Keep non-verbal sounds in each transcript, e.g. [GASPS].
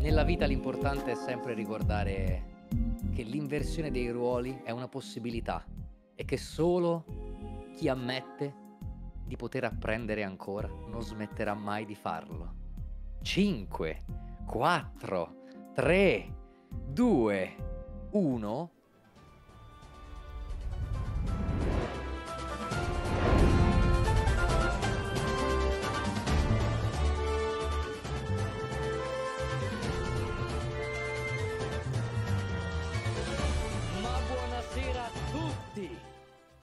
Nella vita l'importante è sempre ricordare che l'inversione dei ruoli è una possibilità e che solo chi ammette di poter apprendere ancora non smetterà mai di farlo. 5, 4, 3, 2, 1.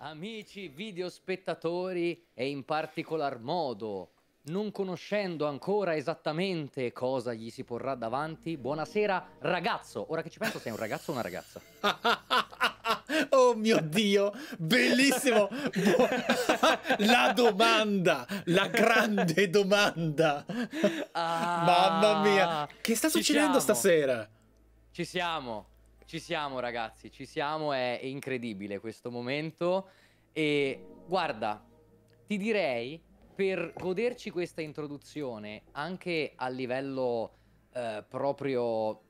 Amici videospettatori e in particolar modo, non conoscendo ancora esattamente cosa gli si porrà davanti, buonasera ragazzo. Ora che ci penso sei un ragazzo o una ragazza? [LAUGHS] oh mio dio, bellissimo! [LAUGHS] la domanda, la grande domanda. Ah, Mamma mia, che sta succedendo siamo. stasera? Ci siamo, ci siamo ragazzi, ci siamo, è incredibile questo momento. E guarda, ti direi per goderci questa introduzione anche a livello eh, proprio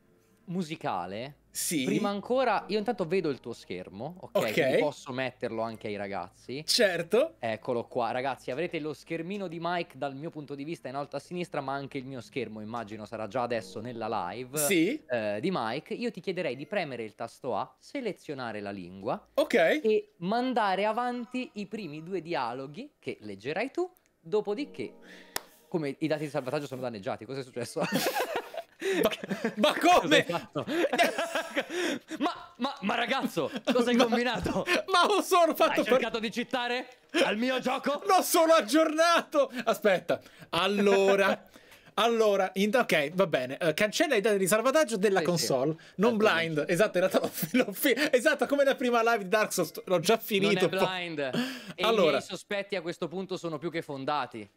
musicale, Sì. prima ancora io intanto vedo il tuo schermo, ok? Ok. Quindi posso metterlo anche ai ragazzi. Certo. Eccolo qua, ragazzi, avrete lo schermino di Mike dal mio punto di vista in alto a sinistra, ma anche il mio schermo, immagino sarà già adesso nella live Sì. eh, di Mike, io ti chiederei di premere il tasto A, selezionare la lingua Ok. e mandare avanti i primi due dialoghi che leggerai tu, dopodiché, come i dati di salvataggio sono danneggiati, cosa è successo? [LAUGHS] Ma, ma hai come? fatto? [LAUGHS] ma, ma, ma ragazzo, cosa hai combinato? Ma ho solo Hai fatto per... cercato di cheatare al mio gioco? [LAUGHS] L'ho solo aggiornato. Aspetta. Allora. [LAUGHS] Allora, in- ok, va bene. Eh, cancella i dati di salvataggio della Sì, sì. console. Non Esattamente. blind. Esatto, in realtà l'ho l'ho fi- esatto, come la prima live di Dark Souls. L'ho già Non finito. è blind. E i Allora. miei sospetti a questo punto sono più che fondati.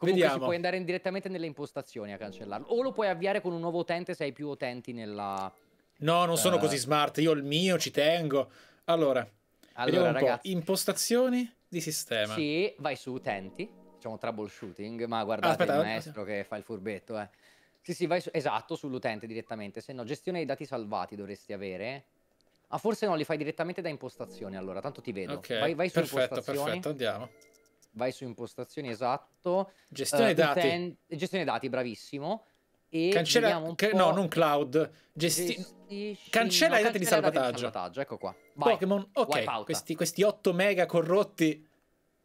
Comunque Vediamo. può andare direttamente nelle impostazioni a cancellarlo. O lo puoi avviare con un nuovo utente se hai più utenti nella... No, non sono Eh. così smart. Io il mio ci tengo. Allora, Allora un po'. ragazzi, Impostazioni di sistema. sì, vai su utenti, facciamo troubleshooting, ma guardate Aspetta, il maestro che fa il furbetto, eh. Sì, sì, vai su... Esatto, sull'utente direttamente, se no gestione dei dati salvati dovresti avere. Ah, forse no, li fai direttamente da impostazioni, allora, tanto ti vedo. Ok, vai, vai su perfetto, impostazioni. perfetto, andiamo. Vai su impostazioni, esatto. Gestione Eh, dati. uten- Gestione dati, bravissimo. E Cancella, po'- no, non cloud. Gesti- Gestisci- cancella no, i dati di cancella i salvataggio. Ecco qua. Vai. Pokémon, ok, questi, questi 8 mega corrotti.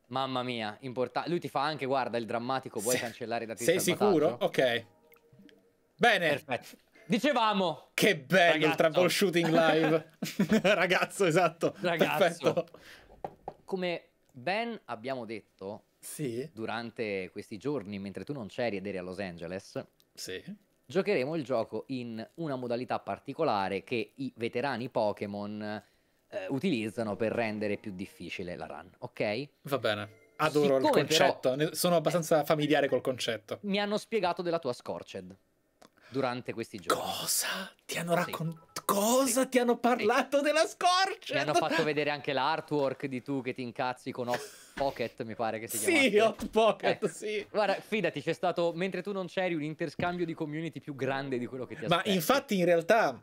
Mamma mia, importante. Lui ti fa anche, guarda, il drammatico. Vuoi Sì. cancellare i dati Sei di salvataggio? sicuro? Ok. Bene. Perfetto. Dicevamo, Che bello il Ragazzo. troubleshooting live. [LAUGHS] Ragazzo, esatto. Ragazzo. Perfetto. come ben abbiamo detto Sì, durante questi giorni, mentre tu non c'eri ed eri a Los Angeles, sì. giocheremo il gioco in una modalità particolare che i veterani Pokémon eh, utilizzano per rendere più difficile la run, ok? Va bene. Adoro il Siccome concetto. ne- Sono abbastanza familiare col concetto. Mi hanno spiegato della tua Scorched durante questi giorni. Cosa? Ti hanno Sì. raccontato? Cosa Sì. ti hanno parlato della Scorched? Mi hanno fatto vedere anche l'artwork di tu che ti incazzi con Hot Pocket, mi pare che si chiamasse. Sì, Hot Pocket, Ecco. sì. Guarda, fidati, c'è stato, mentre tu non c'eri, un interscambio di community più grande di quello che ti Ma aspetti. infatti in realtà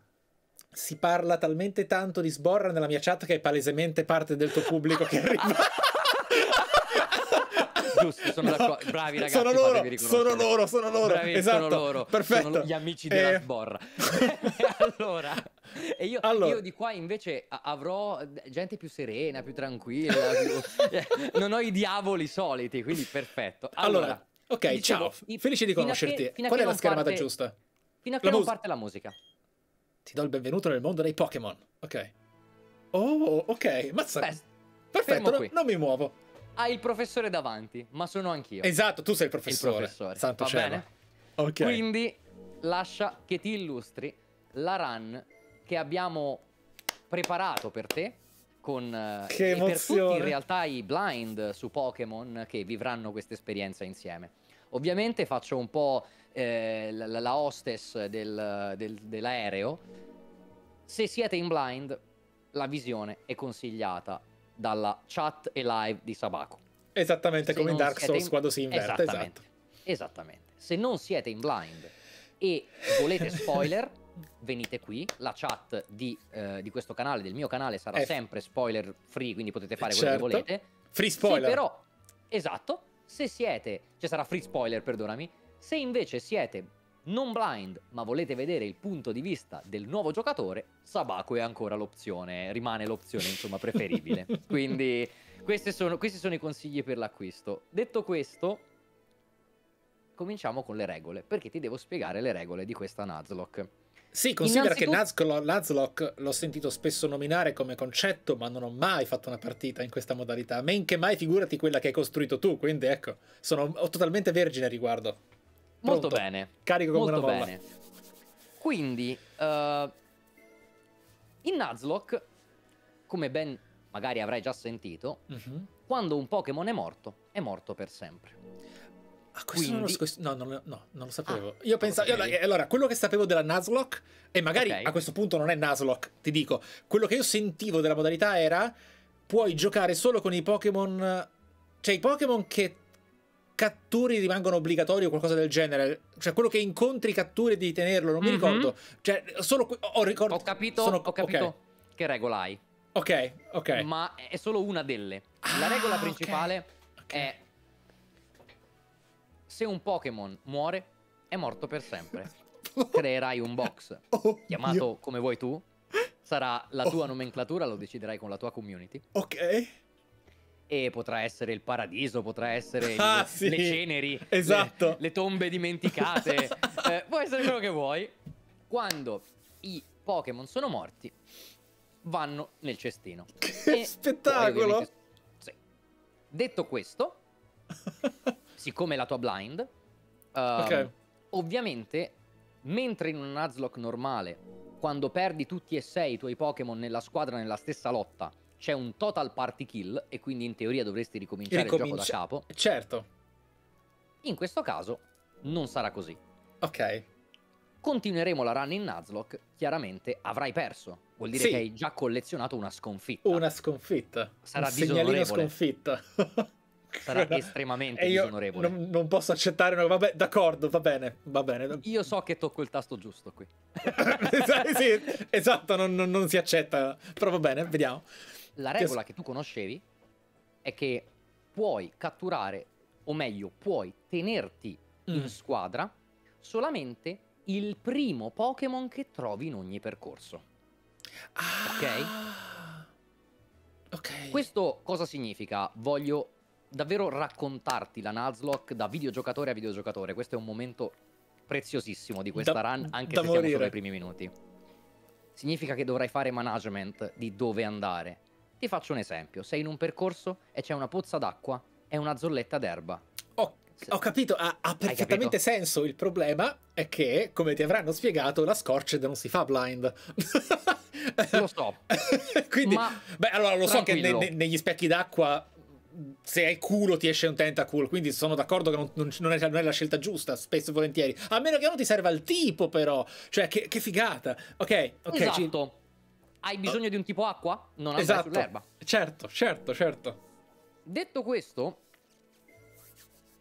si parla talmente tanto di sborra nella mia chat che è palesemente parte del tuo pubblico che [LAUGHS] arriva. Giusto, sono No, d'accordo. Bravi ragazzi, Sono loro, sono loro, sono loro. Bravi, esatto. sono loro. Perfetto. Sono gli amici della Eh, sborra. [LAUGHS] [LAUGHS] allora, e io, Allora. io di qua invece avrò gente più serena, più tranquilla. più- [LAUGHS] eh, non ho i diavoli soliti, quindi perfetto. Allora, Allora, ok, dicevo, ciao. i- Felice di conoscerti. che- Qual è la schermata parte- giusta? fino a che la non mus- parte la musica. Ti do il benvenuto nel mondo dei Pokémon. Ok. Oh, ok. Mazza. Beh, Perfetto, no- non mi muovo. Hai il professore davanti, ma sono anch'io. Esatto, tu sei il il professore. professore. Santo Va cielo. bene? Ok. Quindi lascia che ti illustri la run che abbiamo preparato per te. Con, eh, Che e per tutti in realtà i blind su Pokémon che vivranno questa esperienza insieme. Ovviamente faccio un po' eh, la, la- la hostess del- del- dell'aereo. Se siete in blind, la visione è consigliata dalla chat e live di Sabaku. Esattamente Se come in Dark Souls in- quando si inverte. Esattamente. Esatto. Esattamente. Se non siete in blind e volete [LAUGHS] spoiler, venite qui. La chat di, eh, di, questo canale, del mio canale, sarà F. sempre spoiler free, quindi potete fare quello certo. che volete. Free spoiler. Se però, esatto, se siete, cioè sarà free spoiler, perdonami, se invece siete non blind, ma volete vedere il punto di vista del nuovo giocatore, Sabaku è ancora l'opzione, rimane l'opzione insomma preferibile. [LAUGHS] Quindi sono, questi sono i consigli per l'acquisto. Detto questo, cominciamo con le regole, perché ti devo spiegare le regole di questa Nuzlocke. Sì, considera Innanzitutto... che Nuzlocke l'ho sentito spesso nominare come concetto, ma non ho mai fatto una partita in questa modalità. Men che mai figurati quella che hai costruito tu, quindi ecco, sono totalmente vergine a riguardo. Molto bene. Carico come Molto una molla. bene. Quindi, uh, in Nuzlocke, come ben magari avrai già sentito, Mhm. quando un Pokémon è morto, è morto per sempre. Ah, questo non lo, Quindi- no, lo- no, non lo sapevo. Ah, io pensavo. io- allora, quello che sapevo della Nuzlocke, e magari Ok. a questo punto non è Nuzlocke, ti dico, quello che io sentivo della modalità era: puoi giocare solo con i Pokémon. Cioè, i Pokémon che catturi rimangono obbligatori o qualcosa del genere. Cioè, quello che incontri catturi devi tenerlo, non mi Mhm. ricordo. Cioè, solo. Ho ricordo. Ho capito, sono- ho capito che regola hai, Ok, ok. ma è solo una delle. La Ah, regola principale Ok. è se un Pokémon muore, è morto per sempre. [LAUGHS] Creerai un box Oh, chiamato Dio. come vuoi tu. Sarà la tua nomenclatura, lo deciderai con la tua community. Ok. E potrà essere il paradiso, potrà essere il- [LAUGHS] Ah, sì. le ceneri, Esatto. le, le tombe dimenticate. [LAUGHS] Eh, può essere quello che vuoi. Quando i Pokémon sono morti, vanno nel cestino. Che E [LAUGHS] spettacolo! Sì. Detto questo, siccome la tua blind, ehm, Ok. ovviamente, mentre in un Nuzlocke normale, quando perdi tutti e sei i tuoi Pokémon nella squadra nella stessa lotta, c'è un total party kill e quindi in teoria dovresti ricominciare il gioco da capo. Certo. In questo caso non sarà così. Ok. Continueremo la run in Nuzlocke, chiaramente avrai perso. Vuol dire Sì. che hai già collezionato una sconfitta. Una sconfitta. Sarà un segnalino sconfitta. Sarà [LAUGHS] estremamente E io disonorevole. non, non posso accettare. una- Vabbè, d'accordo, va bene, va bene. Io so che tocco il tasto giusto qui. [LAUGHS] sì, esatto, non, non- non si accetta. Però va bene, vediamo. La regola che tu conoscevi è che puoi catturare, o meglio, puoi tenerti Mm. in squadra solamente il primo Pokémon che trovi in ogni percorso. Ah, Ok. Questo cosa significa? Voglio davvero raccontarti la Nuzlocke da videogiocatore a videogiocatore. Questo è un momento preziosissimo di questa Da- run, anche se siamo solo morire. ai primi minuti. Significa che dovrai fare management di dove andare. Ti faccio un esempio: sei in un percorso e c'è una pozza d'acqua e una zolletta d'erba. Ho, Se- ho capito, ha, ha perfettamente capito? senso. Il problema è che, come ti avranno spiegato, la Scorched non si fa blind. [LAUGHS] Lo so. [LAUGHS] Quindi, Ma beh, allora lo so che ne- tranquillo. ne- negli specchi d'acqua. Se hai culo ti esce un tentacool, quindi sono d'accordo che non, non- è, non è la scelta giusta, spesso e volentieri. A meno che non ti serva il tipo, però. Cioè, che, che figata. Ok, ok. ci- esatto. Hai bisogno di un tipo acqua? Non andrai esatto. sull'erba. Certo, certo, certo. Detto questo,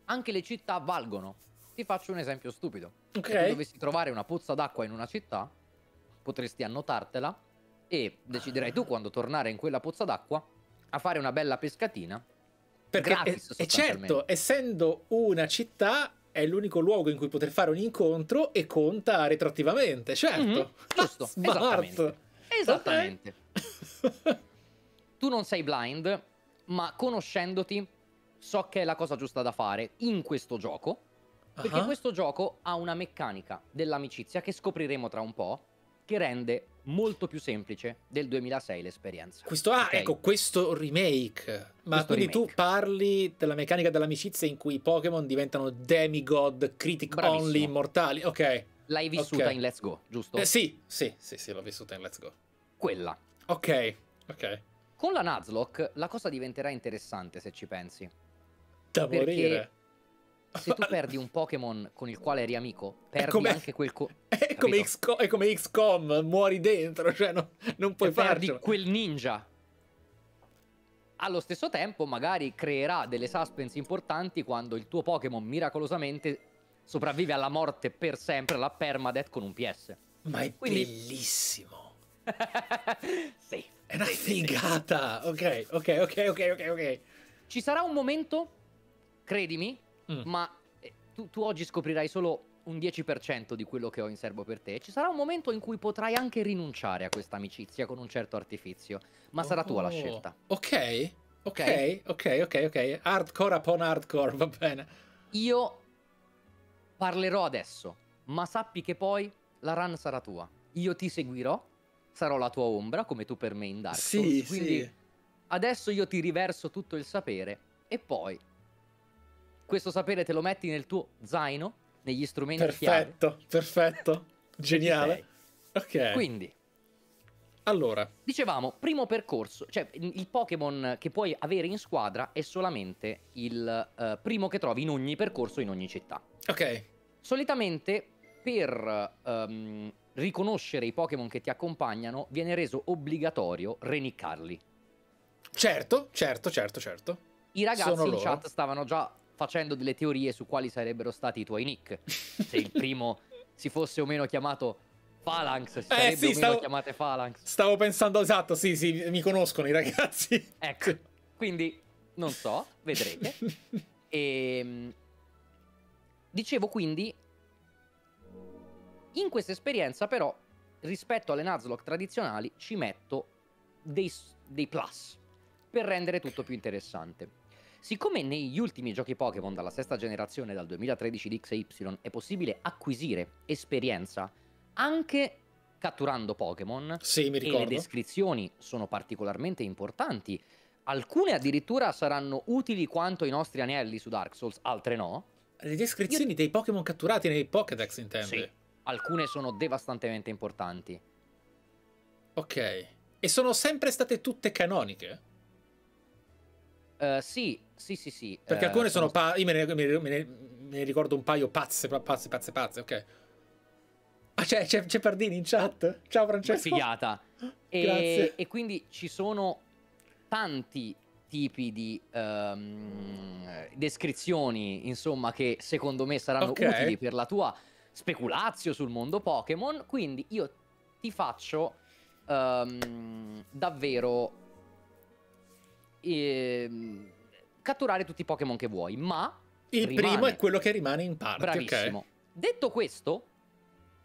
anche le città valgono. Ti faccio un esempio stupido. Ok. Se dovessi trovare una pozza d'acqua in una città, potresti annotartela e deciderai tu quando tornare in quella pozza d'acqua a fare una bella pescatina. Perché gratis, e, sostanzialmente. certo, essendo una città, è l'unico luogo in cui poter fare un incontro e conta retroattivamente, certo. Mhm, giusto, [LAUGHS] Smart. esattamente. Esattamente. [LAUGHS] Tu non sei blind, ma conoscendoti so che è la cosa giusta da fare in questo gioco. Perché Ah. questo gioco ha una meccanica dell'amicizia che scopriremo tra un po', che rende molto più semplice del 2006 l'esperienza. Questo, ah, Ok? ecco, questo remake. Ma Questo quindi tu remake. parli della meccanica dell'amicizia in cui i Pokémon diventano demigod, critic Bravissimo. only, immortali. Ok. L'hai vissuta Ok. in Let's Go, giusto? Eh, sì, sì, sì, sì, l'ho vissuta in Let's Go. Quella. Ok, ok. Con la Nuzlocke la cosa diventerà interessante se ci pensi. Da Perché morire. Se tu [LAUGHS] perdi un Pokémon con il quale eri amico, perdi come- anche quel... co- [LAUGHS] È come? XCOM, è come XCOM, muori dentro, [LAUGHS] cioè no- non puoi e perdi quel ninja. Allo stesso tempo, magari creerà delle suspense importanti quando il tuo Pokémon miracolosamente sopravvive alla morte per sempre, alla permadeath con un PS. Ma è Quindi- bellissimo. [LAUGHS] sì. È una figata. Ok, ok, ok, ok, ok, ok. Ci sarà un momento, credimi, Mm. ma eh, tu, tu oggi scoprirai solo un 10% di quello che ho in serbo per te. Ci sarà un momento in cui potrai anche rinunciare a questa amicizia con un certo artifizio, ma sarà tua la Oh, scelta. Ok, ok, ok, ok, ok. Hardcore upon hardcore, va bene. Io parlerò adesso, ma sappi che poi la run sarà tua. Io ti seguirò, sarò la tua ombra, come tu per me in Dark Souls. Sì, Quindi sì. adesso io ti riverso tutto il sapere e poi questo sapere te lo metti nel tuo zaino, negli strumenti chiave. Perfetto, perfetto. e [LAUGHS] ci Geniale. Ok. Quindi, allora, dicevamo, primo percorso, cioè il Pokémon che puoi avere in squadra è solamente il eh, primo che trovi in ogni percorso, in ogni città. ok. Solitamente per ehm, riconoscere i Pokémon che ti accompagnano viene reso obbligatorio reniccarli. Certo, certo, certo, certo. I ragazzi Sono in loro. chat stavano già facendo delle teorie su quali sarebbero stati i tuoi nick. [LAUGHS] Se il primo si fosse o meno chiamato Phalanx, si sarebbe Eh, sì, o meno stavo- chiamate Phalanx. Stavo pensando esatto, sì, sì, mi conoscono i ragazzi. Ecco, quindi non so, vedrete. [LAUGHS] E dicevo quindi in questa esperienza però rispetto alle Nuzlocke tradizionali ci metto dei, dei plus per rendere tutto più interessante. Siccome negli ultimi giochi Pokémon dalla sesta generazione dal 2013 di X e Y è possibile acquisire esperienza anche catturando Pokémon Sì, mi e le descrizioni sono particolarmente importanti. Alcune addirittura saranno utili quanto i nostri anelli su Dark Souls, altre no. Le descrizioni dei Pokémon catturati nei Pokédex, intendi? Sì. Alcune sono devastantemente importanti. Ok. E sono sempre state tutte canoniche? Eh, sì, sì, sì, sì. Perché eh, alcune sono... pa- io me ne, me ne- me ne- ricordo un paio pazze, pa- pazze, pazze, pazze, ok. Ah, c'è, c'è, c'è Pardini in chat? Ciao Che Francesco. figata. [LAUGHS] E, Grazie. e quindi ci sono tanti tipi di ehm, descrizioni, insomma, che secondo me saranno Ok. utili per la tua speculazio sul mondo Pokémon. Quindi io ti faccio ehm, davvero ehm, catturare tutti i Pokémon che vuoi, ma Il rimane- primo è quello che rimane in parte, Bravissimo. ok? Detto questo,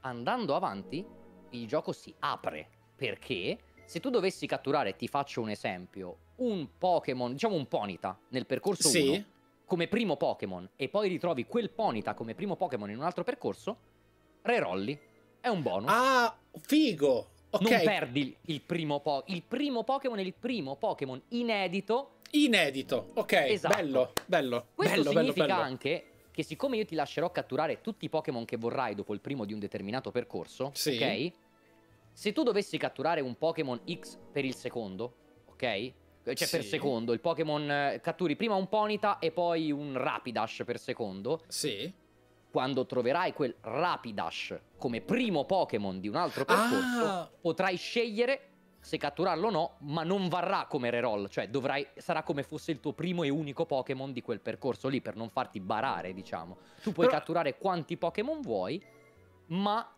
andando avanti, il gioco si apre perché se tu dovessi catturare, ti faccio un esempio, un Pokémon, diciamo un Ponita nel percorso Sì. 1 come primo Pokémon e poi ritrovi quel Ponita come primo Pokémon in un altro percorso, rerolli. È un bonus. Ah, figo! Ok. Non perdi il- primo, po- il primo Pokémon è il primo Pokémon inedito Inedito. Ok, Esatto. bello, bello. Questo bello, bello, significa bello. anche che siccome io ti lascerò catturare tutti i Pokémon che vorrai dopo il primo di un determinato percorso, Sì. ok? Se tu dovessi catturare un Pokémon X per il secondo, ok? Cioè per Sì. secondo, il Pokémon eh, catturi prima un Ponyta e poi un Rapidash per secondo, Sì. quando troverai quel Rapidash come primo Pokémon di un altro percorso, Ah, potrai scegliere se catturarlo o no, ma non varrà come reroll, cioè dovrai, sarà come fosse il tuo primo e unico Pokémon di quel percorso lì, per non farti barare, diciamo. Tu puoi Però- catturare quanti Pokémon vuoi, ma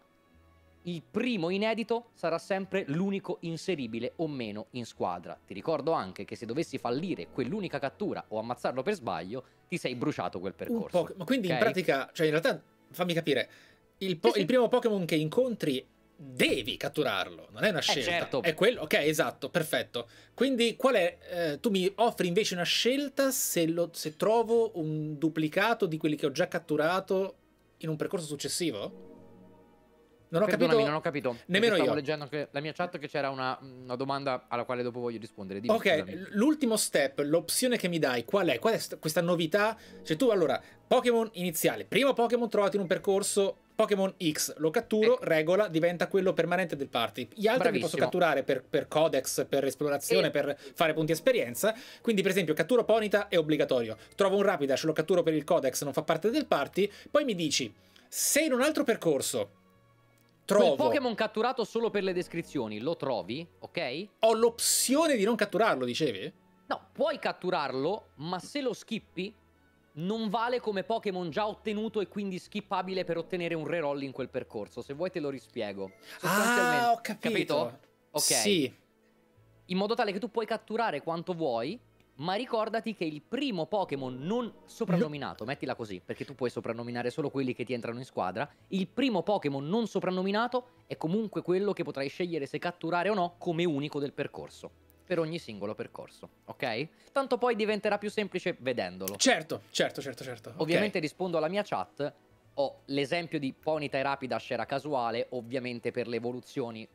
il primo inedito sarà sempre l'unico inseribile o meno in squadra. Ti ricordo anche che se dovessi fallire quell'unica cattura o ammazzarlo per sbaglio, ti sei bruciato quel percorso. po'. Ma quindi in ok? pratica, cioè in realtà, fammi capire, il, po- Sì, sì. il primo Pokémon che incontri devi catturarlo, non è una scelta. certo. È quello, ok, esatto, perfetto. Quindi qual è, eh, tu mi offri invece una scelta se, lo- se trovo un duplicato di quelli che ho già catturato in un percorso successivo? Non ho Perdonami, capito. non ho capito. nemmeno stavo io. leggendo anche la mia chat che c'era una, una domanda alla quale dopo voglio rispondere. Dimmi, Ok, l'ultimo step, l'opzione che mi dai, qual è? Qual è st- questa novità? Cioè tu allora, Pokémon iniziale, primo Pokémon trovato in un percorso, Pokémon X, lo catturo, Ecco. regola, diventa quello permanente del party. Gli altri li posso Bravissimo. catturare per, per codex, per esplorazione, E- per fare punti esperienza. Quindi per esempio catturo Ponita è obbligatorio. Trovo un Rapidash, lo catturo per il codex, non fa parte del party. Poi mi dici, se in un altro percorso Quel trovo... Pokémon catturato solo per le descrizioni lo trovi, ok? Ho l'opzione di non catturarlo, dicevi? No, puoi catturarlo, ma se lo skippi non vale come Pokémon già ottenuto e quindi skippabile per ottenere un reroll in quel percorso. Se vuoi te lo rispiego. Ah, ho capito. Capito? Ok. Sì. In modo tale che tu puoi catturare quanto vuoi, ma ricordati che il primo Pokémon non soprannominato, mettila così, perché tu puoi soprannominare solo quelli che ti entrano in squadra, il primo Pokémon non soprannominato è comunque quello che potrai scegliere se catturare o no come unico del percorso per ogni singolo percorso, ok? Tanto poi diventerà più semplice vedendolo. Certo, certo, certo, certo. Ovviamente rispondo alla mia chat, ho l'esempio di Ponyta e Rapidash era casuale, ovviamente per le evoluzioni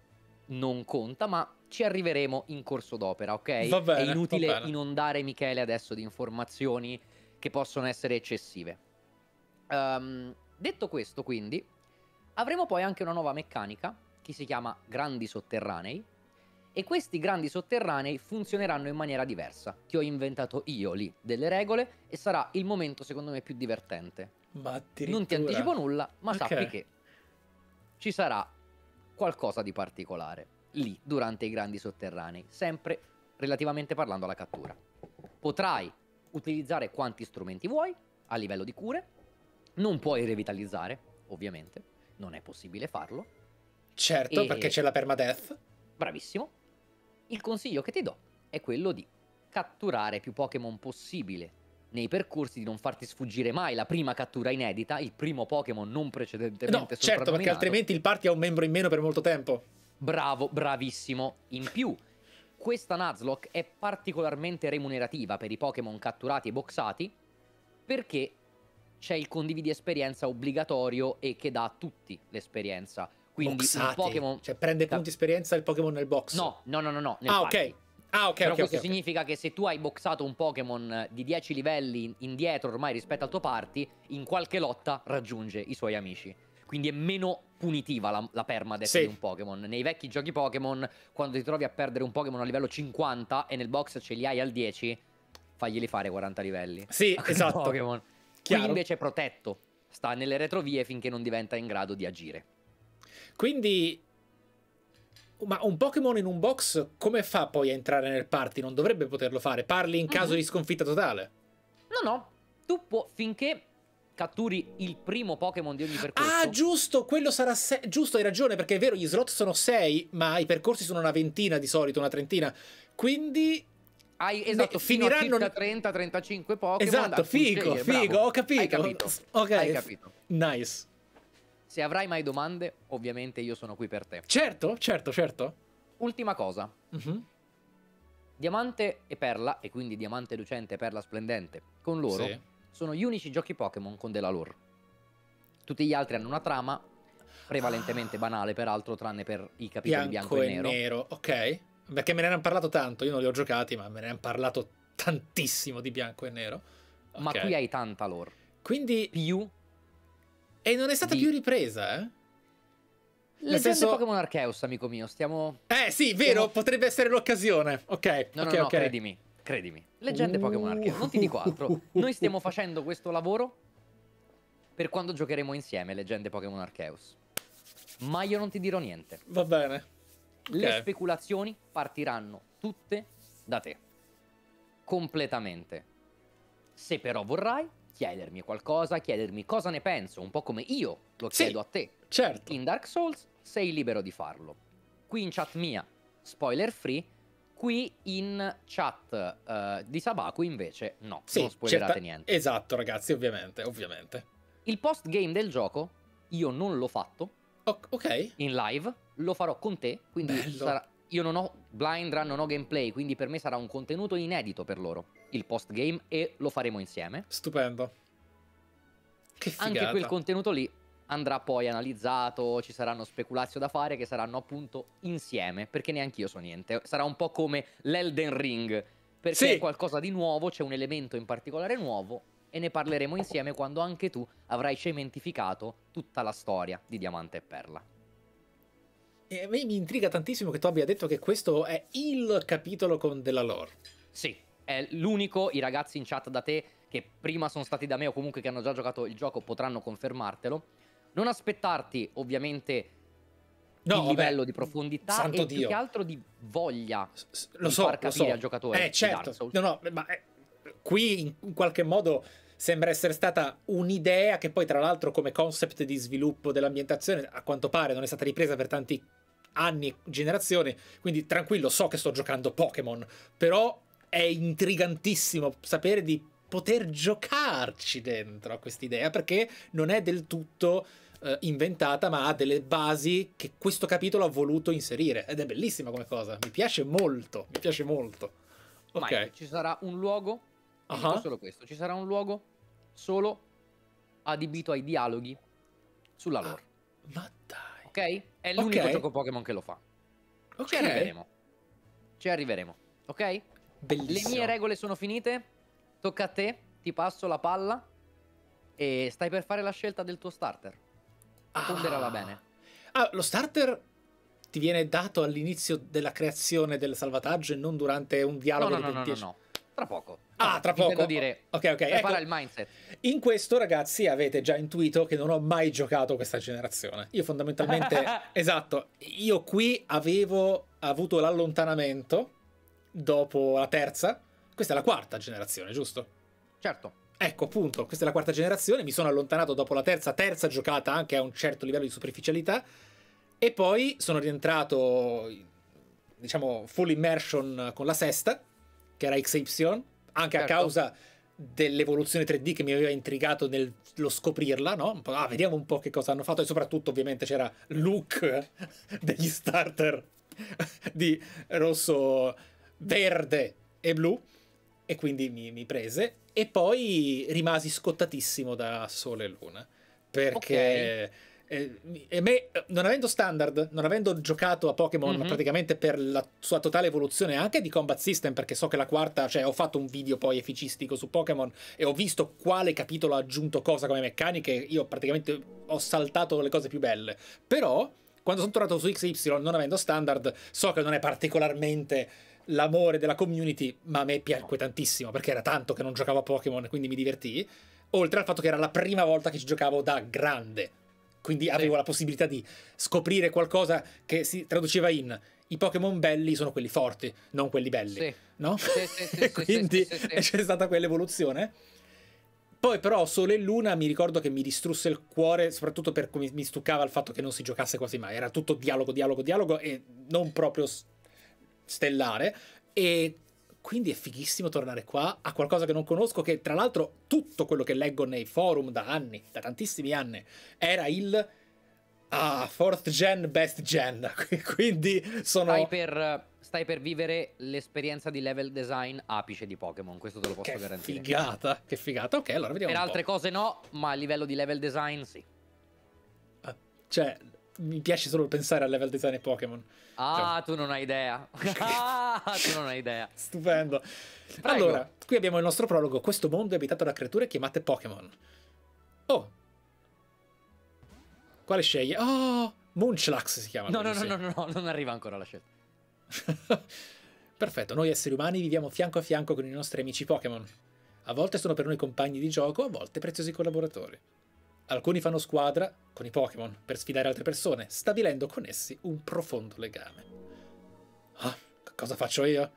non conta, ma ci arriveremo in corso d'opera, ok? Va bene, È inutile inondare Michele adesso di informazioni che possono essere eccessive. Ehm, detto questo, quindi, avremo poi anche una nuova meccanica che si chiama grandi sotterranei. E questi grandi sotterranei funzioneranno in maniera diversa. Che ho inventato io lì delle regole e sarà il momento secondo me più divertente. Non ti anticipo nulla, ma Ok. sappi che ci sarà qualcosa di particolare lì durante i grandi sotterranei, sempre relativamente parlando alla cattura. Potrai utilizzare quanti strumenti vuoi a livello di cure, non puoi revitalizzare, ovviamente, non è possibile farlo. Certo, E- perché c'è la permadeath. Bravissimo. Il consiglio che ti do è quello di catturare più Pokémon possibile nei percorsi, di non farti sfuggire mai la prima cattura inedita, il primo Pokémon non precedentemente No, certo, perché altrimenti il party ha un membro in meno per molto tempo. Bravo, bravissimo. In più, questa Nuzlocke è particolarmente remunerativa per i Pokémon catturati e boxati perché c'è il condividi esperienza obbligatorio e che dà a tutti l'esperienza. Quindi Boxati. un Pokémon... Cioè prende punti esperienza il Pokémon nel box. No, no, no, no, no. Ah, ok. Ah, ok, Però ok, questo ok, ok. significa che se tu hai boxato un Pokémon di 10 livelli in- indietro ormai rispetto al tuo party, in qualche lotta raggiunge i suoi amici. Quindi è meno punitiva la, la permadeath Sì. di un Pokémon. Nei vecchi giochi Pokémon, quando ti trovi a perdere un Pokémon a livello 50 e nel box ce li hai al 10, faglieli fare 40 livelli. Sì, [LAUGHS] esatto. Pokémon. Qui invece è protetto. Sta nelle retrovie finché non diventa in grado di agire. Quindi... Ma un Pokémon in un box come fa poi a entrare nel party? Non dovrebbe poterlo fare. Parli in caso Mhm. di sconfitta totale. No, no. Tu può, finché catturi il primo Pokémon di ogni percorso. Ah, giusto, quello sarà se- giusto, hai ragione, perché è vero, gli slot sono 6, ma i percorsi sono una ventina di solito, una trentina. Quindi Hai esatto, a finiranno- circa 30-35 Pokémon. Esatto, figo, figo, bravo. ho capito. Hai capito. Ok. Hai capito. nice. Se avrai mai domande, ovviamente io sono qui per te. Certo, certo, certo. Ultima cosa. Mhm. Diamante e Perla, e quindi Diamante Lucente e Perla Splendente, con loro Sì. Sono gli unici giochi Pokémon con della lore. Tutti gli altri hanno una trama, prevalentemente banale peraltro, tranne per i capitoli Bianco, bianco, e nero. ok. Perché me ne hanno parlato tanto, io non li ho giocati, ma me ne hanno parlato tantissimo di bianco e nero. Ma Ok. qui hai tanta lore. Quindi... Più E non è stata Di- più ripresa, eh? Leggende senso- Pokémon Arceus, amico mio. Stiamo Eh sì, vero, Stiamo- potrebbe essere l'occasione. Ok, No, no, no, ok. credimi, credimi. Leggende Pokémon Arceus, non ti dico altro. Noi stiamo [LAUGHS] facendo questo lavoro per quando giocheremo insieme Leggende Pokémon Arceus. Ma io non ti dirò niente. Va bene. Le speculazioni partiranno tutte da te. Completamente. Se però vorrai chiedermi qualcosa, chiedermi cosa ne penso, un po' come io lo Sì. chiedo a te. Certo. In Dark Souls sei libero di farlo. Qui in chat mia, spoiler free. Qui in chat eh, di Sabaku invece no, Sì, non spoilerate certa- niente. Esatto, ragazzi, ovviamente, ovviamente. Il post game del gioco io non l'ho fatto O- ok. in live, lo farò con te, quindi sarà- io non ho blind run, non ho gameplay, quindi per me sarà un contenuto inedito per loro, il post game e lo faremo insieme. Stupendo. Che figata. Anche quel contenuto lì andrà poi analizzato, ci saranno speculazio da fare che saranno appunto insieme, perché neanche io so niente. Sarà un po' come l'Elden Ring, perché Sì. è qualcosa di nuovo, c'è un elemento in particolare nuovo e ne parleremo insieme quando anche tu avrai cementificato tutta la storia di Diamante e Perla. E a me mi intriga tantissimo che tu abbia detto che questo è il capitolo con della lore. Sì, è l'unico, i ragazzi in chat da te che prima sono stati da me o comunque che hanno già giocato il gioco potranno confermartelo. Non aspettarti ovviamente No, il vabbè, livello di profondità santo e più Dio. che altro di voglia. Lo di so, far lo capire so. al giocatore Eh, certo. No, no, ma eh, qui in, in qualche modo sembra essere stata un'idea che poi tra l'altro come concept di sviluppo dell'ambientazione a quanto pare non è stata ripresa per tanti anni e generazioni, quindi tranquillo, so che sto giocando Pokémon, però è intrigantissimo sapere di poter giocarci dentro a quest'idea perché non è del tutto eh, inventata, ma ha delle basi che questo capitolo ha voluto inserire ed è bellissima come cosa. Mi piace molto, mi piace molto. Ok. Mike, ci sarà un luogo, uh Ah. solo questo, ci sarà un luogo solo adibito ai dialoghi sulla lore, Ma dai. ok? È l'unico Ok. gioco Pokémon che lo fa. Ok. Ci arriveremo. Ci arriveremo, ok? Le Bellissimo. mie regole sono finite. Tocca a te, ti passo la palla e stai per fare la scelta del tuo starter. Ponderala bene. Ah, lo starter ti viene dato all'inizio della creazione del salvataggio e non durante un dialogo no, di no, no, no, 10 no. Tra poco. Ah, tra poco. dire, Ok, ok. prepara Ecco, il mindset. in questo, ragazzi, avete già intuito che non ho mai giocato questa generazione. Io fondamentalmente, [LAUGHS] esatto, io qui avevo avuto l'allontanamento dopo la terza. Questa è la quarta generazione, giusto? Certo. Ecco, appunto, questa è la quarta generazione, mi sono allontanato dopo la terza, terza giocata anche a un certo livello di superficialità e poi sono rientrato, diciamo, full immersion con la sesta, che era XY, anche a Certo. causa dell'evoluzione 3D che mi aveva intrigato nello scoprirla, no? Ah, vediamo un po' che cosa hanno fatto e soprattutto ovviamente c'era look [LAUGHS] degli starter di rosso, verde e blu e quindi mi, mi prese. E poi rimasi scottatissimo da Sole e Luna. Perché eh, mi- e me, eh, non avendo standard non avendo giocato a Pokémon Mhm. praticamente per la sua totale evoluzione anche di combat system perché so che la quarta cioè ho fatto un video poi efficistico su Pokémon e ho visto quale capitolo ha aggiunto cosa come meccaniche io praticamente ho saltato le cose più belle. Però quando sono tornato su XY non avendo standard so che non è particolarmente l'amore della community, ma a me piacque tantissimo perché era tanto che non giocavo a Pokémon, quindi mi divertii. Oltre al fatto che era la prima volta che ci giocavo da grande, quindi avevo la possibilità di scoprire qualcosa che si traduceva in i Pokémon belli sono quelli forti, non quelli belli, Sì. no? Sì, sì, e [LAUGHS] quindi c'è stata quell'evoluzione. Poi però Sole e Luna mi ricordo che mi distrusse il cuore, soprattutto per come mi stuccava il fatto che non si giocasse quasi mai. Era tutto dialogo, dialogo, dialogo e non proprio stellare. E quindi è fighissimo tornare qua a qualcosa che non conosco, che tra l'altro tutto quello che leggo nei forum da anni, da tantissimi anni, era il... Ah, fourth gen, best gen. [LAUGHS] Quindi sono... Stai per, stai per vivere l'esperienza di level design apice di Pokémon, questo te lo posso Che garantire. figata, che figata. Ok, allora vediamo Per altre cose no, ma a livello di level design sì. Cioè, mi piace solo pensare al level design Pokémon. Ah, tu non hai idea. [LAUGHS] ah, tu non hai idea. Stupendo. Prego. Allora, qui abbiamo il nostro prologo. Questo mondo è abitato da creature chiamate Pokémon. Oh. Quale sceglie? Oh, Munchlax si chiama. No, no, no, no, no, no, non arriva ancora la scelta. [LAUGHS] Perfetto, noi esseri umani viviamo fianco a fianco con i nostri amici Pokémon. A volte sono per noi compagni di gioco, a volte preziosi collaboratori. Alcuni fanno squadra con i Pokémon per sfidare altre persone, stabilendo con essi un profondo legame. Ah, cosa faccio io?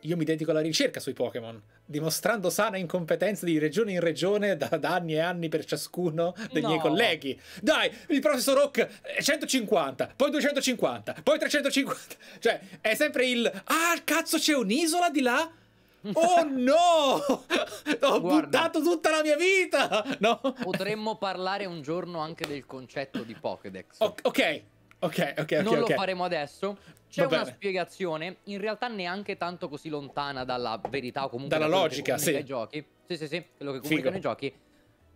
Io mi dedico alla ricerca sui Pokémon, dimostrando sana incompetenza di regione in regione da, da anni e anni per ciascuno dei miei No. colleghi. Dai, il professor Oak è 150, poi 250, poi 350. Cioè, è sempre il Ah, cazzo, c'è un'isola di là? Oh no! Ho Guarda. buttato tutta la mia vita! No? Potremmo parlare un giorno anche del concetto di Pokédex. O- ok, ok, ok, non lo ok. faremo adesso. C'è una spiegazione, in realtà neanche tanto così lontana dalla verità o comunque Dalla da logica, sì. i giochi. Sì, sì, sì, quello che Figo. comunicano i giochi.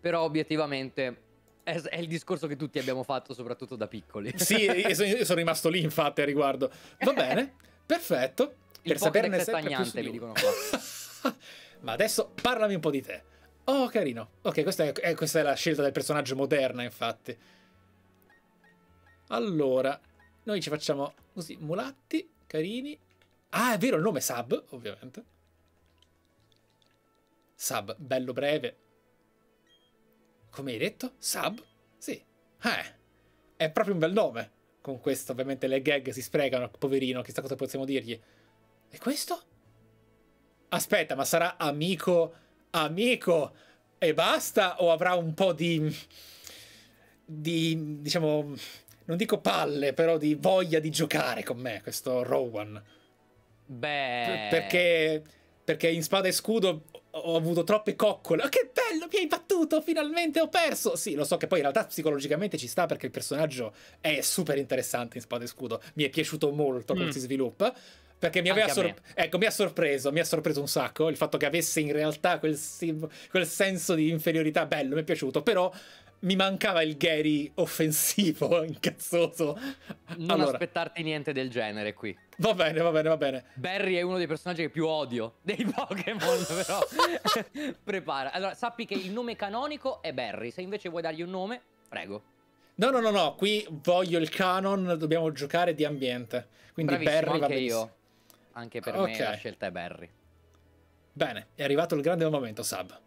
Però obiettivamente è, il discorso che tutti abbiamo fatto, soprattutto da piccoli. Sì, io sono rimasto lì infatti a riguardo. Va [LAUGHS] bene, perfetto. Il per saperne sempre più su mi dicono qua. [LAUGHS] Ma adesso parlami un po' di te. Oh, carino. Ok, questa è, eh, questa è la scelta del personaggio moderna, infatti. Allora, noi ci facciamo così, mulatti, carini. Ah, è vero, il nome è Sab, ovviamente. Sab, bello breve. Come hai detto? Sab? Sì. Eh, è proprio un bel nome. Con questo, ovviamente, le gag si sprecano, poverino, chissà cosa possiamo dirgli. E questo? Aspetta, ma sarà amico, amico e basta o avrà un po' di di diciamo non dico palle, però di voglia di giocare con me questo Rowan. Beh, perché perché in spada e scudo ho avuto troppe coccole. Oh, che bello, mi hai battuto, finalmente ho perso. Sì, lo so che poi in realtà psicologicamente ci sta perché il personaggio è super interessante in spada e scudo. Mi è piaciuto molto come mm. si sviluppa. Perché mi, aveva sor- ecco, mi ha sorpreso, mi ha sorpreso un sacco il fatto che avesse in realtà quel, quel senso di inferiorità bello, mi è piaciuto, però mi mancava il Gary offensivo, [LAUGHS] incazzoso. Non allora. aspettarti niente del genere qui. Va bene, va bene, va bene. Barry è uno dei personaggi che più odio dei Pokémon, [LAUGHS] però [LAUGHS] prepara. Allora, sappi che il nome canonico è Barry, se invece vuoi dargli un nome, prego. No, no, no, no, qui voglio il canon, dobbiamo giocare di ambiente. Quindi Bravissimo, Barry va anche io. Anche per okay. me la scelta è Barry. Bene, è arrivato il grande momento, Sab.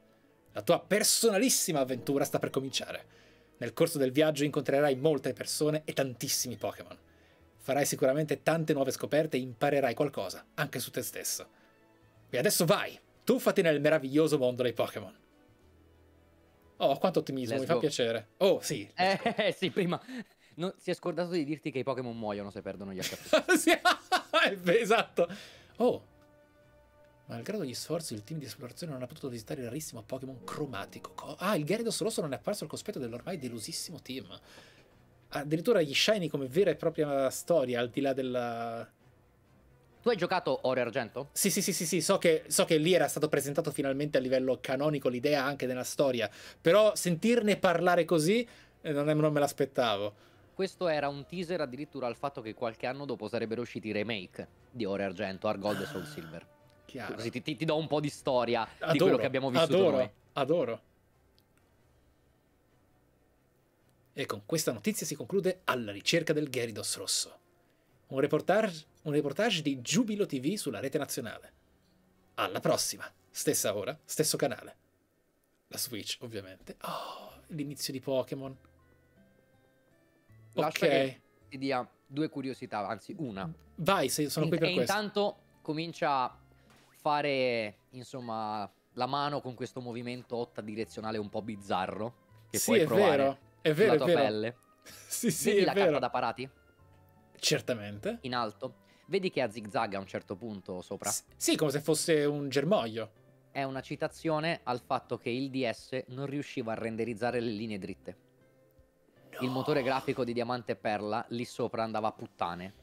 La tua personalissima avventura sta per cominciare. Nel corso del viaggio incontrerai molte persone e tantissimi Pokémon. Farai sicuramente tante nuove scoperte e imparerai qualcosa, anche su te stesso. E adesso vai, tuffati nel meraviglioso mondo dei Pokémon. Oh, quanto ottimismo, Let's mi go. fa piacere. Oh, sì. [LAUGHS] Eh, sì, prima... Non, si è scordato di dirti che i Pokémon muoiono se perdono gli HP. [LAUGHS] sì, [LAUGHS] esatto. Oh, Malgrado gli sforzi, il team di esplorazione non ha potuto visitare il rarissimo Pokémon cromatico. Ah, il Gyarados rosso non è apparso al cospetto dell'ormai delusissimo team. Addirittura gli shiny come vera e propria storia, al di là della... Tu hai giocato Ore Argento? Sì, sì, sì, sì, sì. So, che, so che lì era stato presentato finalmente a livello canonico l'idea anche della storia, però sentirne parlare così eh, non, è, non me l'aspettavo. Questo era un teaser addirittura al fatto che qualche anno dopo sarebbero usciti i remake di Ore Argento, Argold e Soul Silver. Chiaro. Così ti, ti, ti, do un po' di storia adoro, di quello che abbiamo vissuto adoro, noi. Adoro. E con questa notizia si conclude Alla ricerca del Gyarados rosso. Un reportage, un reportage di Giubilo TV sulla rete nazionale. Alla prossima, stessa ora, stesso canale. La Switch, ovviamente. Oh, l'inizio di Pokémon. Lascia ok. ti dia due curiosità, anzi una. Vai, se sono qui per e questo. intanto comincia fare, insomma, la mano con questo movimento otta direzionale un po' bizzarro che sì, puoi è provare vero, è vero, tua è vero. pelle. [LAUGHS] sì, sì, Vedi è la vero. carta da parati? Certamente. In alto. Vedi che ha zigzag a un certo punto sopra? S- sì, come se fosse un germoglio. È una citazione al fatto che il DS non riusciva a renderizzare le linee dritte. Il motore grafico di Diamante e Perla lì sopra andava a puttane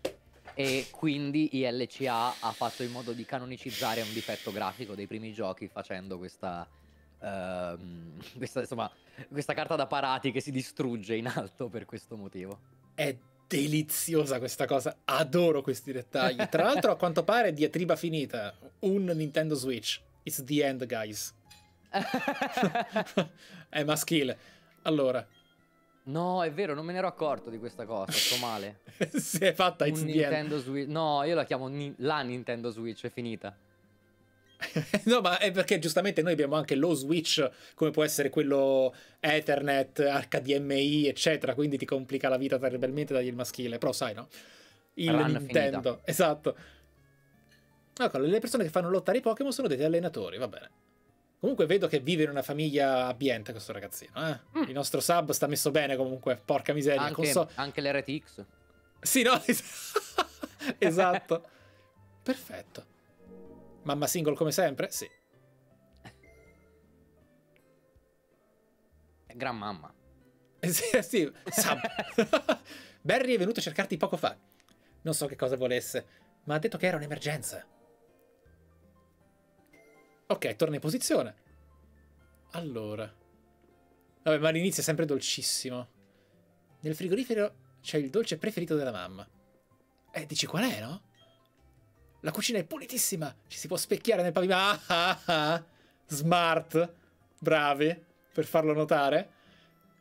e quindi ILCA ha fatto in modo di canonicizzare un difetto grafico dei primi giochi facendo questa, uh, [LAUGHS] questa, insomma, questa carta da parati che si distrugge in alto per questo motivo. È deliziosa questa cosa, adoro questi dettagli. Tra [LAUGHS] l'altro a quanto pare diatriba finita, un Nintendo Switch. It's the end, guys. [LAUGHS] è maschile. Allora, No, è vero, non me ne ero accorto di questa cosa. Sto male. [LAUGHS] si è fatta Un Nintendo Switch. No, io la chiamo ni- la Nintendo Switch, è finita. [LAUGHS] no, ma è perché giustamente noi abbiamo anche lo Switch, come può essere quello Ethernet, HDMI, eccetera. Quindi ti complica la vita terribilmente dagli il maschile. Però sai, no? Il Run Nintendo. finita. Esatto. Ecco, le persone che fanno lottare i Pokémon sono degli allenatori, va bene. Comunque vedo che vive in una famiglia abbiente questo ragazzino. Eh? Mm. Il nostro sub sta messo bene comunque, porca miseria. Anche, Conso... anche l'RTX. Sì, no? [LAUGHS] esatto. Perfetto. Mamma single come sempre? Sì. Gran mamma. sì, sì. Sub. [LAUGHS] Barry è venuto a cercarti poco fa. Non so che cosa volesse, ma ha detto che era un'emergenza. Ok, torna in posizione. Allora. Vabbè, ma l'inizio è sempre dolcissimo. Nel frigorifero c'è il dolce preferito della mamma. Eh, dici qual è, no? La cucina è pulitissima. Ci si può specchiare nel pavimento. Ah, ah, ah. Smart. Bravi. Per farlo notare.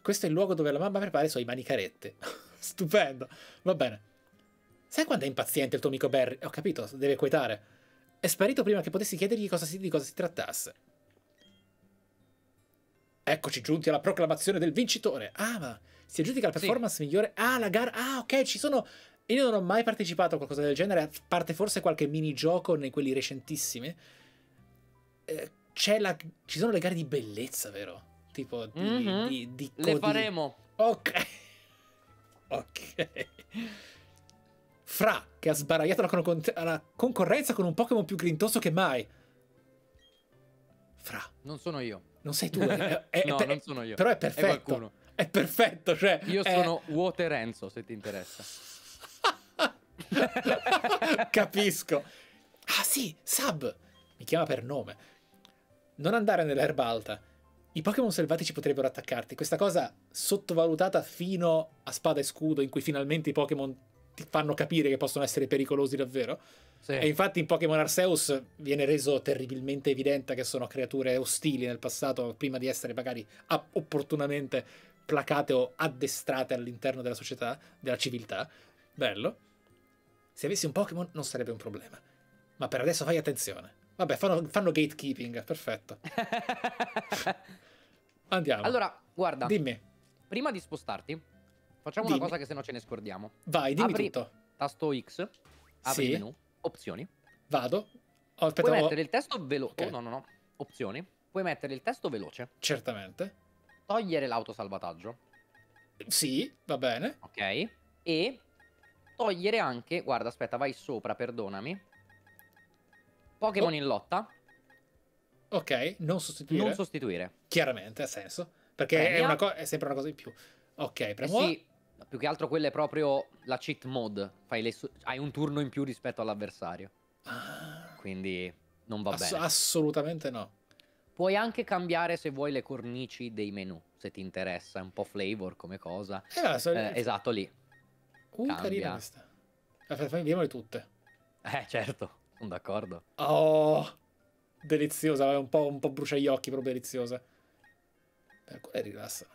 Questo è il luogo dove la mamma prepara i suoi manicarette. [LAUGHS] Stupendo. Va bene. Sai quando è impaziente il tuo amico Barry? Ho capito, deve quietare. È sparito prima che potessi chiedergli cosa si, di cosa si trattasse. Eccoci giunti alla proclamazione del vincitore. Ah, ma si aggiudica la performance sì. migliore. Ah, la gara. Ah, ok, ci sono. Io non ho mai partecipato a qualcosa del genere, a parte forse qualche minigioco nei quelli recentissimi. Eh, c'è la, ci sono le gare di bellezza, vero? Tipo di, Mhm. di, di Le codi- faremo. Ok. [LAUGHS] Ok. Fra, che ha sbaragliato la, con- la concorrenza con un Pokémon più grintoso che mai. Fra, Non sono io. non sei tu. È, è- [LAUGHS] no, per- non sono io. Però è È perfetto. qualcuno. È perfetto, cioè. Io è- sono Water Enzo, se ti interessa. [LAUGHS] Capisco. Ah sì, Sab. Mi chiama per nome. Non andare nell'erba alta. I Pokémon selvatici potrebbero attaccarti. Questa cosa sottovalutata fino a spada e scudo, in cui finalmente i Pokémon ti fanno capire che possono essere pericolosi davvero. Sì. E infatti in Pokémon Arceus viene reso terribilmente evidente che sono creature ostili nel passato, prima di essere magari opportunamente placate o addestrate all'interno della società, della civiltà. Bello. Se avessi un Pokémon non sarebbe un problema. Ma per adesso fai attenzione. Vabbè, fanno, fanno gatekeeping, perfetto. [LAUGHS] Andiamo. allora, guarda, dimmi, prima di spostarti, facciamo Dimmi. una cosa che se no ce ne scordiamo. vai, dimmi Apri- tutto. Tasto X, apri Sì. menu, opzioni. Vado. Oh, aspetta, Puoi oh, mettere il testo veloce. Ok. no, no, no. Opzioni. Puoi mettere il testo veloce, certamente. togliere l'autosalvataggio, Sì, va bene. ok? E togliere anche, guarda, aspetta, vai sopra, perdonami. Pokémon Oh. in lotta, Ok, non sostituire. non sostituire. Chiaramente, ha senso. Perché è, è sempre una cosa in più. Ok, Eh premo. sì, più che altro quella è proprio la cheat mode. Fai le su- hai un turno in più rispetto all'avversario. Ah, Quindi non va ass- bene. assolutamente no. Puoi anche cambiare se vuoi le cornici dei menu, se ti interessa, è un po' flavor come cosa. Eh, so- Eh, esatto, lì. uh, cambia. carina questa. Vediamole tutte. Eh, certo, sono d'accordo. Oh, deliziosa, un po', un po' brucia gli occhi, però deliziosa. Eh, quelle rilassano.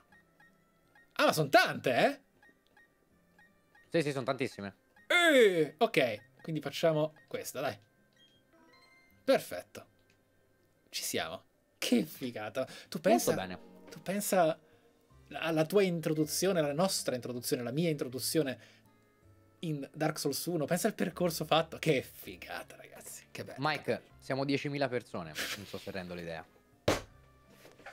Ah, ma sono tante, eh? Sì, sì, sono tantissime. Eh, ok, quindi facciamo questa, dai. Perfetto. Ci siamo. Che figata. Tu pensa, Molto bene. tu pensa alla tua introduzione, alla nostra introduzione, alla mia introduzione in Dark Souls 1. Pensa al percorso fatto. Che figata, ragazzi. Che bello. Mike, siamo 10.000 persone, non so se rendo l'idea.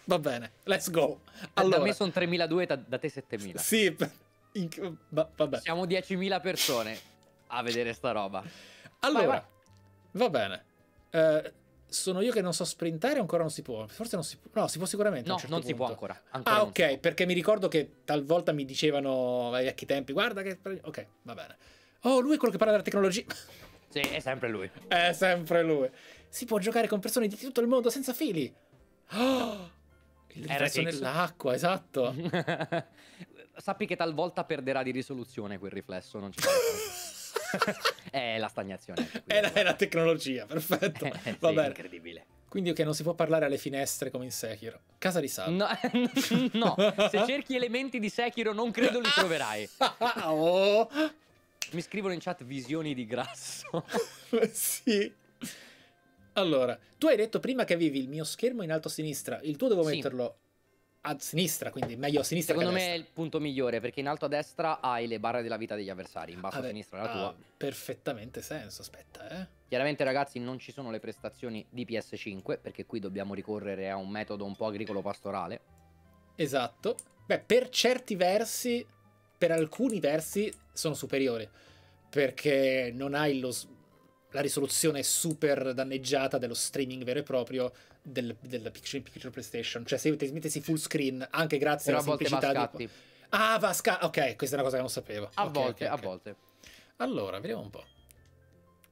Va bene, let's go. Da Allora, me sono 3.200, da, da te 7.000. sì, in- va- vabbè. Siamo 10.000 persone a vedere sta roba. Allora, vai. va bene. Eh, sono io che non so sprintare, ancora non si può. Forse non si può. No, si può sicuramente. a No, un certo non si può punto. ancora. ancora Ah, ok, perché mi ricordo che talvolta mi dicevano ai vecchi tempi, guarda che... Ok, va bene. Oh, lui è quello che parla della tecnologia. [LAUGHS] Sì, è sempre lui. è sempre lui. Si può giocare con persone di tutto il mondo senza fili. Oh, [GASPS] il riflesso nell'acqua, esatto. [LAUGHS] Sappi che talvolta perderà di risoluzione quel riflesso, non ci. [LAUGHS] È la stagnazione. è, la, è la tecnologia, perfetto. [LAUGHS] Eh, Va sì, bene. incredibile. Quindi ok, non si può parlare alle finestre come in Sekiro. Casa di Sal. No, [LAUGHS] no, se cerchi elementi di Sekiro non credo li troverai. oh, Mi scrivono in chat visioni di grasso. sì. Allora, tu hai detto prima che avevi il mio schermo in alto a sinistra. Il tuo devo Sì. metterlo a sinistra, quindi meglio a sinistra Secondo a me è il punto migliore perché in alto a destra hai le barre della vita degli avversari, in basso Vabbè, a sinistra la ha tua. perfettamente senso, aspetta, eh. Chiaramente ragazzi non ci sono le prestazioni di PS5 perché qui dobbiamo ricorrere a un metodo un po' agricolo-pastorale. Esatto. Beh, per certi versi, per alcuni versi sono superiori, perché non hai lo la risoluzione super danneggiata dello streaming vero e proprio del, del picture, picture PlayStation. Cioè, se ti mettessi full screen, anche grazie Però alla semplicità di... Ah, va a sca- Ok, questa è una cosa che non sapevo. A Ok, volte, ok, a ok. volte. Allora, vediamo un po'.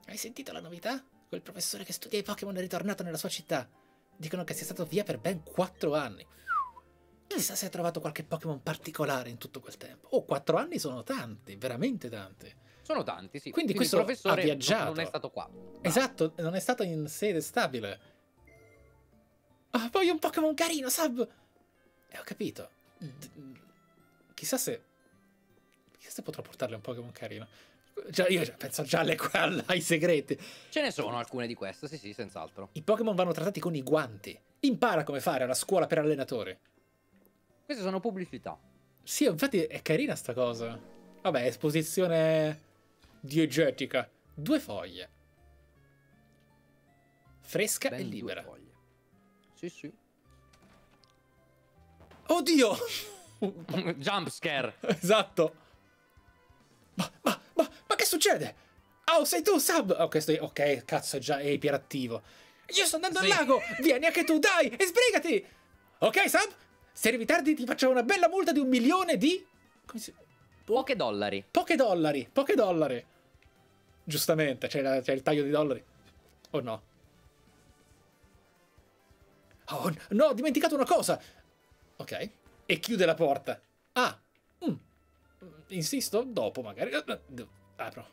Hai sentito la novità? Quel professore che studia i Pokémon è ritornato nella sua città. Dicono che sia stato via per ben 4 anni. Chissà se ha trovato qualche Pokémon particolare in tutto quel tempo. Oh, 4 anni sono tanti, veramente tanti. Sono tanti, sì. Quindi il questo ha professore non- viaggiato. non è stato qua. Bravo. Esatto, non è stato in sede stabile. Ah, voglio un Pokémon carino, Sab! E ho capito. D- chissà se... Chissà se potrò portarle un Pokémon carino. Già, io penso già alle, [LAUGHS] ai segreti. Ce ne sono alcune di queste, sì, sì, senz'altro. I Pokémon vanno trattati con i guanti. Impara come fare alla scuola per allenatori. Queste sono pubblicità. Sì, infatti è carina sta cosa. Vabbè, esposizione diegetica. Due foglie. Fresca Ben e libera. Sì, sì. Oddio! [LAUGHS] Jump scare. esatto. Ma, ma, ma, ma che succede? Oh, sei tu, Sab! Ok, sto... ok, cazzo, è già è iperattivo. Io sto andando Sì. al lago! Vieni anche tu, dai! E sbrigati! Ok, Sab? Se arrivi tardi ti faccio una bella multa di un milione di... Come si... Poche dollari. Poche dollari, poche dollari. Giustamente, c'è, il taglio di dollari. O no? Oh, no, ho dimenticato una cosa. Ok. E chiude la porta. Ah. mm. Insisto, dopo magari. Apro.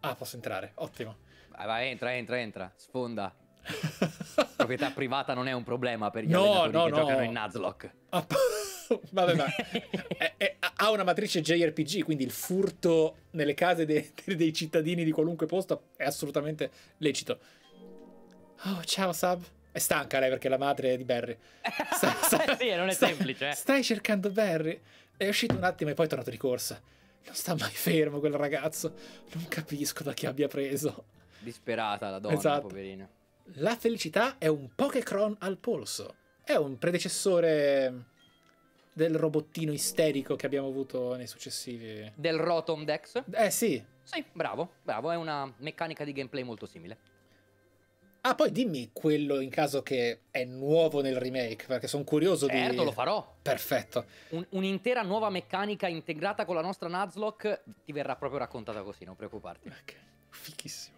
Ah, posso entrare. Ottimo. Vai, vai, entra, entra, entra. Sfonda. [LAUGHS] Proprietà privata non è un problema per gli No, no, che no. giocano in Nuzlocke. Ah, [LAUGHS] Vabbè, ma è- è- ha una matrice JRPG, quindi il furto nelle case dei, dei cittadini di qualunque posto è assolutamente lecito. Oh, ciao Sab. È stanca lei perché è la madre di Barry. [LAUGHS] Sta- sta- Sì, non è sta- semplice, eh. Stai cercando Barry? È uscito un attimo e poi è tornato di corsa. Non sta mai fermo quel ragazzo. Non capisco da chi abbia preso. Disperata la donna, Esatto. poverina. La felicità è un Pokécron al polso. È un predecessore del robottino isterico che abbiamo avuto nei successivi. Del Rotom Dex? Eh sì. Sì, bravo, bravo, è una meccanica di gameplay molto simile. Ah, poi dimmi quello in caso che è nuovo nel remake, perché sono curioso di. Certo, lo farò. Perfetto. Un- un'intera nuova meccanica integrata con la nostra Nuzlocke ti verrà proprio raccontata così, non preoccuparti. Ok, fichissimo.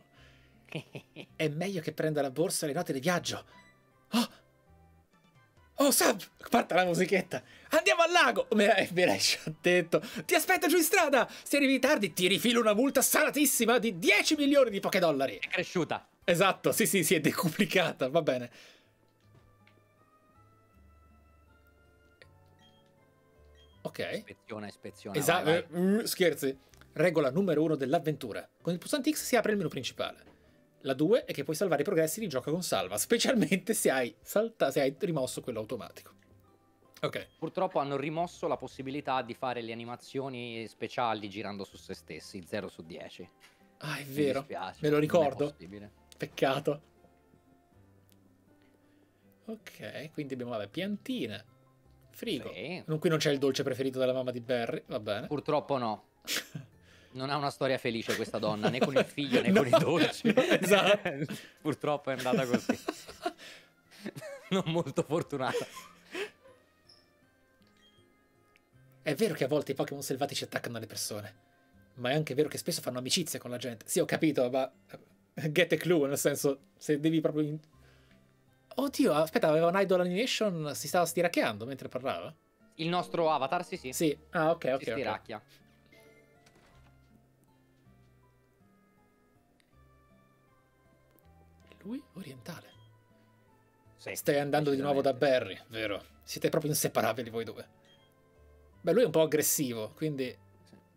[LAUGHS] È meglio che prenda la borsa e le note di viaggio. Oh! Oh, Sab! Parta la musichetta. Andiamo al lago! Me l'hai, me l'hai già detto. Ti aspetto giù in strada. Se arrivi tardi, ti rifilo una multa salatissima di 10 milioni di poche dollari. È cresciuta. Esatto, sì, sì, si è decuplicata. Va bene. Ok. Ispeziona, ispeziona. Esatto. vai, vai. scherzi. Regola numero uno dell'avventura. Con il pulsante X si apre il menu principale. La 2 è che puoi salvare i progressi di gioco con salva, specialmente se hai, salta- se hai rimosso quello automatico. Ok. Purtroppo hanno rimosso la possibilità di fare le animazioni speciali girando su se stessi, 0 su 10. Ah, è Mi vero. Me lo non è ricordo. Peccato. Ok, quindi abbiamo, vabbè, piantine. Frigo. Sì. Non- Qui non c'è il dolce preferito della mamma di Barry, va bene. Purtroppo no. [LAUGHS] Non ha una storia felice questa donna, né con il figlio né [LAUGHS] No, con i dolci. no, esatto. [LAUGHS] Purtroppo è andata così. non molto fortunata. È vero che a volte i Pokémon selvatici attaccano le persone, ma è anche vero che spesso fanno amicizia con la gente. Sì, ho capito, ma [LAUGHS] get a clue, nel senso, se devi proprio... in- Oddio, aspetta, aveva un idol animation, si stava stiracchiando mentre parlava? Il nostro avatar, sì, sì. Sì, ah, ok, si ok. ok. stiracchia. Lui orientale. Sì, Stai andando di nuovo da. Barry, vero? Siete proprio inseparabili voi due. Beh, lui è un po' aggressivo, quindi...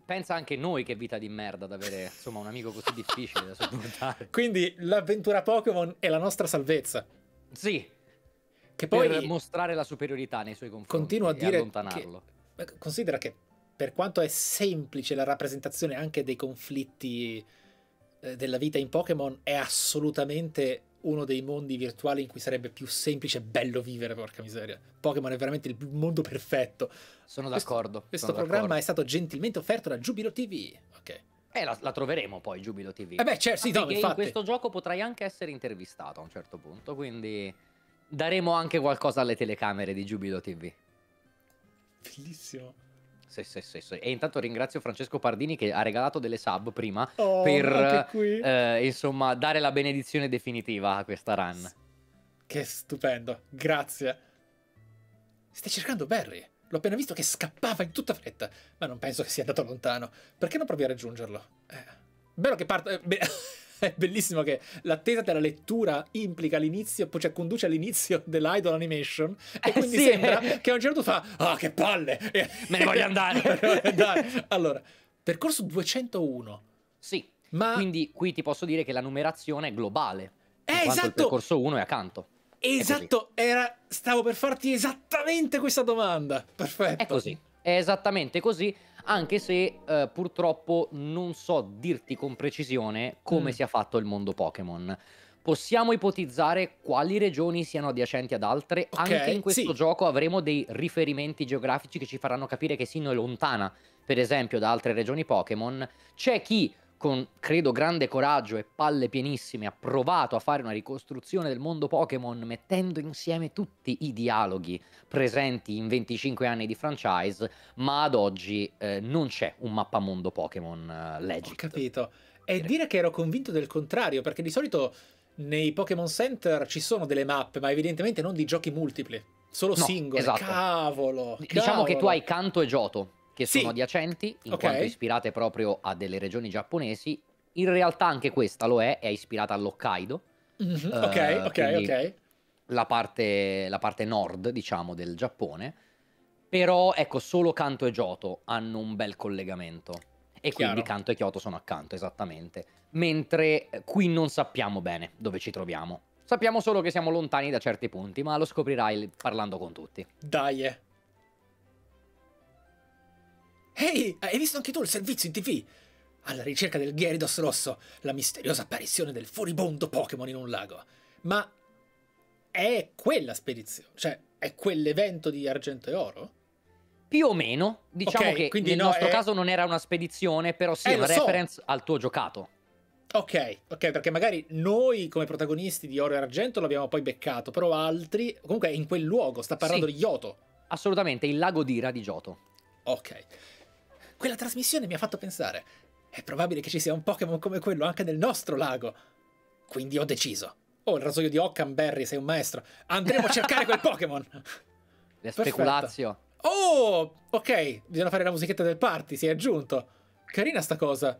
Pensa anche noi che vita di merda ad avere insomma un amico così difficile da sopportare. [LAUGHS] Quindi l'avventura Pokémon è la nostra salvezza. Sì, Che per poi... mostrare la superiorità nei suoi confronti Continuo a dire allontanarlo. Beh, Considera che per quanto è semplice la rappresentazione anche dei conflitti eh, della vita in Pokémon, è assolutamente uno dei mondi virtuali in cui sarebbe più semplice e bello vivere, porca miseria. Pokémon è veramente il mondo perfetto. Sono d'accordo. Questo sono programma d'accordo. è stato gentilmente offerto da Giubilo TV. Ok. Eh, la, la troveremo poi, Giubilo TV. Eh beh, certo, sì, no, Perché in infatti. questo gioco potrai anche essere intervistato a un certo punto, quindi daremo anche qualcosa alle telecamere di Giubilo TV. Bellissimo. Sì, sì, sì, sì. E intanto ringrazio Francesco Pardini che ha regalato delle sub prima Oh, per qui. eh, insomma dare la benedizione definitiva a questa run. Che stupendo, grazie. Stai cercando Barry? L'ho appena visto che scappava in tutta fretta, ma non penso che sia andato lontano. Perché non provi a raggiungerlo? Eh, bello che parta. eh, be- [LAUGHS] [LAUGHS] È bellissimo che l'attesa della lettura implica l'inizio, cioè conduce all'inizio [LAUGHS] dell'idol animation. E Eh, quindi sì. sembra che a un certo punto fa: Ah, che palle! Me ne voglio [LAUGHS] andare. Me ne voglio andare. Allora, percorso 201. Sì, Ma quindi qui ti posso dire che la numerazione è globale. Eh, esatto. il percorso 1 è accanto. esatto, era, stavo per farti esattamente questa domanda. Perfetto. È così, è esattamente così, anche se eh, purtroppo non so dirti con precisione come Mm. sia fatto il mondo Pokémon. possiamo ipotizzare quali regioni siano adiacenti ad altre. Ok, Anche in questo sì. gioco avremo dei riferimenti geografici che ci faranno capire che Sinnoh è lontana, per esempio, da altre regioni Pokémon. C'è chi, con credo grande coraggio e palle pienissime, ha provato a fare una ricostruzione del mondo Pokémon mettendo insieme tutti i dialoghi presenti in 25 anni di franchise, ma ad oggi eh, non c'è un mappamondo Pokémon eh, Ho legit. capito. E dire che ero convinto del contrario, perché di solito nei Pokémon Center ci sono delle mappe, ma evidentemente non di giochi multipli, solo No, singole. esatto. Cavolo! Diciamo che tu cavolo. hai Kanto e Johto, che Sì. sono adiacenti, in Ok. quanto ispirate proprio a delle regioni giapponesi. In realtà anche questa lo è, è ispirata all'Hokkaido, Mhm, Eh, ok, ok, quindi- ok. la parte, la parte nord, diciamo, del Giappone. Però, ecco, solo Kanto e Johto hanno un bel collegamento. E Chiaro. quindi Kanto e Kyoto sono accanto, esattamente. Mentre eh, qui non sappiamo bene dove ci troviamo. Sappiamo solo che siamo lontani da certi punti, ma lo scoprirai parlando con tutti. Dai. Eh. Ehi, hai visto anche tu il servizio in TV? Alla ricerca del Gyarados rosso, la misteriosa apparizione del furibondo Pokémon in un lago. Ma è quella spedizione? Cioè, è quell'evento di argento e oro? Più o meno, diciamo Ok, che nel no, nostro è- caso non era una spedizione, però sì, Eh, è una lo so. reference al tuo giocato. Ok, ok, perché magari noi come protagonisti di Oro e Argento l'abbiamo poi beccato, però altri... Comunque è in quel luogo, sta parlando Sì. di Yoto. Assolutamente, il lago d'Ira di Johto. Ok. Quella trasmissione mi ha fatto pensare. È probabile che ci sia un Pokémon come quello anche nel nostro lago. Quindi ho deciso. Oh, il rasoio di Occam, Berry, sei un maestro. Andremo a cercare quel [LAUGHS] Pokémon. Le Perfetto. speculazio. Oh, ok. Bisogna fare la musichetta del party, si è aggiunto. Carina sta cosa.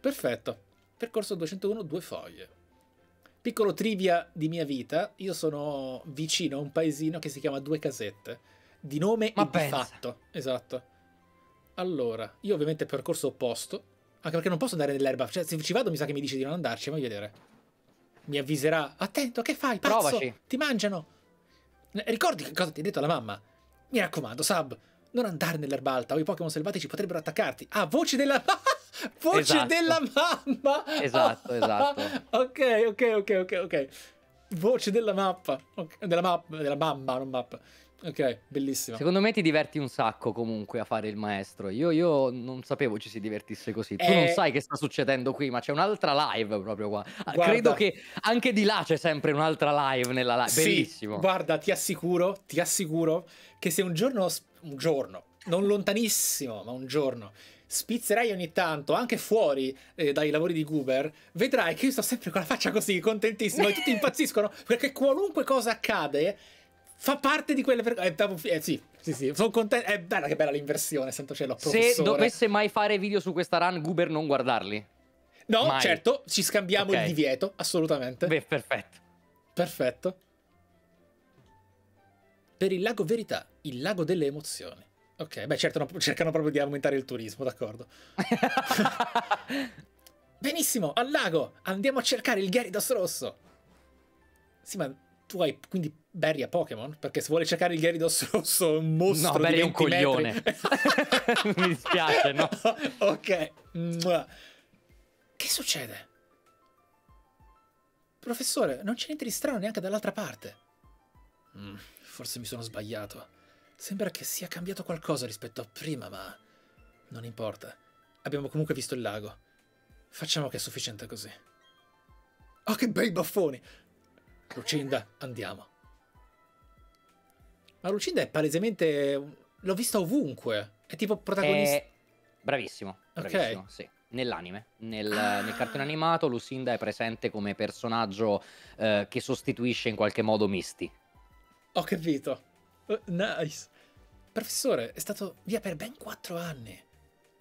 Perfetto. Percorso 201, due foglie. Piccolo trivia di mia vita. Io sono vicino a un paesino che si chiama Due Casette. Di nome Ma e di pensa. fatto. Esatto. Allora, io ovviamente percorso opposto. Anche perché non posso andare nell'erba. Cioè, se ci vado mi sa che mi dice di non andarci. Voglio vedere. Mi avviserà. Attento, che fai? Pazzo! Provaci. Ti mangiano. Ricordi che cosa ti ha detto la mamma? Mi raccomando, Sab, non andare nell'erba alta o i Pokémon selvatici potrebbero attaccarti. Ah, voce della [LAUGHS] Voce Esatto. della mamma! Esatto, esatto. [LAUGHS] ok, ok, ok, ok, ok. Voce della mappa. Ok, Della mappa, della mamma, non mappa. Ok, bellissimo. Secondo me ti diverti un sacco comunque a fare il maestro. Io, io non sapevo ci si divertisse così. Tu Eh. non sai che sta succedendo qui, ma c'è un'altra live proprio qua. Ah, Guarda. Credo che anche di là c'è sempre un'altra live nella live. Sì, Bellissimo. guarda, ti assicuro, ti assicuro che se un giorno, un giorno, non lontanissimo, ma un giorno, spizzerai ogni tanto, anche fuori eh, dai lavori di Goober, vedrai che io sto sempre con la faccia così, contentissimo, e tutti [LAUGHS] impazziscono, perché qualunque cosa accade fa parte di quelle... per- Eh, eh, sì, sì, sì, sono contento. È bella che bella l'inversione, santo cielo, Se professore. dovesse mai fare video su questa run, Goober non guardarli. No, mai. certo, ci scambiamo Ok. il divieto, assolutamente. Beh, perfetto. Perfetto. Per il lago Verità, il lago delle emozioni. Ok, beh, certo, no, cercano proprio di aumentare il turismo, d'accordo. [LAUGHS] Benissimo, al lago, andiamo a cercare il Gyarados rosso. Sì, ma tu hai quindi Barry a Pokémon? Perché se vuole cercare il Gyarados [LAUGHS] rosso è un mostro No, di Barry è un 20 metri. coglione. [LAUGHS] Mi dispiace, no? [LAUGHS] ok. Che succede? Professore, non c'è niente di strano neanche dall'altra parte. Mm, forse mi sono sbagliato. Sembra che sia cambiato qualcosa rispetto a prima, ma non importa. Abbiamo comunque visto il lago. Facciamo che è sufficiente così. Oh, che bei baffoni! Lucinda, andiamo. Ma Lucinda è palesemente... L'ho vista ovunque. È tipo protagonista... È... Bravissimo, bravissimo, sì. Nell'anime, nel, Ah. nel cartone animato, Lucinda è presente come personaggio eh, che sostituisce in qualche modo Misty. Ho capito. Oh, nice. Professore, è stato via per ben quattro anni.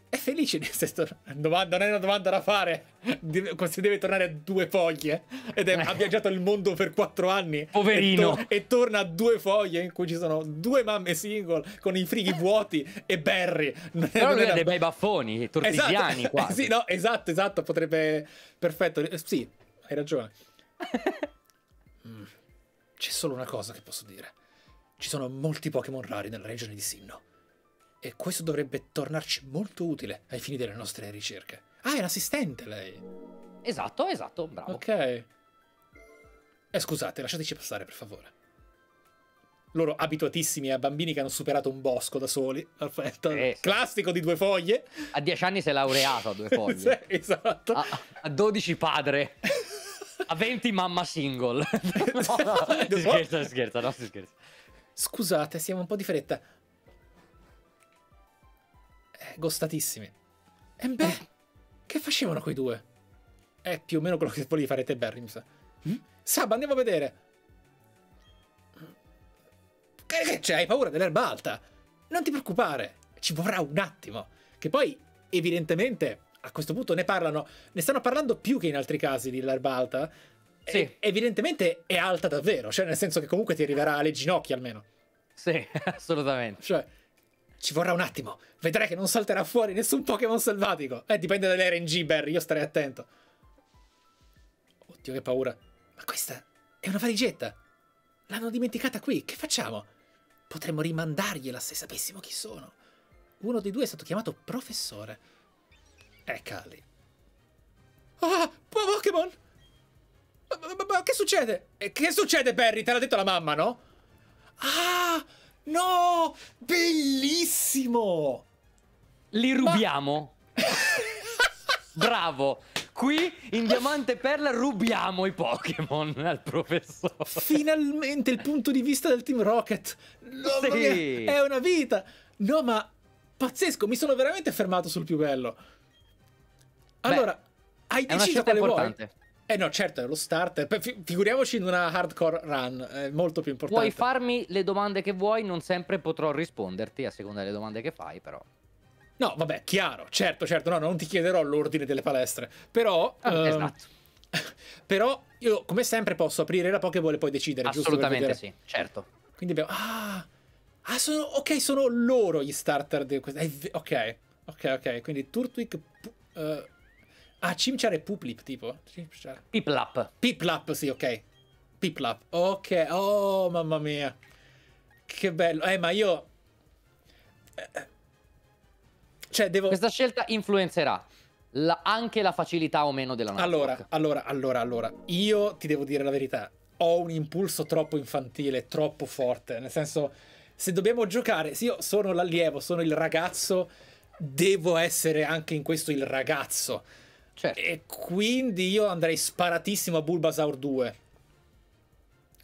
È felice di essere tornato. Domanda, non è una domanda da fare. Deve- Si deve tornare a due foglie. Ed è- ha viaggiato il mondo per quattro anni. Poverino. E, to- e torna a due foglie in cui ci sono due mamme single con i frighi vuoti e Barry. Non Però non lui è ha una- dei bei baffoni, tortesiani esatto. [LAUGHS] quasi. sì, no, esatto, esatto. Potrebbe. Perfetto. Eh, Sì, hai ragione. [LAUGHS] Mm. C'è solo una cosa che posso dire. Ci sono molti Pokémon rari nella regione di Sinnoh. E questo dovrebbe tornarci molto utile ai fini delle nostre ricerche. Ah, è un assistente lei. Esatto, esatto, bravo. Ok. Eh, scusate, lasciateci passare, per favore. Loro abituatissimi a bambini che hanno superato un bosco da soli. Perfetto. Eh. Classico di due foglie. A 10 anni si è laureato a due [LAUGHS] foglie. Sì, esatto. a, a 12 padre. A 20 mamma single. [LAUGHS] no, no, si scherza, si scherza, no, si scherza. Scusate, siamo un po' di fretta. Eh, gostatissimi. E beh, che facevano quei due? È più o meno quello che volevi fare te, Barry, mi sa. Mm? Sab, andiamo a vedere. Che, che c'è? Hai paura dell'erba alta? Non ti preoccupare, ci vorrà un attimo. Che poi, evidentemente, a questo punto ne parlano, ne stanno parlando più che in altri casi dell'erba alta. Sì. E evidentemente è alta davvero, cioè nel senso che comunque ti arriverà alle ginocchia almeno. Sì, [LAUGHS] assolutamente. Cioè, ci vorrà un attimo. Vedrai che non salterà fuori nessun Pokémon selvatico. Eh, dipende dall'RNG, Barry, io starei attento. Oddio, che paura. Ma questa è una valigetta. L'hanno dimenticata qui. Che facciamo? Potremmo rimandargliela se sapessimo chi sono. Uno dei due è stato chiamato professore. Eh, Cali. Ah, Pokémon! Ma, ma- ma- che succede? Eh, Che succede, Barry? Te l'ha detto la mamma, no? Ah, no! Bellissimo! Li rubiamo. [LAUGHS] Bravo. Qui in Diamante e Perla rubiamo i Pokémon al professore. Finalmente il punto di vista del Team Rocket. No, Sì. ma È una vita. No, ma pazzesco, mi sono veramente fermato sul più bello. Allora, hai È una deciso quale vuoi? Eh no, certo, è lo starter. Figuriamoci in una hardcore run, è molto più importante. Puoi farmi le domande che vuoi, non sempre potrò risponderti a seconda delle domande che fai, però. No, vabbè, chiaro, certo, certo, no, non ti chiederò l'ordine delle palestre. Però... Ah, ehm, esatto. [LAUGHS] Però io, come sempre, posso aprire la Pokéball e poi decidere, giusto? Assolutamente sì, certo. Quindi abbiamo. Ah! Ah, sono. Ok, sono loro gli starter di questa. ve- Ok, ok, ok. Quindi Turtwig. Eh, ah, Chimchar e Puplip, tipo. Chimchar. Piplap. Piplap, sì, ok. Piplap. Ok. Oh, mamma mia. Che bello. Eh, ma io. eh, Cioè, devo. Questa scelta influenzerà la- anche la facilità o meno della Nuzlocke. Allora, allora, allora, allora. Io ti devo dire la verità. Ho un impulso troppo infantile, troppo forte. Nel senso, se dobbiamo giocare, se io sono l'allievo, sono il ragazzo, devo essere anche in questo il ragazzo. Certo. E quindi io andrei sparatissimo a Bulbasaur 2.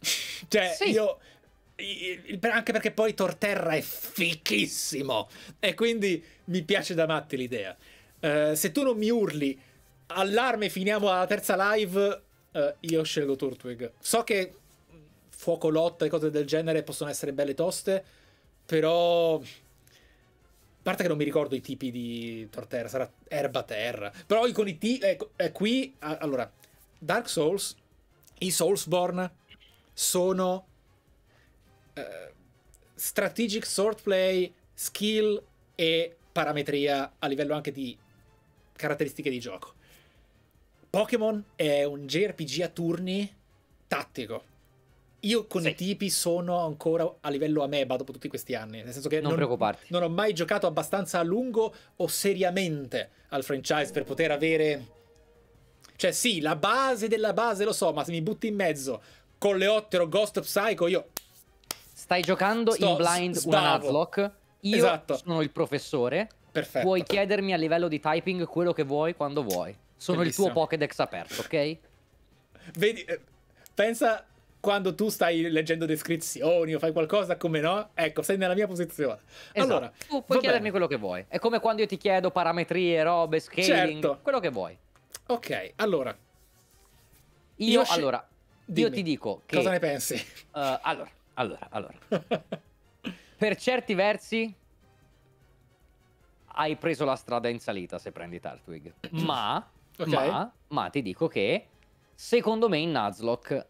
[LAUGHS] cioè, Sì. io. Anche perché poi Torterra è fichissimo. E quindi mi piace da matti l'idea. Eh, se tu non mi urli, allarme, finiamo la terza live. eh, io scelgo Turtwig. So che fuoco lotta e cose del genere possono essere belle toste. Però. Parte che non mi ricordo i tipi di Torterra, sarà erba terra. Però con i tipi. Ecco, eh, qui. a- allora, Dark Souls, i Soulsborne sono. eh, strategic swordplay, skill e parametria a livello anche di caratteristiche di gioco. Pokémon è un JRPG a turni tattico. Io con Sì. i tipi sono ancora a livello ameba dopo tutti questi anni. Nel senso che Non preoccuparti. non ho mai giocato abbastanza a lungo o seriamente al franchise per poter avere. Cioè, sì, la base della base lo so, ma se mi butti in mezzo con Leottero, Ghost Psycho, io. Stai giocando Sto- in blind una. Nuzlocke. Io Esatto. sono il professore. Perfetto. Puoi chiedermi a livello di typing quello che vuoi quando vuoi. Sono Bellissimo. il tuo Pokédex aperto, ok? Vedi, eh, pensa quando tu stai leggendo descrizioni o fai qualcosa come no? Ecco, sei nella mia posizione. Esatto. Allora, tu puoi chiedermi bene. quello che vuoi. È come quando io ti chiedo parametrie, robe, scaling, Certo. quello che vuoi. Ok, allora, Io, Io allora, io dimmi, ti dico che cosa ne pensi? eh, allora, allora, allora. [LAUGHS] per certi versi hai preso la strada in salita se prendi Tartwig. Ma, Ok. ma, ma ti dico che secondo me in Nuzlocke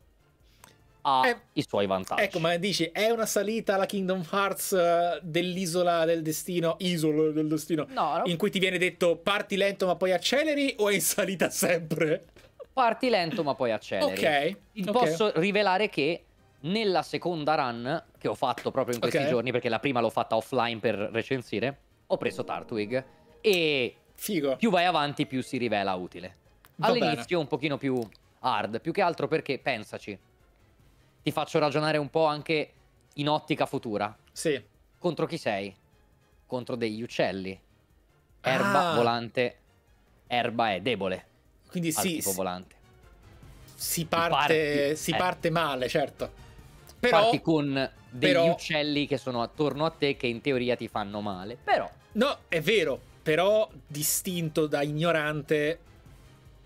ha Eh, i suoi vantaggi. ecco, ma dici, è una salita alla Kingdom Hearts eh, dell'isola del destino, isola del destino, No, no. in cui ti viene detto parti lento ma poi acceleri o è in salita sempre? Parti lento ma poi acceleri. Ok, Ti ok. posso rivelare che nella seconda run che ho fatto proprio in questi Ok. giorni, perché la prima l'ho fatta offline per recensire, ho preso Tartwig e Figo. più vai avanti più si rivela utile. All'inizio un pochino più hard, più che altro perché pensaci, ti faccio ragionare un po' anche in ottica futura. Sì. Contro chi sei? Contro degli uccelli. Erba Ah. volante. Erba è debole Quindi sì, tipo si, volante. si parte, parti- si eh. parte male, certo. Però, Parti con degli però- uccelli che sono attorno a te che in teoria ti fanno male. Però no, è vero, però distinto da ignorante,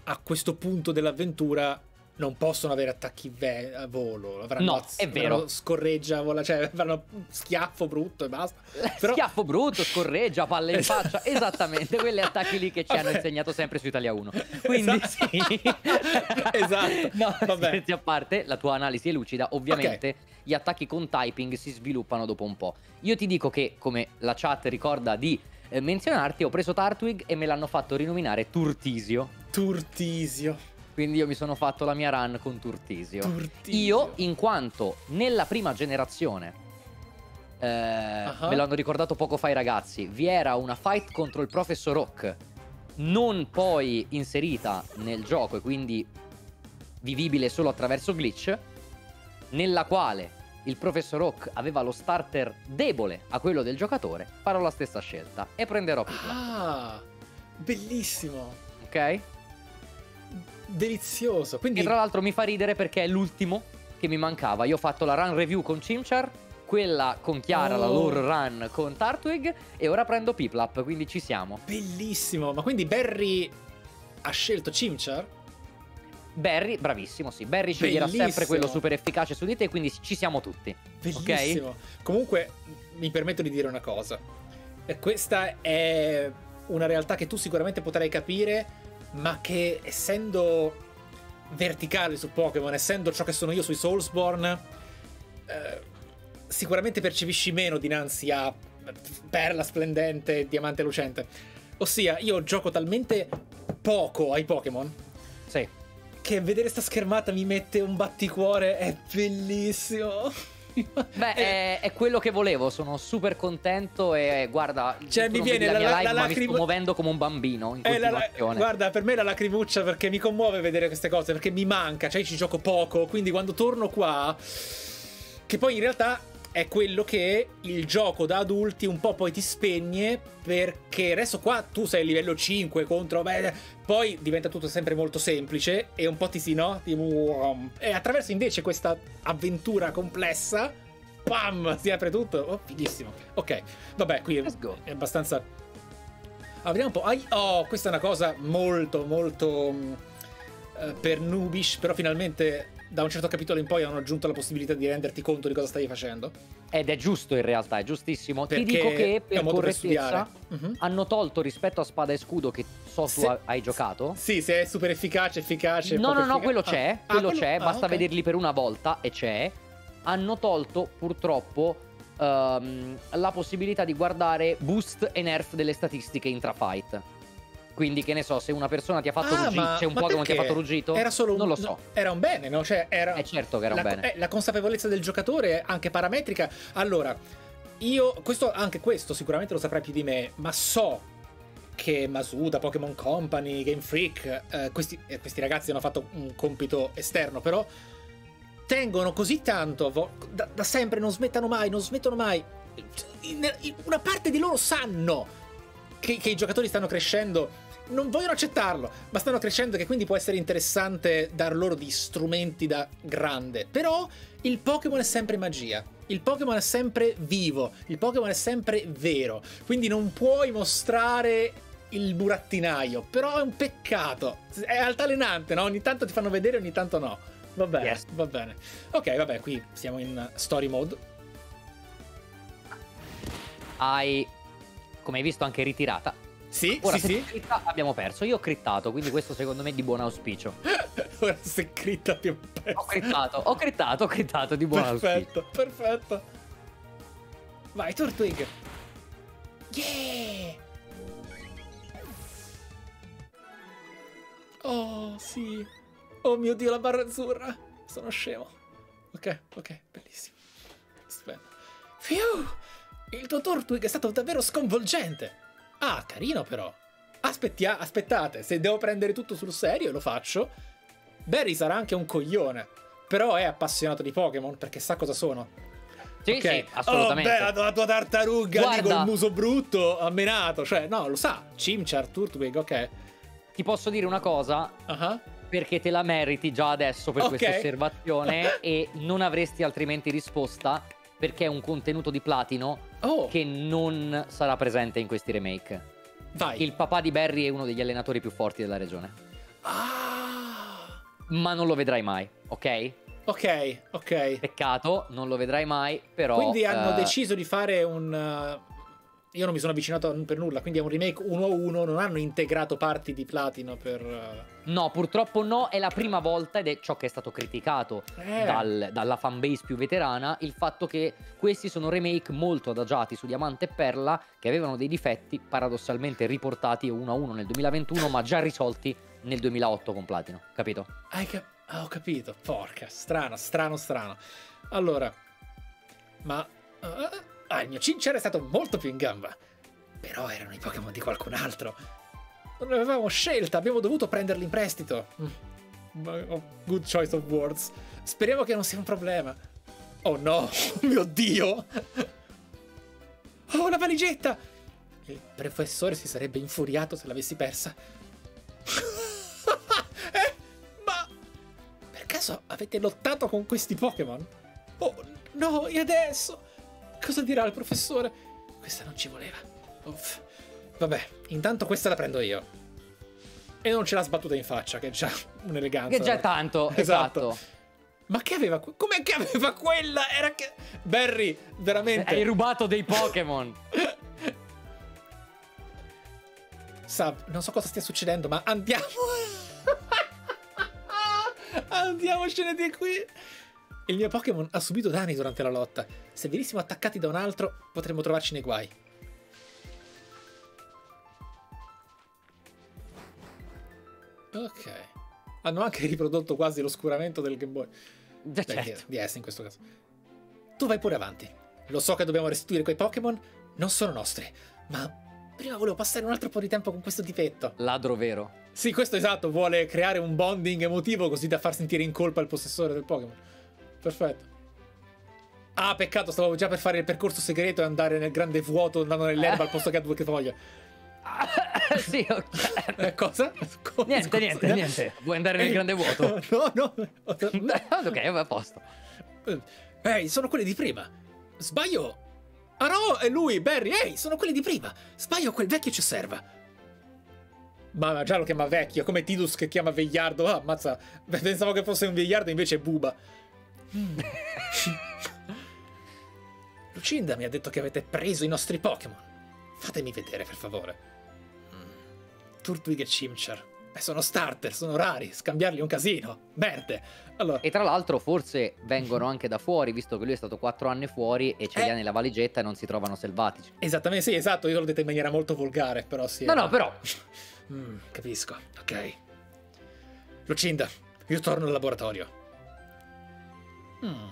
a questo punto dell'avventura non possono avere attacchi a volo. Avranno No, è vero. avranno scorreggia, vola, cioè avranno schiaffo brutto e basta. Però- Schiaffo brutto, scorreggia, palle in Esatto. faccia. Esattamente, quegli attacchi lì che ci hanno insegnato sempre su Italia 1. Quindi Esatto. sì. Esatto. No, Vabbè. scherzi a parte, la tua analisi è lucida. Ovviamente gli attacchi con typing si sviluppano dopo un po'. Io ti dico che, come la chat ricorda di eh, menzionarti, ho preso Tartwig e me l'hanno fatto rinominare Turtisio. Turtisio. Quindi io mi sono fatto la mia run con Turtisio. Turtisio. Io, in quanto nella prima generazione, eh, Ah. me l'hanno ricordato poco fa i ragazzi, vi era una fight contro il Professor Rock, non poi inserita nel gioco e quindi vivibile solo attraverso glitch, nella quale il Professor Rock aveva lo starter debole a quello del giocatore, farò la stessa scelta e prenderò Pipla, Ah, bellissimo. ok? Delizioso. Quindi Che tra l'altro mi fa ridere perché è l'ultimo che mi mancava. Io ho fatto la run review con Chimchar, quella con Chiara, la Oh. lore run con Tartwig e ora prendo Piplap, quindi ci siamo. bellissimo. Ma quindi Barry ha scelto Chimchar? Barry, bravissimo, sì. Barry sceglierà Bellissimo. sempre quello super efficace su di te, quindi ci siamo tutti. Bellissimo. Comunque, mi permetto di dire una cosa. E Questa è una realtà che tu sicuramente potrai capire, ma che essendo verticale su Pokémon, essendo ciò che sono io sui Soulsborne, eh, sicuramente percepisci meno dinanzi a Perla Splendente, Diamante Lucente. Ossia, io gioco talmente poco ai Pokémon Sì. che vedere sta schermata mi mette un batticuore, è bellissimo. Beh, È- è, è quello che volevo, sono super contento e guarda, Cioè, mi viene la, la- mia la- live, la ma mi sto muovendo come un bambino in Eh, la- guarda, per me è la lacrimuccia perché mi commuove vedere queste cose, perché mi manca, cioè ci gioco poco, quindi quando torno qua, che poi in realtà è quello che il gioco da adulti un po' poi ti spegne, perché adesso qua tu sei a livello 5 contro, beh, poi diventa tutto sempre molto semplice e un po' ti si, no? E attraverso invece questa avventura complessa, pam, si apre tutto, oh, fighissimo. Ok, vabbè, qui è, abbastanza... Ah, vediamo un po'. Ai- Oh, questa è una cosa molto, molto eh, per noobish, però finalmente da un certo capitolo in poi hanno aggiunto la possibilità di renderti conto di cosa stavi facendo. Ed è giusto in realtà, è giustissimo. Perché Ti dico che per modo per correttezza studiare. Mhm. hanno tolto rispetto a Spada e Scudo che so tu Se- ha- hai giocato. Sì, se è super efficace, efficace. No, no, no, effica- quello Ah. c'è, Ah, quello quello- c'è, ah, basta ok. vederli per una volta e c'è. Hanno tolto purtroppo ehm, la possibilità di guardare boost e nerf delle statistiche intra-fight. Quindi che ne so, se una persona ti ha fatto Ah, ruggito, c'è un ma Pokémon che ha fatto ruggito, Era solo un, non lo so. era un bene, no? Cioè, era. È certo che era un la, bene. eh, la consapevolezza del giocatore, anche parametrica. Allora, io, questo, anche questo sicuramente lo saprai più di me, ma so che Masuda, Pokémon Company, Game Freak, eh, questi, eh, questi ragazzi hanno fatto un compito esterno, però tengono così tanto, vo- da, da sempre, non smettano mai, non smettono mai. In- in- una parte di loro sanno che, che i giocatori stanno crescendo. Non vogliono accettarlo, ma stanno crescendo che quindi può essere interessante dar loro di strumenti da grande. Però il Pokémon è sempre magia. Il Pokémon è sempre vivo. Il Pokémon è sempre vero. Quindi non puoi mostrare il burattinaio. Però è un peccato. È altalenante, no? Ogni tanto ti fanno vedere, ogni tanto no. Va bene, Yes. va bene. Ok, vabbè, qui siamo in story mode. Hai, come hai visto, anche ritirata. Sì, Ora, sì, se sì. critta, abbiamo perso. Io ho crittato, quindi questo secondo me è di buon auspicio. [LAUGHS] Ora se critta più Ho crittato, ho crittato, ho crittato di buon auspicio. Perfetto, perfetto. Vai, Turtwig. Yeah! Oh, sì. Oh mio Dio, la barra azzurra. Sono scemo. Ok, ok, bellissimo. Stupendo. Fiu! Il tuo Turtwig è stato davvero sconvolgente. Ah, carino però. Aspettia- aspettate, se devo prendere tutto sul serio lo faccio. Barry sarà anche un coglione. però è appassionato di Pokémon perché sa cosa sono. Sì, Ok. sì, assolutamente. Oh, beh, la tua, tartaruga lì Guarda. col muso brutto, ammenato. Cioè, no, lo sa. Chimchar, Turtwig, ok. Ti posso dire una cosa, Ah, perché te la meriti già adesso per Ok. questa osservazione [LAUGHS] e non avresti altrimenti risposta perché è un contenuto di platino Oh, che non sarà presente in questi remake. vai. Il papà di Barry è uno degli allenatori più forti della regione, Ah, ma non lo vedrai mai, ok? ok, ok. Peccato, non lo vedrai mai, però... Quindi hanno eh, deciso di fare un... uh, io non mi sono avvicinato per nulla, quindi è un remake uno a uno, non hanno integrato parti di platino per... uh, No, purtroppo no, è la prima volta ed è ciò che è stato criticato Eh. dal- dalla fanbase più veterana, il fatto che questi sono remake molto adagiati su Diamante e Perla, che avevano dei difetti paradossalmente riportati uno a uno nel 2021, ma già risolti nel 2008 con Platino, capito? Hai cap- ah, ho capito, porca, strano, strano, strano. Allora, ma... uh, ah, il mio Cincer è stato molto più in gamba. Però erano i Pokémon di qualcun altro. Non avevamo scelta, abbiamo dovuto prenderli in prestito. Mm. Oh, Good choice of words. Speriamo che non sia un problema. Oh no, [LAUGHS] mio Dio! Oh, una valigetta! Il professore si sarebbe infuriato se l'avessi persa. [LAUGHS] eh, ma per caso avete lottato con questi Pokémon? Oh, no, e adesso? Cosa dirà il professore? Questa non ci voleva. Uff. Vabbè, intanto questa la prendo io. E non ce l'ha sbattuta in faccia, che è già un'eleganza. Che già è tanto, [LAUGHS] Esatto. esatto. Ma che aveva? Com'è che aveva quella? Era che. Barry, veramente. Hai rubato dei Pokémon. [LAUGHS] Sab, non so cosa stia succedendo, ma andiamo. [LAUGHS] Andiamocene di qui. Il mio Pokémon ha subito danni durante la lotta. Se venissimo attaccati da un altro, potremmo trovarci nei guai. Ok. Hanno anche riprodotto quasi l'oscuramento del Game Boy. Già, Beh, certo. di S in questo caso. Tu vai pure avanti. Lo so che dobbiamo restituire quei Pokémon, non sono nostri, ma prima volevo passare un altro po' di tempo con questo difetto. Ladro vero. Sì, questo esatto, vuole creare un bonding emotivo così da far sentire in colpa il possessore del Pokémon. Perfetto. Ah, peccato, stavo già per fare il percorso segreto e andare nel grande vuoto andando nell'erba al posto che a due che foglie. [LAUGHS] sì, ok. Eh, cosa? Come, Niente, scusa? niente, niente. Vuoi andare nel Ehi, grande vuoto? [LAUGHS] No, no. [LAUGHS] ok, va a posto. Ehi, sono quelli di prima. Sbaglio. Ah no, è lui, Barry. Ehi, sono quelli di prima. Sbaglio, quel vecchio ci osserva. Ma già lo chiama vecchio, come Tidus che chiama Vegliardo. Ah, ammazza. Pensavo che fosse un Vegliardo, invece è Buba. Mm. Lucinda mi ha detto che avete preso i nostri Pokémon. Fatemi vedere, per favore. Mm. Turtwig e Chimchar. Eh, sono starter, sono rari. Scambiarli è un casino. Merde. Allora, E tra l'altro forse vengono anche da fuori, visto che lui è stato 4 anni fuori e ce li Eh. ha nella valigetta e non si trovano selvatici. Esattamente, sì, esatto, io l'ho detto in maniera molto volgare, però sì. No, era- no, però. [LAUGHS] Mm, capisco, ok. Lucinda, io torno al laboratorio. Mm.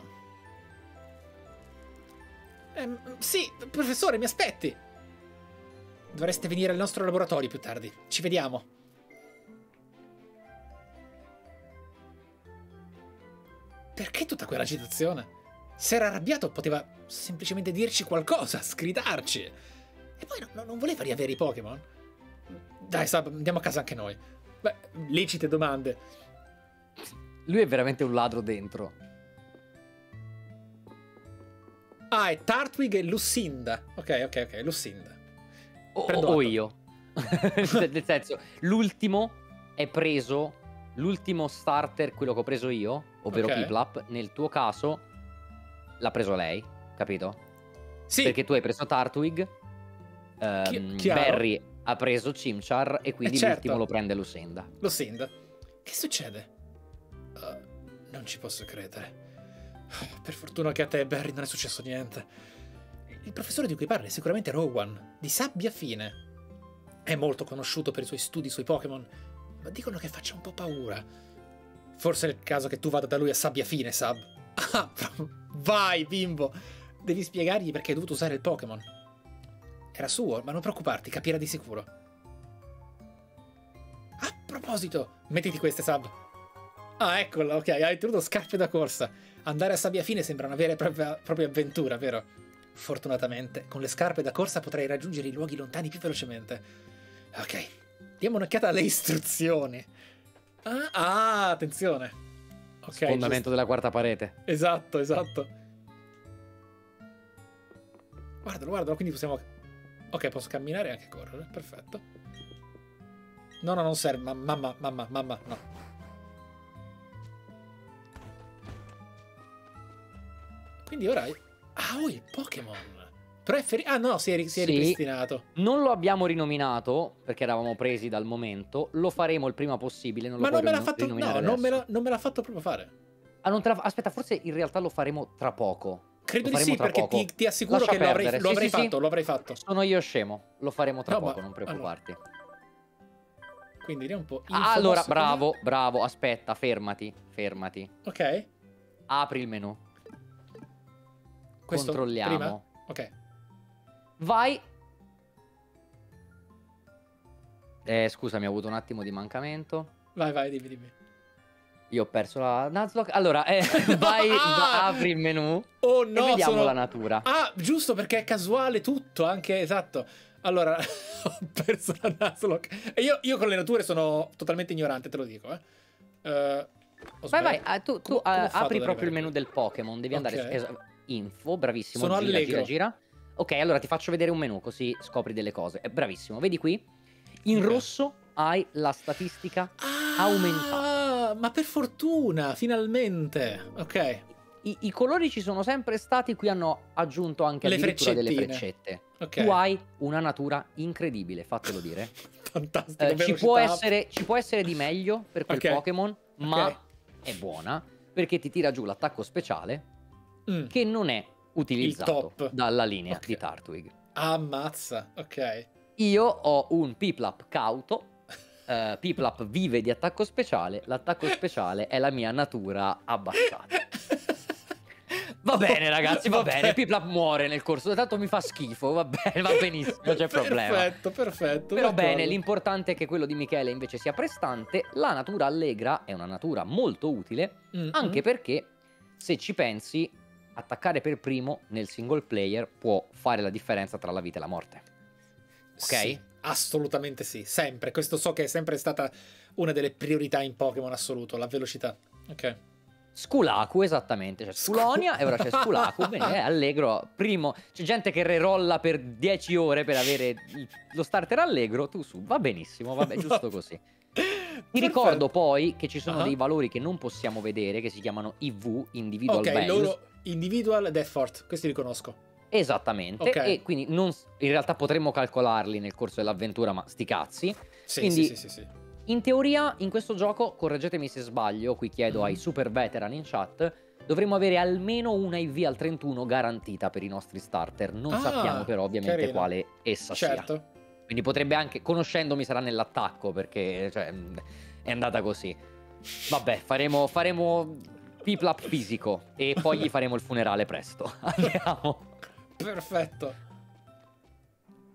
Ehm, sì, professore, mi aspetti. Dovreste venire al nostro laboratorio più tardi. Ci vediamo. Perché tutta quell'agitazione? Se era arrabbiato poteva semplicemente dirci qualcosa, sgridarci. E poi no- no- non voleva riavere i Pokémon? Dai, Sab, andiamo a casa anche noi. Beh, lecite domande. Lui è veramente un ladro dentro. Ah, è Tartwig e Lucinda. Ok, ok, ok, Lucinda. O, o io. [LAUGHS] Nel senso, l'ultimo è preso. L'ultimo starter, quello che ho preso io, ovvero Ok. Piplap, nel tuo caso l'ha preso lei, capito? Sì, Perché tu hai preso Tartwig, ehm, Chi-. Barry ha preso Chimchar e quindi Eh, certo. l'ultimo lo prende Lucinda. Lucinda. Che succede? Uh, non ci posso credere. Per fortuna che a te, Barry, non è successo niente. Il professore di cui parli è sicuramente Rowan, di Sabbia Fine. È molto conosciuto per i suoi studi sui Pokémon, ma dicono che faccia un po' paura. Forse è il caso che tu vada da lui a Sabbia Fine, Sab. Ah, [LAUGHS] vai, bimbo! Devi spiegargli perché hai dovuto usare il Pokémon. Era suo, ma non preoccuparti, capirà di sicuro. A proposito, mettiti queste, Sab. Ah, eccola, ok, hai tenuto scarpe da corsa. Andare a Sabbia Fine sembra una vera e propria, propria avventura, vero? Fortunatamente, con le scarpe da corsa potrai raggiungere i luoghi lontani più velocemente. Ok, diamo un'occhiata alle istruzioni. Ah, ah attenzione. Ok. Fondamento della quarta parete. Esatto, esatto. Guardalo, guardalo, quindi possiamo... Ok, posso camminare e anche correre, perfetto. No, no, non serve, ma- mamma, mamma, mamma, no. Quindi ora... Ah, oh, il Pokémon! Però è feri- Ah, no, si è, si è Sì. ripristinato. Non lo abbiamo rinominato perché eravamo presi dal momento. Lo faremo il prima possibile. Non Ma non me l'ha fatto... rinominare No, non me, l'ha, non me l'ha fatto proprio fare. Ah, non te la- Aspetta, forse in realtà lo faremo tra poco. Credo di sì, perché ti, ti assicuro Lascia che lo avrei, lo Sì, avrei sì, sì. fatto, lo avrei fatto. Sono io scemo. Lo faremo tra No, ma- poco, non preoccuparti. Quindi vediamo un po'. Ah, allora, bravo, bravo. Aspetta, fermati, fermati. Ok. Apri il menu. Questo Controlliamo. prima? Ok. Vai. Eh, scusami, ho avuto un attimo di mancamento. Vai, vai, dimmi, dimmi. Io ho perso la Nuzlocke. Allora, eh, [LAUGHS] vai, va- apri il menu Oh e no, vediamo sono... la natura. Ah, giusto perché è casuale tutto, anche esatto. Allora, [LAUGHS] ho perso la Nuzlocke. E io, io con le nature sono totalmente ignorante, te lo dico, eh. Ho Vai, vai, ah, tu, tu, fatto apri proprio il menu del Pokémon. Devi andare Ok. su es- info, bravissimo. Sono gira, gira, allegro. gira. Ok, allora ti faccio vedere un menu così scopri delle cose. È bravissimo. Vedi qui? In Ok. rosso hai la statistica Ah, aumentato. Ma per fortuna, finalmente. Ok. I, i colori ci sono sempre stati, qui hanno aggiunto anche Le addirittura delle freccette. Ok. Tu hai una natura incredibile, fatelo dire. [LAUGHS] Fantastico. Eh, ci, può essere, ci può essere di meglio per quel Ok. Pokémon, ma Ok. è buona perché ti tira giù l'attacco speciale Mm. che non è utilizzato dalla linea Ok. di Tartwig. Ammazza. Ok. Io ho un Piplap cauto. [LAUGHS] eh, Piplap vive di attacco speciale. L'attacco speciale è la mia natura abbassata. [LAUGHS] Va bene, ragazzi, va bene. Piplap muore nel corso. Tanto mi fa schifo. Va bene, va benissimo, non c'è problema. Perfetto, perfetto. Però bene, l'importante è che quello di Michele invece sia prestante. La natura allegra è una natura molto utile, Mm, anche perché se ci pensi, attaccare per primo nel single player può fare la differenza tra la vita e la morte. Ok? Sì, assolutamente sì, sempre. Questo so che è sempre stata una delle priorità in Pokémon assoluto, la velocità. Ok. Sculaku, esattamente. C'è Sculonia e ora c'è Sculaku. [LAUGHS] Bene, è allegro. Primo, c'è gente che rerolla per 10 ore per avere il- lo starter allegro. Tu su, va benissimo, vabbè, [LAUGHS] giusto così. Ti ricordo poi che ci sono Ah. dei valori che non possiamo vedere, che si chiamano IV, Individual Ok, Values. loro individual death fort, questi li conosco. Esattamente, Ok. e quindi non, in realtà potremmo calcolarli nel corso dell'avventura, ma sti cazzi. Sì, Quindi- sì, sì, sì, sì. In teoria, in questo gioco, correggetemi se sbaglio, qui chiedo Mhm. ai super veteran in chat, dovremmo avere almeno una IV al 31 garantita per i nostri starter. Non Ah, sappiamo però ovviamente carino. quale essa sia. Certo. Quindi potrebbe anche, conoscendomi, sarà nell'attacco perché cioè, è andata così. Vabbè, faremo, faremo Piplap fisico e [LAUGHS] poi gli faremo il funerale presto. [LAUGHS] Andiamo. Perfetto.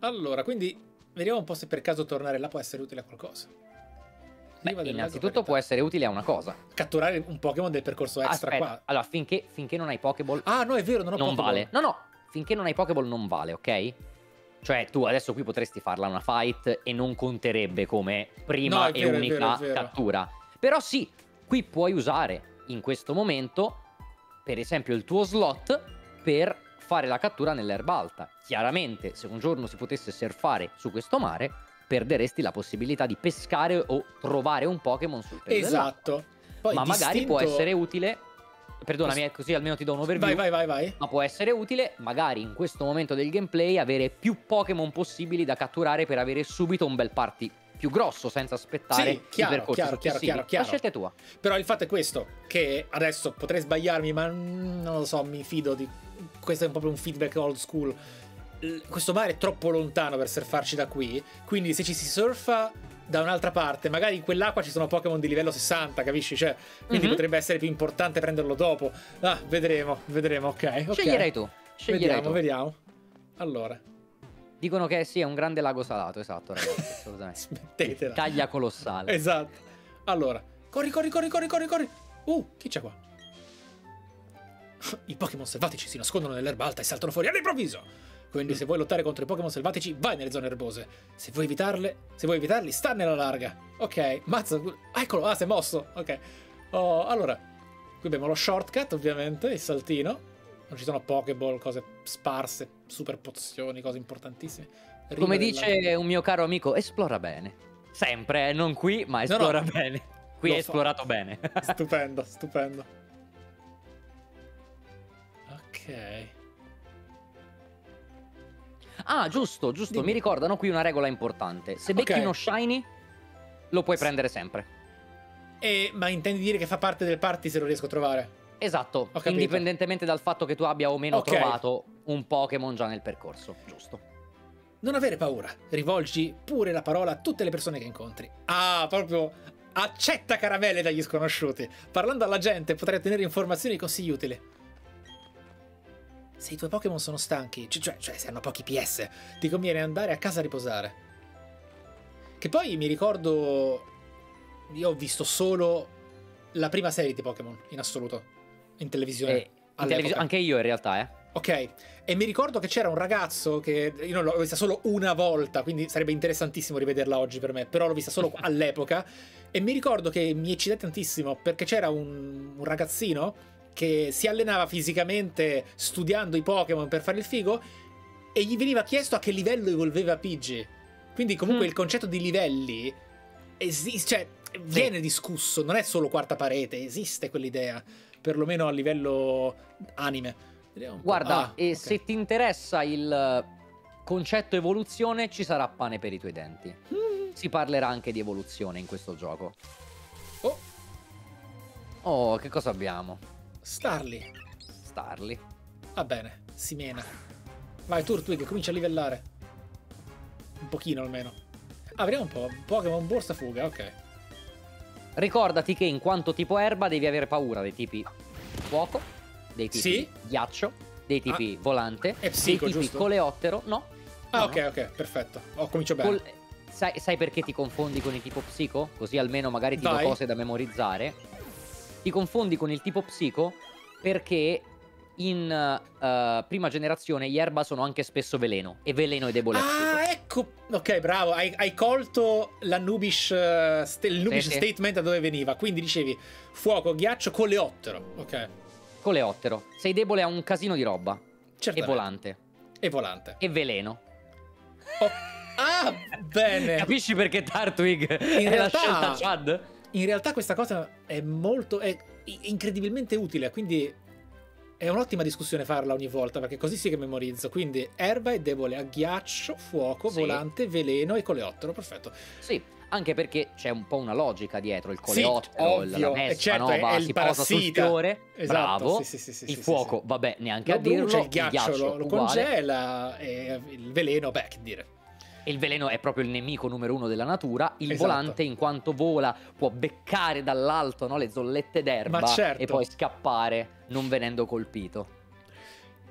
Allora, quindi vediamo un po' se per caso tornare là può essere utile a qualcosa. Beh, innanzitutto può essere utile a una cosa. Catturare un Pokémon del percorso extra Aspetta, qua. allora finché, finché non hai Pokéball Ah, no, è vero, non ho non Pokéball. vale. No, no, finché non hai Pokéball non vale, ok? Cioè, tu adesso qui potresti farla una fight e non conterebbe come prima No, e vero, è unica vero, è vero. cattura. Però sì, qui puoi usare in questo momento, per esempio, il tuo slot per fare la cattura nell'erba alta. Chiaramente, se un giorno si potesse surfare su questo mare, perderesti la possibilità di pescare o trovare un Pokémon sul dell'acqua. Esatto. Poi Ma magari può distinto- essere utile. Perdonami, così almeno ti do un overview. Vai, vai, vai, vai. Ma può essere utile, magari in questo momento del gameplay, avere più Pokémon possibili da catturare per avere subito un bel party più grosso, senza aspettare Sì, chiaro, i percorsi chiaro, chiaro, chiaro, chiaro. La scelta è tua. Però il fatto è questo, che adesso potrei sbagliarmi, ma mm, non lo so, mi fido di... Questo è proprio un feedback old school. Questo mare è troppo lontano per surfarci da qui, quindi se ci si surfa da un'altra parte, magari in quell'acqua ci sono Pokémon di livello 60, capisci? Cioè, quindi Mhm. potrebbe essere più importante prenderlo dopo. Ah, vedremo, vedremo, ok. ok. Sceglierai tu. Sceglierai Vediamo, tu. vediamo. Allora, Dicono che sì, è un grande lago salato, esatto, ragazzi, [LAUGHS] assolutamente. smettetela. Taglia colossale. Esatto. Allora, Corri, corri, corri, corri, corri, corri. Uh, chi c'è qua? [LAUGHS] I Pokémon selvatici si nascondono nell'erba alta e saltano fuori all'improvviso. Quindi se vuoi lottare contro i Pokémon selvatici, vai nelle zone erbose. Se vuoi evitarle, se vuoi evitarli, sta nella larga. Ok, mazza, eccolo, ah, si è mosso. Ok. Oh, allora, qui abbiamo lo shortcut, ovviamente, il saltino. Non ci sono Pokéball, cose sparse, super pozioni, cose importantissime. Riva Come della- dice un mio caro amico, esplora bene. Sempre, eh, non qui, ma esplora no. bene. Qui Lo è so. esplorato bene. [LAUGHS] Stupendo, stupendo. Ok. ah, giusto, giusto. Dimmi. Mi ricordano qui una regola importante. Se becchi Ok. uno shiny, lo puoi prendere sempre. E, ma intendi dire che fa parte del party se lo riesco a trovare? Esatto, indipendentemente dal fatto che tu abbia o meno Ok. trovato un Pokémon già nel percorso, giusto. Non avere paura, rivolgi pure la parola a tutte le persone che incontri. Ah, proprio accetta caramelle dagli sconosciuti. Parlando alla gente potrai ottenere informazioni e consigli utili. Se i tuoi Pokémon sono stanchi, cioè, cioè, cioè se hanno pochi PS, ti conviene andare a casa a riposare. Che poi mi ricordo. Io ho visto solo la prima serie di Pokémon in assoluto. In televisione. E in televisio- anche io in realtà, eh. Ok, e mi ricordo che c'era un ragazzo che io non l'ho vista solo una volta, quindi sarebbe interessantissimo rivederla oggi per me, però l'ho vista solo [LAUGHS] all'epoca e mi ricordo che mi eccitai tantissimo perché c'era un, un ragazzino che si allenava fisicamente studiando i Pokémon per fare il figo e gli veniva chiesto a che livello evolveva Pidgey. Quindi comunque Mm. il concetto di livelli esiste, cioè viene discusso, non è solo quarta parete, esiste quell'idea, perlomeno a livello anime. Guarda, Ah, e ok. se ti interessa il concetto evoluzione, ci sarà pane per i tuoi denti. Si parlerà anche di evoluzione in questo gioco. Oh, Oh, che cosa abbiamo? Starly. Starly. Va bene, si mena. Vai, Turtwig, comincia a livellare. Un pochino almeno. Ah, vediamo un po'. Pokémon borsa fuga, ok. Ricordati che in quanto tipo erba devi avere paura dei tipi fuoco, dei tipi Sì. ghiaccio, dei tipi volante, È psico, dei tipi giusto? coleottero. No. Ah, No, ok, no. ok, perfetto. Oh, comincio bene. Col- sai, sai perché ti confondi con il tipo psico? Così almeno magari ti do cose da memorizzare. Ti confondi con il tipo psico perché in eh, prima generazione gli erba sono anche spesso veleno e veleno è debole. Ah, ecco. Ok, bravo. Hai, hai colto la Nubish, eh, sta- il Nubish sì. statement da dove veniva. Quindi dicevi fuoco, ghiaccio, coleottero. Ok. Coleottero, sei debole a un casino di roba. E Certamente. volante. E volante. E veleno. Oh, Ah, bene. Capisci perché Tartwig In è realtà- la scelta Chad? In realtà questa cosa è molto... è incredibilmente utile, quindi è un'ottima discussione farla ogni volta, perché così sì che memorizzo. Quindi erba è debole a ghiaccio, fuoco, Sì. volante, veleno e coleottero, perfetto. Sì, anche perché c'è un po' una logica dietro il Sì, coleottero, il- ovvio, la vespa, certo, no? Va, il si posa sul fiore, Esatto, bravo. sì, sì, sì, sì, il sì, fuoco, sì. vabbè, neanche Lo a dirlo, brucia, il ghiaccio lo, lo uguale. congela e il veleno, beh, che dire. Il veleno è proprio il nemico numero uno della natura. Il Esatto. volante, in quanto vola, può beccare dall'alto no, le zollette d'erba certo. e poi scappare non venendo colpito.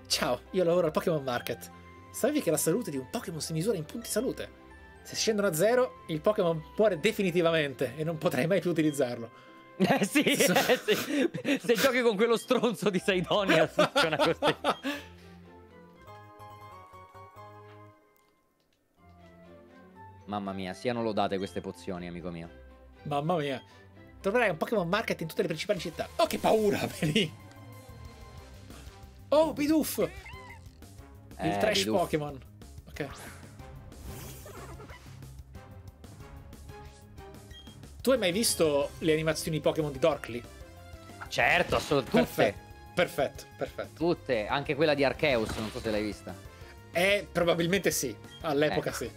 Ciao, io lavoro al Pokémon Market. Sapevi che la salute di un Pokémon si misura in punti salute? Se scendono a zero, il Pokémon muore definitivamente e non potrai mai più utilizzarlo. [LAUGHS] Eh sì, [LAUGHS] eh sì. se giochi con quello stronzo di Saidonia funziona così. [LAUGHS] Mamma mia, siano lodate queste pozioni, amico mio. Mamma mia. Troverai un Pokémon Market in tutte le principali città. Oh, che paura, [LAUGHS] vedi? Oh, Bidoof! Il Eh, trash Bidoof. Pokémon. Ok. Tu hai mai visto le animazioni Pokémon di Dorkly? Certo, assolutamente. Tutte, Perfetto, perfetto, perfetto. tutte, anche quella di Arceus, non so se l'hai vista. Eh, probabilmente sì. All'epoca Ecco. sì.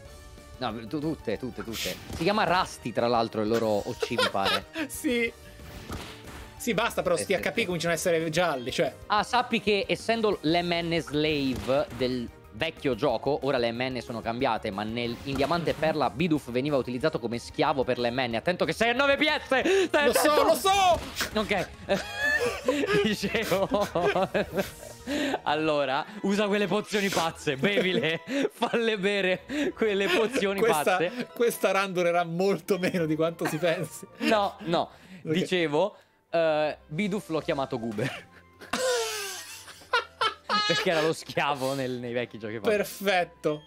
No, tu- tutte, tutte, tutte. Si chiama Rusty, tra l'altro, il loro OC, mi pare. [LAUGHS] sì. Sì, basta, però sti HP sì. cominciano ad essere gialli, cioè. Ah, sappi che essendo l'MN Slave del vecchio gioco, ora le MN sono cambiate, ma nel, in Diamante e Perla Bidoof veniva utilizzato come schiavo per le MN. Attento che sei a 9 PS! Stai Lo so, attento! lo so! Ok. [LAUGHS] Dicevo. [LAUGHS] Allora, usa quelle pozioni pazze, bevile, [LAUGHS] falle bere quelle pozioni Questa, pazze. questa run durerà molto meno di quanto si pensi. No, no. Dicevo, uh, Bidoof l'ho chiamato Goober. [LAUGHS] Perché era lo schiavo nel, nei vecchi giochi. Perfetto.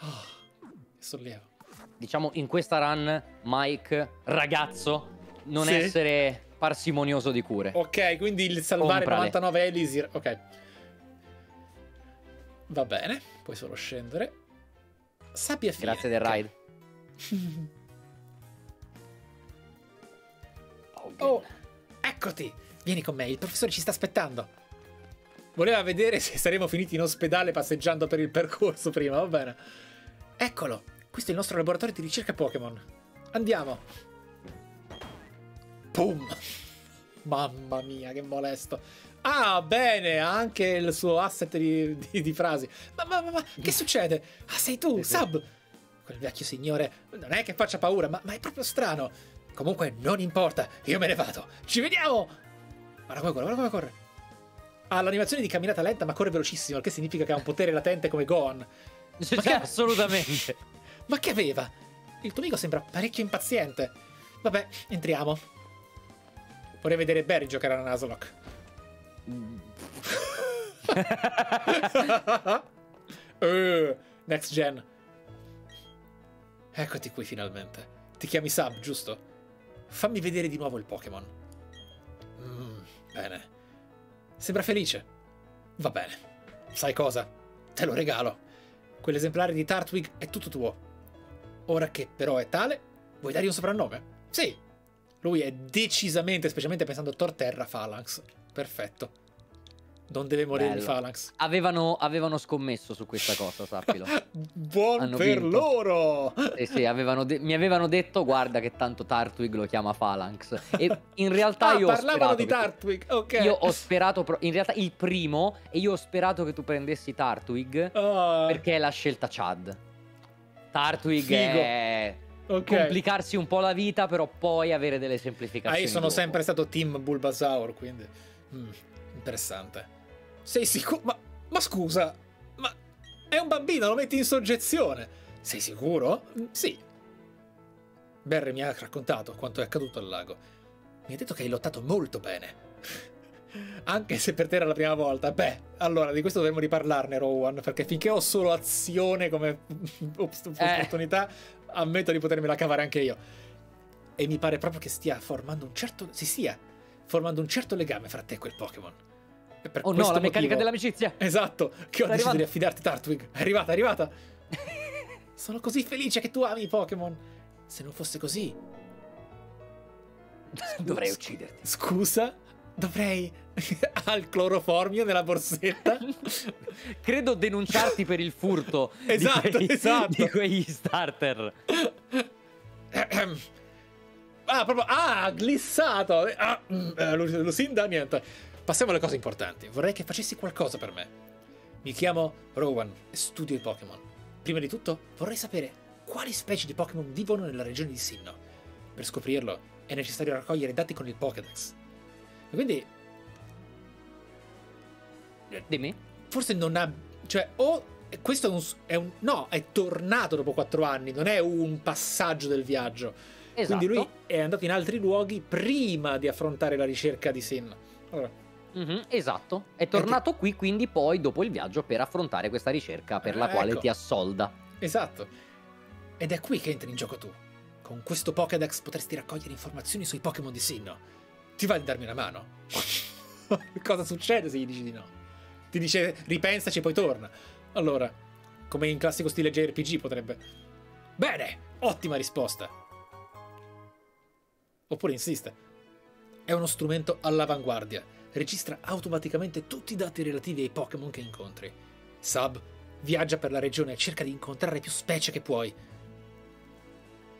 Oh, sollievo. Diciamo in questa run, Mike, ragazzo, non Sì. essere parsimonioso di cure. Ok, quindi il salvare Comprale. 99 Elisir. Ok. Va bene, puoi solo scendere. Sabbia fine. Grazie del ride. [LAUGHS] Oh, eccoti! Vieni con me, il professore ci sta aspettando. Voleva vedere se saremmo finiti in ospedale passeggiando per il percorso prima, va bene. Eccolo, questo è il nostro laboratorio di ricerca Pokémon. Andiamo. Boom! Mamma mia, che molesto. Ah, bene, anche il suo asset di, di- di frasi. Ma, ma, ma, ma, che succede? Ah, sei tu. Sab! Quel vecchio signore non è che faccia paura, ma, ma è proprio strano. Comunque, non importa, io me ne vado. Ci vediamo! Guarda come corre, guarda come corre. Ha l'animazione di camminata lenta, ma corre velocissimo, il che significa che ha un potere latente come Gohan. Cioè, [LAUGHS] che- Assolutamente. Ma che aveva? Il tuo amico sembra parecchio impaziente. Vabbè, entriamo. Vorrei vedere Barry giocare a Nuzlocke. [LAUGHS] Eh, next gen. Eccoti qui finalmente. Ti chiami Sab, giusto? Fammi vedere di nuovo il Pokémon. Mm, bene. Sembra felice. Va bene. Sai cosa? Te lo regalo. Quell'esemplare di Tartwig è tutto tuo. Ora che però è tale, vuoi dargli un soprannome? Sì. Lui è decisamente, specialmente pensando a Torterra, Phalanx. Perfetto. Non deve morire Bello. Phalanx. Avevano, avevano scommesso su questa cosa, sappilo. [LAUGHS] Buon Hanno per vinto. loro! Eh sì, avevano mi avevano detto, guarda che tanto Tartwig lo chiama Phalanx. E in realtà Ah, io ho parlavano sperato di Tartwig, ok. Io ho sperato, in realtà il primo, e io ho sperato che tu prendessi Tartwig Ah, perché è la scelta Chad. Tartwig Figo. è ok. complicarsi un po' la vita, però poi avere delle Ah, semplificazioni. io sono dopo. sempre stato team Bulbasaur, quindi... Mm, interessante. Sei sicuro? Ma, ma scusa, ma è un bambino, lo metti in soggezione. Sei sicuro? Mm, Sì. Barry mi ha raccontato quanto è accaduto al lago. Mi ha detto che hai lottato molto bene. [LAUGHS] Anche se per te era la prima volta. Beh, allora di questo dovremmo riparlarne, Rowan, perché finché ho solo azione come [LAUGHS] opp- opportunità, ammetto di potermela cavare anche io. E mi pare proprio che stia formando un certo... Si stia formando un certo legame fra te e quel Pokémon. E per Oh no, la meccanica motivo- dell'amicizia. Esatto, che ho Sta deciso arrivando. di affidarti Tartwig. È arrivata, è arrivata. [LAUGHS] Sono così felice che tu ami i Pokémon. Se non fosse così, Dovrei ucciderti. scusa, dovrei... [LAUGHS] ha il cloroformio nella borsetta? [LAUGHS] Credo denunciarti per il furto Esatto, di, quei, esatto. [LAUGHS] di quegli starter. [CLEARS THROAT] Ah, proprio... Ah, glissato. Ah, mm, eh, Lu- Lucinda, niente. Passiamo alle cose importanti. Vorrei che facessi qualcosa per me. Mi chiamo Rowan e studio i Pokémon. Prima di tutto, vorrei sapere quali specie di Pokémon vivono nella regione di Sinnoh. Per scoprirlo, è necessario raccogliere dati con il Pokédex. E quindi, Dimmi. forse non ha... Cioè, o questo è un, è un... No, è tornato dopo quattro anni, non è un passaggio del viaggio. Esatto. Quindi lui è andato in altri luoghi prima di affrontare la ricerca di Sin. Allora, Mhm, esatto. È tornato qui quindi poi dopo il viaggio per affrontare questa ricerca per la Ah, quale ecco. ti assolda. esatto. Ed è qui che entri in gioco tu. Con questo Pokédex potresti raccogliere informazioni sui Pokémon di Sinnoh. Ti va di darmi una mano? [LAUGHS] Cosa succede se gli dici di no? Ti dice ripensaci e poi torna. Allora, come in classico stile JRPG potrebbe. Bene, ottima risposta. Oppure insiste. È uno strumento all'avanguardia. Registra automaticamente tutti i dati relativi ai Pokémon che incontri. Sub, viaggia per la regione e cerca di incontrare più specie che puoi.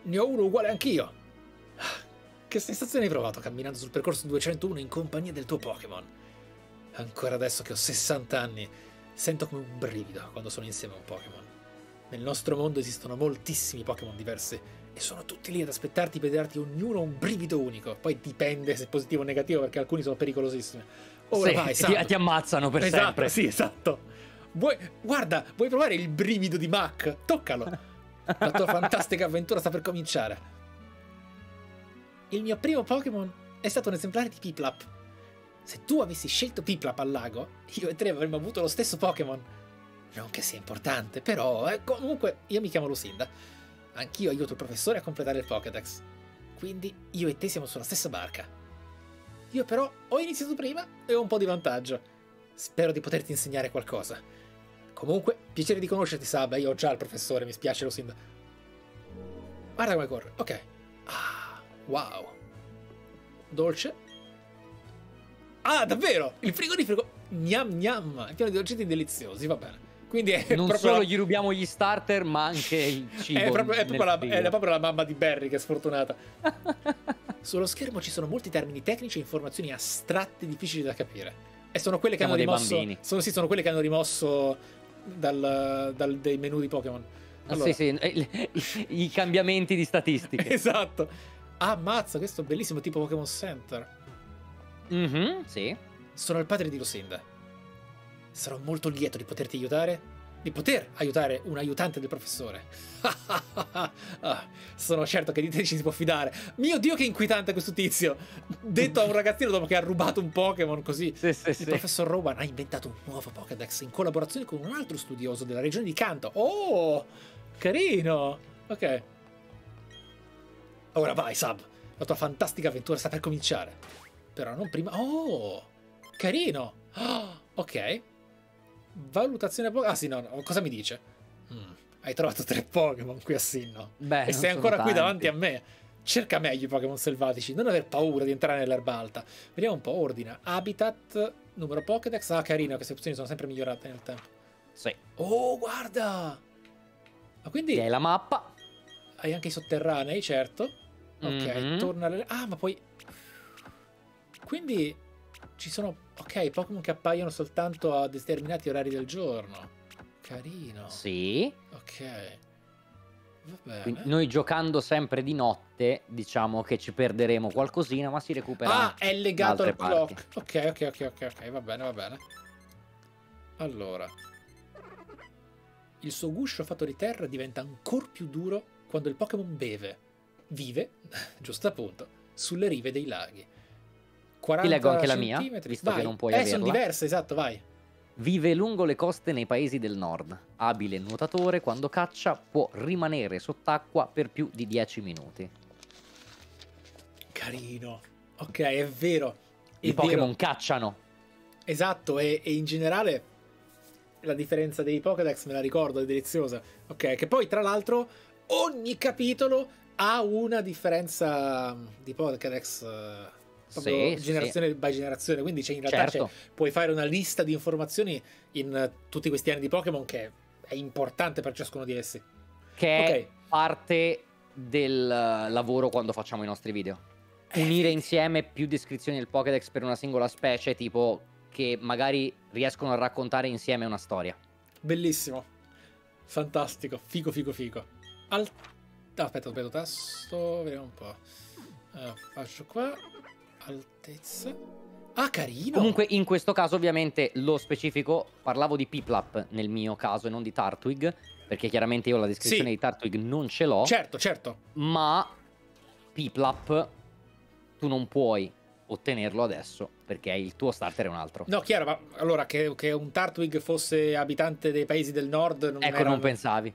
Ne ho uno uguale anch'io. Che sensazione hai provato camminando sul percorso 201 in compagnia del tuo Pokémon? Ancora adesso che ho 60 anni, sento come un brivido quando sono insieme a un Pokémon. Nel nostro mondo esistono moltissimi Pokémon diversi e sono tutti lì ad aspettarti per darti ognuno un brivido unico. Poi dipende se positivo o negativo perché alcuni sono pericolosissimi. Ora Sì, vai, [LAUGHS] ti, ti ammazzano per esatto, sempre. sì, esatto. Vuoi, guarda, vuoi provare il brivido di Mac? Toccalo. La tua [LAUGHS] fantastica avventura sta per cominciare. Il mio primo Pokémon è stato un esemplare di Piplap. Se tu avessi scelto Piplap al lago, io e te avremmo avuto lo stesso Pokémon. Non che sia importante, però, eh, comunque, io mi chiamo Lucinda. Anch'io aiuto il professore a completare il Pokédex. Quindi io e te siamo sulla stessa barca. Io però ho iniziato prima e ho un po' di vantaggio. Spero di poterti insegnare qualcosa. Comunque, piacere di conoscerti, Sab. Io ho già il professore, mi spiace, Lucinda. Guarda come corre. Ok. Ah, wow. Dolce. Ah, davvero? Il frigorifero. Gnam gnam. È pieno di dolcetti deliziosi, va bene. Quindi è non proprio solo la... gli rubiamo gli starter, ma anche il [LAUGHS] cibo. È proprio, è proprio la, è proprio la mamma di Barry che è sfortunata. [LAUGHS] Sullo schermo ci sono molti termini tecnici e informazioni astratte difficili da capire. E sono quelle che Siamo hanno rimosso. Sono, sì, sono quelle che hanno rimosso dal, dal- dei menu di Pokémon. Allora, Sì, sì, [LAUGHS] i, i cambiamenti di statistiche. esatto. Ah, ammazza, questo è bellissimo tipo Pokémon Center. Mhm, sì. Sono il padre di Lucinda. Sarò molto lieto di poterti aiutare. Di poter aiutare un aiutante del professore. [LAUGHS] Ah, sono certo che di te ci si può fidare. Mio dio, che inquietante questo tizio! Detto a un ragazzino dopo che ha rubato un Pokémon così. Sì, sì, Il sì. professor Rowan ha inventato un nuovo Pokédex in collaborazione con un altro studioso della regione di Kanto. Oh, carino! Ok. Ora vai, Sab. La tua fantastica avventura sta per cominciare. Però non prima. Oh, carino. Ah, [GASPS] ok. Valutazione Pokémon. Ah, sì, no, no. Cosa mi dice? Mm, hai trovato tre Pokémon qui a Sinnoh. Beh, e sei ancora qui tanti. davanti a me. Cerca meglio i Pokémon selvatici, non aver paura di entrare nell'erba alta. Vediamo un po', ordina. Habitat, numero Pokédex. Ah, carino, queste opzioni sono sempre migliorate nel tempo. Sì. Oh, guarda! Ma quindi Hai la mappa. hai anche i sotterranei, certo. Ok, Mhm. torna alle... Ah, ma poi... Quindi ci sono... Ok, Pokémon che appaiono soltanto a determinati orari del giorno. Carino. Sì. Ok. Quindi noi giocando sempre di notte, diciamo che ci perderemo qualcosina, ma si recupera. Ah, è legato al parti. clock. Ok, ok, ok, ok, ok, va bene, va bene. Allora. Il suo guscio fatto di terra diventa ancora più duro quando il Pokémon beve. Vive, [LAUGHS] giusto appunto, sulle rive dei laghi. 40 Ti leggo anche la mia, visto che Vai. non puoi Eh, averla. sono diverse, esatto, vai. Vive lungo le coste nei paesi del nord. Abile nuotatore, quando caccia può rimanere sott'acqua per più di 10 minuti. Carino. Ok, è vero. È I Pokémon cacciano. Esatto, e, e in generale la differenza dei Pokédex me la ricordo, è deliziosa. Ok, che poi tra l'altro ogni capitolo ha una differenza di Pokédex eh, Sì, generazione by generazione, quindi c'è in realtà Certo. puoi fare una lista di informazioni in eh, tutti questi anni di Pokémon che è importante per ciascuno di essi. Che è Ok. parte del eh, lavoro quando facciamo i nostri video. Unire insieme più descrizioni del Pokédex per una singola specie, tipo che magari riescono a raccontare insieme una storia. Bellissimo. Fantastico. Figo, figo, figo. Al... ah, aspetta, aspetta, tasto. Vediamo un po'. Eh, faccio qua. Altezza. Ah, carino. Comunque, in questo caso, ovviamente, lo specifico, parlavo di Piplap nel mio caso e non di Tartwig, perché chiaramente io la descrizione Sì. di Tartwig non ce l'ho, Certo, certo. ma Piplap tu non puoi ottenerlo adesso, perché il tuo starter è un altro. No, chiaro, ma allora che, che un Tartwig fosse abitante dei paesi del nord non ecco, era... non pensavi.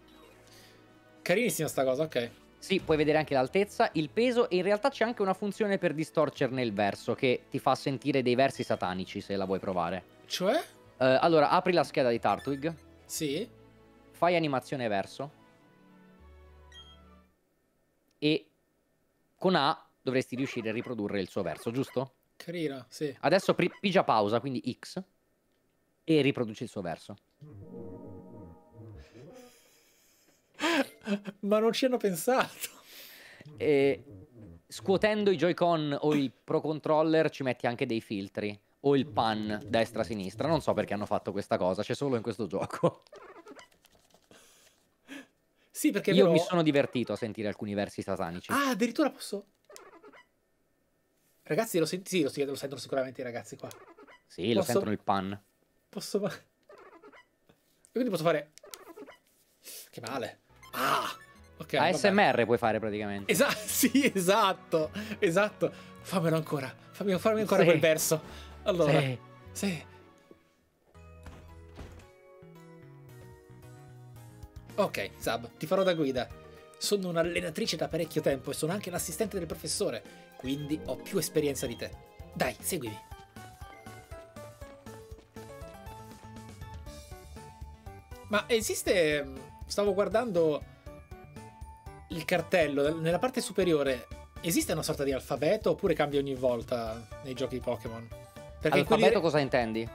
Carinissima sta cosa, ok. Sì, puoi vedere anche l'altezza, il peso e in realtà c'è anche una funzione per distorcerne il verso che ti fa sentire dei versi satanici se la vuoi provare. Cioè? Eh, allora, apri la scheda di Tartwig, Sì. fai animazione verso e con A dovresti riuscire a riprodurre il suo verso, giusto? Carina, sì. Adesso pigia pausa, quindi X, e riproduci il suo verso. [LAUGHS] Ma non ci hanno pensato. E scuotendo i Joy-Con o il Pro Controller ci metti anche dei filtri. O il pan destra-sinistra. Non so perché hanno fatto questa cosa, c'è solo in questo gioco. Sì, perché Io però- mi sono divertito a sentire alcuni versi satanici. Ah, addirittura posso... Ragazzi, lo, senti... sì, lo, lo sentono sicuramente i ragazzi qua. sì, lo posso- sentono il pan. Posso... fa- [LAUGHS] Quindi posso fare... Che male. Ah! ok. ASMR puoi fare praticamente. Esatto, [LAUGHS] sì, esatto, esatto. Fammelo ancora, fammi, fammi ancora Sì. quel verso. Allora, Sì. sì. Ok, Sab, ti farò da guida. Sono un'allenatrice da parecchio tempo e sono anche l'assistente del professore, quindi ho più esperienza di te. Dai, seguimi. Ma esiste. Stavo guardando il cartello nella parte superiore. Esiste una sorta di alfabeto oppure cambia ogni volta nei giochi di Pokémon? Perché in quelli- Alfabeto cosa intendi?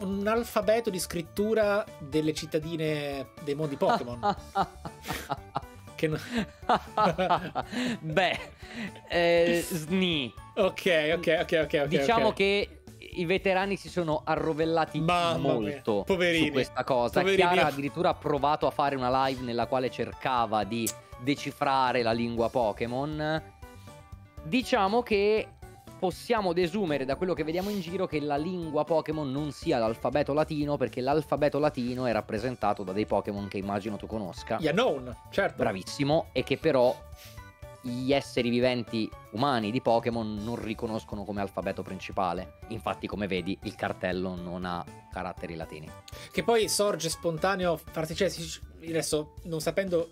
un alfabeto di scrittura delle cittadine dei mondi Pokémon. [LAUGHS] che no- [LAUGHS] Beh, eh, sni. Ok, ok, ok, ok. diciamo ok. che i veterani si sono arrovellati Mamma molto poverini, su questa cosa. poverini. Chiara addirittura ha provato a fare una live nella quale cercava di decifrare la lingua Pokémon. Diciamo che possiamo desumere da quello che vediamo in giro che la lingua Pokémon non sia l'alfabeto latino perché l'alfabeto latino è rappresentato da dei Pokémon che immagino tu conosca. Unknown, certo. Bravissimo, e che però gli esseri viventi umani di Pokémon non riconoscono come alfabeto principale. Infatti, come vedi, il cartello non ha caratteri latini. Che poi sorge spontaneo cioè, adesso non sapendo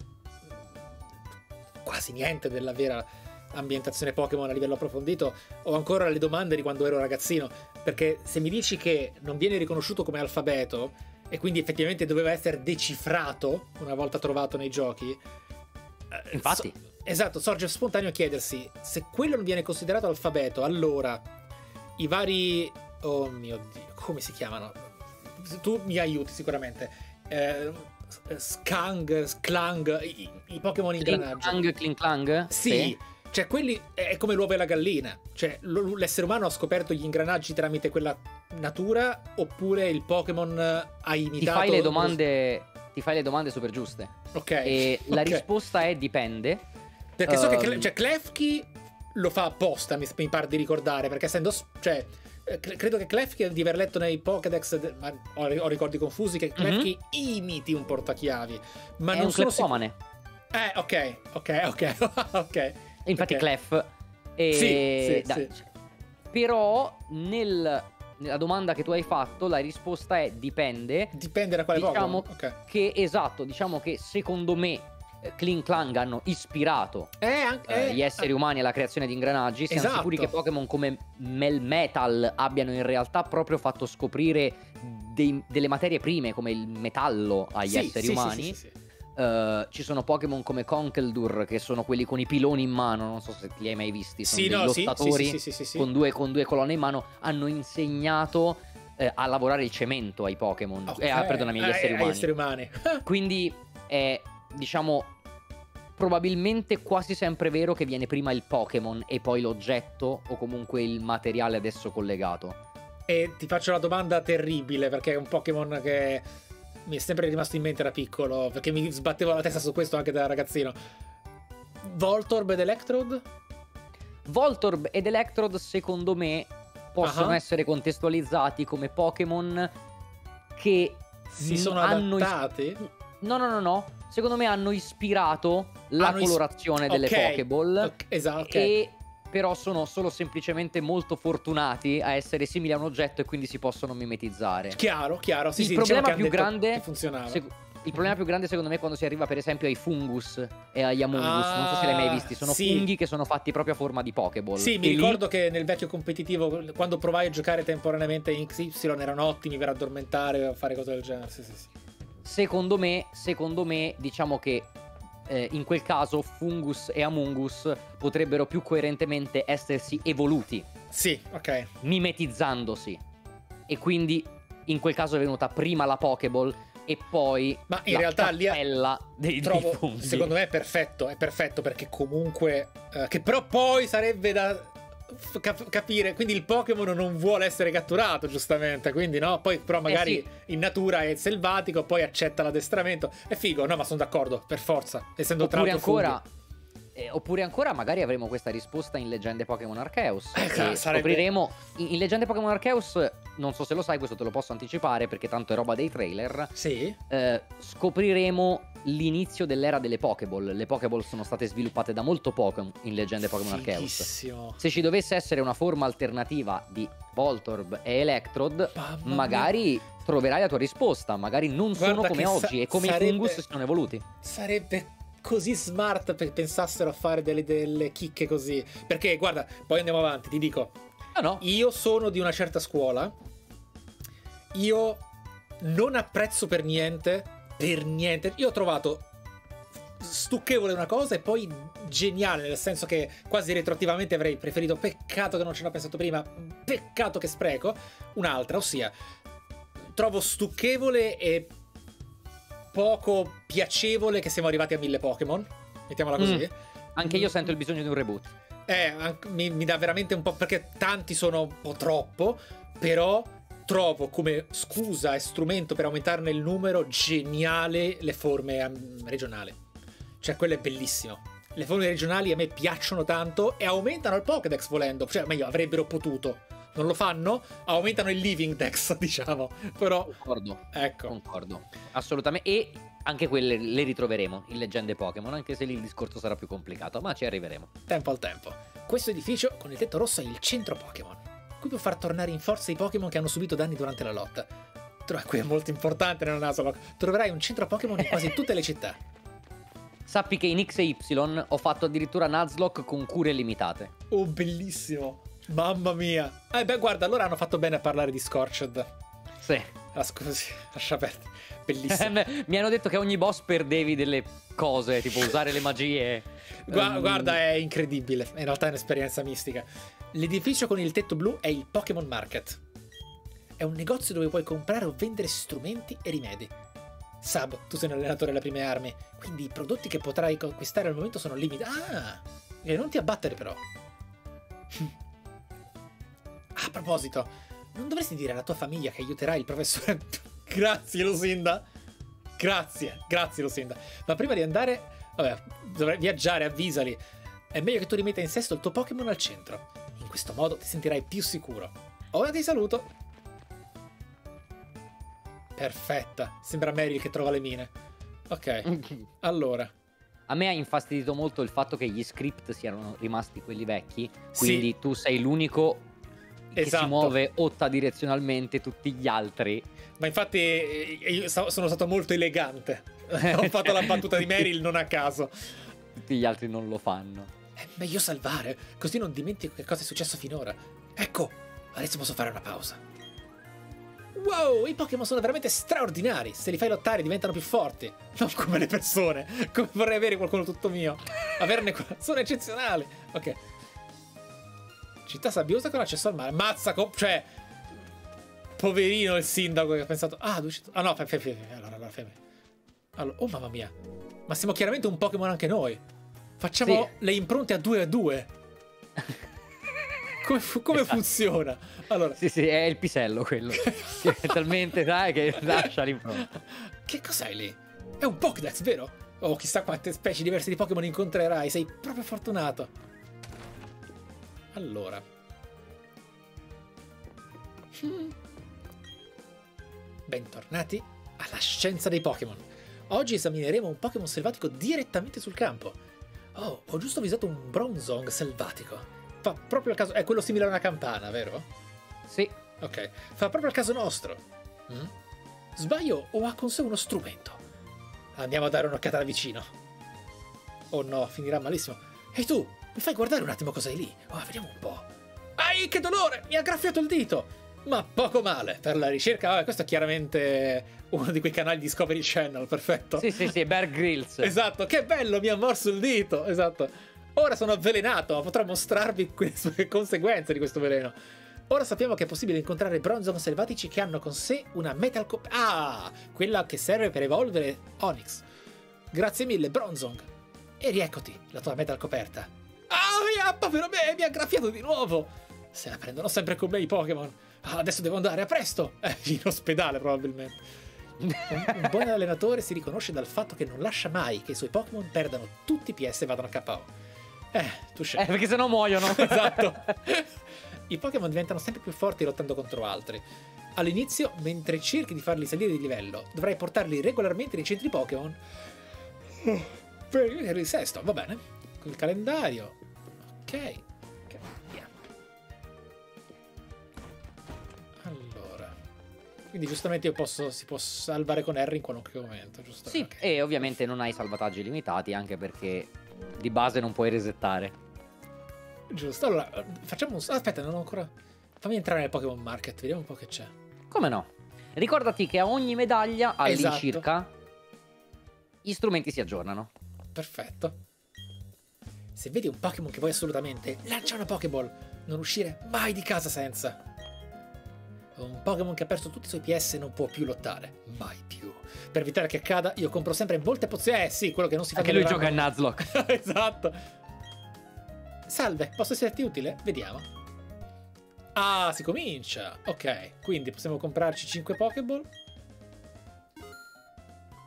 quasi niente della vera ambientazione Pokémon a livello approfondito, ho ancora le domande di quando ero ragazzino, perché se mi dici che non viene riconosciuto come alfabeto e quindi effettivamente doveva essere decifrato una volta trovato nei giochi, eh, Infatti. so- esatto, sorge spontaneo a chiedersi se quello non viene considerato alfabeto, allora i vari oh mio dio, come si chiamano? Tu mi aiuti sicuramente. Eh, Skang, Sklang, i, i Pokémon ingranaggio. Clang, Clink Clang? Sì, cioè quelli è come l'uovo e la gallina. Cioè l'essere umano ha scoperto gli ingranaggi tramite quella natura oppure il Pokémon ha imitato Ti fai le domande. Ti fai le domande super giuste. Ok. E la ok. risposta è dipende. Perché so che Ehm. Cioè, Klefki lo fa apposta, mi, mi pare di ricordare, perché essendo cioè eh, cre- credo che Klefki di aver letto nei Pokédex ho, ricordi confusi che Klefki imiti un portachiavi, ma Mhm. è non un sono cleptomane. Eh, ok, ok, ok, [LAUGHS] ok. Infatti, Ok. Clef. E... Sì, sì, dai, sì. Però, nel- nella domanda che tu hai fatto, la risposta è dipende. Dipende da quale Diciamo Pokémon. Ok. Che esatto, diciamo che secondo me Clink Clang hanno ispirato Eh, anche, eh, eh, gli esseri umani alla creazione di ingranaggi. Siamo Esatto. sicuri che Pokémon come Melmetal abbiano in realtà proprio fatto scoprire dei- delle materie prime come il metallo agli sì, esseri sì, umani. sì. Eh, ci sono Pokémon come Conkeldurr che sono quelli con i piloni in mano. Non so se li hai mai visti. Sono Sì, dei no, sì, sì, lottatori sì, sì, sì, sì. Con, due, con due colonne in mano. Hanno insegnato eh, a lavorare il cemento ai Pokémon. Ok. Eh, ah, perdonami, agli esseri umani. esseri umani. Quindi è, diciamo, probabilmente quasi sempre vero che viene prima il Pokémon e poi l'oggetto o comunque il materiale adesso collegato. e ti faccio la domanda terribile perché è un Pokémon che mi è sempre rimasto in mente da piccolo, perché mi sbattevo la testa su questo anche da ragazzino. Voltorb ed Electrode? Voltorb ed Electrode, secondo me, possono Ah. essere contestualizzati come Pokémon che Si sono hanno adattati? No, no, no, no. Secondo me hanno ispirato la Hanno is- colorazione delle Ok, Pokéball. ok, esatto, ok. E però sono solo semplicemente molto fortunati a essere simili a un oggetto e quindi si possono mimetizzare. Chiaro, chiaro. Sì, il sì, problema diciamo più grande funzionava. sec- il problema più grande secondo me è quando si arriva per esempio ai fungus e agli amungus, non so se li hai mai Ah, visti, sono sì. funghi che sono fatti proprio a forma di Pokéball. Sì, E mi lì- ricordo che nel vecchio competitivo, quando provai a giocare temporaneamente in XY, erano ottimi per addormentare o fare cose del genere. Sì, sì, sì. Secondo me, secondo me, diciamo che eh, in quel caso fungus e amungus potrebbero più coerentemente essersi evoluti, Sì, ok. mimetizzandosi. E quindi in quel caso è venuta prima la Pokéball e poi Ma in la realtà lì cappella dei, dei trovo, funghi. secondo me è perfetto, è perfetto perché comunque eh, che però poi sarebbe da cap- capire, quindi il Pokémon non vuole essere catturato, giustamente, quindi no, poi però magari Eh sì. in natura è selvatico, poi accetta l'addestramento. È figo, no, ma sono d'accordo, per forza, essendo Oppure tra l'altro ancora, funghi. eh, oppure ancora magari avremo questa risposta in Leggende Pokémon Arceus. Eh, e scopriremo in, in Leggende Pokémon Arceus, non so se lo sai, questo te lo posso anticipare perché tanto è roba dei trailer. Sì? eh, scopriremo l'inizio dell'era delle Pokéball. Le Pokéball sono state sviluppate da molto poco in Leggende Pokémon Arceus. Fighissimo. Se ci dovesse essere una forma alternativa di Voltorb e Electrode, Mamma mia. magari troverai la tua risposta. Magari non sono Guarda come che sa- oggi e come sarebbe- i fungus si sono evoluti. Sarebbe così smart che pensassero a fare delle, delle chicche così. Perché, guarda, poi andiamo avanti, ti dico. Ah no? Io sono di una certa scuola. Io non apprezzo per niente, per niente. Io ho trovato stucchevole una cosa e poi geniale, nel senso che quasi retroattivamente avrei preferito peccato che non ce l'ho pensato prima, peccato che spreco, un'altra, ossia trovo stucchevole e poco piacevole che siamo arrivati a mille Pokémon, mettiamola così. Anche io sento il bisogno di un reboot. Eh, mi, mi dà veramente un po' perché tanti sono un po' troppo, però trovo come scusa e strumento per aumentarne il numero geniale le forme ehm, regionali. Cioè, quello è bellissimo. Le forme regionali a me piacciono tanto e aumentano il Pokédex volendo, cioè meglio avrebbero potuto. Non lo fanno? Aumentano il Living Dex, [LAUGHS] diciamo. Però Concordo. ecco. Concordo. Assolutamente. E anche quelle le ritroveremo in Leggende Pokémon, anche se lì il discorso sarà più complicato, ma ci arriveremo. Tempo al tempo. Questo edificio con il tetto rosso è il centro Pokémon. Può far tornare in forza i Pokémon che hanno subito danni durante la lotta. Tro- qui è molto importante nella Nuzlocke. Troverai un centro Pokémon in quasi [LAUGHS] tutte le città. Sappi che in X e Y ho fatto addirittura Nuzlocke con cure limitate. Oh, bellissimo. Mamma mia. Eh beh, guarda, allora hanno fatto bene a parlare di Scorched. Sì. Ah, scusi, [LAUGHS] lascia perdere. Bellissimo. Mi hanno detto che ogni boss perdevi delle cose, tipo usare le magie. Gua- Ehm, Guarda, è incredibile. In realtà è un'esperienza mistica. L'edificio con il tetto blu è il Pokémon Market. È un negozio dove puoi comprare o vendere strumenti e rimedi. Sab, tu sei un allenatore alle prime armi, quindi i prodotti che potrai conquistare al momento sono limitati. Ah! E non ti abbattere però. [LAUGHS] A proposito, non dovresti dire alla tua famiglia che aiuterai il professore... [LAUGHS] grazie Lucinda! Grazie, grazie Lucinda. Ma prima di andare, vabbè, dovrai viaggiare, avvisali. È meglio che tu rimetta in sesto il tuo Pokémon al centro. In questo modo ti sentirai più sicuro. Ora ti saluto. Perfetta. Sembra Meryl che trova le mine. Ok, [LAUGHS] allora. A me ha infastidito molto il fatto che gli script siano rimasti quelli vecchi, Sì. quindi tu sei l'unico che Esatto. si muove ottadirezionalmente, tutti gli altri. Ma infatti eh, io so- sono stato molto elegante. [LAUGHS] Ho fatto la battuta di Meryl non a caso. Tutti gli altri non lo fanno. È meglio salvare, così non dimentico che cosa è successo finora. Ecco, adesso posso fare una pausa. Wow, i Pokémon sono veramente straordinari. Se li fai lottare diventano più forti. [LAUGHS] Non come le persone. Come vorrei avere qualcuno tutto mio. Averne qua. Sono eccezionali. Ok. Città sabbiosa con accesso al mare. Mazza, cioè. Poverino il sindaco che ha pensato. Ah, due città. Ah no, fai, fai. Allora, allora, fai. Allora, oh mamma mia. Ma siamo chiaramente un Pokémon anche noi. Facciamo Sì. le impronte a due a due. [LAUGHS] Come, come Esatto. funziona? Allora, Sì, sì, è il pisello quello. [LAUGHS] Che è talmente dai che lascia l'impronta. che cos'hai lì? È un Pokédex, vero? Oh, chissà quante specie diverse di Pokémon incontrerai. Sei proprio fortunato. Allora. Hmm. Bentornati alla scienza dei Pokémon. Oggi esamineremo un Pokémon selvatico direttamente sul campo. Oh, ho giusto visato un Bronzong selvatico. Fa proprio il caso. È quello simile a una campana, vero? Sì, Ok, fa proprio al caso nostro. Mm? Sbaglio o ha con sé uno strumento? Andiamo a dare un'occhiata da vicino. Oh no, finirà malissimo. Ehi tu, mi fai guardare un attimo cos'hai lì? Oh, vediamo un po'. Ai, che dolore! Mi ha graffiato il dito! Ma poco male per la ricerca. Vabbè, questo è chiaramente uno di quei canali Discovery Channel, perfetto. sì, sì, sì, Bear Grylls. Esatto, che bello, mi ha morso il dito. Esatto. Ora sono avvelenato, ma potrò mostrarvi [LAUGHS] le conseguenze di questo veleno. Ora sappiamo che è possibile incontrare Bronzong selvatici che hanno con sé una Metal Cop. Ah, quella che serve per evolvere Onyx. Grazie mille, Bronzong. E rieccoti la tua Metal coperta. Ah, yappa, per me, mi ha graffiato di nuovo. Se la prendono sempre con me i Pokémon. Ah, adesso devo andare, a presto. [LAUGHS] Eh, in ospedale probabilmente. Un, un buon allenatore si riconosce dal fatto che non lascia mai che i suoi Pokémon perdano tutti i PS e vadano a KO. Eh, tu Eh, scegli. perché sennò muoiono. [LAUGHS] [LAUGHS] esatto. I Pokémon diventano sempre più forti lottando contro altri. All'inizio, mentre cerchi di farli salire di livello, dovrai portarli regolarmente nei centri Pokémon per il sesto. Va bene. Con il calendario. Ok. Quindi giustamente io posso, si può salvare con R in qualunque momento, giusto? Sì, Ok. e ovviamente non hai salvataggi limitati anche perché di base non puoi resettare. Giusto. Allora, facciamo un... Aspetta, non ho ancora... Fammi entrare nel Pokémon Market, vediamo un po' che c'è. Come no? Ricordati che a ogni medaglia all'incirca Esatto. gli strumenti si aggiornano. Perfetto. Se vedi un Pokémon che vuoi assolutamente, lancia una Pokéball. Non uscire mai di casa senza. Un Pokémon che ha perso tutti i suoi PS e non può più lottare. Mai più. Per evitare che accada, io compro sempre molte pozioni. Eh sì, quello che non si fa Anche lui gioca a run- Nuzlocke. [LAUGHS] esatto. Salve, posso esserti utile? Vediamo. Ah, si comincia. Ok, quindi possiamo comprarci 5 Pokéball.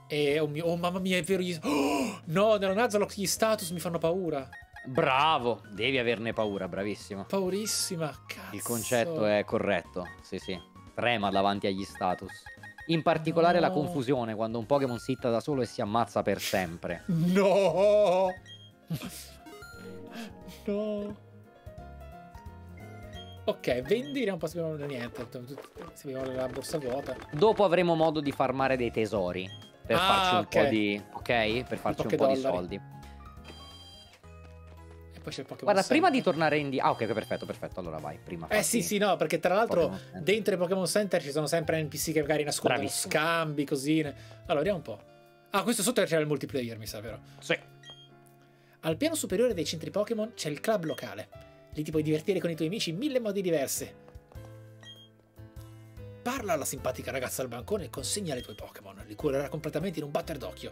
E oh, mio- oh, mamma mia, è vero. Gli... Oh, no, nella Nuzlocke gli status mi fanno paura. Bravo, devi averne paura, bravissimo. Paurissima. Cazzo. Il concetto è corretto, sì sì. Trema davanti agli status. In particolare la No. confusione quando un Pokémon sitta da solo e si ammazza per sempre. No. no. Ok, vendi, vediamo un po' se abbiamo niente. Se abbiamo la borsa vuota. Dopo avremo modo di farmare dei tesori. Per Ah, farci un ok. po' di. Ok? Per farci un po' di soldi. Poi c'è il Pokémon Guarda, prima di Center. tornare in. Ah, ok, perfetto, perfetto. Allora vai. Prima. Eh fatti- sì, sì, no, perché tra l'altro Center. dentro i Pokémon Center ci sono sempre NPC che magari nascondono Bravissimo. scambi, cosine. Allora, vediamo un po'. Ah, questo sotto c'era il multiplayer, mi sa, vero? Sì. Al piano superiore dei centri Pokémon c'è il club locale. Lì ti puoi divertire con i tuoi amici in mille modi diversi. Parla alla simpatica ragazza al bancone e consegna i tuoi Pokémon. Li curerà completamente in un batter d'occhio.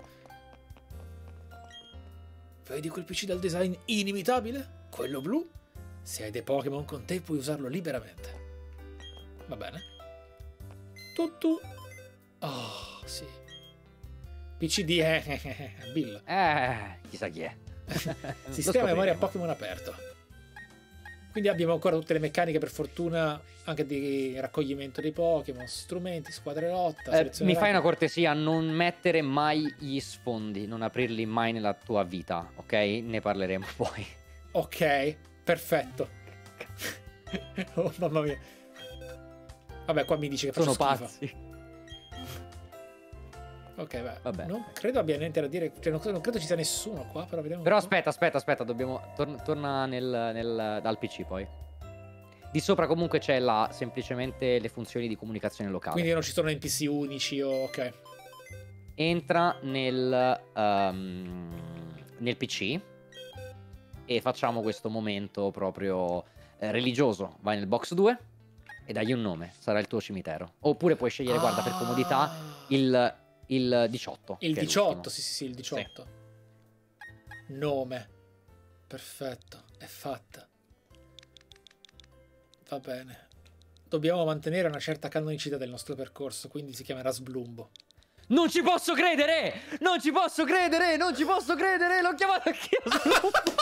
Vedi quel PC dal design inimitabile? Quello blu? Se hai dei Pokémon con te puoi usarlo liberamente. Va bene. Tutto. Oh, sì. PCD è [LAUGHS] Bill. Eh, chissà chi è. [LAUGHS] Sistema memoria. Pokémon aperto. Quindi abbiamo ancora tutte le meccaniche per fortuna anche di raccoglimento dei Pokémon, strumenti, squadre lotta. Eh, mi fai una cortesia, non mettere mai gli sfondi, non aprirli mai nella tua vita, ok? Ne parleremo [LAUGHS] poi. Ok, perfetto. [LAUGHS] oh mamma mia. Vabbè, qua mi dice che Sono schifo. pazzi. Ok, beh. Vabbè. Non credo abbia niente da dire. Cioè, non, non credo ci sia nessuno qua, però vediamo. Però aspetta, aspetta, aspetta, dobbiamo... tor- torna nel, nel- dal PC poi. Di sopra comunque c'è la, semplicemente le funzioni di comunicazione locale. Quindi non ci sono NPC unici o... Ok. Entra nel, ehm, nel PC e facciamo questo momento proprio eh, religioso. Vai nel box 2 e dagli un nome, sarà il tuo cimitero. Oppure puoi scegliere, guarda, per comodità, Ah. il, il 18. Il che è 18, l'ultimo. sì, sì, sì, il 18. Nome. Perfetto, è fatta. Va bene. Dobbiamo mantenere una certa canonicità del nostro percorso, quindi si chiamerà Sblumbo. Non ci posso credere! Non ci posso credere! Non ci posso credere! L'ho chiamato anch'io! [LAUGHS]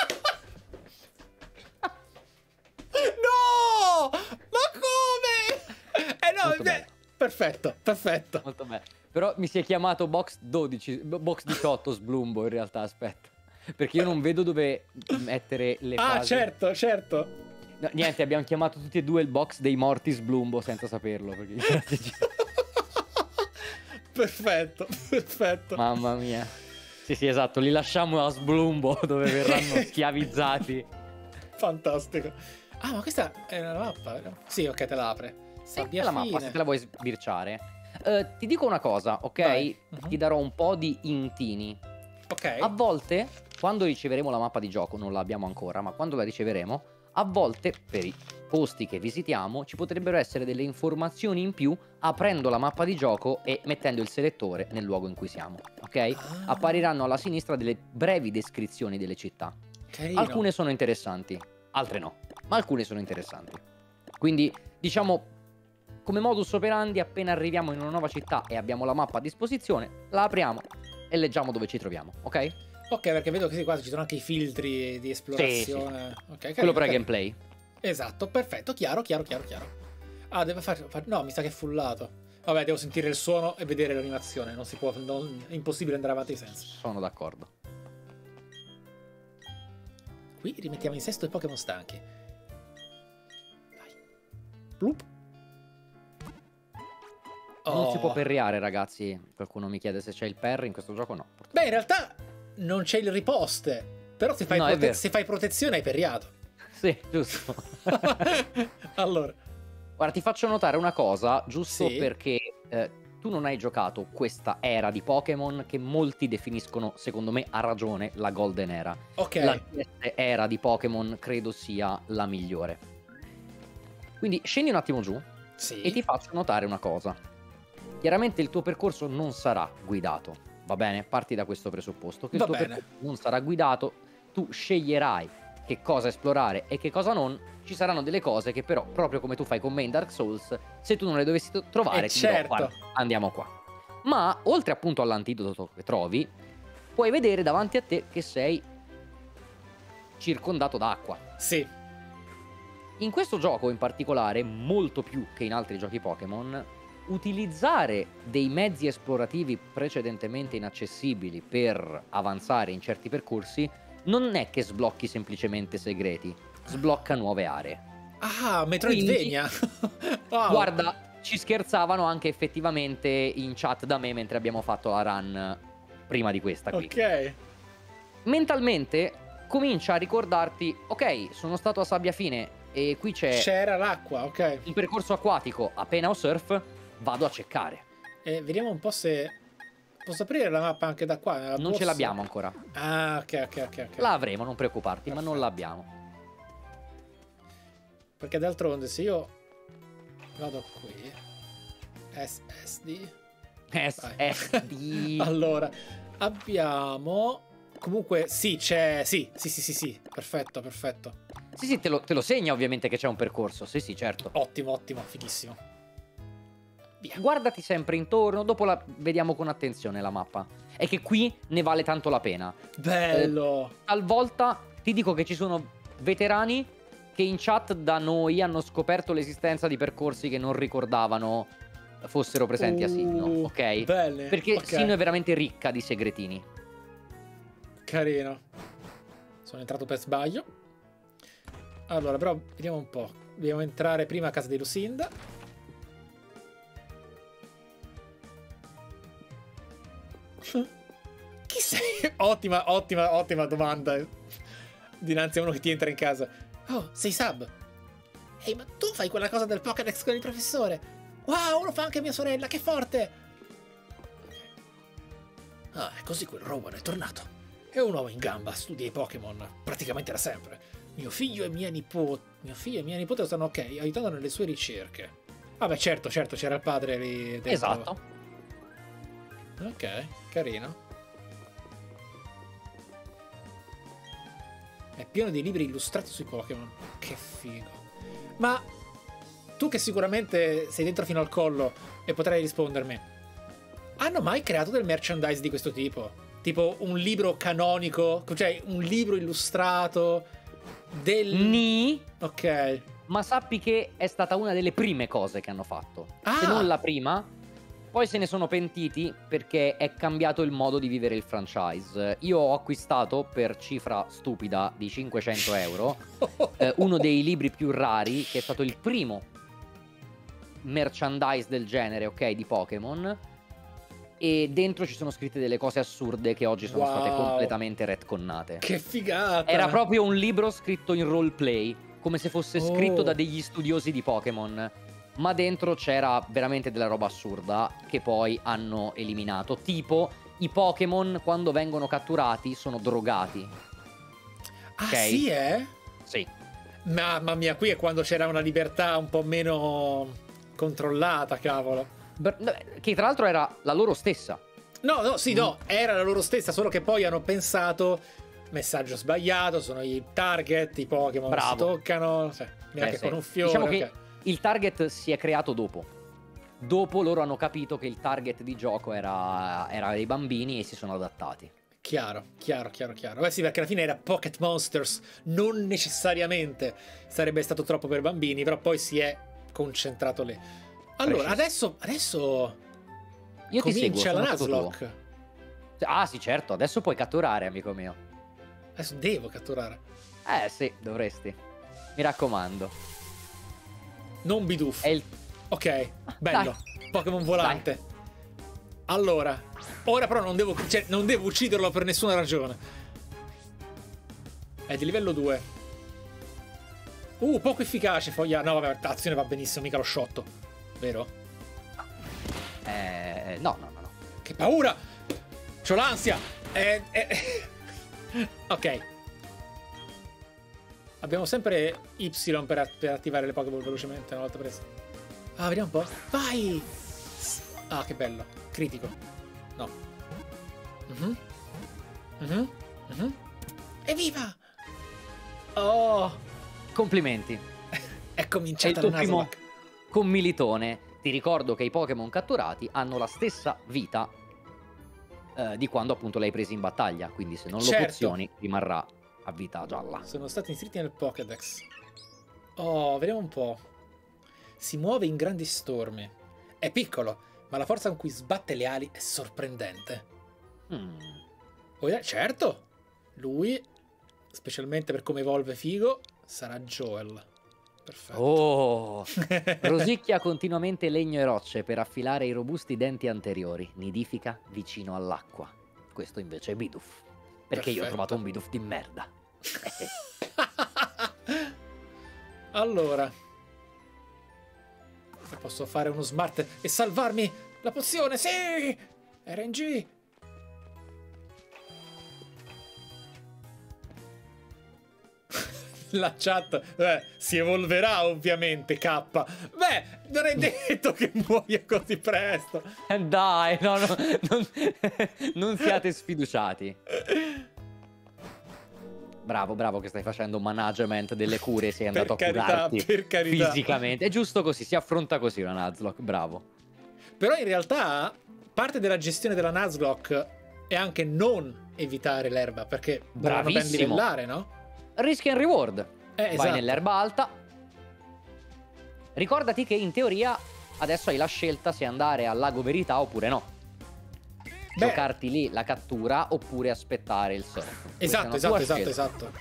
No! Ma come? Eh no, Molto beh, bello. perfetto, perfetto. Molto bene. Però mi si è chiamato box 12, box 18 sblumbo in realtà, aspetta. Perché io non vedo dove mettere le Ah, fasi. certo, certo. No, niente, abbiamo chiamato tutti e due il box dei morti sblumbo senza saperlo. Perché... [LAUGHS] perfetto, perfetto. Mamma mia. Sì, sì, esatto, li lasciamo a sblumbo dove verranno [LAUGHS] schiavizzati. Fantastico. Ah, ma questa è una mappa, vero? Sì, ok, te la apre. Sì, Sabbia la mappa, se te la vuoi sbirciare. Eh, ti dico una cosa, ok? Mhm. Ti darò un po' di intini. Ok. A volte, quando riceveremo la mappa di gioco, non l'abbiamo ancora, ma quando la riceveremo, a volte, per i posti che visitiamo, ci potrebbero essere delle informazioni in più aprendo la mappa di gioco e mettendo il selettore nel luogo in cui siamo, ok? Ah, Appariranno alla sinistra delle brevi descrizioni delle città. carino. Alcune sono interessanti, altre no, ma alcune sono interessanti. Quindi, diciamo, come modus operandi, appena arriviamo in una nuova città e abbiamo la mappa a disposizione, la apriamo e leggiamo dove ci troviamo, ok? Ok, perché vedo che sì, qua ci sono anche i filtri di esplorazione. Sì, Ok, carino, Quello per gameplay. Esatto, perfetto, chiaro, chiaro, chiaro, chiaro. Ah, deve fare... fare- No, mi sa che è fullato. Vabbè, devo sentire il suono e vedere l'animazione. Non si può... non- È impossibile andare avanti senza. Sono d'accordo. Qui rimettiamo in sesto i Pokémon stanchi. Dai. Plup. Non si può Oh. perriare, ragazzi. Qualcuno mi chiede se c'è il perry in questo gioco. No. Beh, in realtà non c'è il riposte. Però se fai, No, prote- se fai protezione hai perriato. [LAUGHS] Sì, giusto. [LAUGHS] allora, Guarda, ti faccio notare una cosa, giusto Sì. perché eh, tu non hai giocato questa era di Pokémon che molti definiscono, secondo me, a ragione, la Golden Era. ok. La era di Pokémon credo sia la migliore. Quindi scendi un attimo giù Sì. e ti faccio notare una cosa. Chiaramente il tuo percorso non sarà guidato, va bene? Parti da questo presupposto, che Va il tuo bene. percorso non sarà guidato, tu sceglierai che cosa esplorare e che cosa non, ci saranno delle cose che però, proprio come tu fai con me in Dark Souls, se tu non le dovessi trovare, Eh, ti dirò, certo. "Guarda, andiamo qua. Ma oltre appunto all'antidoto che trovi, puoi vedere davanti a te che sei circondato d'acqua. Sì. In questo gioco in particolare, molto più che in altri giochi Pokémon, utilizzare dei mezzi esplorativi precedentemente inaccessibili per avanzare in certi percorsi non è che sblocchi semplicemente segreti, sblocca nuove aree. Ah, Metroidvania. [LAUGHS] Wow. Guarda, ci scherzavano anche effettivamente in chat da me mentre abbiamo fatto la run prima di questa qui. Ok. Mentalmente comincia a ricordarti, ok, sono stato a Sabbia Fine e qui c'è C'era l'acqua, ok. il percorso acquatico appena ho surf, vado a cercare. E vediamo un po' se. Posso aprire la mappa anche da qua? nella Non ce borsa? l'abbiamo ancora. Ah, ok, ok, ok. ok. La avremo, non preoccuparti, ma non Perfetto. l'abbiamo. Perché d'altronde se io vado qui. SSD. Vai. SD. [LAUGHS] allora, abbiamo. Comunque, sì, c'è. Sì, sì, sì, sì, sì. Perfetto, perfetto. Sì, sì, te lo, te lo segna ovviamente che c'è un percorso. Sì, sì, certo. Ottimo, ottimo, fighissimo. Via. Guardati sempre intorno, dopo la vediamo con attenzione la mappa. È che qui ne vale tanto la pena. Bello. Talvolta ti dico che ci sono veterani che in chat da noi hanno scoperto l'esistenza di percorsi che non ricordavano fossero presenti a Sinnoh, Uh, ok? Bene. Perché ok. Sinnoh è veramente ricca di segretini. Carino. Sono entrato per sbaglio. Allora, però, vediamo un po'. Dobbiamo entrare prima a casa di Lucinda. Chi sei? [LAUGHS] Ottima, ottima, ottima domanda. Dinanzi a uno che ti entra in casa. Oh, sei Sab. Ehi, ma tu fai quella cosa del Pokédex con il professore? Wow, lo fa anche mia sorella, che forte! Ah, è così quel Rowan è tornato. È un uomo in gamba, studia i Pokémon praticamente da sempre. Mio figlio e mia nipote. Mio figlio e mia nipote stanno ok, aiutando nelle sue ricerche. Vabbè, certo, certo, c'era il padre lì dentro. Esatto. Ok, carino. È pieno di libri illustrati sui Pokémon. Che figo. Ma tu che sicuramente sei dentro fino al collo e potrai rispondermi. Hanno mai creato del merchandise di questo tipo? Tipo un libro canonico, cioè un libro illustrato del... Ni, Ok. ma sappi che è stata una delle prime cose che hanno fatto. Se Ah! non la prima, poi se ne sono pentiti perché è cambiato il modo di vivere il franchise. Io ho acquistato per cifra stupida di 500 euro [LAUGHS] eh, uno dei libri più rari, che è stato il primo merchandise del genere, ok, di Pokémon. E dentro ci sono scritte delle cose assurde che oggi sono state Wow. completamente retconnate. Che figata! Era proprio un libro scritto in roleplay, come se fosse Oh. scritto da degli studiosi di Pokémon. Ma dentro c'era veramente della roba assurda che poi hanno eliminato. Tipo, i Pokémon quando vengono catturati sono drogati. Ah, ok. sì, eh? Sì. Mamma mia, qui è quando c'era una libertà un po' meno controllata, cavolo. Che tra l'altro era la loro stessa. No, no, sì, no, Mm. era la loro stessa, solo che poi hanno pensato messaggio sbagliato, sono i target, i Pokémon si Bravo. toccano, cioè, neanche Eh, sì. con un fiore. Diciamo ok. che il target si è creato dopo. Dopo loro hanno capito che il target di gioco era, era dei bambini e si sono adattati. Chiaro, chiaro, chiaro, chiaro. Beh sì, perché alla fine era Pocket Monsters, non necessariamente sarebbe stato troppo per bambini, però poi si è concentrato lì. Allora, Preciso. adesso, adesso Io ti seguo, comincia la Nuzlocke. Ah sì, certo, adesso puoi catturare, amico mio. Adesso devo catturare. Eh sì, dovresti. Mi raccomando. Non Bidoof. È il... Ok, bello. Pokémon volante. Allora, ora però non devo, cioè, non devo ucciderlo per nessuna ragione. È di livello 2. Uh, poco efficace. Foglia. No, vabbè, azione va benissimo, mica lo sciotto. Vero? Eh, no, no, no, no. Che paura! C'ho l'ansia! Eh, eh. [LAUGHS] ok. Abbiamo sempre Y per, per attivare le Pokéball velocemente una volta prese. Ah, vediamo un po'. Vai! Ah, che bello. Critico. No. Mhm. Mhm. Mhm. Evviva! Oh! Complimenti. [LAUGHS] È È il cominciata tuo primo Nuzlocke. commilitone. Ti ricordo che i Pokémon catturati hanno la stessa vita eh, di quando appunto l'hai presi in battaglia. Quindi se non lo Certo. pozioni rimarrà a vita gialla. Sono stati inseriti nel Pokédex. Oh, vediamo un po'. Si muove in grandi stormi. È piccolo, ma la forza con cui sbatte le ali è sorprendente. Mm. Vedere? Certo! Lui, specialmente per come evolve Figo, sarà Joel. Perfetto. Oh! [LAUGHS] Rosicchia continuamente legno e rocce per affilare i robusti denti anteriori. Nidifica vicino all'acqua. Questo invece è Bidoof. Perché io ho Perfetto. trovato un Bidoof di merda. [LAUGHS] allora. Posso fare uno smart e salvarmi la pozione? Sì! RNG! [LAUGHS] La chat eh, si evolverà ovviamente K. Beh, non è detto che muoia così presto. [LAUGHS] Dai, no, no, non, non siate sfiduciati. Bravo, bravo che stai facendo management delle cure, sei andato carità, a curarti per carità. fisicamente. È giusto così, si affronta così una Nuzlocke, bravo. Però in realtà parte della gestione della Nuzlocke è anche non evitare l'erba, perché dovranno ben livellare, no? Risk and reward. Eh, Vai esatto. nell'erba alta. Ricordati che in teoria adesso hai la scelta se andare al lago verità oppure no. Beh. Giocarti lì la cattura oppure aspettare il è Esatto, esatto, esatto, scelta. esatto.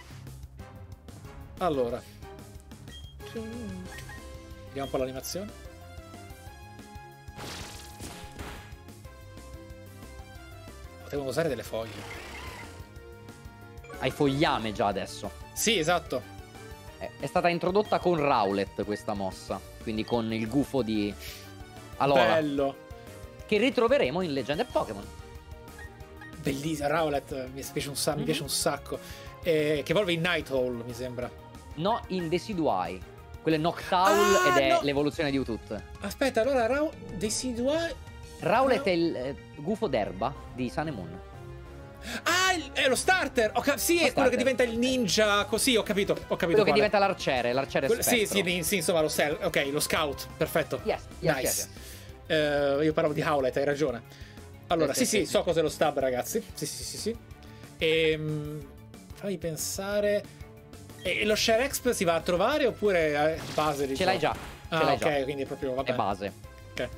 Allora. Vediamo un po' l'animazione. Potevo usare delle foglie. Hai fogliame già adesso. Sì, esatto. È, è stata introdotta con Rowlet questa mossa, quindi con il gufo di Alola, Bello. che ritroveremo in Legend of Pokémon. Bellissimo. Rowlet mi piace un, sa- mi Mhm. piace un sacco. Eh, che evolve in Nighthole, mi sembra. No, in Decidueye. Quello è Noctowl Ah, ed è no. l'evoluzione di Utut. Aspetta, allora Raw Decidua. Rowlet No. è il eh, gufo d'erba di Sun e Moon. Ah, è lo starter! Ho cap- sì, Lo è quello che starter. diventa il ninja. Così, ho capito. Ho capito. Quello che diventa l'arciere, l'arciere Quello- sì, sì, sì, insomma, lo sel- Ok, lo scout. Perfetto. Yes, yes, nice. yes, Eh, io parlavo di Howlet, hai ragione. Allora, Sì, sì, so cos'è lo stab, ragazzi. Sì, sì, sì, sì. Ehm, fammi pensare. E lo Share Exp si va a trovare oppure è base di Ce l'hai già. Ah, ce l'hai ok, già. quindi è proprio vabbè. È base. Ok.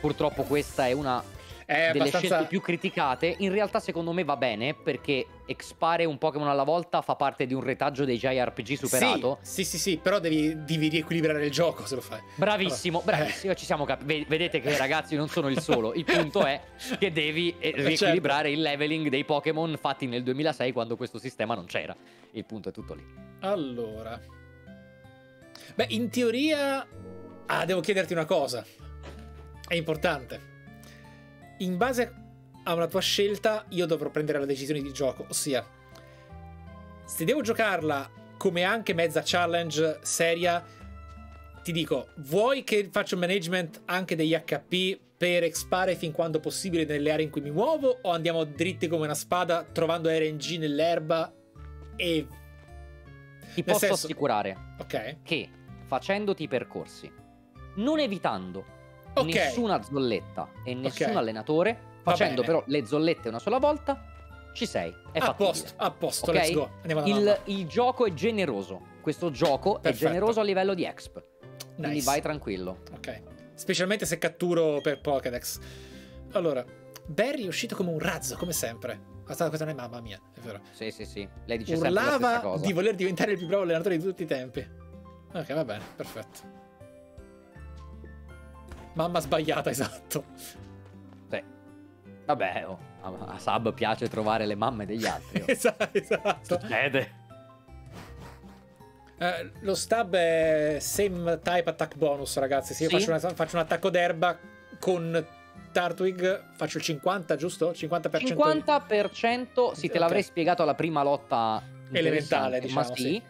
Purtroppo questa è una È delle abbastanza scelte più criticate. In realtà, secondo me, va bene perché expare un Pokémon alla volta fa parte di un retaggio dei JRPG superato. Sì, sì, sì, sì, però devi, devi riequilibrare il gioco se lo fai. Bravissimo, Allora, bravissimo, ci siamo capiti. Vedete che ragazzi non sono il solo. Il punto è che devi eh, riequilibrare il leveling dei Pokémon fatti nel 2006 quando questo sistema non c'era. Il punto è tutto lì. Allora. Beh, in teoria... Ah, devo chiederti una cosa. È importante. In base a una tua scelta, io dovrò prendere la decisione di gioco. Ossia, se devo giocarla come anche mezza challenge seria, ti dico, vuoi che faccia un management anche degli HP per expare fin quando possibile nelle aree in cui mi muovo? O andiamo dritti come una spada trovando RNG nell'erba e... Ti Nel posso senso- assicurare Ok. che facendoti i percorsi, non evitando Ok. nessuna zolletta e nessun Ok. allenatore, facendo però le zollette una sola volta, ci sei. È a fattibile. posto, a posto, Ok? let's go. Andiamo. Il, il gioco è generoso. Questo gioco Perfetto. è generoso a livello di exp. Quindi Nice. vai tranquillo. Ok. Specialmente se catturo per Pokédex. Allora, Barry è uscito come un razzo, come sempre. Questa, questa non è mamma mia, è vero. Sì, sì, sì. Lei dice sempre la Urlava cosa. di voler diventare il più bravo allenatore di tutti i tempi. Ok, va bene, perfetto. Mamma sbagliata, esatto. Sì. Vabbè, oh, a, Sab piace trovare le mamme degli altri. oh. [LAUGHS] esatto, esatto. Succede. Eh, lo stab è same type attack bonus, ragazzi. Se io Sì. faccio, una- faccio un attacco d'erba con Tartwig, faccio il 50, giusto? 50%. 50% sì, te l'avrei spiegato alla prima lotta Elementale, diciamo, ma sì. sì.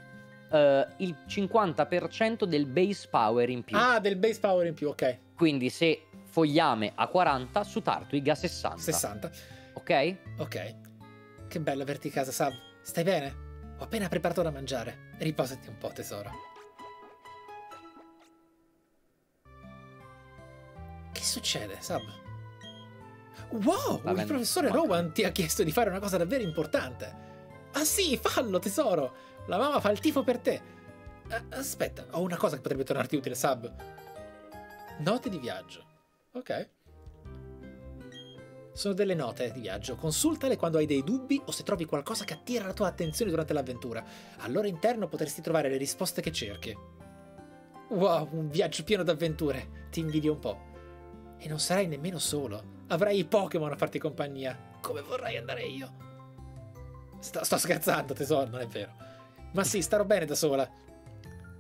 eh, il 50% del base power in più. Ah, del base power in più, ok. Quindi se fogliame a 40, su Tartwig a 60. 60. Ok? Ok. Che bello averti in casa, Sab. Stai bene? Ho appena preparato da mangiare. Riposati un po', tesoro. Che succede, Sab? Wow, Sta il professore manca. Rowan ti ha chiesto di fare una cosa davvero importante. Ah sì, fallo, tesoro. La mamma fa il tifo per te. Eh, aspetta, ho una cosa che potrebbe tornarti utile, Sab. Note di viaggio. Ok. Sono delle note di viaggio. Consultale quando hai dei dubbi o se trovi qualcosa che attira la tua attenzione durante l'avventura. Al loro interno potresti trovare le risposte che cerchi. Wow, un viaggio pieno d'avventure. Ti invidio un po'. E non sarai nemmeno solo. Avrai i Pokémon a farti compagnia. Come vorrei andare io. Sto, sto scherzando, tesoro, non è vero. Ma sì, starò bene da sola.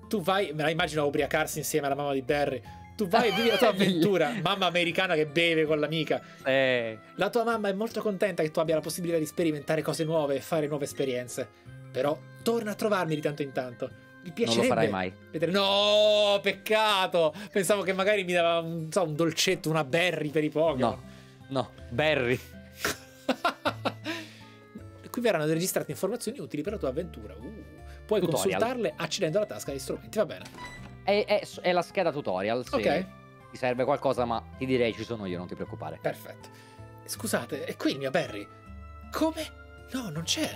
Tu vai, me la immagino a ubriacarsi insieme alla mamma di Barry. Tu vai e vivi la tua [LAUGHS] avventura. Mamma americana che beve con l'amica. Eh, La tua mamma è molto contenta che tu abbia la possibilità di sperimentare cose nuove e fare nuove esperienze. Però torna a trovarmi di tanto in tanto. Mi non piacerebbe lo farai mai. vedere. No, peccato! Pensavo che magari mi dava un, non so, un dolcetto, una berry per i Pokémon. No, no, Barry. [LAUGHS] Qui verranno registrate informazioni utili per la tua avventura. Uh, puoi Tutorial. consultarle accedendo alla tasca degli strumenti. Va bene. È, è- è la scheda tutorial. Se Ok. ti serve qualcosa, ma ti direi ci sono io, non ti preoccupare. Perfetto. Scusate, è qui il mio Barry? Come? No, non c'è.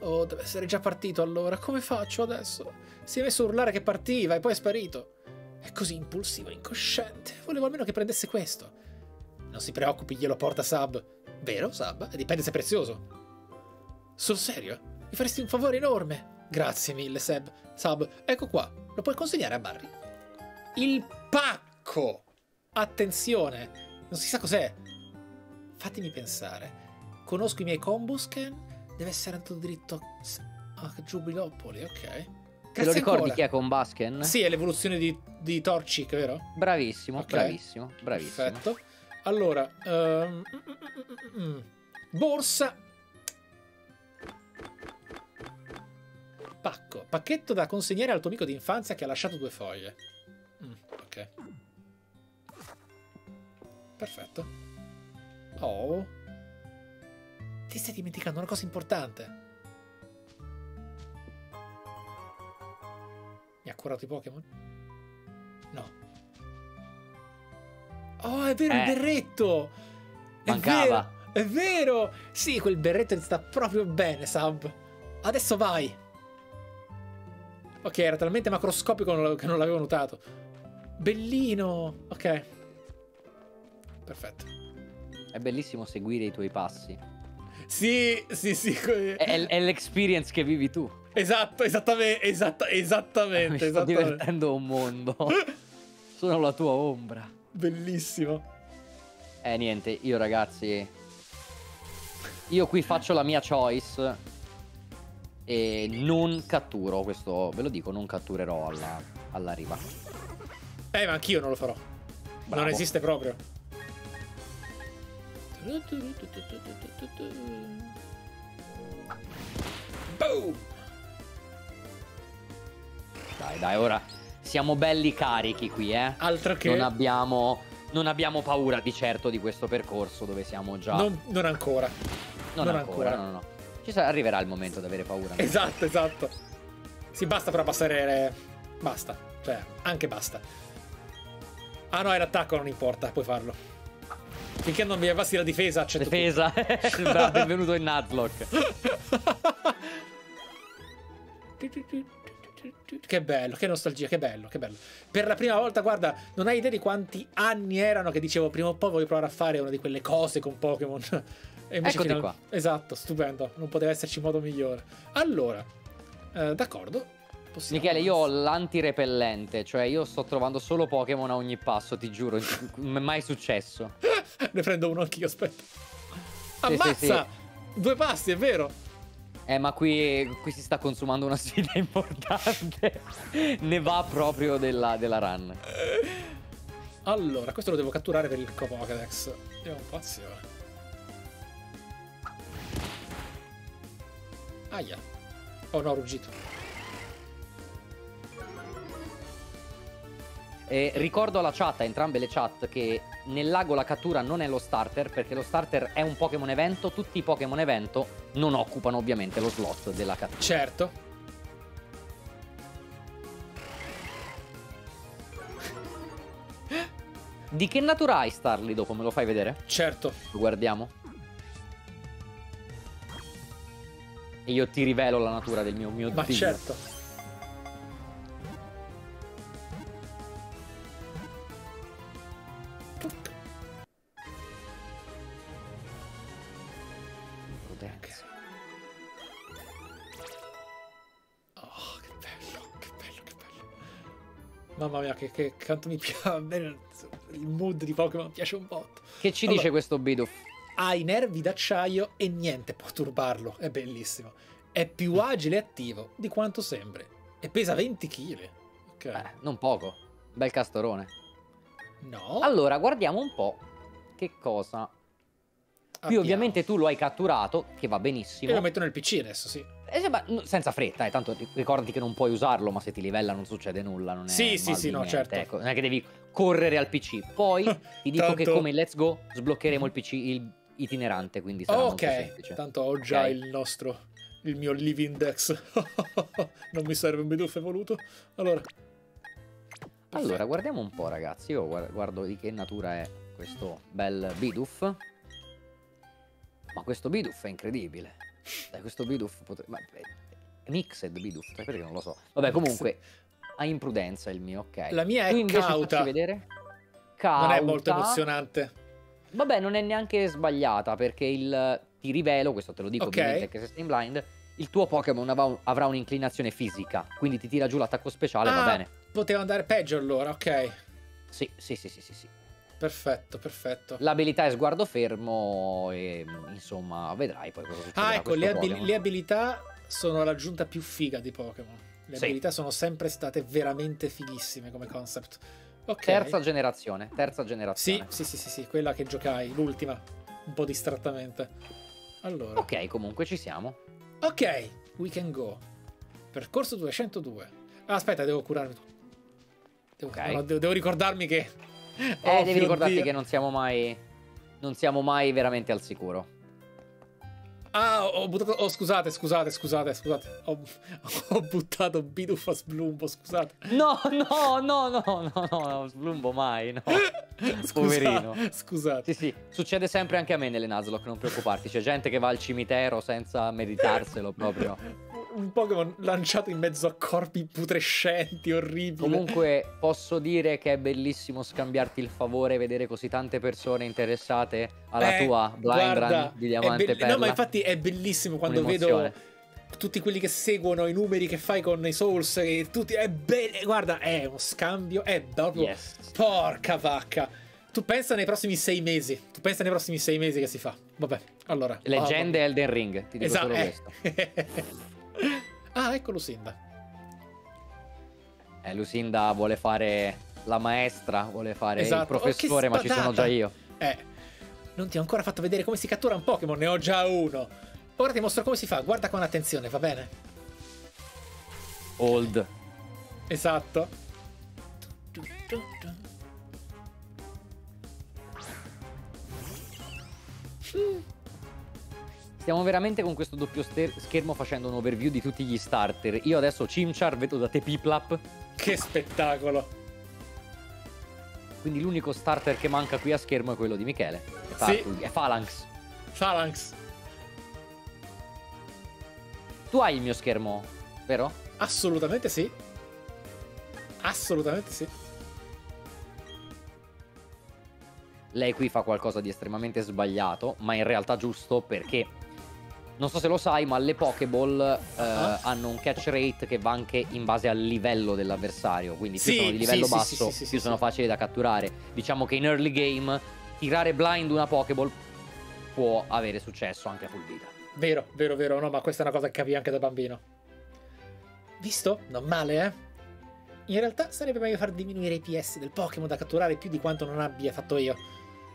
Oh, deve essere già partito allora. Come faccio adesso? Si è messo a urlare che partiva e poi è sparito. È così impulsivo e incosciente. Volevo almeno che prendesse questo. Non si preoccupi, glielo porta Sab. Vero, Sab? Dipende se è prezioso. Sul serio? Mi faresti un favore enorme. Grazie mille, Seb. Sab, ecco qua. Lo puoi consegnare a Barry? Il pacco! Attenzione! Non si sa cos'è. Fatemi pensare. Conosco i miei combusken. Deve essere andato dritto a Giubilopoli, ok. Te lo ricordi ancora. chi è con Basken? Sì, è l'evoluzione di, di Torchic, vero? Bravissimo, Ok. bravissimo, bravissimo. Perfetto. Allora, mm, mm, mm, mm. borsa. Pacco. Pacchetto da consegnare al tuo amico d'infanzia che ha lasciato due foglie. Mm, ok. Perfetto. Oh. Ti stai dimenticando una cosa importante. Mi ha curato i Pokémon? No. Oh, è vero, il Eh. berretto! È Mancava. vero, è vero! Sì, quel berretto ti sta proprio bene, Sab. Adesso vai! Ok, era talmente macroscopico che non- l'avevo notato. Bellino! Ok. Perfetto. È bellissimo seguire i tuoi passi. Sì, sì, sì. È, è- l'experience che vivi tu. Esatto, esattamente, esatta- Mi esattamente, sto esattamente. divertendo un mondo. [LAUGHS] Sono la tua ombra. Bellissimo. Eh, niente, io ragazzi. Io qui faccio la mia choice. E non catturo questo. Ve lo dico, non catturerò alla, alla riva. Eh, ma anch'io non lo farò. Bravo. Non esiste proprio. Boom! Dai, dai, ora siamo belli carichi qui, eh. Altro che... Non abbiamo. Non abbiamo paura di certo di questo percorso dove siamo già. Non, non ancora. Non non ancora, ancora. no, no, no. Ci sa- arriverà il momento di avere paura. Esatto, esatto. Sì, basta per abbassare... Basta. Cioè, anche basta. Ah no, è l'attacco, non importa, puoi farlo. Finché non mi abbassi la difesa, accetto Difesa. [LAUGHS] Benvenuto in Nuzlocke. Che bello, che nostalgia, che bello, che bello. Per la prima volta, guarda, non hai idea di quanti anni erano che dicevo prima o poi voglio provare a fare una di quelle cose con Pokémon. Eccoti final... qua. Esatto, stupendo, non poteva esserci modo migliore. Allora, eh, d'accordo. Possiamo Michele, io ho l'antirepellente, cioè io sto trovando solo Pokémon a ogni passo, ti giuro, [LAUGHS] non è mai successo. [LAUGHS] ne prendo uno anch'io, aspetta. Ammazza! Sì, sì, sì. Due passi, è vero. Eh, ma qui, qui, si sta consumando una sfida importante. [LAUGHS] ne va proprio della, della, run. Allora, questo lo devo catturare per il Pokédex. Andiamo un po' azione. Aia. Oh no, ruggito. Eh, ricordo alla chat, a entrambe le chat, che nel lago la cattura non è lo starter, perché lo starter è un Pokémon evento, tutti i Pokémon evento non occupano ovviamente lo slot della cattura. Certo. Di che natura hai Starly dopo? Me lo fai vedere? Certo. Lo guardiamo. E io ti rivelo la natura del mio, mio Ma dio. certo. Mamma mia, che, che quanto mi piace. [LAUGHS] Il mood di Pokémon piace un botto. Che ci allora, dice questo Bidoof? Ha i nervi d'acciaio e niente può turbarlo. È bellissimo. È più agile e attivo di quanto sembri. E pesa 20 kg. Ok. Eh, non poco. Bel castorone. No. Allora, guardiamo un po' che cosa. Qui ovviamente tu lo hai catturato, che va benissimo. E lo metto nel PC adesso, sì. Eh, senza fretta, eh, tanto ricordati che non puoi usarlo, ma se ti livella non succede nulla. Non è sì, sì, sì, no, certo. Ecco, non è che devi correre al PC. Poi [LAUGHS] ti dico tanto... che come Let's Go sbloccheremo il PC il itinerante, quindi sarà oh, semplice. Tanto ho già okay. il nostro, il mio Live Index. [LAUGHS] non mi serve un bidoof evoluto. Allora. Allora, guardiamo un po', ragazzi. Io guardo di che natura è questo bel Bidoof. Ma questo Bidoof è incredibile. Dai, questo Bidoof potrebbe... Ma è mixed Bidoof, sai perché non lo so. Vabbè, comunque, ha imprudenza il mio, ok. La mia è tu cauta. vedere? Cauta. Non è molto emozionante. Vabbè, non è neanche sbagliata, perché il... Ti rivelo, questo te lo dico okay. ovviamente che se sei in blind, il tuo Pokémon avrà un'inclinazione fisica, quindi ti tira giù l'attacco speciale, ah, va bene. Poteva andare peggio allora, ok. Sì, sì, sì, sì, sì. sì. Perfetto, perfetto. L'abilità è sguardo fermo e insomma vedrai poi cosa succede. Ah, ecco, le, abil- le, abilità sono l'aggiunta più figa di Pokémon. Le sì. abilità sono sempre state veramente fighissime come concept. Okay. Terza generazione, terza generazione. Sì, sì, sì, sì, sì, quella che giocai, l'ultima, un po' distrattamente. Allora. Ok, comunque ci siamo. Ok, we can go. Percorso 202. Ah, aspetta, devo curarmi tutto. Devo, okay. no, devo, devo ricordarmi che eh, oh, devi ricordarti Dio. che non siamo mai. Non siamo mai veramente al sicuro. Ah, ho buttato. Oh, scusate, scusate, scusate, scusate. Ho, [LAUGHS] ho buttato Bidoof a Sblumbo, scusate. No, no, no, no, no, no, no, Sblumbo mai, no. [LAUGHS] Scusa, Poverino. Scusate. Sì, sì, succede sempre anche a me nelle Nuzlocke, non preoccuparti. C'è gente che va al cimitero senza meditarselo proprio [LAUGHS] un Pokémon lanciato in mezzo a corpi putrescenti, orribili. Comunque posso dire che è bellissimo scambiarti il favore e vedere così tante persone interessate alla eh, tua blind guarda, run di Diamante be- Perla. No, ma infatti è bellissimo quando vedo tutti quelli che seguono i numeri che fai con i Souls e tutti è bene, guarda, è uno scambio, è proprio yes. porca vacca. Tu pensa nei prossimi sei mesi. Tu pensa nei prossimi sei mesi che si fa. Vabbè, allora. Leggende oh, Elden Ring, ti dico esatto, solo eh. questo. [LAUGHS] Ah, ecco Lucinda. Eh, Lucinda vuole fare la maestra, vuole fare esatto. il professore, oh, ma ci sono già io. Eh, non ti ho ancora fatto vedere come si cattura un Pokémon, ne ho già uno. Ora ti mostro come si fa, guarda con attenzione, va bene? Old. Esatto. Mm. Stiamo veramente con questo doppio schermo facendo un overview di tutti gli starter. Io adesso Chimchar vedo da te Piplap. Che spettacolo! Quindi l'unico starter che manca qui a schermo è quello di Michele. È, Sì. È Phalanx. Phalanx. Tu hai il mio schermo, vero? Assolutamente sì. Assolutamente sì. Lei qui fa qualcosa di estremamente sbagliato, ma in realtà giusto perché non so se lo sai, ma le Pokéball eh, Ah. hanno un catch rate che va anche in base al livello dell'avversario. Quindi più Sì, sono di livello sì, basso, sì, più sono facili da catturare. Diciamo che in early game tirare blind una Pokéball può avere successo anche a full vita. Vero, vero, vero. No, ma questa è una cosa che capivi anche da bambino. Visto? Non male, eh? In realtà sarebbe meglio far diminuire i PS del Pokémon da catturare più di quanto non abbia fatto io.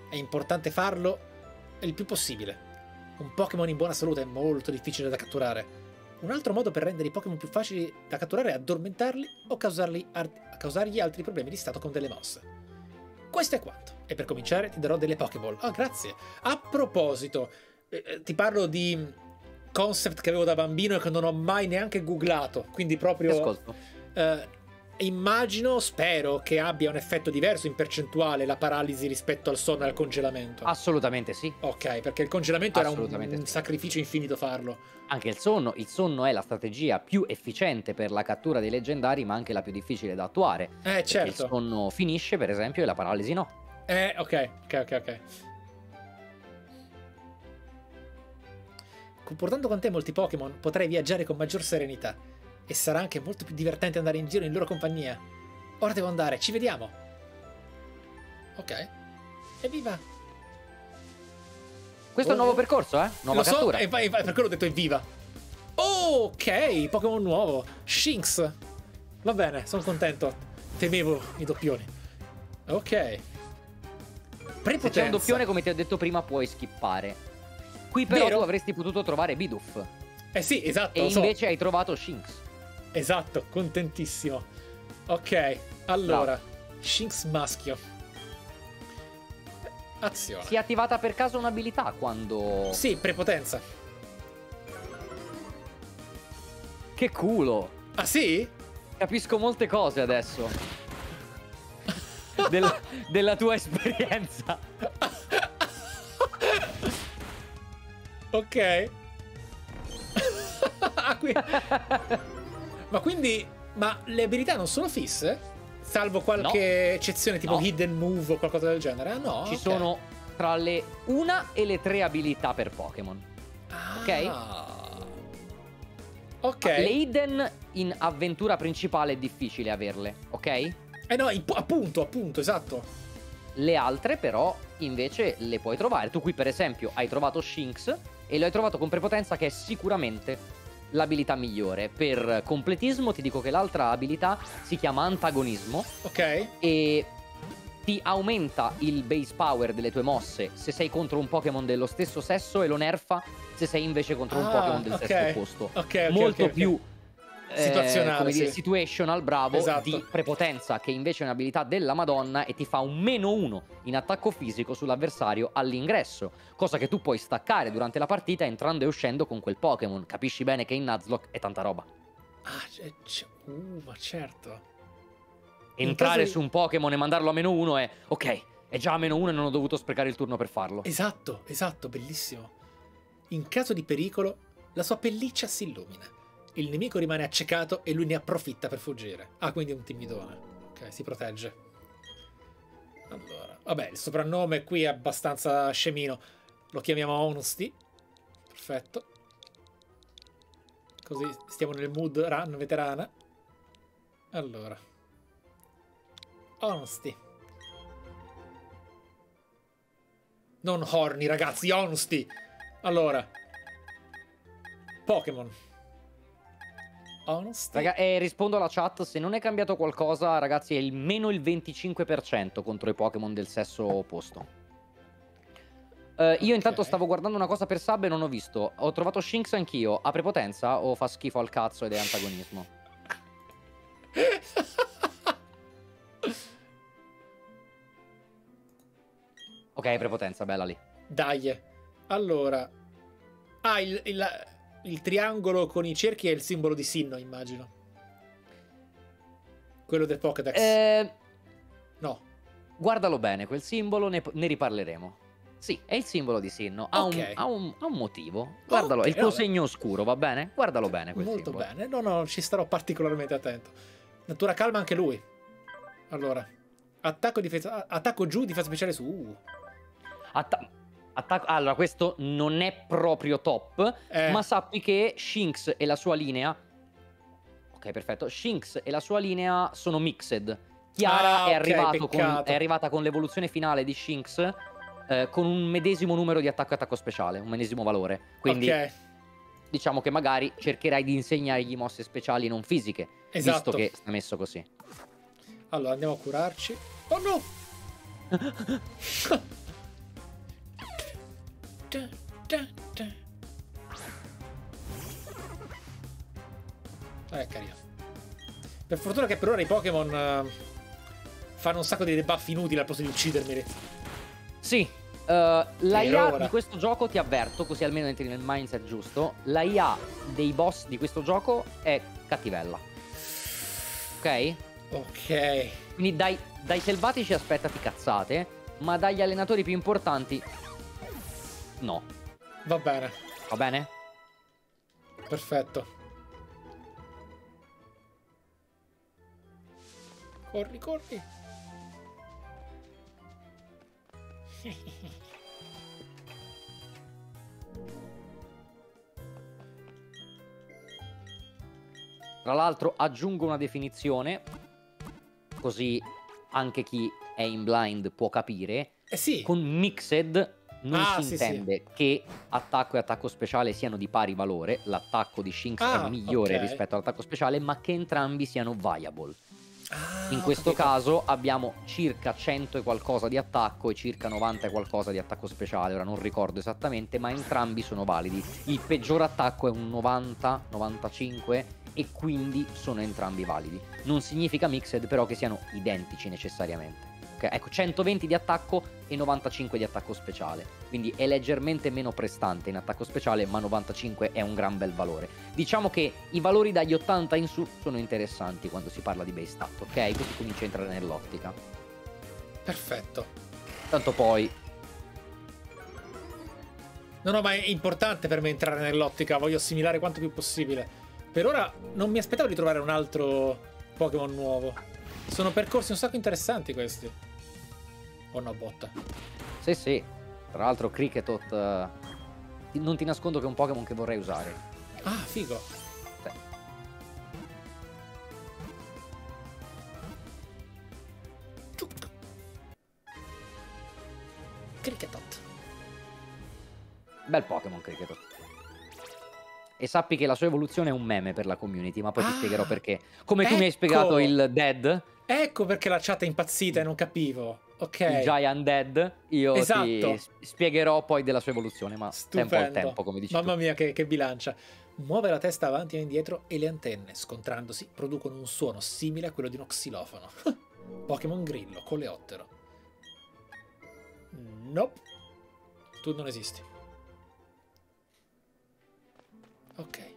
È importante farlo il più possibile. Un Pokémon in buona salute è molto difficile da catturare. Un altro modo per rendere i Pokémon più facili da catturare è addormentarli o causargli altri problemi di stato con delle mosse. Questo è quanto. E per cominciare ti darò delle Pokéball. Ah, grazie. A proposito, eh, eh, ti parlo di concept che avevo da bambino e che non ho mai neanche googlato. Quindi Ti proprio... ascolto. eh, immagino, spero che abbia un effetto diverso in percentuale la paralisi rispetto al sonno e al congelamento. Assolutamente sì. Ok, perché il congelamento era un, un sì. sacrificio infinito farlo. Anche il sonno, il sonno è la strategia più efficiente per la cattura dei leggendari, ma anche la più difficile da attuare. Eh, Perché il certo. sonno finisce, per esempio, e la paralisi no. Eh, ok, ok, ok, ok. Portando con te molti Pokémon, potrai viaggiare con maggior serenità. E sarà anche molto più divertente andare in giro in loro compagnia. Ora devo andare, ci vediamo. Ok. Evviva! Questo è un Oh. nuovo percorso, eh? Nuova Lo so, cattura. e vai- vai- per quello ho detto evviva. Oh, ok, Pokémon nuovo. Shinx. Va bene, sono contento. Temevo i doppioni. Ok. Se Prepotenza. c'è un doppione, come ti ho detto prima, puoi skippare. Qui però Vero. tu avresti potuto trovare Bidoof. Eh sì, esatto, E lo so. invece hai trovato Shinx. Esatto, contentissimo. Ok, allora. Shinx maschio. Azione. Si è attivata per caso un'abilità quando... Sì, prepotenza. Che culo! Ah sì? Capisco molte cose adesso. Del- della tua esperienza. Ok. [LAUGHS] Ah, qui- [LAUGHS] Ma quindi. Ma le abilità non sono fisse? Salvo qualche eccezione tipo No. hidden move o qualcosa del genere? Ah, no. Ci ok. sono tra le una e le tre abilità per Pokémon. Ah. Ok. Le hidden in avventura principale è difficile averle, ok? Eh no, appunto, appunto, esatto. Le altre però invece le puoi trovare. Tu qui per esempio hai trovato Shinx e lo hai trovato con prepotenza che è sicuramente l'abilità migliore. Per completismo ti dico che l'altra abilità si chiama antagonismo Ok. e ti aumenta il base power delle tue mosse se sei contro un Pokémon dello stesso sesso e lo nerfa se sei invece contro un Ah, Pokémon del ok. sesso opposto. Ok, ok. Molto ok, ok. più Situazionale, come dire, sì. situational, bravo, Esatto. di prepotenza, che invece è un'abilità della Madonna e ti fa un meno uno in attacco fisico sull'avversario all'ingresso, cosa che tu puoi staccare durante la partita entrando e uscendo con quel Pokémon. Capisci bene che in Nuzlocke è tanta roba. Ah, Uh, ma certo. Entrare su un Pokémon e mandarlo a meno uno è ok, è già a meno uno e non ho dovuto sprecare il turno per farlo. Esatto, esatto, bellissimo. In caso di pericolo, la sua pelliccia si illumina. Il nemico rimane accecato e lui ne approfitta per fuggire. Ah, quindi è un timidone. Ok, si protegge. Allora, vabbè, il soprannome qui è abbastanza scemino. Lo chiamiamo Honesty. Perfetto. Così stiamo nel mood run veterana. Allora. Honesty. Non horny, ragazzi, honesty. Allora. Pokémon. Honesty. Raga, eh, rispondo alla chat, se non è cambiato qualcosa, ragazzi, è il meno il 25% contro i Pokémon del sesso opposto. Eh, io intanto Ok. stavo guardando una cosa per sub e non ho visto. Ho trovato Shinx anch'io. Ha prepotenza o fa schifo al cazzo ed è antagonismo? Ok, prepotenza, bella lì. Dai. Allora. Ah, il, il- il triangolo con i cerchi è il simbolo di Sinnoh, immagino. Quello del Pokédex. Eh, No. Guardalo bene, quel simbolo, ne, ne riparleremo. Sì, è il simbolo di Sinno. Ha, Ok. un, ha un- ha un motivo. Guardalo, Ok, è il tuo vabbè. segno oscuro, va bene? Guardalo bene quel Molto simbolo. bene. No, no, ci starò particolarmente attento. Natura calma anche lui. Allora, attacco, difesa, attacco giù, difesa speciale su. Uh. Atta- attacco- allora, questo non è proprio top, Eh, ma sappi che Shinx e la sua linea. Ok, perfetto. Shinx e la sua linea sono mixed. Chiara Ah, è, ok, arrivato con, è arrivata con l'evoluzione finale di Shinx eh, con un medesimo numero di attacco e attacco speciale, un medesimo valore. Quindi ok, diciamo che magari cercherai di insegnargli mosse speciali non fisiche, esatto. visto che sta messo così. Allora, andiamo a curarci. Oh no! [LAUGHS] Da, da, da. Eh, carino. Per fortuna che per ora i Pokémon eh, fanno un sacco di debuff inutili al posto di uccidermi. Sì, eh, la IA ora. di questo gioco ti avverto, così almeno entri nel mindset giusto. La IA dei boss di questo gioco è cattivella. Ok? Ok. Quindi dai, dai selvatici aspettati cazzate, ma dagli allenatori più importanti no. Va bene. Va bene? Perfetto. Corri, corri. Tra l'altro aggiungo una definizione, così anche chi è in blind può capire. Eh sì. Con mixed non Ah, si sì, sì. intende che attacco e attacco speciale siano di pari valore, l'attacco di Shinx Ah, è migliore ok. rispetto all'attacco speciale, ma che entrambi siano viable. Ah, In questo capito. caso abbiamo circa 100 e qualcosa di attacco e circa 90 e qualcosa di attacco speciale, ora non ricordo esattamente, ma entrambi sono validi. Il peggior attacco è un 90, 95 e quindi sono entrambi validi. Non significa mixed però che siano identici necessariamente. Ok, Ecco, 120 di attacco e 95 di attacco speciale. Quindi è leggermente meno prestante in attacco speciale, ma 95 è un gran bel valore. Diciamo che i valori dagli 80 in su sono interessanti quando si parla di base stat, ok? Così comincia a entrare nell'ottica. Perfetto. Tanto poi No, no, ma è importante per me entrare nell'ottica. Voglio assimilare quanto più possibile. Per ora non mi aspettavo di trovare un altro Pokémon nuovo. Sono percorsi un sacco interessanti questi. Oh no, botta. Sì, sì. Tra l'altro, Cricketot. eh, ti- non ti nascondo che è un Pokémon che vorrei usare. Ah, figo. Sì. Ciuc. Cricketot. Bel Pokémon Cricketot. E sappi che la sua evoluzione è un meme per la community, ma poi ti Ah, spiegherò perché. Come tu mi hai ecco. spiegato il Dead, Ecco perché la chat è impazzita e non capivo. Ok. il Giant Dead, io Esatto. spiegherò poi della sua evoluzione, ma tempo Stupendo. al tempo, come dici Mamma tu. mia, che, che bilancia. Muove la testa avanti e indietro e le antenne, scontrandosi, producono un suono simile a quello di uno xilofono. [LAUGHS] Pokémon Grillo, coleottero. Nope. Tu non esisti. Ok.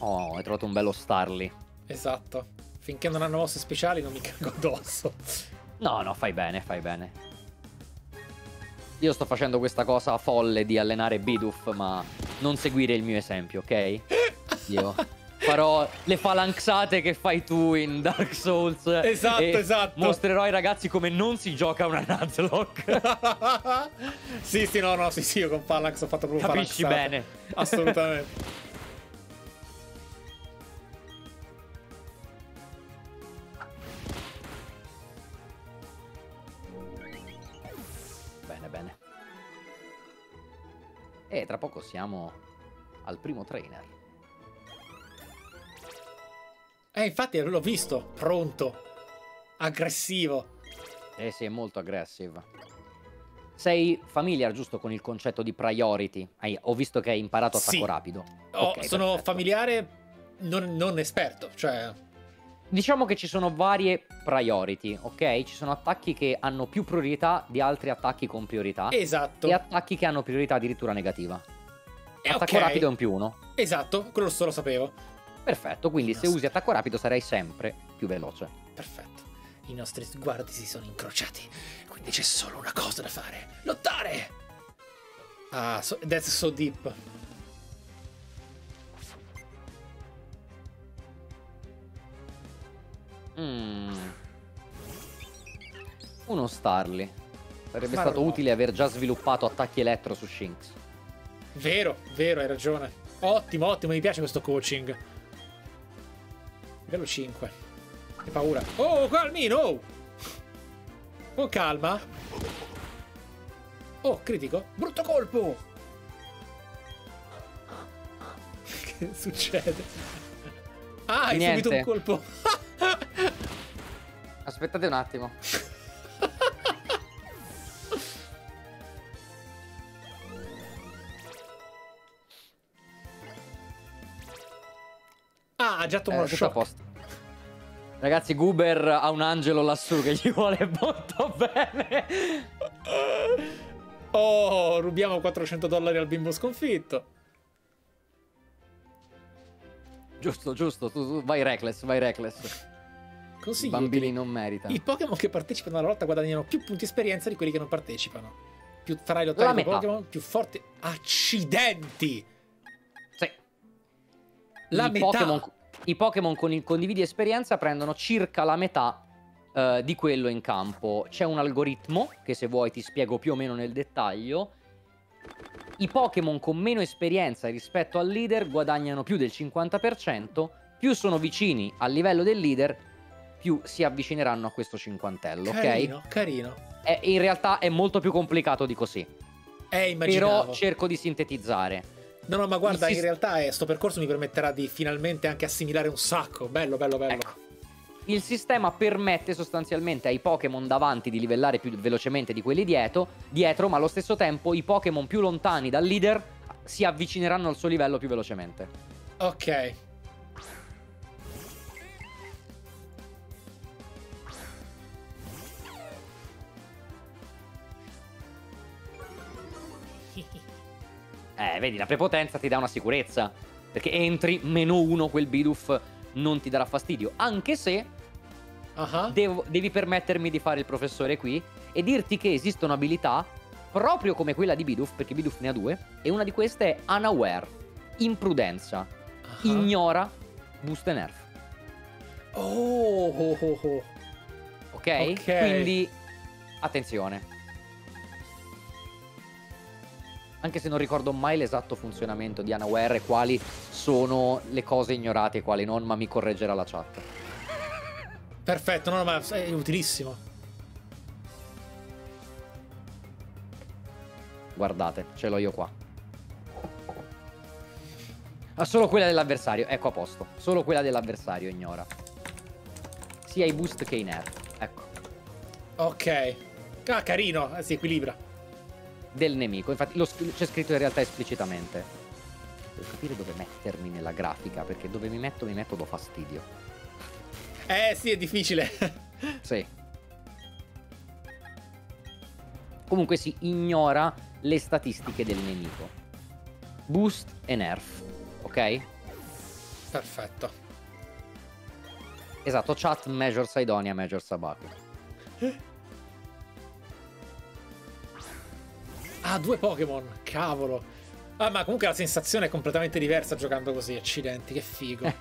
Oh, hai trovato un bello Starly. Esatto. Finché non hanno mosse speciali non mi cago addosso. No, no, fai bene, fai bene. Io sto facendo questa cosa folle di allenare Bidoof, ma non seguire il mio esempio, ok? [LAUGHS] Io farò le falanxate che fai tu in Dark Souls. Esatto, esatto. Mostrerò ai ragazzi come non si gioca una Nuzlocke. [LAUGHS] sì, sì, no, no, sì, sì, io con Phalanx ho fatto proprio Capisci phalanxate. bene. Assolutamente. E tra poco siamo al primo trainer. Eh, infatti l'ho visto, pronto, aggressivo. Eh sì, è molto aggressive. Sei familiar giusto con il concetto di priority? Hai- ho visto che hai imparato attacco Sì. rapido. Oh, Ok, sono perfetto. familiare, non, non esperto, cioè... Diciamo che ci sono varie priority, ok? Ci sono attacchi che hanno più priorità di altri attacchi con priorità. Esatto. E attacchi che hanno priorità addirittura negativa. Eh, Attacco ok. rapido è un più uno. Esatto, quello solo lo sapevo. Perfetto, quindi I se nostri- usi attacco rapido sarai sempre più veloce. Perfetto. I nostri sguardi si sono incrociati. Quindi c'è solo una cosa da fare: lottare! Ah, so- that's so deep. Mm. Uno Starly. Sarebbe Ma stato utile aver già sviluppato attacchi elettro su Shinx. Vero, vero, hai ragione. Ottimo, ottimo, mi piace questo coaching. Livello 5. Che paura. Oh, calmino! Oh! Con calma. Oh, critico. Brutto colpo! [LAUGHS] Che succede? Ah, hai Niente. subito un colpo. [LAUGHS] Aspettate un attimo. [LAUGHS] ah, ha già Eh, tomato tutto a shock. posto. Ragazzi, Goober ha un angelo lassù che gli vuole [LAUGHS] molto bene. Oh, rubiamo 400 dollari al bimbo sconfitto. Giusto, giusto. Tu, tu vai reckless, vai reckless. I Consiglio bambini non meritano. I Pokémon che partecipano alla lotta guadagnano più punti esperienza di quelli che non partecipano. Più farai lottare con. Pokémon, più forti. Accidenti! Sì. La I metà. Pokémon, I Pokémon con il condividi esperienza prendono circa la metà eh, di quello in campo. C'è un algoritmo che se vuoi ti spiego più o meno nel dettaglio. I Pokémon con meno esperienza rispetto al leader guadagnano più del 50%, più sono vicini al livello del leader, più si avvicineranno a questo cinquantello, Carino, ok? carino. Eh, in realtà è molto più complicato di così. Eh, immaginavo. Però cerco di sintetizzare. No, no, ma guarda, il in realtà eh, sto percorso mi permetterà di finalmente anche assimilare un sacco. Bello, bello, bello. Ecco. Il sistema permette sostanzialmente ai Pokémon davanti di livellare più velocemente di quelli dietro, dietro, ma allo stesso tempo i Pokémon più lontani dal leader si avvicineranno al suo livello più velocemente. Ok. Eh, vedi, la prepotenza ti dà una sicurezza. Perché entri, meno uno, quel Bidoof non ti darà fastidio. Anche se Ah, devo- devi permettermi di fare il professore qui e dirti che esistono abilità proprio come quella di Bidoof, perché Bidoof ne ha due, e una di queste è Unaware, imprudenza, ah. ignora, boost e nerf. Oh, oh, oh, oh. Ok? Ok. Quindi attenzione. Anche se non ricordo mai l'esatto funzionamento di Unaware e quali sono le cose ignorate e quali non, ma mi correggerà la chat. Perfetto, no, no, ma è utilissimo. Guardate, ce l'ho io qua. Ah, solo quella dell'avversario, ecco a posto. Solo quella dell'avversario ignora. Sia i boost che i nerf. Ecco. Ok. Ah, carino, eh, si equilibra. Del nemico. Infatti c'è scritto in realtà esplicitamente. Devo capire dove mettermi nella grafica, perché dove mi metto mi metto do fastidio. Eh, sì, è difficile. [LAUGHS] Sì. Comunque si ignora le statistiche del nemico. Boost e nerf. Ok? Perfetto. Esatto, chat measure Sidonia, measure Sabaku. [LAUGHS] Ah, due Pokémon, cavolo. Ah, ma comunque la sensazione è completamente diversa giocando così. Accidenti, che figo.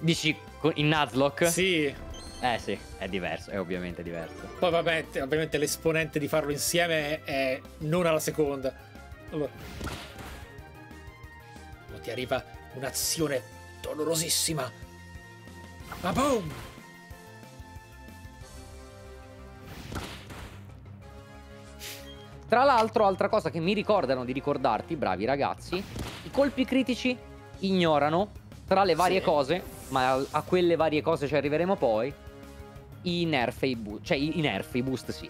Dici co- in Nuzlocke? sì. Eh sì, è diverso, è ovviamente diverso. Poi, vabbè, te- ovviamente l'esponente di farlo insieme è, non alla seconda. Allora. Ti arriva un'azione dolorosissima. Ma boom! Tra l'altro, altra cosa che mi ricordano di ricordarti, bravi ragazzi, i colpi critici ignorano tra le varie Sì. cose, ma a, a quelle varie cose ci arriveremo poi, i nerf e i boost, cioè i, i nerf, i boost sì.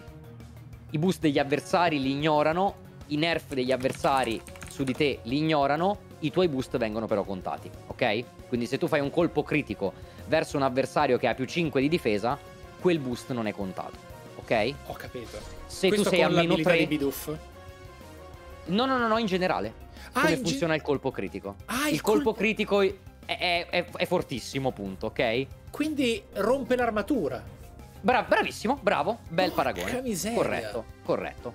I boost degli avversari li ignorano, i nerf degli avversari su di te li ignorano, i tuoi boost vengono però contati, ok? Quindi se tu fai un colpo critico verso un avversario che ha più 5 di difesa, quel boost non è contato, ok? Ho capito. Se Questo tu sei a meno l'abilità 3... di Bidoof. No, no, no, no, in generale. Ah, Come in ge- funziona il colpo critico? Ah, il, il colpo colpo- critico è, è, è fortissimo, punto, ok? Quindi rompe l'armatura. Bra- bravissimo, bravo, bel Porca paragone. miseria. Corretto, corretto.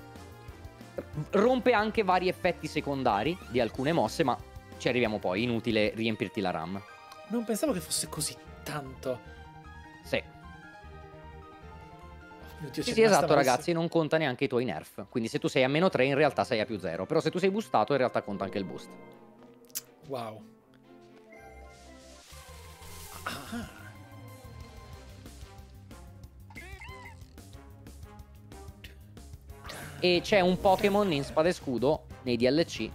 Rompe anche vari effetti secondari di alcune mosse, ma ci arriviamo poi, inutile riempirti la RAM. Non pensavo che fosse così tanto. Sì, sì, sì, esatto, ragazzi, non conta neanche i tuoi nerf. Quindi se tu sei a meno 3, in realtà sei a più 0. Però se tu sei boostato, in realtà conta anche il boost. Wow. Ah. E c'è un Pokémon in spada e scudo nei DLC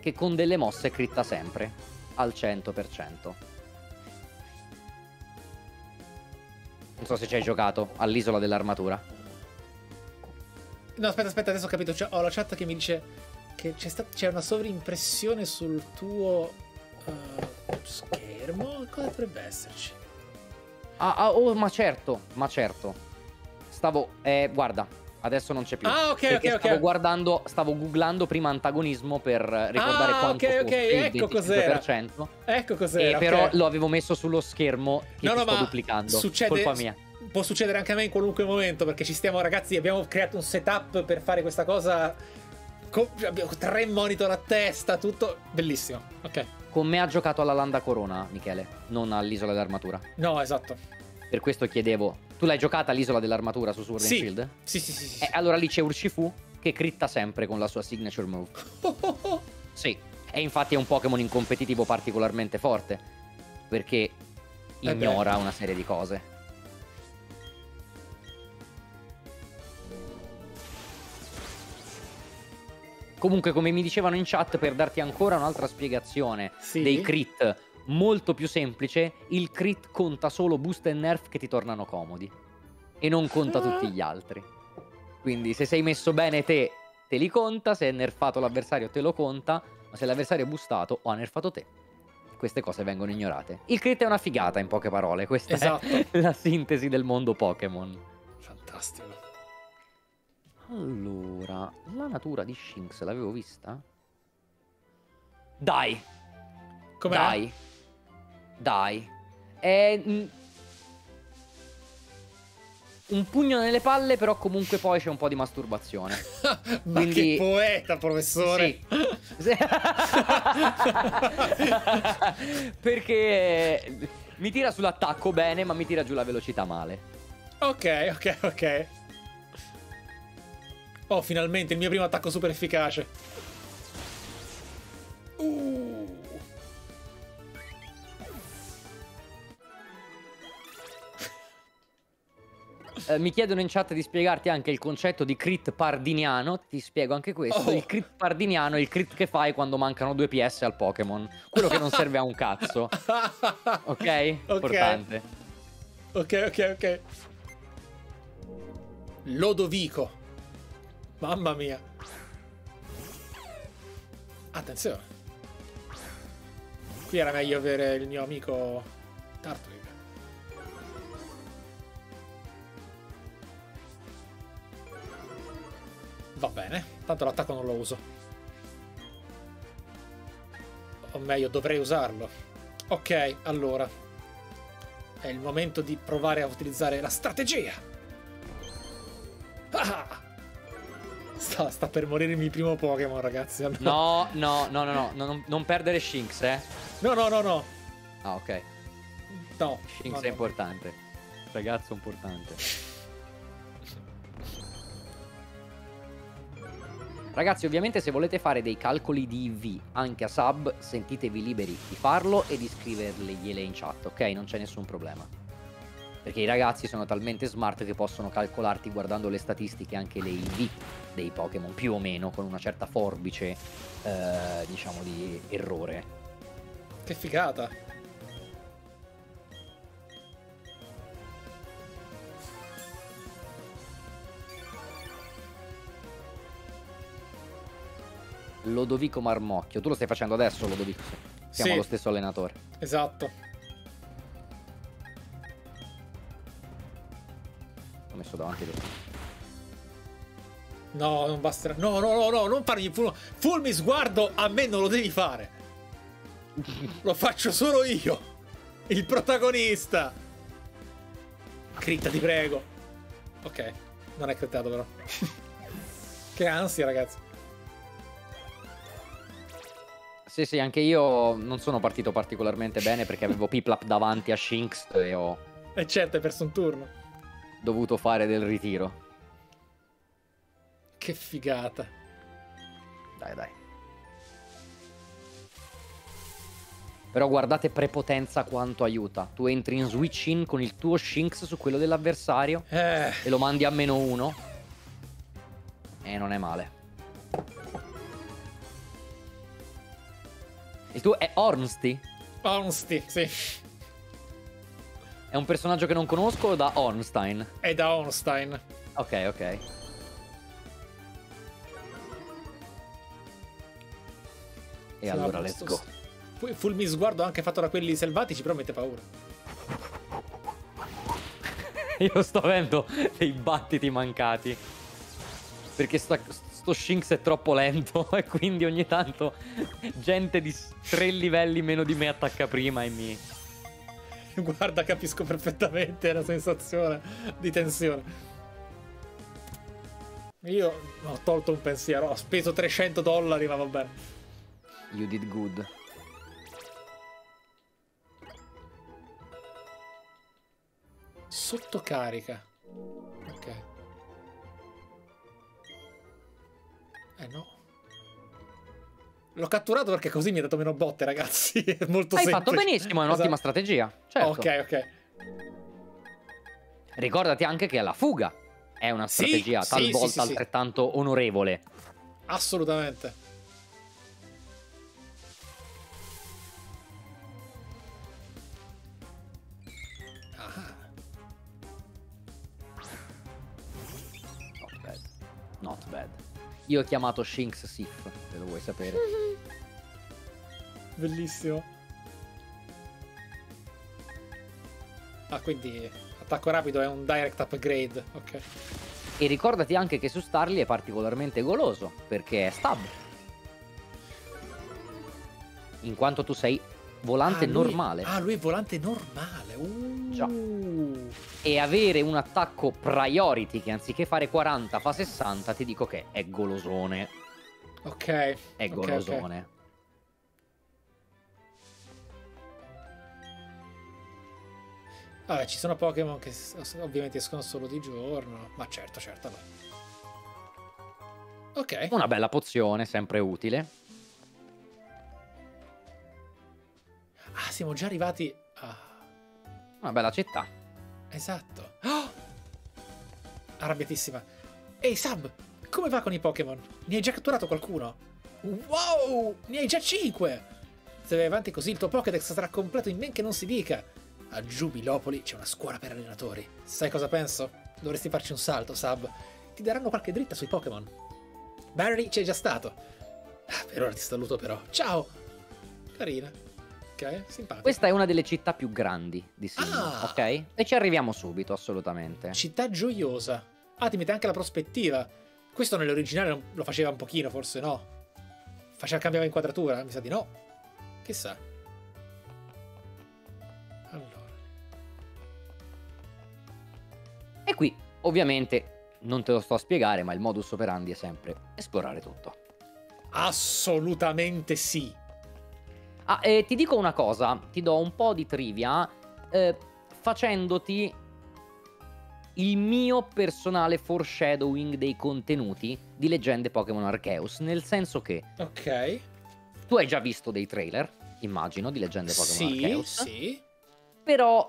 che con delle mosse critta sempre al 100%. Non so se ci hai giocato all'isola dell'armatura. No, aspetta, aspetta, adesso ho capito. C'ho- ho la chat che mi dice che c'è, una sovrimpressione sul tuo uh, schermo. Cosa dovrebbe esserci? Ah, ah, oh, ma certo, ma certo. Stavo, eh, guarda, adesso non c'è più. Ah, ok, Perché ok, ok. Stavo guardando, stavo googlando prima antagonismo per ricordare Ah, quanto ok, ok, ecco cos'era. 25%. Ecco E cos'era. però ok. lo avevo messo sullo schermo che No, no, sto duplicando. succede- Colpa mia. Può succedere anche a me in qualunque momento perché ci stiamo, ragazzi. Abbiamo creato un setup per fare questa cosa. co- abbiamo tre monitor a testa, tutto bellissimo. Ok. Con me ha giocato alla Landa Corona, Michele, non all'isola dell'armatura. No, esatto. Per questo chiedevo, tu l'hai giocata all'isola dell'armatura su Sword and Sì. Shield? Sì, sì, sì. sì. E allora lì c'è Urshifu che critta sempre con la sua signature move. [LAUGHS] Sì, e infatti è un Pokémon in competitivo particolarmente forte, perché beh. ignora una serie di cose. Comunque, come mi dicevano in chat, per darti ancora un'altra spiegazione Sì. dei crit molto più semplice, il crit conta solo boost e nerf che ti tornano comodi e non conta Ah. tutti gli altri. Quindi se sei messo bene te, te li conta, se è nerfato l'avversario te lo conta, ma se l'avversario è boostato o ha nerfato te, queste cose vengono ignorate. Il crit è una figata in poche parole, questa Esatto. è [LAUGHS] la sintesi del mondo Pokémon. Fantastico. Allora, la natura di Shinx l'avevo vista? Dai, Com'è? dai, dai. È un pugno nelle palle, però comunque poi c'è un po' di masturbazione. [LAUGHS] Ma Quindi- che poeta, professore. Sì. [LAUGHS] Perché mi tira sull'attacco bene, ma mi tira giù la velocità male. Ok, ok, ok. Oh, finalmente il mio primo attacco super efficace. Eh, mi chiedono in chat di spiegarti anche il concetto di crit pardiniano. Ti spiego anche questo. Oh. Il crit pardiniano è il crit che fai quando mancano due PS al Pokémon. Quello che non serve a un cazzo. [LAUGHS] Ok? Importante. Ok, ok, ok. Lodovico. Mamma mia. Attenzione. Qui era meglio avere il mio amico Tartwig. Va bene, tanto l'attacco non lo uso. O meglio, dovrei usarlo. Ok, allora. È il momento di provare a utilizzare la strategia. Ah! Sta, sta per morirmi il primo Pokémon, ragazzi. No, no, no, no, no, non, non perdere Shinx, eh. no, no, no. no. Ah, ok. No, Shinx no, è no. importante. Ragazzo importante. Ragazzi, ovviamente se volete fare dei calcoli di IV anche a sub, sentitevi liberi di farlo e di scrivergliele in chat, ok? Non c'è nessun problema. Perché i ragazzi sono talmente smart che possono calcolarti guardando le statistiche anche le IV dei Pokémon, più o meno, con una certa forbice, eh, diciamo, di errore. Che figata. Lodovico Marmocchio, tu lo stai facendo adesso, Lodovico? Siamo Sì. lo stesso allenatore. Esatto. L'ho messo davanti te. No, non basterà. No, no, no, no, non farmi full, fulmi sguardo. A me non lo devi fare. [LAUGHS] Lo faccio solo io. Il protagonista. Critta, ti prego. Ok, non è crittato però. [LAUGHS] che ansia, ragazzi. Sì, sì, anche io non sono partito particolarmente bene perché avevo Piplap davanti a Shinx e ho E certo, hai perso un turno. dovuto fare del ritiro. Che figata. Dai, dai. Però guardate prepotenza quanto aiuta. Tu entri in switch in con il tuo Shinx su quello dell'avversario Eh, e lo mandi a meno uno. E non è male. Il tuo è Ornsti? Honesty, sì. È un personaggio che non conosco o da Ornstein? È da Ornstein. Ok, ok. E allora, No, let's go. Fu- Fulmi sguardo anche fatto da quelli selvatici, però mette paura. [LAUGHS] Io sto avendo dei battiti mancati. Perché sta- sto Shinx è troppo lento [LAUGHS] e quindi ogni tanto gente di tre livelli meno di me attacca prima e mi... [LAUGHS] Guarda, capisco perfettamente la sensazione di tensione. Io ho tolto un pensiero, ho speso 300 dollari, ma va bene. You did good. Sottocarica. Eh no. L'ho catturato perché così mi ha dato meno botte, ragazzi. [LAUGHS] È molto Hai semplice. fatto benissimo, è un'ottima Esatto. strategia. Certo. Ok, ok. Ricordati anche che la fuga è una strategia sì, talvolta sì, sì. altrettanto onorevole. Assolutamente. Io ho chiamato Shinx Sif, se lo vuoi sapere. [LAUGHS] bellissimo. Ah, quindi attacco rapido è un direct upgrade. Ok. E ricordati anche che su Starly è particolarmente goloso, perché è stab. In quanto tu sei volante Ah, lui- normale. Ah, lui è volante normale. Uh. Già. E avere un attacco priority che anziché fare 40 fa 60, ti dico che è golosone. Ok. È ok, ok. golosone. Vabbè, ci sono Pokémon che ovviamente escono solo di giorno. Ma certo, certo. vabbè. Ok. Una bella pozione, sempre utile. Ah, siamo già arrivati. Ah, Una bella città. esatto. Oh! Arrabbiatissima. Ehi, Sab, come va con i Pokémon? Ne hai già catturato qualcuno? Wow! Ne hai già 5! Se vai avanti così, il tuo Pokédex sarà completo in men che non si dica. A Giubilopoli c'è una scuola per allenatori. Sai cosa penso? Dovresti farci un salto, Sab. Ti daranno qualche dritta sui Pokémon. Barry c'è già stato. Ah, per ora ti saluto però. Ciao! Carina. Ok, simpatico. Questa è una delle città più grandi di Sinnoh, Ah. ok? E ci arriviamo subito, assolutamente. Città gioiosa. Ah, ti mette anche la prospettiva. Questo nell'originale lo faceva un pochino, forse no. Faceva cambiare inquadratura? Mi sa di no. Chissà. Allora. E qui, ovviamente, non te lo sto a spiegare, ma il modus operandi è sempre esplorare tutto. Assolutamente sì. Ah, e ti dico una cosa, ti do un po' di trivia, eh, facendoti il mio personale foreshadowing dei contenuti di Leggende Pokémon Arceus, nel senso che Ok. tu hai già visto dei trailer, immagino, di Leggende Pokémon Sì, Arceus, sì. però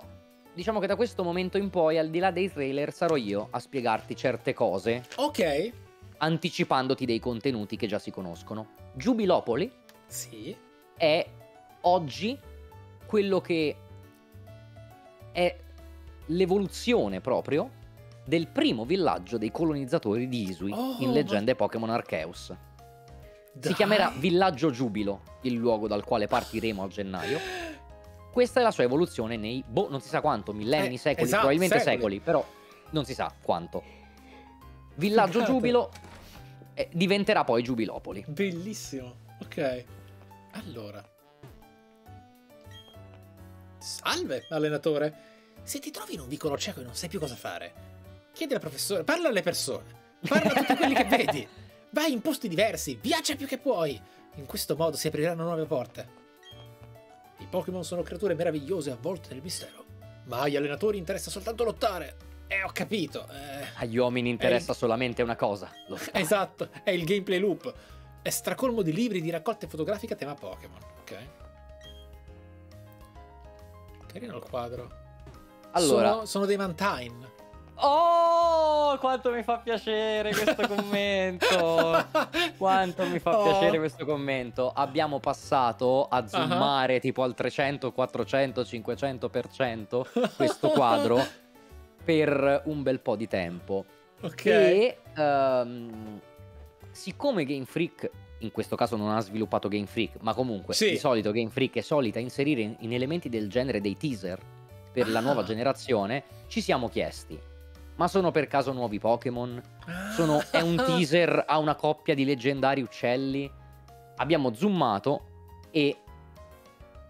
diciamo che da questo momento in poi, al di là dei trailer, sarò io a spiegarti certe cose, Ok. anticipandoti dei contenuti che già si conoscono. Giubilopoli Sì. è oggi quello che è l'evoluzione proprio del primo villaggio dei colonizzatori di Isui Oh, in Leggende Pokémon Arceus. Si Dai. chiamerà Villaggio Giubilo, il luogo dal quale partiremo a gennaio. Questa è la sua evoluzione nei, boh, non si sa quanto, millenni, Eh, secoli, esatto, probabilmente secoli. secoli. però non si sa quanto. Villaggio Figata. Giubilo eh, diventerà poi Giubilopoli. Bellissimo. Ok. Allora. Salve, allenatore. Se ti trovi in un vicolo cieco e non sai più cosa fare, chiedi al professore, parla alle persone, parla a tutti quelli che [LAUGHS] vedi, vai in posti diversi, viaggia più che puoi. In questo modo si apriranno nuove porte. I Pokémon sono creature meravigliose avvolte nel mistero, ma agli allenatori interessa soltanto lottare. Eh, ho capito. Eh, Agli uomini interessa il- solamente una cosa. Lo [LAUGHS] stare. esatto, è il gameplay loop. È stracolmo di libri di raccolte fotografiche a tema Pokémon, ok? Carino il quadro. Allora, Sono, sono dei Mantine. oh, quanto mi fa piacere questo [LAUGHS] commento. Quanto mi fa Oh. piacere questo commento. Abbiamo passato a zoomare tipo al 300, 400, 500% questo quadro [LAUGHS] per un bel po' di tempo. Ok. E ehm, siccome Game Freak in questo caso non ha sviluppato Game Freak, ma comunque Sì. di solito Game Freak è solita inserire in, in elementi del genere dei teaser per la Ah. nuova generazione, ci siamo chiesti: ma sono per caso nuovi Pokémon? Sono- è un teaser a una coppia di leggendari uccelli? Abbiamo zoomato e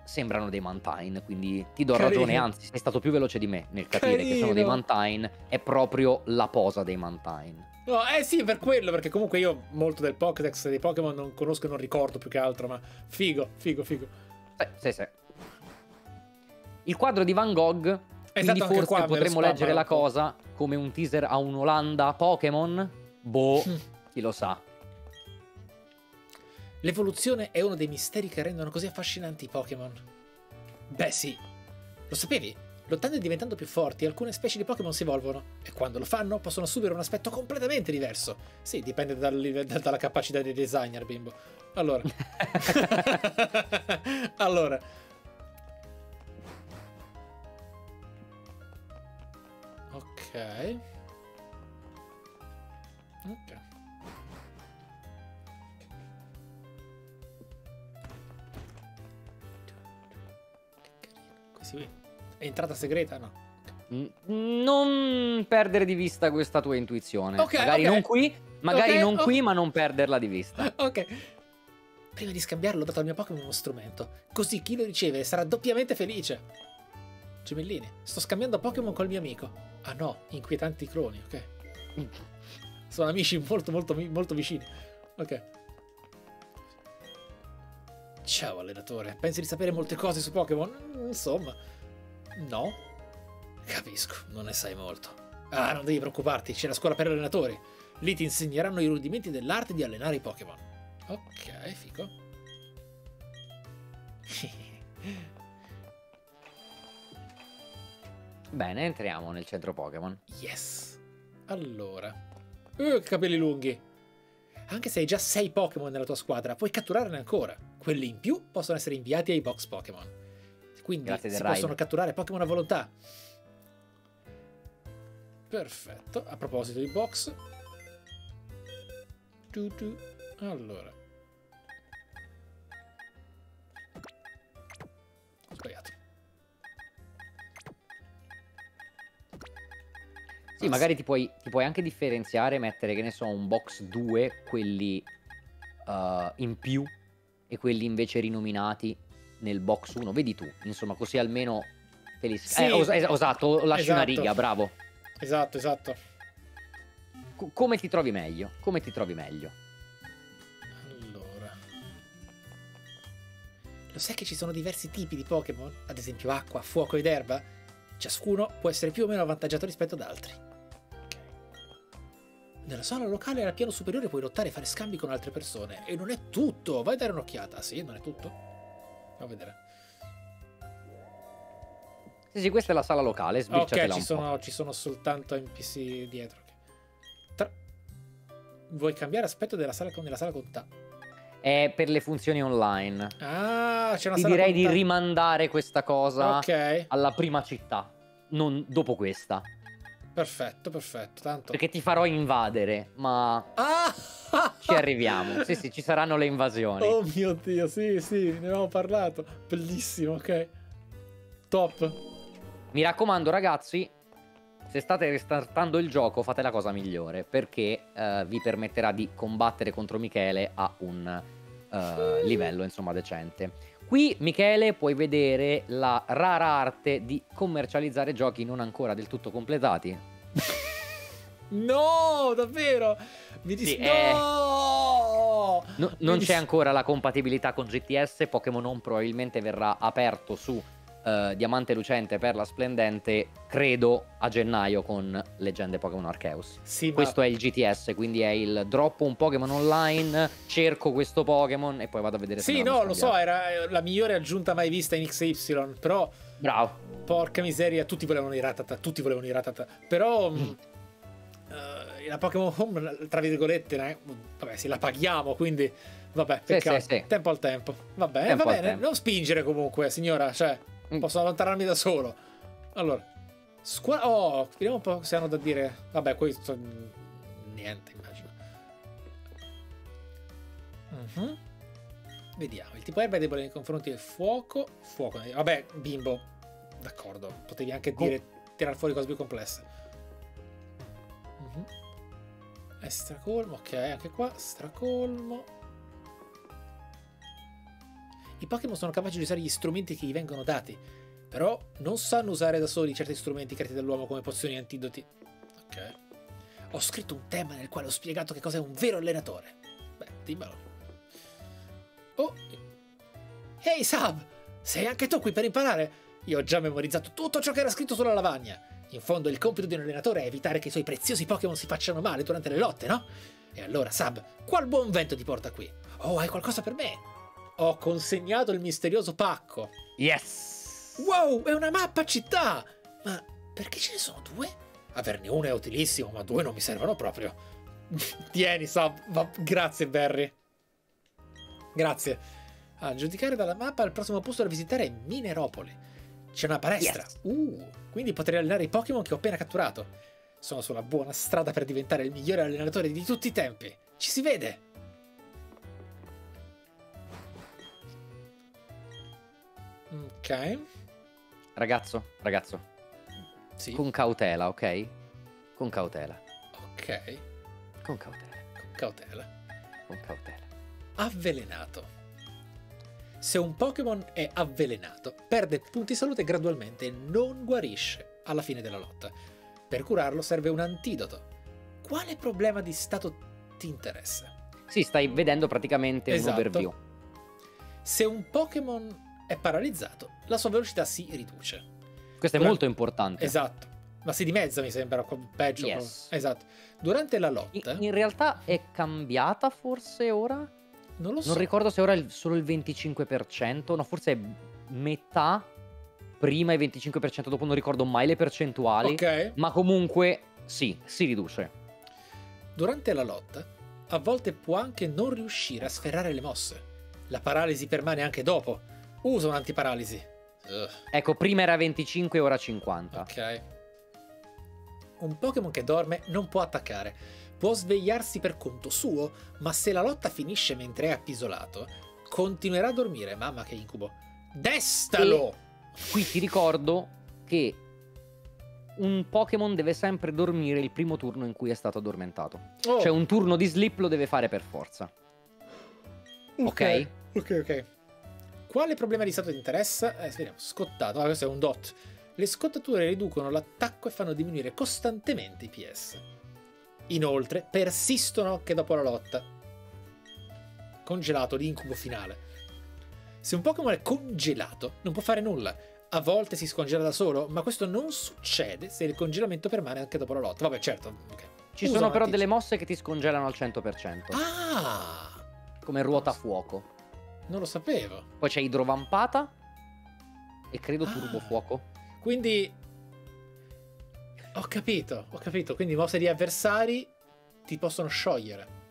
sembrano dei Mantine, quindi ti do Carino. ragione, anzi sei stato più veloce di me nel capire che sono dei Carino. Mantine, è proprio la posa dei Mantine. No, eh sì, per quello, perché comunque io molto del Pokédex dei Pokémon non conosco e non ricordo più che altro, ma figo, figo, figo. Sì, sì, sì. Il quadro di Van Gogh, Esatto, forse qua potremmo leggere la cosa come un teaser a un Olanda Pokémon? Boh, [LAUGHS] chi lo sa. L'evoluzione è uno dei misteri che rendono così affascinanti i Pokémon. Beh sì, lo sapevi? Lottando e diventando più forti, alcune specie di Pokémon si evolvono e quando lo fanno possono assumere un aspetto completamente diverso. Sì, dipende dal da- dalla capacità dei designer, bimbo. Allora. [LAUGHS] allora. Ok. Ok. Così. È entrata segreta, no? Non perdere di vista questa tua intuizione. Ok, magari ok. non qui, magari Ok, non qui, ma non perderla di vista. [LAUGHS] Ok. Prima di scambiarlo ho dato al mio Pokémon uno strumento. Così chi lo riceve sarà doppiamente felice. Gemellini, sto scambiando Pokémon col mio amico. Ah no, inquietanti cloni, ok. [LAUGHS] Sono amici molto molto molto vicini. Ok. Ciao allenatore, pensi di sapere molte cose su Pokémon? Mm, Insomma. No? Capisco, non ne sai molto. Ah, non devi preoccuparti, c'è la scuola per allenatori. Lì ti insegneranno i rudimenti dell'arte di allenare i Pokémon. Ok, figo. [LAUGHS] Bene, entriamo nel centro Pokémon. yes. Allora. Uh, capelli lunghi. Anche se hai già 6 Pokémon nella tua squadra, puoi catturarne ancora. Quelli in più possono essere inviati ai box Pokémon. Quindi Grazie si possono catturare Pokémon a volontà. Perfetto. A proposito di box. Tu, tu. Allora. Ho sbagliato. Sì, magari ti puoi, ti puoi anche differenziare, mettere, che ne so, un box 2, quelli uh, in più e quelli invece rinominati nel box 1. Vedi tu, insomma, così almeno te li... Sì. Eh, os- es- esatto, lasci una Esatto. riga, bravo. Esatto, esatto. Co- come ti trovi meglio? Come ti trovi meglio? Allora. Lo sai che ci sono diversi tipi di Pokémon? Ad esempio acqua, fuoco ed erba? Ciascuno può essere più o meno avvantaggiato rispetto ad altri. Nella sala locale al piano superiore puoi lottare e fare scambi con altre persone. E non è tutto! Vai a dare un'occhiata. Sì, non è tutto? A vedere. Sì, sì, questa è la sala locale, sbirciatela Ok, ci sono, ci sono soltanto NPC dietro. Tra- Vuoi cambiare aspetto della sala con, della sala conta? po'. È per le funzioni online. Ah, c'è una Ti sala direi di conta- rimandare questa cosa Ok, alla prima città, non dopo questa. Perfetto, perfetto. Tanto. Perché ti farò invadere, ma Ah! ci arriviamo. Sì, sì, ci saranno le invasioni. Oh mio dio, sì, sì, ne avevamo parlato. Bellissimo, ok. Top. Mi raccomando, ragazzi, se state restartando il gioco, fate la cosa migliore perché eh, vi permetterà di combattere contro Michele a un eh, livello insomma decente. Qui, Michele, puoi vedere la rara arte di commercializzare giochi non ancora del tutto completati. [LAUGHS] No, davvero? Mi dis- Sì, eh. no! No- Mi non c'è ancora la compatibilità con GTS, Pokémon Home probabilmente verrà aperto su eh, Diamante Lucente per la Splendente, credo a gennaio con Leggende Pokémon Arceus. Sì, ma Questo è il GTS, quindi è il droppo un Pokémon online, cerco questo Pokémon e poi vado a vedere se Sì, me l'hanno no, lo so, era eh, la migliore aggiunta mai vista in XY, però Bravo. porca miseria, tutti volevano i Ratata, tutti volevano i Ratata, però Mm. mh, eh, la Pokémon Home, tra virgolette, ne- vabbè, sì, la paghiamo, quindi vabbè, Sì, peccato. sì, sì. tempo al tempo. Va bene, Tempo va bene, non spingere comunque, signora, cioè, Mm. Posso allontanarmi da solo. Allora, squa- oh, vediamo un po' se hanno da dire. Vabbè, questo mm, niente, immagino. Mhm. Vediamo, il tipo erba è debole nei confronti del fuoco. Fuoco, eh, vabbè, bimbo, d'accordo, potevi anche dire tirare fuori cose più complesse. Mhm. È stracolmo, ok, anche qua, stracolmo. I Pokémon sono capaci di usare gli strumenti che gli vengono dati, però non sanno usare da soli certi strumenti creati dall'uomo come pozioni e antidoti. Ok. Ho scritto un tema nel quale ho spiegato che cos'è un vero allenatore. Beh, dimmelo. Oh. Ehi Sab, sei anche tu qui per imparare? Io ho già memorizzato tutto ciò che era scritto sulla lavagna. In fondo il compito di un allenatore è evitare che i suoi preziosi Pokémon si facciano male durante le lotte, no? E allora, Sab, qual buon vento ti porta qui? Oh, hai qualcosa per me? Ho consegnato il misterioso pacco. Yes! Wow, è una mappa città! Ma perché ce ne sono due? Averne una è utilissimo, ma due non mi servono proprio. [LAUGHS] Tieni, Sab. Grazie, Barry. Grazie. A giudicare dalla mappa, il prossimo posto da visitare è Mineropoli. C'è una palestra. Yes. Uh, quindi potrei allenare i Pokémon che ho appena catturato. Sono sulla buona strada per diventare il migliore allenatore di tutti i tempi. Ci si vede. Ok. Ragazzo, ragazzo, Sì. con cautela, ok? Con cautela, Ok. con cautela, Con cautela. con cautela. Avvelenato. Se un Pokémon è avvelenato, perde punti salute gradualmente e non guarisce alla fine della lotta. Per curarlo serve un antidoto. Quale problema di stato ti interessa? Sì, stai vedendo praticamente Esatto. un overview. Se un Pokémon è paralizzato, la sua velocità si riduce. Questo è Durante- molto importante. Esatto. Ma si dimezza, mi sembra, peggio. Yes. Esatto. Durante la In, lotta, in realtà è cambiata forse ora? non lo so. Non ricordo se ora è solo il 25%, no, forse è metà prima e 25% dopo, non ricordo mai le percentuali. Ok. Ma comunque sì, si riduce. Durante la lotta, a volte può anche non riuscire a sferrare le mosse. La paralisi permane anche dopo. Usa un'antiparalisi. Ugh, Ecco, prima era 25 e ora 50. ok. Un Pokémon che dorme non può attaccare. Può svegliarsi per conto suo, ma se la lotta finisce mentre è appisolato, continuerà a dormire. Mamma che incubo. Destalo! Qui ti ricordo che un Pokémon deve sempre dormire il primo turno in cui è stato addormentato. Oh, Cioè un turno di sleep lo deve fare per forza. ok. Ok, ok. Quale problema di stato ti interessa? Eh, vediamo, scottato. Ah, questo è un dot. Le scottature riducono l'attacco e fanno diminuire costantemente i PS. Inoltre, persistono anche dopo la lotta. Congelato, l'incubo finale. Se un Pokémon è congelato, non può fare nulla. A volte si scongela da solo, ma questo non succede se il congelamento permane anche dopo la lotta. Vabbè, certo. ok. Ci Usa sono però delle mosse che ti scongelano al 100%, Ah! come ruota a fuoco. Non lo sapevo. Poi c'è idrovampata e credo Ah. turbo fuoco. Quindi ho capito, ho capito. Quindi mosse di avversari ti possono sciogliere.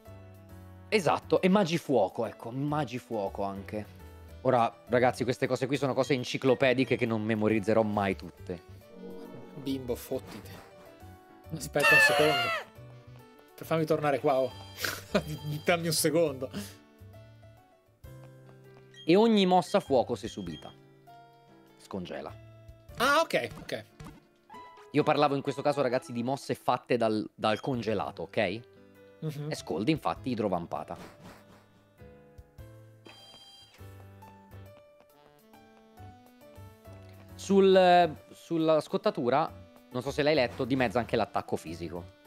Esatto, e magifuoco, ecco, magifuoco anche. Ora, ragazzi, queste cose qui sono cose enciclopediche che non memorizzerò mai tutte. Bimbo, fottiti. Aspetta un secondo. Per farmi tornare qua. Oh. [LAUGHS] Dammi un secondo. E ogni mossa a fuoco se subita. Scongela. Ah, ok, ok. Io parlavo in questo caso, ragazzi, di mosse fatte dal, dal congelato, ok? Mhm. E Scold, infatti, idrovampata. Sul, sulla scottatura, non so se l'hai letto, dimezza anche l'attacco fisico.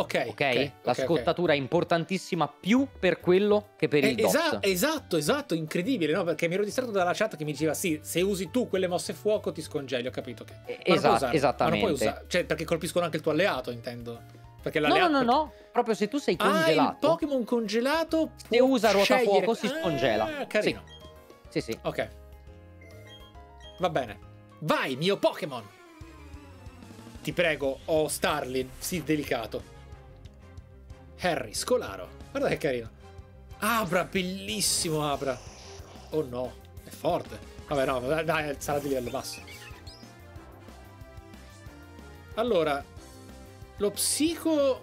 Ok. Ok? la ok, ok. scottatura è importantissima più per quello che per il Eh, esa- dot. esatto, esatto, incredibile, no? Perché mi ero distratto dalla chat che mi diceva sì, se usi tu quelle mosse fuoco ti scongeli, ho capito che... Eh, Ma esatto, usarle, Ma non esattamente. puoi usare, cioè perché colpiscono anche il tuo alleato, intendo. Perché No, no, no, no. Proprio se tu sei Ah, il congelato, Pokémon congelato se usa ruotafuoco scegliere- si scongela. Ah, carino. sì, sì. Ok. Va bene. Vai, mio Pokémon! Ti prego, ho Starlin, sì, delicato. Harry, Scolaro. Guarda che carino. Abra, bellissimo Abra. Oh no, è forte. Vabbè, no, dai, dai, sarà di livello basso. Allora, lo psico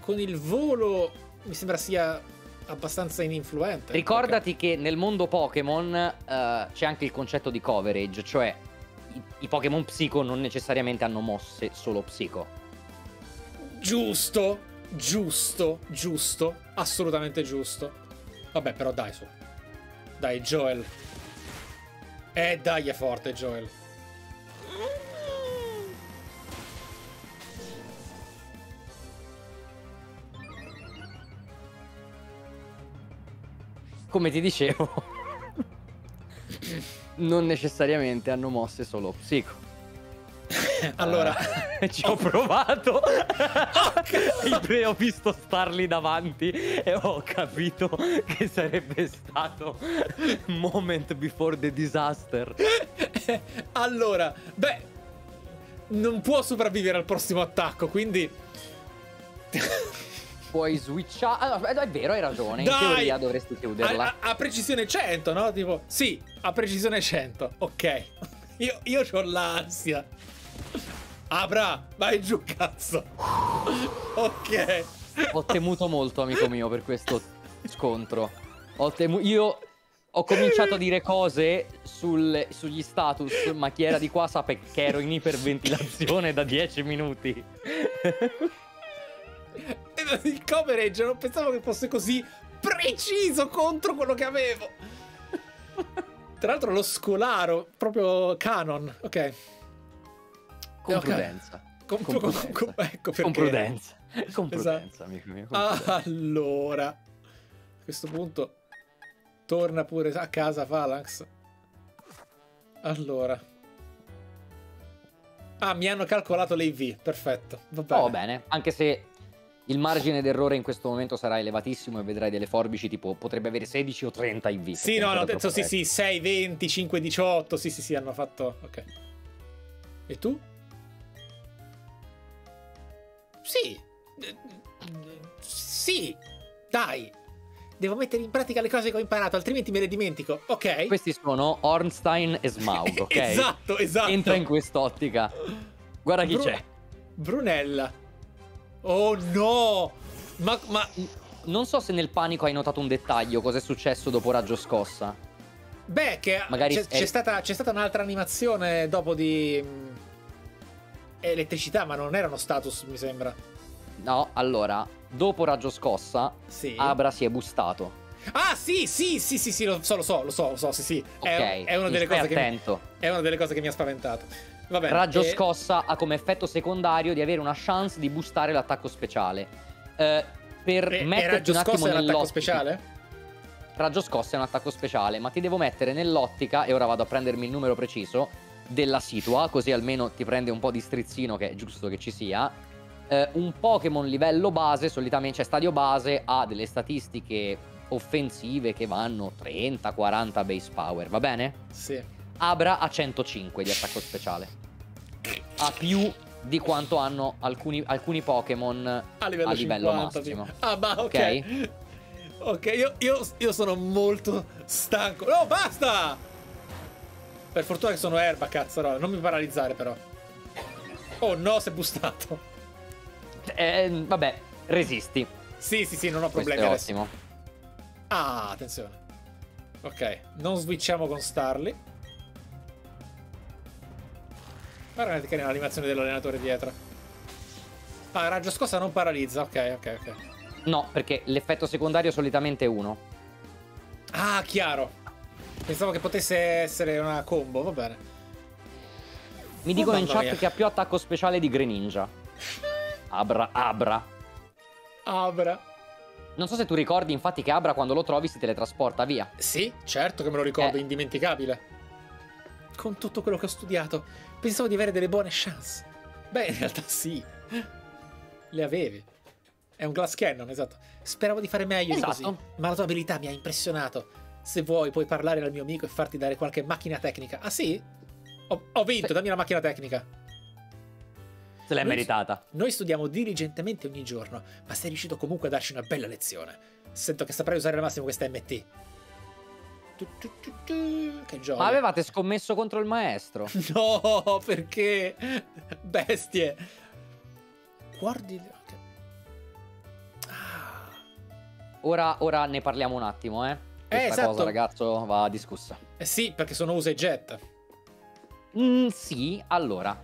con il volo mi sembra sia abbastanza ininfluente. Ricordati che nel mondo Pokémon eh, c'è anche il concetto di coverage, cioè i, i Pokémon psico non necessariamente hanno mosse solo psico. Giusto, giusto, giusto, assolutamente giusto. Vabbè, però dai su. Dai, Joel. Eh, dai, è forte, Joel. Come ti dicevo, [LAUGHS] non necessariamente hanno mosse solo psico. [LAUGHS] Allora, Eh, ci ho provato. [LAUGHS] E ho visto starli davanti e ho capito che sarebbe stato moment before the disaster. [LAUGHS] allora, beh, non può sopravvivere al prossimo attacco, quindi... Puoi switchare. Ah, no, è vero, hai ragione. In Dai! teoria dovresti A, chiuderla. a- a precisione 100, no? Tipo, sì, a precisione 100. Ok. Io, io ho l'ansia. Abra, vai giù, cazzo. Ok. Ho temuto molto, amico mio, per questo scontro. Ho temu- Io ho cominciato a dire cose sul- sugli status, ma chi era di qua sa che ero in iperventilazione da 10 minuti. Il coverage non pensavo che fosse così preciso contro quello che avevo. Tra l'altro lo scolaro, proprio canon. Ok. Con Ok. prudenza. Con- Con prudenza. con- ecco. Con prudenza. Con Esatto. prudenza, amico mio. prudenza. Allora, a questo punto torna pure a casa Phalanx. Allora. Ah, mi hanno calcolato l'AV, perfetto. Va bene. Oh, bene, anche se il margine d'errore in questo momento sarà elevatissimo e vedrai delle forbici tipo potrebbe avere 16 o 30 IV. Sì, no, no, detto sì, sì, 6, 20, 5, 18. Sì, sì, sì, hanno fatto. Ok. E tu? Sì. Sì. Dai. Devo mettere in pratica le cose che ho imparato, altrimenti me le dimentico. Ok. Questi sono Ornstein e Smaug, [LAUGHS] ok? esatto, esatto. Entra in quest'ottica. Guarda chi Bru- c'è. Brunella. Oh no! Ma, ma Non so se nel panico hai notato un dettaglio, cosa è successo dopo raggio scossa. beh, che Magari c'è, è- c'è stata, c'è stata un'altra animazione dopo di elettricità, ma non erano status, mi sembra. No, allora, dopo raggio scossa, Sì. Abra si è bustato. Ah, sì, sì, sì, sì, sì, lo so, lo so, lo so, lo so, sì, sì. Ok, È, è una delle cose che mi, attento. è una delle cose che mi ha spaventato. Va bene. Raggio eh, scossa ha come effetto secondario di avere una chance di boostare l'attacco speciale. Eh, per e- e metterti raggio un attimo scossa è un attacco nell'ottica- speciale? Raggio scossa è un attacco speciale, ma ti devo mettere nell'ottica, e ora vado a prendermi il numero preciso, della situa, così almeno ti prende un po' di strizzino, che è giusto che ci sia. Eh, un Pokémon livello base, solitamente, cioè stadio base, ha delle statistiche offensive che vanno 30-40 base power, va bene? Sì. Abra ha 105 di attacco speciale. Ha più di quanto hanno alcuni, alcuni Pokémon A livello, a livello 50, massimo. sì. Ah, ma ok. Ok, io, io- io sono molto stanco. No, basta! Per fortuna che sono erba, cazzarola. Non mi paralizzare, però. Oh no, si è bustato. Eh, vabbè, resisti. Sì, sì, sì, non ho Questo problemi è adesso. ottimo. Ah, attenzione. Ok, non switchiamo con Starly. Guarda che carina l'animazione dell'allenatore dietro. Ah, raggio scossa non paralizza. Ok, ok, ok. No, perché l'effetto secondario solitamente è uno. Ah, chiaro. Pensavo che potesse essere una combo, va bene. Mi dicono Oh, in mamma chat mia. che ha più attacco speciale di Greninja. Abra, Abra. Abra. Non so se tu ricordi infatti che Abra quando lo trovi si teletrasporta via. Sì, certo che me lo ricordo, Eh. indimenticabile. Con tutto quello che ho studiato, pensavo di avere delle buone chance. Beh, in realtà sì. Le avevi. È un glass cannon, esatto. Speravo di fare meglio Esatto. così, ma la tua abilità mi ha impressionato. Se vuoi, puoi parlare al mio amico e farti dare qualche macchina tecnica. Ah sì? Ho, ho vinto, dammi la macchina tecnica. Se l'è Noi- meritata. Noi studiamo diligentemente ogni giorno, ma sei riuscito comunque a darci una bella lezione. Sento che saprai usare al massimo questa MT. Tu, tu, tu, tu, Che gioia. Ma avevate scommesso contro il maestro? [LAUGHS] No, perché? Bestie. Guardi... Ah. Ora, ora ne parliamo un attimo, eh. Questa esatto. cosa, ragazzo, va discussa. Eh sì, perché sono usa e jet. Mm, sì, allora.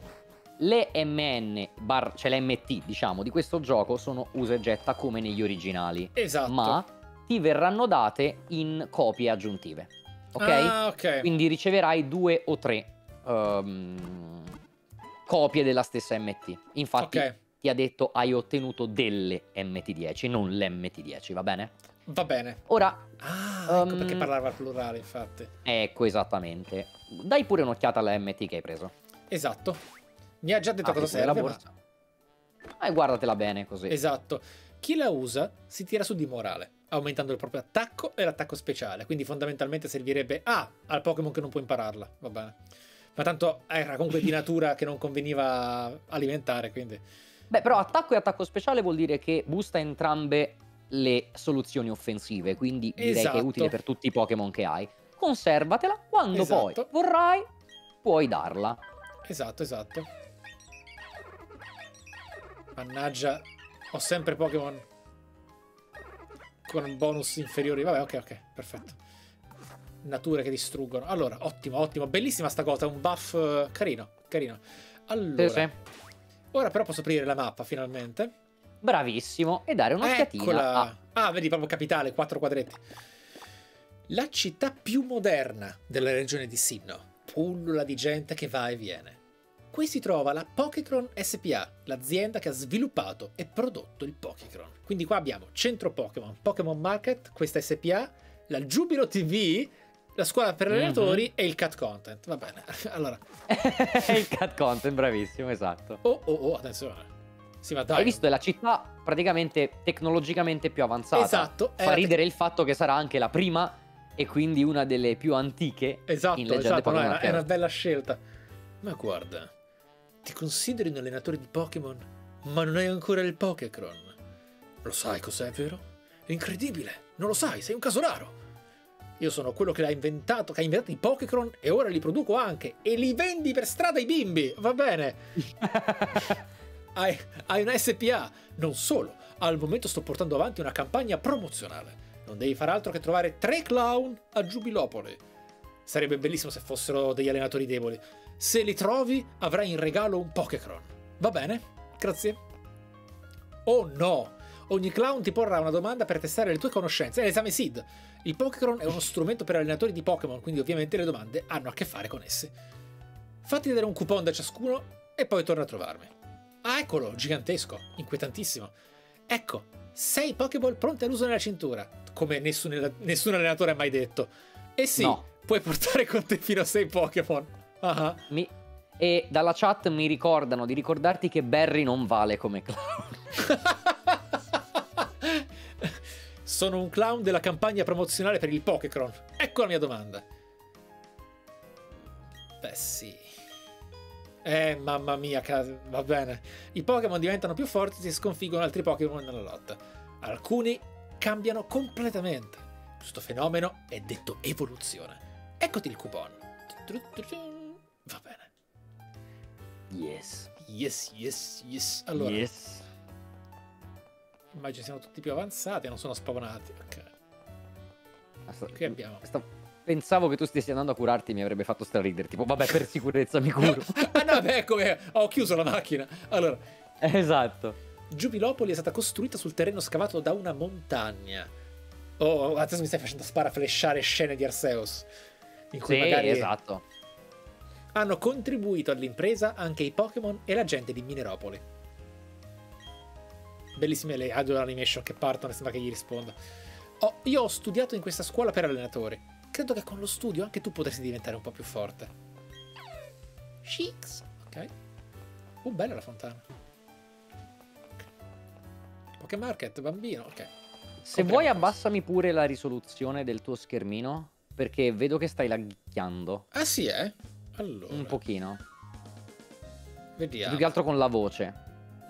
Le MN, bar, cioè le MT, diciamo, di questo gioco sono usa e getta come negli originali. Esatto. Ma ti verranno date in copie aggiuntive. Ok? Ah, ok. Quindi riceverai due o tre ehm, copie della stessa MT. Infatti, Ok, ti ha detto hai ottenuto delle MT10, non l'MT10, va bene? Va bene. Ora, Ah, ecco Um, perché parlava al plurale, infatti. ecco esattamente. Dai pure un'occhiata alla MT che hai preso. Esatto. Mi ha già detto Apri cosa pure la serve, ma... borsa. E guardatela bene così. Esatto. Chi la usa si tira su di morale, aumentando il proprio attacco e l'attacco speciale. Quindi fondamentalmente servirebbe A al Pokémon che non può impararla. Va bene. Ma tanto era comunque di natura che non conveniva alimentare, quindi. Beh, però attacco e attacco speciale vuol dire che boosta entrambe le soluzioni offensive, quindi direi che è Esatto. utile per tutti i Pokémon che hai. Conservatela, quando poi Esatto. vorrai puoi darla. Esatto, esatto. Mannaggia, ho sempre Pokémon con bonus inferiori. Vabbè, ok, ok, perfetto. Nature che distruggono. Allora, ottimo, ottimo. Bellissima sta cosa, un buff eh, carino, carino. Allora, Sì, sì. ora però posso aprire la mappa finalmente. Bravissimo, e dare un'occhiatina Eccola. a... Ah, vedi proprio capitale, quattro quadretti. La città più moderna della regione di Sinnoh. Pullula di gente che va e viene. Qui si trova la Pokécron SPA, l'azienda che ha sviluppato e prodotto il Pokécron. Quindi qua abbiamo Centro Pokémon, Pokémon Market, questa SPA, la Giubilo TV, la scuola per Mhm. allenatori e il Cat Content. Va bene. [LAUGHS] Allora, [LAUGHS] il cat content, bravissimo, esatto. oh oh oh, attenzione. Sì, ma dai. Hai visto, è la città praticamente tecnologicamente più avanzata. Esatto. Fa ridere il fatto che sarà anche la prima e quindi una delle più antiche Esatto, in Legend esatto, no, è, una, è una bella scelta. Ma guarda, ti consideri un allenatore di Pokémon, ma non hai ancora il Pokécron. Lo sai cos'è, vero? È incredibile, non lo sai, sei un caso raro. Io sono quello che l'ha inventato, che ha inventato i Pokécron e ora li produco anche e li vendi per strada ai bimbi, va bene? [LAUGHS] Hai, hai una SPA, non solo, al momento sto portando avanti una campagna promozionale. Non devi fare altro che trovare tre clown a Giubilopoli. Sarebbe bellissimo se fossero degli allenatori deboli. Se li trovi, avrai in regalo un Pokécron. Va bene? Grazie. Oh no! Ogni clown ti porrà una domanda per testare le tue conoscenze. È l'esame SID. Il Pokécron è uno strumento per allenatori di Pokémon, quindi ovviamente le domande hanno a che fare con esse. Fatti vedere un coupon da ciascuno e poi torna a trovarmi. Ah, eccolo, gigantesco, inquietantissimo. Ecco, 6 Pokéball pronti all'uso nella cintura, come nessun, nessun allenatore ha mai detto. E sì, No. puoi portare con te fino a 6 Pokémon. Ah, Mi- E dalla chat mi ricordano di ricordarti che Barry non vale come clown. [LAUGHS] Sono un clown della campagna promozionale per il Pokécron. Ecco la mia domanda. Beh, sì. Eh, mamma mia, va bene. I Pokémon diventano più forti se sconfiggono altri Pokémon nella lotta. Alcuni cambiano completamente. Questo fenomeno è detto evoluzione. Eccoti il coupon. Va bene. Yes. Yes, yes, yes. Allora, Yes. immagino siano tutti più avanzati e non sono spawnati. Ok. Che abbiamo? questa- Pensavo che tu stessi andando a curarti mi avrebbe fatto straridere. Tipo, vabbè, per sicurezza mi curo. [LAUGHS] ah no, beh, come ho chiuso la macchina. Allora, esatto. Giubilopoli è stata costruita sul terreno scavato da una montagna. Oh, adesso mi stai facendo spara flashare scene di Arceus. In cui Sì, magari esatto. hanno contribuito all'impresa anche i Pokémon e la gente di Mineropoli. Bellissime le audio animation che partono, sembra che gli risponda. Oh, io ho studiato in questa scuola per allenatori. Credo che con lo studio anche tu potresti diventare un po' più forte. Shix. Ok. Uh, bella la fontana. Pokémon Market, bambino. Ok. Se Compriamo vuoi abbassami pure la risoluzione del tuo schermino, perché vedo che stai laghicchiando. Ah, sì, eh? Allora. Un pochino. Vediamo. Più che altro con la voce.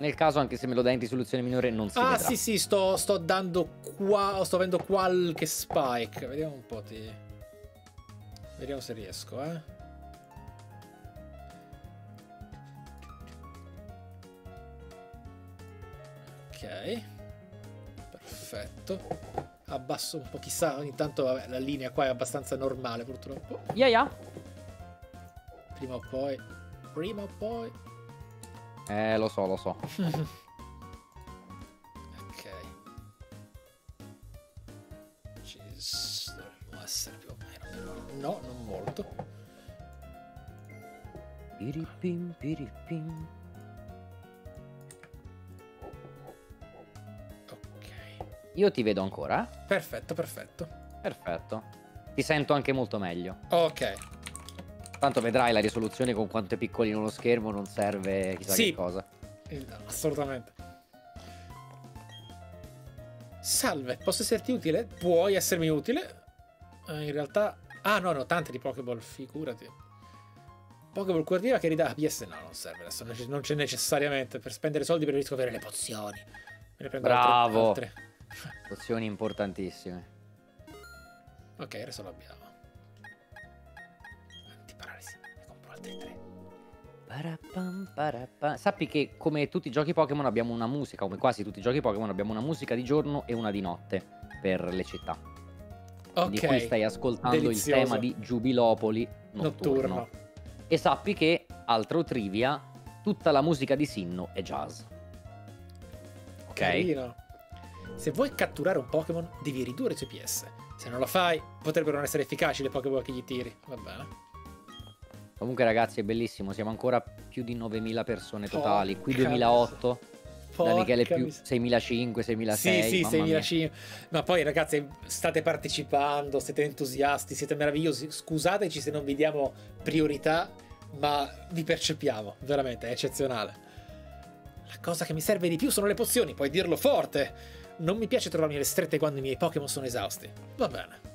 Nel caso, anche se me lo dai in risoluzione minore, non si Ah, vedrà. sì, sì, sto, sto dando qua. Sto avendo qualche spike. Vediamo un po' di. Vediamo se riesco, eh. Ok. Perfetto. Abbasso un po', chissà, ogni tanto vabbè, la linea qua è abbastanza normale purtroppo. Ya ya. Prima o poi. Prima o poi. Eh, lo so, lo so. [LAUGHS] Ok. Ci dovremmo essere No, non molto. Piripim, piripim. Ok. Io ti vedo ancora. Perfetto, perfetto. Perfetto. Ti sento anche molto meglio. Ok. Tanto vedrai la risoluzione con quanto è piccolino lo schermo, non serve chissà Sì. che cosa. Eh, Assolutamente. Salve, posso esserti utile? Puoi essermi utile? Eh, in realtà... Ah, no, no, tante di Pokéball, figurati. Pokéball curativa che ridà PS? No, non serve adesso, non c'è- necessariamente. Per spendere soldi preferisco avere le pozioni. Me ne prendo altre- Bravo. altre. Pozioni importantissime. Ok, adesso lo abbiamo. Antiparalisi, ne compro altri tre. Parapam, parapam. Sappi che come tutti i giochi Pokémon abbiamo una musica, come quasi tutti i giochi Pokémon abbiamo una musica di giorno e una di notte per le città. Di cui stai ascoltando delizioso. il tema di Giubilopoli notturno. notturno. E sappi che, altro trivia, tutta la musica di Sinnoh è jazz. Ok? Carino. Se vuoi catturare un Pokémon, devi ridurre i suoi PS. Se non lo fai, potrebbero non essere efficaci le Pokéball che gli tiri. Va bene. Comunque ragazzi è bellissimo, siamo ancora più di 9000 persone totali. Qui Porca 2008, da Michele più mis- 6500, 6006. Sì, sì, mamma mia. 6500. Ma poi, ragazzi, state partecipando, siete entusiasti, siete meravigliosi. Scusateci se non vi diamo priorità, ma vi percepiamo. Veramente, è eccezionale. La cosa che mi serve di più sono le pozioni, puoi dirlo forte. Non mi piace trovarmi alle strette quando i miei Pokémon sono esausti. Va bene.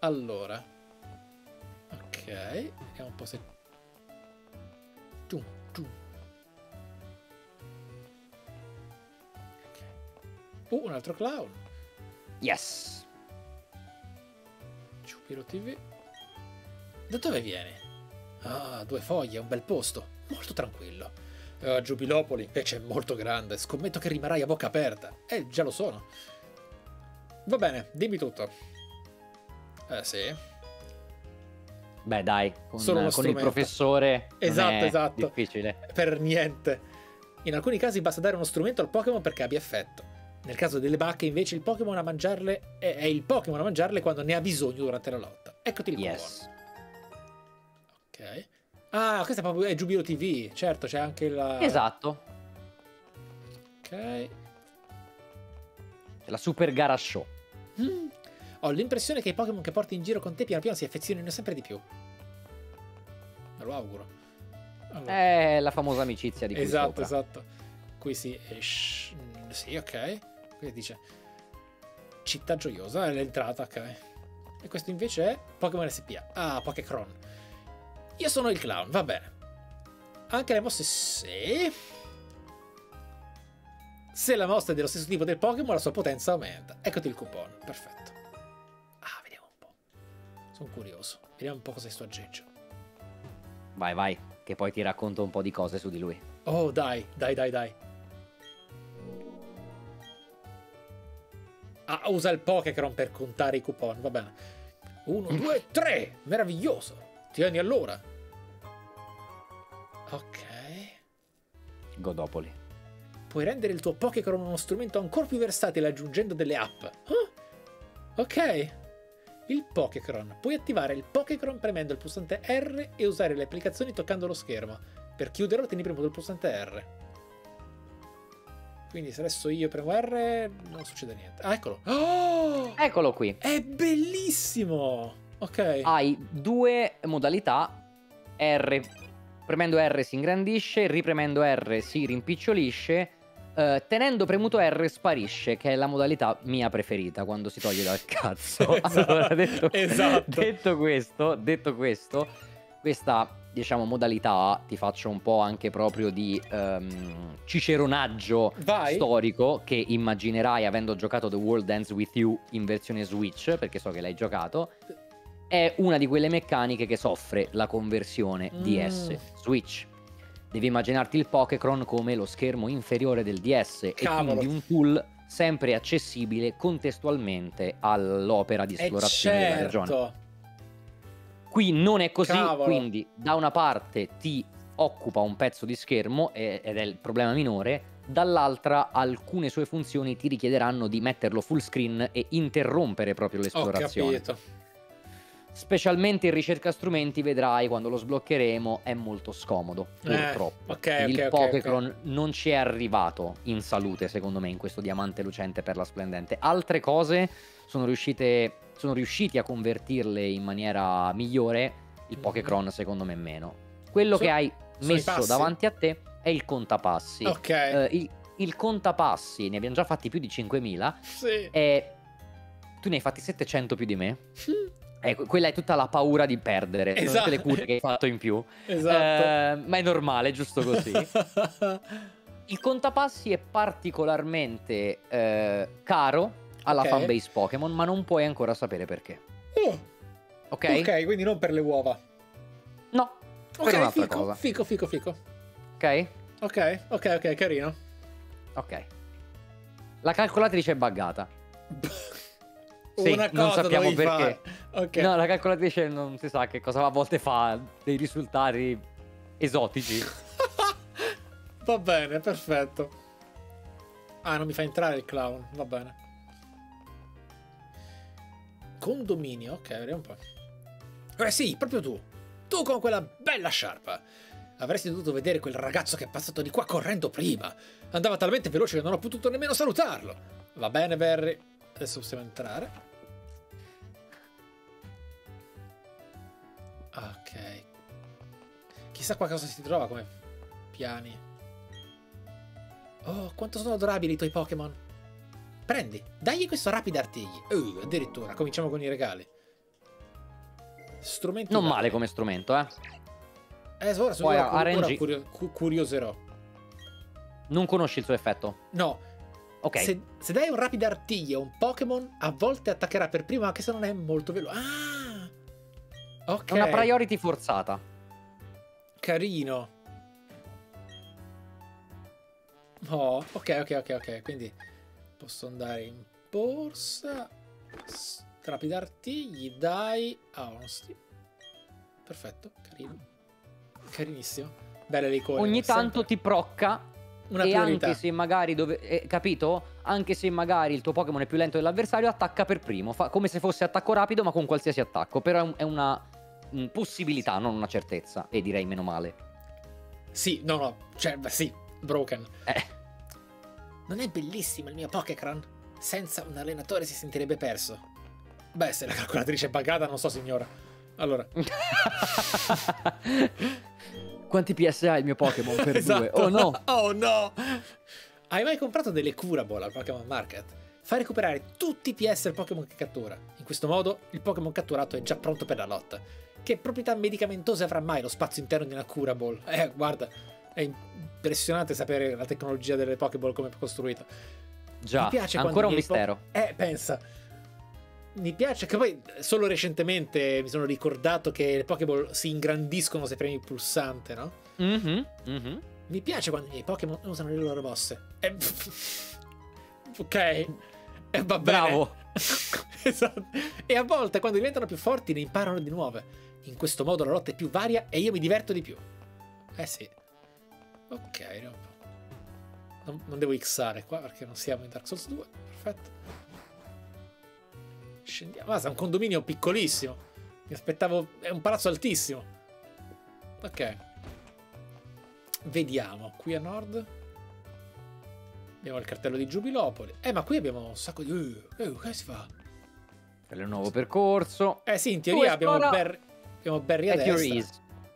Allora. Ok, vediamo un po' se... Uh, un altro clown. Yes! Giupiro TV. Da dove vieni? Ah, due foglie, un bel posto. Molto tranquillo. Ah, Giubilopoli invece è molto grande. Scommetto che rimarrai a bocca aperta. Eh, già lo sono. Va bene, dimmi tutto. Eh sì. Beh dai, con, Solo con il professore Esatto, è esatto. difficile. Per niente. In alcuni casi basta dare uno strumento al Pokémon perché abbia effetto. Nel caso delle bacche, invece, il Pokémon a mangiarle è, è il Pokémon a mangiarle quando ne ha bisogno durante la lotta. Eccoti il Yes. coupon. Ok. Ah, questa è proprio è Giubilo TV. Certo, c'è anche la. Esatto, Ok. la super gara show. Mm. Ho l'impressione che i Pokémon che porti in giro con te piano piano si affezionino sempre di più. Me lo auguro. Allora. È la famosa amicizia di cui esatto, sopra. esatto. Qui si. eh, sh- mm, sì, ok. Qui dice. Città gioiosa, è l'entrata, ok. E questo invece è Pokémon SPA. Ah, Pokécron. Io sono il clown, va bene. Anche le mosse sì. Se la mossa è dello stesso tipo del Pokémon, la sua potenza aumenta. Eccoti il coupon, perfetto. Ah, vediamo un po'. Sono curioso. Vediamo un po' cosa è sto aggeggio. Vai, vai, che poi ti racconto un po' di cose su di lui. Oh, dai, dai, dai, dai. Ah, usa il Pokécron per contare i coupon, va bene. Uno, due, tre! Meraviglioso! Tieni allora. Ok. Godopoli. Puoi rendere il tuo Pokécron uno strumento ancora più versatile aggiungendo delle app. Ah, Ok. Il Pokécron. Puoi attivare il Pokécron premendo il pulsante R e usare le applicazioni toccando lo schermo. Per chiuderlo tieni premuto il pulsante R. Quindi se adesso io premo R non succede niente. Ah, eccolo. Oh! [GASPS] Eccolo qui. È bellissimo! Ok. Hai due modalità. R. Premendo R si ingrandisce, ripremendo R si rimpicciolisce Uh, tenendo premuto R sparisce, che è la modalità mia preferita quando si toglie dal cazzo. [LAUGHS] esatto, allora, detto, esatto. detto, questo, detto questo, questa diciamo modalità ti faccio un po' anche proprio di um, ciceronaggio Vai. storico che immaginerai avendo giocato The World Ends With You in versione Switch, perché so che l'hai giocato. È una di quelle meccaniche che soffre la conversione Mm. DS Switch devi immaginarti il Pokécron come lo schermo inferiore del DS Cavolo. e quindi un tool sempre accessibile contestualmente all'opera di esplorazione della regione. Qui non è così, Cavolo. quindi da una parte ti occupa un pezzo di schermo ed è il problema minore, dall'altra alcune sue funzioni ti richiederanno di metterlo full screen e interrompere proprio Ho l'esplorazione. capito. Specialmente in ricerca strumenti, vedrai quando lo sbloccheremo, è molto scomodo. Purtroppo. Eh, ok, il ok, ok, Pokécron non ci è arrivato in salute, secondo me, in questo diamante lucente per la splendente. Altre cose sono riuscite. Sono riusciti a convertirle in maniera migliore. Il Mhm. Pokécron, secondo me, meno. Quello So- che hai messo davanti a te è il contapassi. Ok. Eh, il, il contapassi, ne abbiamo già fatti più di 5.000. sì. E tu ne hai fatti 700 più di me. [LAUGHS] Ecco, quella è tutta la paura di perdere, sono Esatto. tutte le cure che hai fatto in più. esatto. Eh, ma è normale, giusto così. [LAUGHS] Il contapassi è particolarmente eh, caro alla Ok. fanbase Pokémon, ma non puoi ancora sapere perché. Oh, Ok? ok, quindi non per le uova. No, per Ok, un'altra fico, cosa. fico, fico, fico. Ok? Ok, ok, ok, carino. Ok. La calcolatrice è buggata. [LAUGHS] Sì, Una non cosa sappiamo dovevi perché. fare. Ok. No, la calcolatrice non si sa che cosa a volte fa dei risultati esotici. [LAUGHS] Va bene, perfetto. Ah, non mi fa entrare il clown. Va bene. Condominio, ok, vediamo un po'. Eh sì, proprio tu. Tu con quella bella sciarpa. Avresti dovuto vedere quel ragazzo che è passato di qua correndo prima. Andava talmente veloce che non ho potuto nemmeno salutarlo. Va bene, Barry. Adesso possiamo entrare. Ok. Chissà qua cosa si trova come piani. Oh, quanto sono adorabili i tuoi Pokémon. Prendi, dagli questo rapido artigli. Uh, addirittura, cominciamo con i regali. Strumenti Non male come strumento, eh. Eh, ora, Poi ora, curio- cu- curioserò. Non conosci il suo effetto. No, Ok. se, se dai un rapido artiglio a un Pokémon, a volte attaccherà per primo anche se non è molto veloce. Ah! Ok. È una priority forzata. Carino. Oh, ok, ok, ok, ok. Quindi posso andare in borsa. s- Rapidarti, gli dai honesty. Perfetto, carino. Carinissimo. Belle le icone. Ogni sempre tanto ti procca una e priorità. anche se magari dove, eh, capito? Anche se magari il tuo Pokémon è più lento dell'avversario, attacca per primo, fa come se fosse attacco rapido, ma con qualsiasi attacco. Però è, un- è una mm, possibilità, non una certezza. E direi meno male. Sì, no, no, cioè, beh, sì, broken. Eh. Non è bellissimo il mio Pokécron? Senza un allenatore si sentirebbe perso. Beh, se la calcolatrice è buggata, non so, signora. Allora, [LAUGHS] Quanti PS ha il mio Pokémon per [LAUGHS] Esatto. due? Oh no! [LAUGHS] Oh no! Hai mai comprato delle curable al Pokémon Market? Fa recuperare tutti i PS del Pokémon che cattura. In questo modo, il Pokémon catturato è già pronto per la lotta. Che proprietà medicamentose avrà mai lo spazio interno di una curable? Eh, guarda, è impressionante sapere la tecnologia delle Pokéball come è costruita. Già, Mi piace ancora un miei po- mistero. Eh, pensa. Mi piace che poi solo recentemente mi sono ricordato che le Pokéball si ingrandiscono se premi il pulsante, no? Mhm, mhm. Mi piace quando i miei Pokémon usano le loro mosse. Eh, [LAUGHS] ok. E va bene. Bravo. [LAUGHS] esatto. E a volte quando diventano più forti ne imparano di nuove. In questo modo la lotta è più varia e io mi diverto di più. Eh sì. Ok. no. Non, non devo xare qua perché non siamo in Dark Souls 2. Perfetto. Scendiamo. Basta, è un condominio piccolissimo. Mi aspettavo... È un palazzo altissimo. Ok. Vediamo. Qui a nord... Abbiamo il cartello di Giubilopoli. Eh, ma qui abbiamo un sacco di... Uh, uh, che si fa? Per il nuovo percorso. Eh sì, in teoria abbiamo Barry, abbiamo Barry a your destra. ease.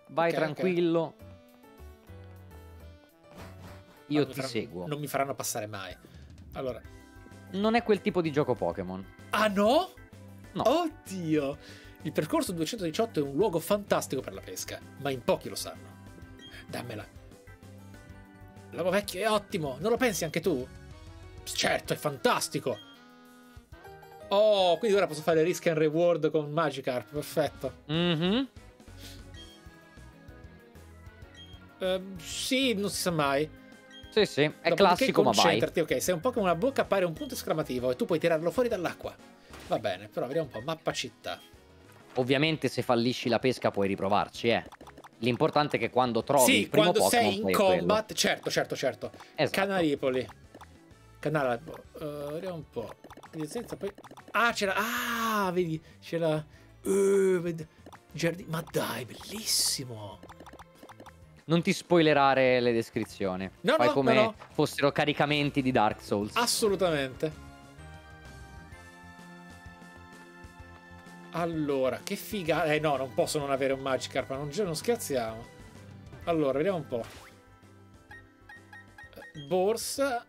Vai Ok, ok. tranquillo. Io ti faranno- seguo. Non mi faranno passare mai. Allora... Non è quel tipo di gioco Pokémon. Ah no? No. Oddio! Il percorso 218 è un luogo fantastico per la pesca, ma in pochi lo sanno. Dammela. L'uovo vecchio è ottimo, non lo pensi anche tu? Certo, è fantastico! Oh, quindi ora posso fare risk and reward con Magikarp, perfetto. Mhm. Ehm, sì, non si sa mai. Sì, sì, è Dopodiché classico, ma vai. ok, se un Pokémon a bocca appare un punto esclamativo e tu puoi tirarlo fuori dall'acqua. Va bene, però vediamo un po', mappa città. Ovviamente se fallisci la pesca puoi riprovarci, eh. L'importante è che quando trovi sì, il primo quando Pokémon sei in fai quello. combat, certo, certo, certo. Esatto. Canaripoli. Canale, uh, vediamo un po'. Senza poi... Ah, c'era... Ah, vedi, c'era... Uh, Ma dai, bellissimo. Non ti spoilerare le descrizioni. No, Fai no, come no, fossero caricamenti di Dark Souls. Assolutamente. Allora, che figa... Eh no, non posso non avere un Magikarp, non, non scherziamo. Allora, vediamo un po'. Borsa...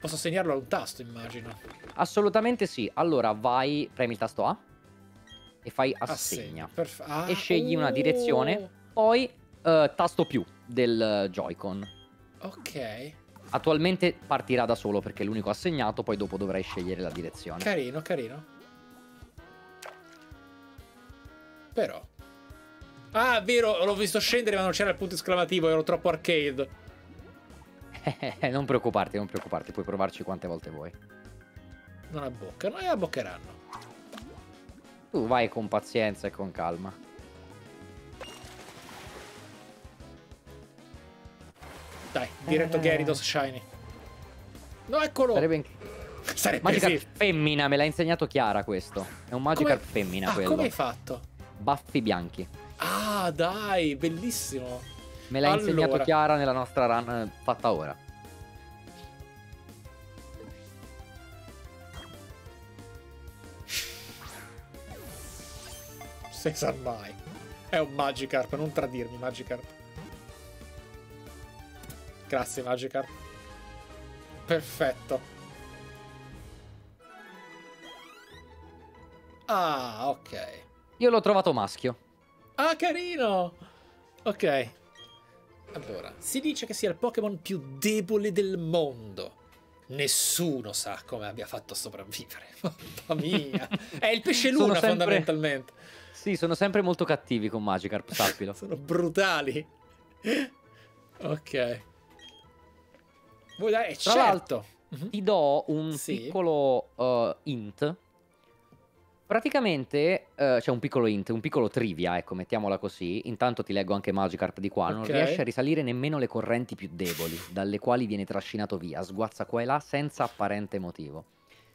Posso segnarlo a un tasto, immagino. Assolutamente sì. Allora vai, premi il tasto A e fai assegna. Assegna. Perf- ah, E scegli una oh, direzione. Poi eh, tasto più del Joy-Con. Ok. Attualmente partirà da solo perché è l'unico assegnato, poi dopo dovrai scegliere la direzione. Carino, carino. Però. Ah, vero, l'ho visto scendere ma non c'era il punto esclamativo, ero troppo arcade. [LAUGHS] non preoccuparti, non preoccuparti, puoi provarci quante volte vuoi. Non abboccano e abboccheranno. Tu vai con pazienza e con calma. Dai, diretto Eh. Gyarados Shiny. No, eccolo! Sarebbe in- Sarebbe Magikarp sì. femmina, me l'ha insegnato Chiara questo. È un Magikarp Come- femmina Ah, quello. come hai fatto? Baffi bianchi. Ah, dai, bellissimo. Me l'ha insegnato Allora. Chiara nella nostra run eh, fatta ora. Se sa mai. È un Magikarp, non tradirmi, Magikarp. Grazie, Magikarp. Perfetto. Ah, ok. Io l'ho trovato maschio. Ah, carino! Ok. Allora, si dice che sia il Pokémon più debole del mondo. Nessuno sa come abbia fatto a sopravvivere. [LAUGHS] Mamma mia. È il pesce luna, sempre- fondamentalmente. Sì, sono sempre molto cattivi con Magikarp, sappilo. [LAUGHS] Sono brutali. Ok. Vuoi dare? Eh, Tra certo. Mhm. Ti do un Sì. piccolo uh, int. Praticamente uh, c'è un piccolo int, un piccolo trivia, ecco, mettiamola così. Intanto ti leggo anche Magikarp di qua. Non Ok. riesce a risalire nemmeno le correnti più deboli, dalle quali viene trascinato via, sguazza qua e là senza apparente motivo.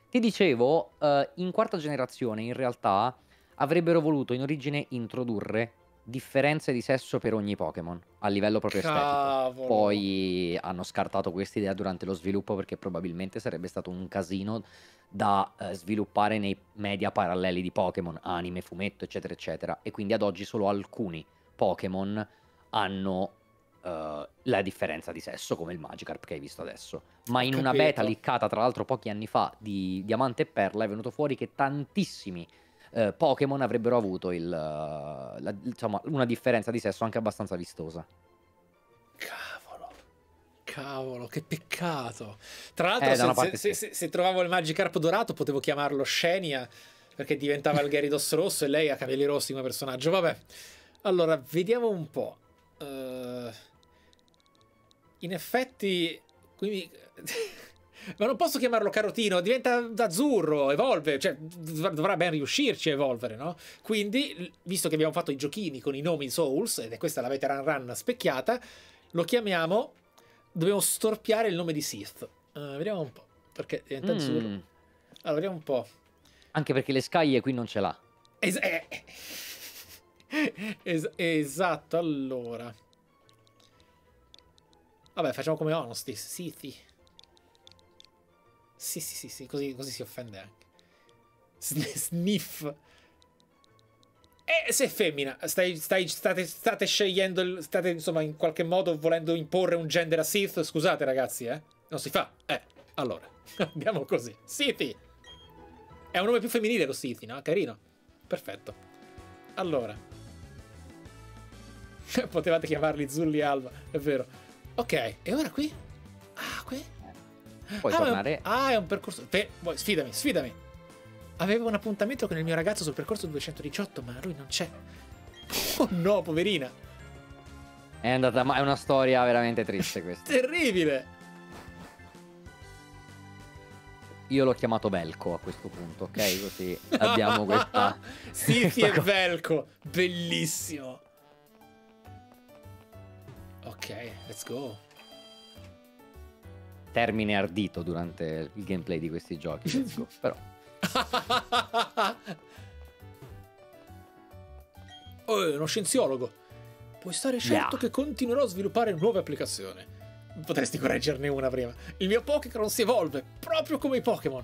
Ti dicevo, uh, in quarta generazione in realtà avrebbero voluto in origine introdurre differenze di sesso per ogni Pokémon a livello proprio estetico. Cavolo. Poi hanno scartato questa idea durante lo sviluppo perché probabilmente sarebbe stato un casino da eh, sviluppare nei media paralleli di Pokémon, anime, fumetto, eccetera, eccetera. E quindi ad oggi solo alcuni Pokémon hanno eh, la differenza di sesso, come il Magikarp che hai visto adesso. Ma in una capito. beta liccata, tra l'altro, pochi anni fa di Diamante e Perla, è venuto fuori che tantissimi eh, Pokémon avrebbero avuto il, eh, la- insomma, una differenza di sesso anche abbastanza vistosa. Cavolo. Cavolo, che peccato. Tra l'altro, Eh, se, se- sì. se- se trovavo il Magikarp dorato, potevo chiamarlo Scenia perché diventava il Gyarados rosso e lei ha capelli rossi come personaggio. Vabbè. Allora, vediamo un po'. Eh, in effetti, quindi. [LAUGHS] Ma non posso chiamarlo carotino, diventa azzurro, evolve, cioè dov- dovrà ben riuscirci a evolvere, no? Quindi, visto che abbiamo fatto i giochini con i nomi Souls, ed è questa la veteran run specchiata, lo chiamiamo. Dobbiamo storpiare il nome di Sith. Eh, vediamo un po'. Perché diventa azzurro. Mm. Allora, vediamo un po'. Anche perché le scaglie qui non ce l'ha. Es- eh. [LAUGHS] Es- esatto, allora. Vabbè, facciamo come Honesty, Sithi. Sì, sì, sì, sì, così, così si offende anche. Sn- sniff. E se è femmina, stai, stai, state, state scegliendo, state insomma in qualche modo volendo imporre un gender a Sith, scusate ragazzi, eh? Non si fa. Eh, allora, [LAUGHS] andiamo così. Sithi. È un nome più femminile con Sithi, no? Carino. Perfetto. Allora. [LAUGHS] Potevate chiamarli Zulli Alba, è vero. Ok, e ora qui? Ah? Puoi ah, è tornare. ah, è un percorso. Beh, vuoi, sfidami, sfidami. Avevo un appuntamento con il mio ragazzo sul percorso 218, ma lui non c'è. [LAUGHS] Oh no, poverina. È andata ma è una storia veramente triste questa. [LAUGHS] Terribile. Io l'ho chiamato Velco a questo punto, ok? Così abbiamo questa. [LAUGHS] Questa e cosa. Velco. Bellissimo. Ok, let's go. Termine ardito durante il gameplay di questi giochi. [LAUGHS] let's go. Però Oh, è uno scienziologo. Puoi stare certo Yeah. che continuerò a sviluppare nuove applicazioni. Potresti correggerne una prima. Il mio Pokémon si evolve, proprio come i Pokémon.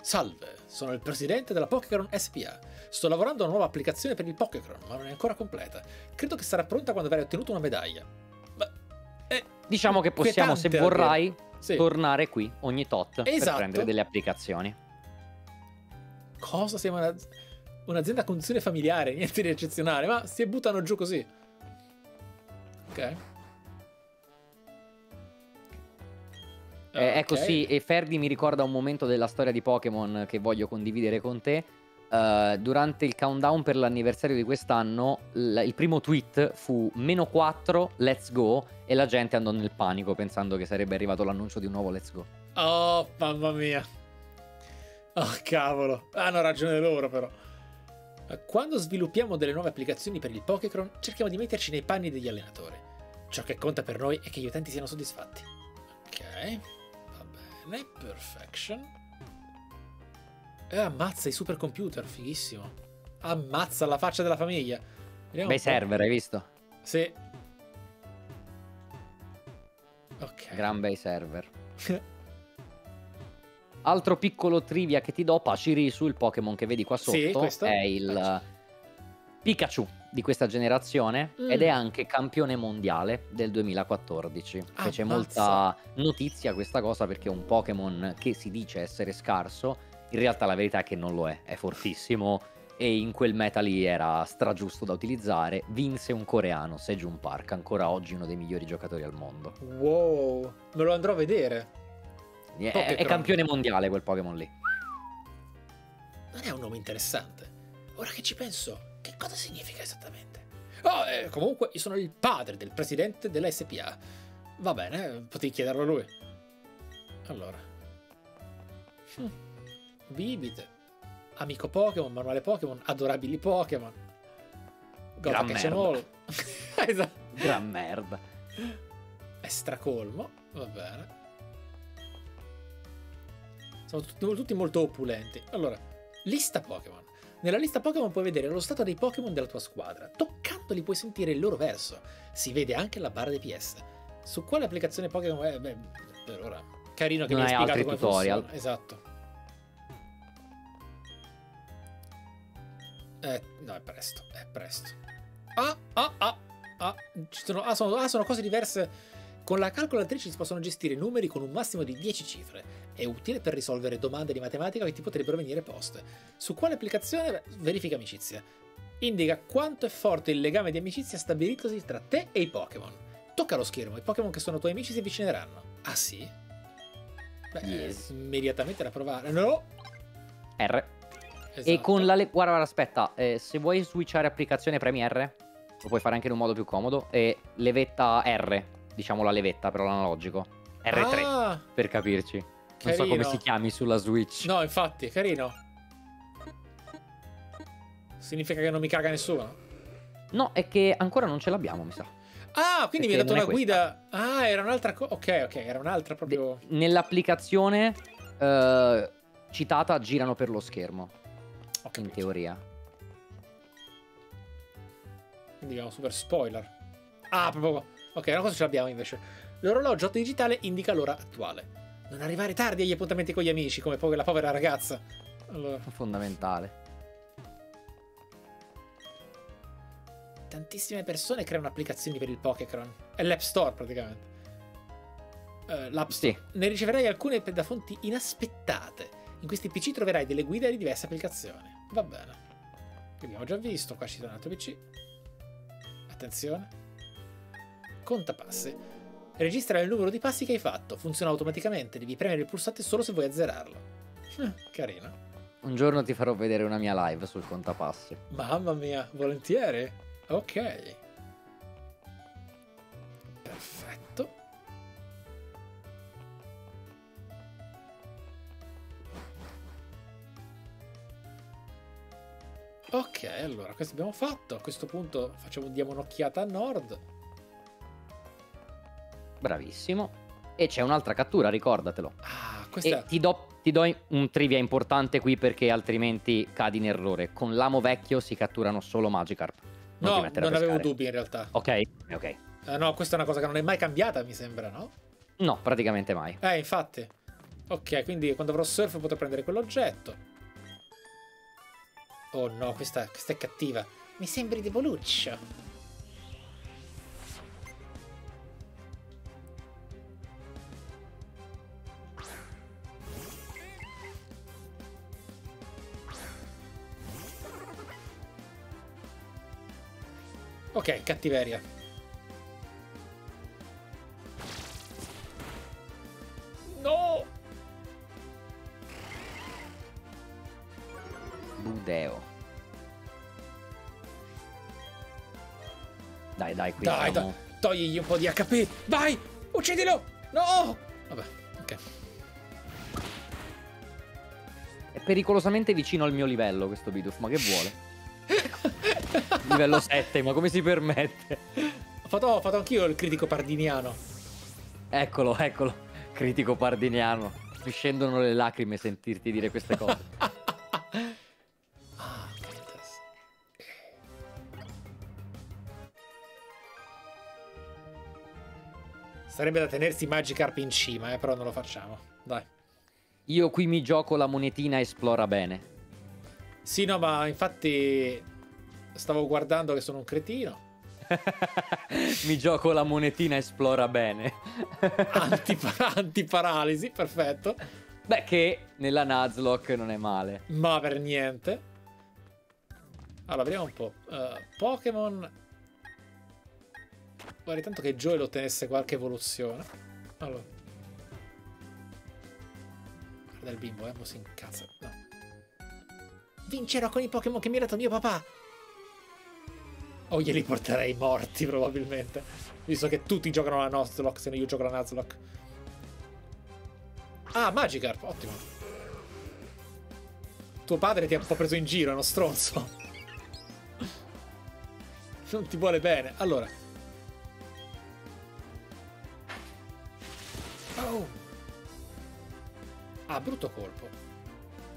Salve, sono il presidente della Pokémon SPA. Sto lavorando a una nuova applicazione per il Pokémon, ma non è ancora completa. Credo che sarà pronta quando avrai ottenuto una medaglia. Diciamo che possiamo, se vorrai. Sì. tornare qui ogni tot per Esatto. prendere delle applicazioni. Cosa? Siamo una- un'azienda a condizione familiare, [LAUGHS] niente di eccezionale, ma si buttano giù così. Ok. Eh, ecco Ok. sì, e Ferdi mi ricorda un momento della storia di Pokémon che voglio condividere con te. Eh, durante il countdown per l'anniversario di quest'anno, l- il primo tweet fu meno 4, let's go, e la gente andò nel panico pensando che sarebbe arrivato l'annuncio di un nuovo let's go. Oh, mamma mia. Oh, cavolo. Hanno ragione loro, però. Eh, Quando sviluppiamo delle nuove applicazioni per il Pokécron, cerchiamo di metterci nei panni degli allenatori. Ciò che conta per noi è che gli utenti siano soddisfatti. Ok, va bene. Perfection. E ammazza i supercomputer, fighissimo. Ammazza la faccia della famiglia. Vediamo Bei server, hai visto? Sì. Ok. Gran bei server. [LAUGHS] Altro piccolo trivia che ti do, Pachirisu, il Pokémon che vedi qua sotto, Sì, è il Pikachu di questa generazione Mm. ed è anche campione mondiale del 2014. Fece Ammazza. molta notizia questa cosa perché è un Pokémon che si dice essere scarso, in realtà la verità è che non lo è, è fortissimo e in quel meta lì era stragiusto da utilizzare. Vinse un coreano, Sejun Park, ancora oggi uno dei migliori giocatori al mondo. Wow. Me lo andrò a vedere. È, è campione mondiale quel Pokémon lì. Non è un nome interessante. Ora che ci penso, che cosa significa esattamente? Oh, eh, comunque, io sono il padre del presidente della SPA. Va bene, potevi chiederlo a lui. Allora. Hm. Bibite. Amico Pokémon, manuale Pokémon, adorabili Pokémon. Gran merda. [LAUGHS] esatto. Gran merda. È stracolmo, va bene. Sono tut- tutti molto opulenti. Allora, lista Pokémon. Nella lista Pokémon puoi vedere lo stato dei Pokémon della tua squadra. Toccandoli puoi sentire il loro verso. Si vede anche la barra DPS. Su quale applicazione Pokémon è? Beh, per ora. Carino che Non mi hai hai spiegato altri come tutorial. funziona. Esatto. Eh, no, è presto, è presto. Ah, ah, ah, ah, sono, ah, sono, ah, sono cose diverse. Con la calcolatrice si possono gestire numeri con un massimo di 10 cifre. È utile per risolvere domande di matematica che ti potrebbero venire poste. Su quale applicazione? Verifica amicizia. Indica quanto è forte il legame di amicizia stabilitosi tra te e i Pokémon. Tocca lo schermo, i Pokémon che sono tuoi amici si avvicineranno. Ah sì? Beh, Yes. immediatamente da provare. No! R. E Esatto. con la... le- Guarda, guarda, aspetta, eh, se vuoi switchare applicazione premi R, lo puoi fare anche in un modo più comodo, e levetta R, diciamo la levetta però l'analogico. R3, Ah, per capirci. Non so carino. come si chiami sulla Switch. No, infatti, è carino. Significa che non mi caga nessuno. No, è che ancora non ce l'abbiamo, mi sa. Ah, quindi mi hai Perché dato una guida. Ah, era un'altra cosa. Ok, ok, era un'altra proprio. Nell'applicazione eh, citata girano per lo schermo, in teoria. Quindi abbiamo super spoiler. Ah, proprio. Ok, una cosa ce l'abbiamo invece. L'orologio digitale indica l'ora attuale. Non arrivare tardi agli appuntamenti con gli amici, come la povera ragazza. Allora, Fondamentale. tantissime persone creano applicazioni per il Pokécron. È l'App Store praticamente. Eh, L'App Store. Sì. Ne riceverai alcune da fonti inaspettate. In questi PC troverai delle guide di diverse applicazioni. Va bene. Abbiamo già visto, qua ci sono un altro PC. Attenzione. Conta passi. Registra il numero di passi che hai fatto. Funziona automaticamente, devi premere il pulsante solo se vuoi azzerarlo. Eh, carino. Un giorno ti farò vedere una mia live sul contapassi. Mamma mia, volentieri. Ok. Perfetto. Ok, allora, questo abbiamo fatto. A questo punto facciamo, diamo un'occhiata a nord. Bravissimo. E c'è un'altra cattura, ricordatelo. Ah, questa E ti do, ti do un trivia importante qui perché altrimenti cadi in errore. Con l'amo vecchio si catturano solo Magikarp. Non No, non avevo dubbi in realtà. Ok, ok. Eh, no, questa è una cosa che non è mai cambiata, mi sembra, no? No, praticamente mai. Eh, infatti. Ok, quindi quando avrò surf potrò prendere quell'oggetto. Oh no, questa, questa è cattiva. Mi sembri deboluccio. Ok, cattiveria. Budeo. Dai, dai, qui Dai, siamo- dai, togligli un po' di HP. Vai, uccidilo. No! Vabbè, ok. È pericolosamente vicino al mio livello questo Bidoof, ma che vuole? livello 7, ma come si permette? Ho fatto, ho fatto anch'io il critico pardiniano. Eccolo, eccolo. Critico pardiniano. Mi scendono le lacrime sentirti dire queste cose. [LAUGHS] Sarebbe da tenersi Magikarp in cima, eh, però non lo facciamo. Dai. Io qui mi gioco la monetina esplora bene. Sì, no, ma infatti stavo guardando che sono un cretino. [LAUGHS] mi gioco la monetina esplora bene. [LAUGHS] Antipa- [LAUGHS] antiparalisi, perfetto. Beh, che nella Nuzlocke non è male. Ma per niente. Allora, vediamo un po'. Eh, Pokémon. Vorrei tanto che Joel ottenesse qualche evoluzione. Allora. Guarda il bimbo, eh, si incazza. No. Vincerò con i Pokémon che mi ha dato mio papà. O glieli porterei morti, probabilmente. Visto che tutti giocano la Nuzlocke, se no io gioco la Nuzlocke. Ah, Magikarp, ottimo. Tuo padre ti ha un po' preso in giro, è uno stronzo. [LAUGHS] Non ti vuole bene. Allora. Ah, brutto colpo.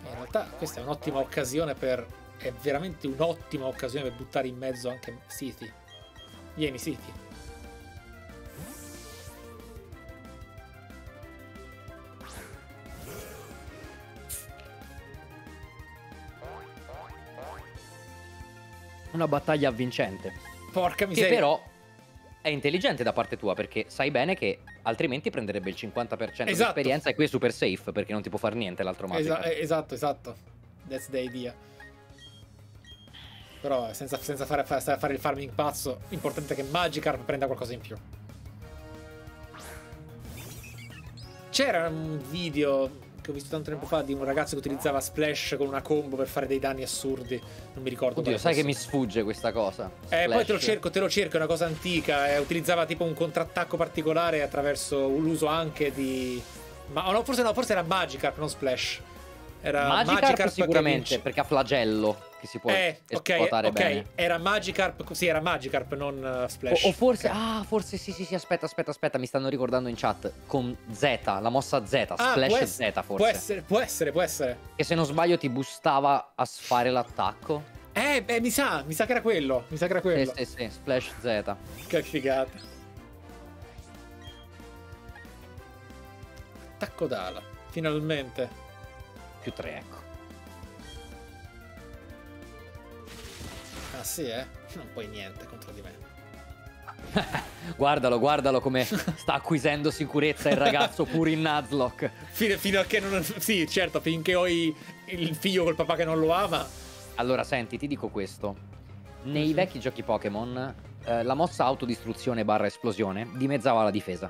In realtà questa è un'ottima occasione per... È veramente un'ottima occasione per buttare in mezzo anche Siti. Vieni, Siti. Una battaglia avvincente. Porca Che miseria. però è intelligente da parte tua perché sai bene che altrimenti prenderebbe il 50% di Esatto. esperienza e qui è super safe perché non ti può fare niente l'altro Esa- Magikarp. eh, esatto, esatto. That's the idea. Però senza, senza fare, fa- fare il farming pazzo, importante che Magikarp prenda qualcosa in più. C'era un video che ho visto tanto tempo fa di un ragazzo che utilizzava Splash con una combo per fare dei danni assurdi. Non mi ricordo. Oddio, sai che fosse. mi sfugge questa cosa. Eh, poi Splash. te lo cerco, te lo cerco, è una cosa antica. eh, utilizzava tipo un contrattacco particolare attraverso l'uso anche di. Ma no, forse no, forse era Magikarp, non Splash. Era Magikarp, Magikarp che sicuramente perché ha flagello che si può Eh, ok, esploitare ok. bene. Era Magikarp, sì, era Magikarp, non uh, Splash. O, o forse, Ok. ah, forse sì, sì, sì, aspetta, aspetta, aspetta, mi stanno ricordando in chat con Z, la mossa Z, Ah, Splash Z forse. Può essere, può essere, può essere. Che se non sbaglio ti boostava a fare l'attacco. Eh, beh, mi sa, mi sa che era quello. Mi sa che era Sì, quello. sì, sì, Splash Z. Che figata. Attacco d'ala. Finalmente. Più 3, ecco. Ah, sì, eh? [LAUGHS] Non puoi niente contro di me. [LAUGHS] Guardalo, guardalo come [LAUGHS] sta acquisendo sicurezza il ragazzo pure in Nuzlocke. Fino, fino a che non. Sì, certo, finché ho i- il figlio col papà che non lo ama. Allora, senti, ti dico questo. Nei Mhm. vecchi giochi Pokémon, eh, la mossa autodistruzione barra esplosione dimezzava la difesa.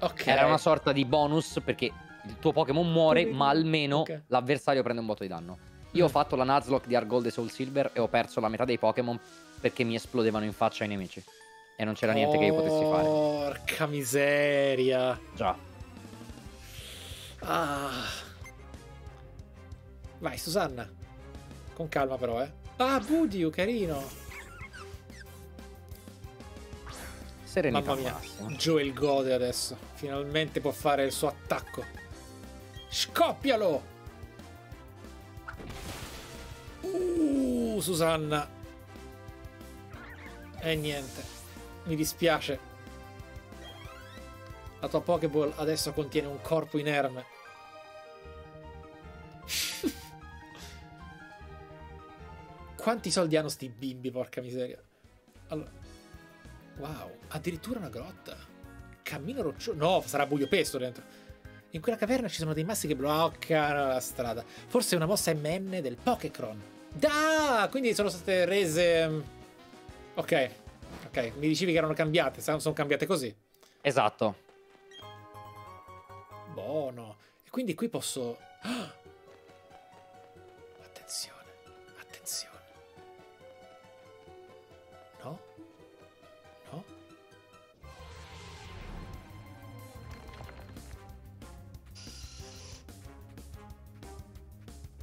Ok. Era una sorta di bonus perché il tuo Pokémon muore, ma almeno Ok. l'avversario prende un botto di danno. Io ho fatto la Nuzlocke di Argold e Soul Silver e ho perso la metà dei Pokémon perché mi esplodevano in faccia i nemici. E non c'era niente che io potessi fare. Porca miseria. Già. Ah. Vai, Susanna. Con calma, però, eh. Ah, Budiu, carino. Serenità Mamma mia. massima. Joel gode adesso. Finalmente può fare il suo attacco. Scoppialo! Uh, Susanna. E niente. Mi dispiace. La tua Pokéball adesso contiene un corpo inerme. [LAUGHS] Quanti soldi hanno sti bimbi, porca miseria? Allora. Wow, addirittura una grotta. Cammino roccioso. No, sarà buio pesto dentro. In quella caverna ci sono dei massi che bloccano la strada. Forse è una mossa MM del Pokécron. Da! Quindi sono state rese. mm, Ok, ok. Mi dicevi che erano cambiate. Sono sono cambiate così. Esatto. Buono. E quindi qui posso. Ah! Attenzione, attenzione. No? No?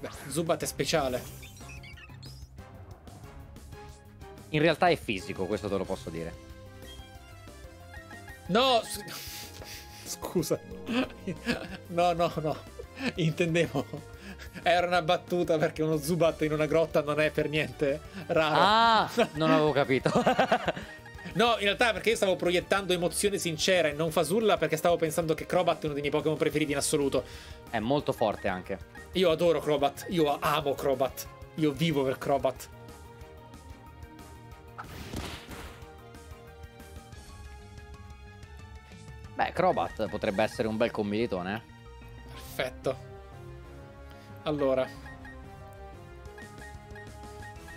Beh, Zubat è speciale. In realtà è fisico, questo te lo posso dire. No! s- [LAUGHS] Scusa. No, no, no. Intendevo. Era una battuta perché uno Zubat in una grotta non è per niente raro. Ah, [LAUGHS] non avevo capito. No, in realtà perché io stavo proiettando emozione sincera e non fasulla perché stavo pensando che Crobat è uno dei miei Pokémon preferiti in assoluto. è molto forte anche. Io adoro Crobat, io amo Crobat, io vivo per Crobat. Beh, Crobat potrebbe essere un bel combinitone. eh. Perfetto. Allora.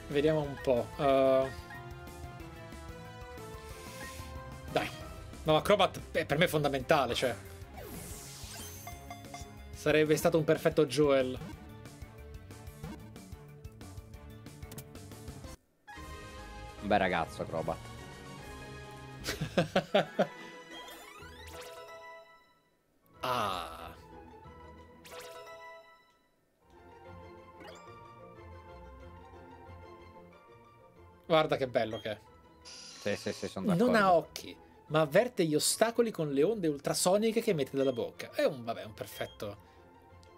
Vediamo un po'. uh, Dai. No, Crobat è per me fondamentale, cioè. Sarebbe stato un perfetto Joel. Un bel ragazzo, Crobat. [LAUGHS] ah. Guarda che bello che è. Sì, sì, sì, sono d'accordo. Non ha occhi, ma avverte gli ostacoli con le onde ultrasoniche che emette dalla bocca. È un, vabbè, un perfetto...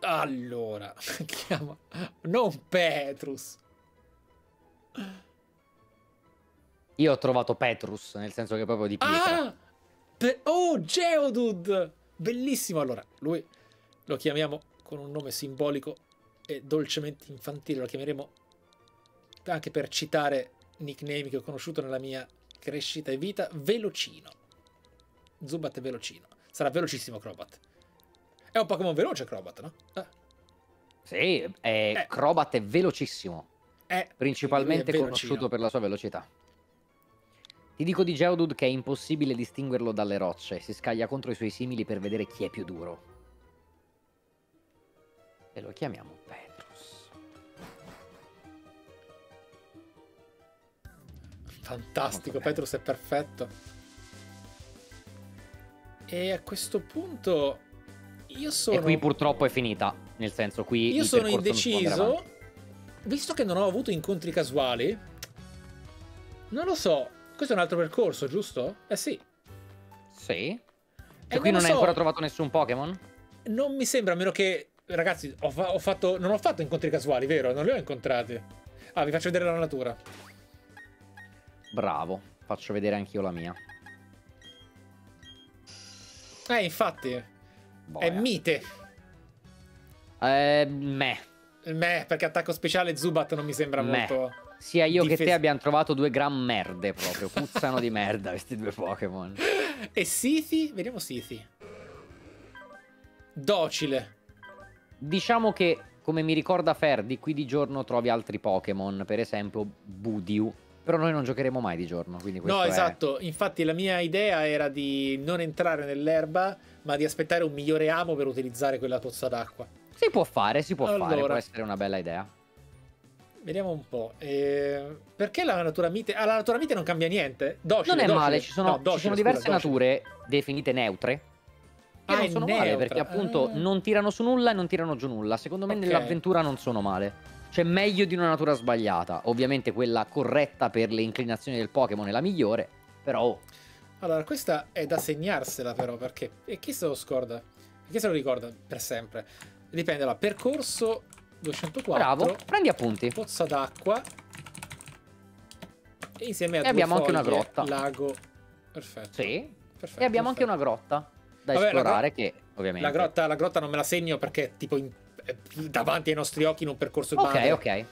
Allora, [LAUGHS] chiama... Non Petrus. Io ho trovato Petrus, nel senso che proprio di pietra. Ah! Pe- oh, Geodude! Bellissimo. Allora, lui lo chiamiamo con un nome simbolico e dolcemente infantile. Lo chiameremo anche per citare nickname che ho conosciuto nella mia crescita e vita. Velocino. Zubat è velocino. Sarà velocissimo Crobat. È un Pokémon veloce Crobat, no? Eh, Sì, è- Eh. Crobat è velocissimo. è Principalmente è conosciuto per la sua velocità. Ti dico di Geodude che è impossibile distinguerlo dalle rocce. Si scaglia contro i suoi simili per vedere chi è più duro. E lo chiamiamo Petrus. Fantastico. Petrus è perfetto. E a questo punto io sono E qui purtroppo è finita. Nel senso, qui Io sono indeciso. visto che non ho avuto incontri casuali, non lo so. Questo è un altro percorso, giusto? Eh sì. Sì. E Cioè, qui non lo hai so. ancora trovato nessun Pokémon? Non mi sembra, a meno che. Ragazzi, ho, fa- ho fatto. Non ho fatto incontri casuali, vero? Non li ho incontrati. Ah, vi faccio vedere la natura. Bravo. Faccio vedere anch'io la mia. Eh, infatti. Boia. È mite. Eh, me. Meh, perché attacco speciale Zubat non mi sembra Meh. molto. Sia io che Difes- te abbiamo trovato due gran merde proprio. Puzzano di merda questi due Pokémon. E Sithi? Vediamo Sithi. Docile. Diciamo che, come mi ricorda Fer, di qui di giorno trovi altri Pokémon, per esempio Budiu. Però noi non giocheremo mai di giorno, quindi questo No, è- esatto. Infatti, la mia idea era di non entrare nell'erba, ma di aspettare un migliore amo per utilizzare quella pozza d'acqua. Si può fare, si può fare, Allora. può essere una bella idea. Vediamo un po'. Eh, perché la natura mite? Ah, la natura mite non cambia niente. Docile, Non è docile. male, ci sono, No, ci docile, sono scusa, diverse docile. nature definite neutre. Che Ah, non sono male neutra. perché appunto Ah. non tirano su nulla e non tirano giù nulla. Secondo me Ok. nell'avventura non sono male. Cioè meglio di una natura sbagliata. Ovviamente quella corretta per le inclinazioni del Pokémon è la migliore. Però oh, Allora, questa è da segnarsela, però, perché. E chi se lo scorda? Chi se lo ricorda per sempre? Dipende, allora, percorso 204. bravo, prendi appunti. Pozza d'acqua. E insieme a E abbiamo anche una foglie, grotta. Lago. Perfetto. Sì. perfetto, E abbiamo anche perfetto. una grotta da Vabbè, esplorare gro- che ovviamente... La grotta, la grotta non me la segno perché tipo in- davanti ai nostri occhi in un percorso Ok, madre. ok.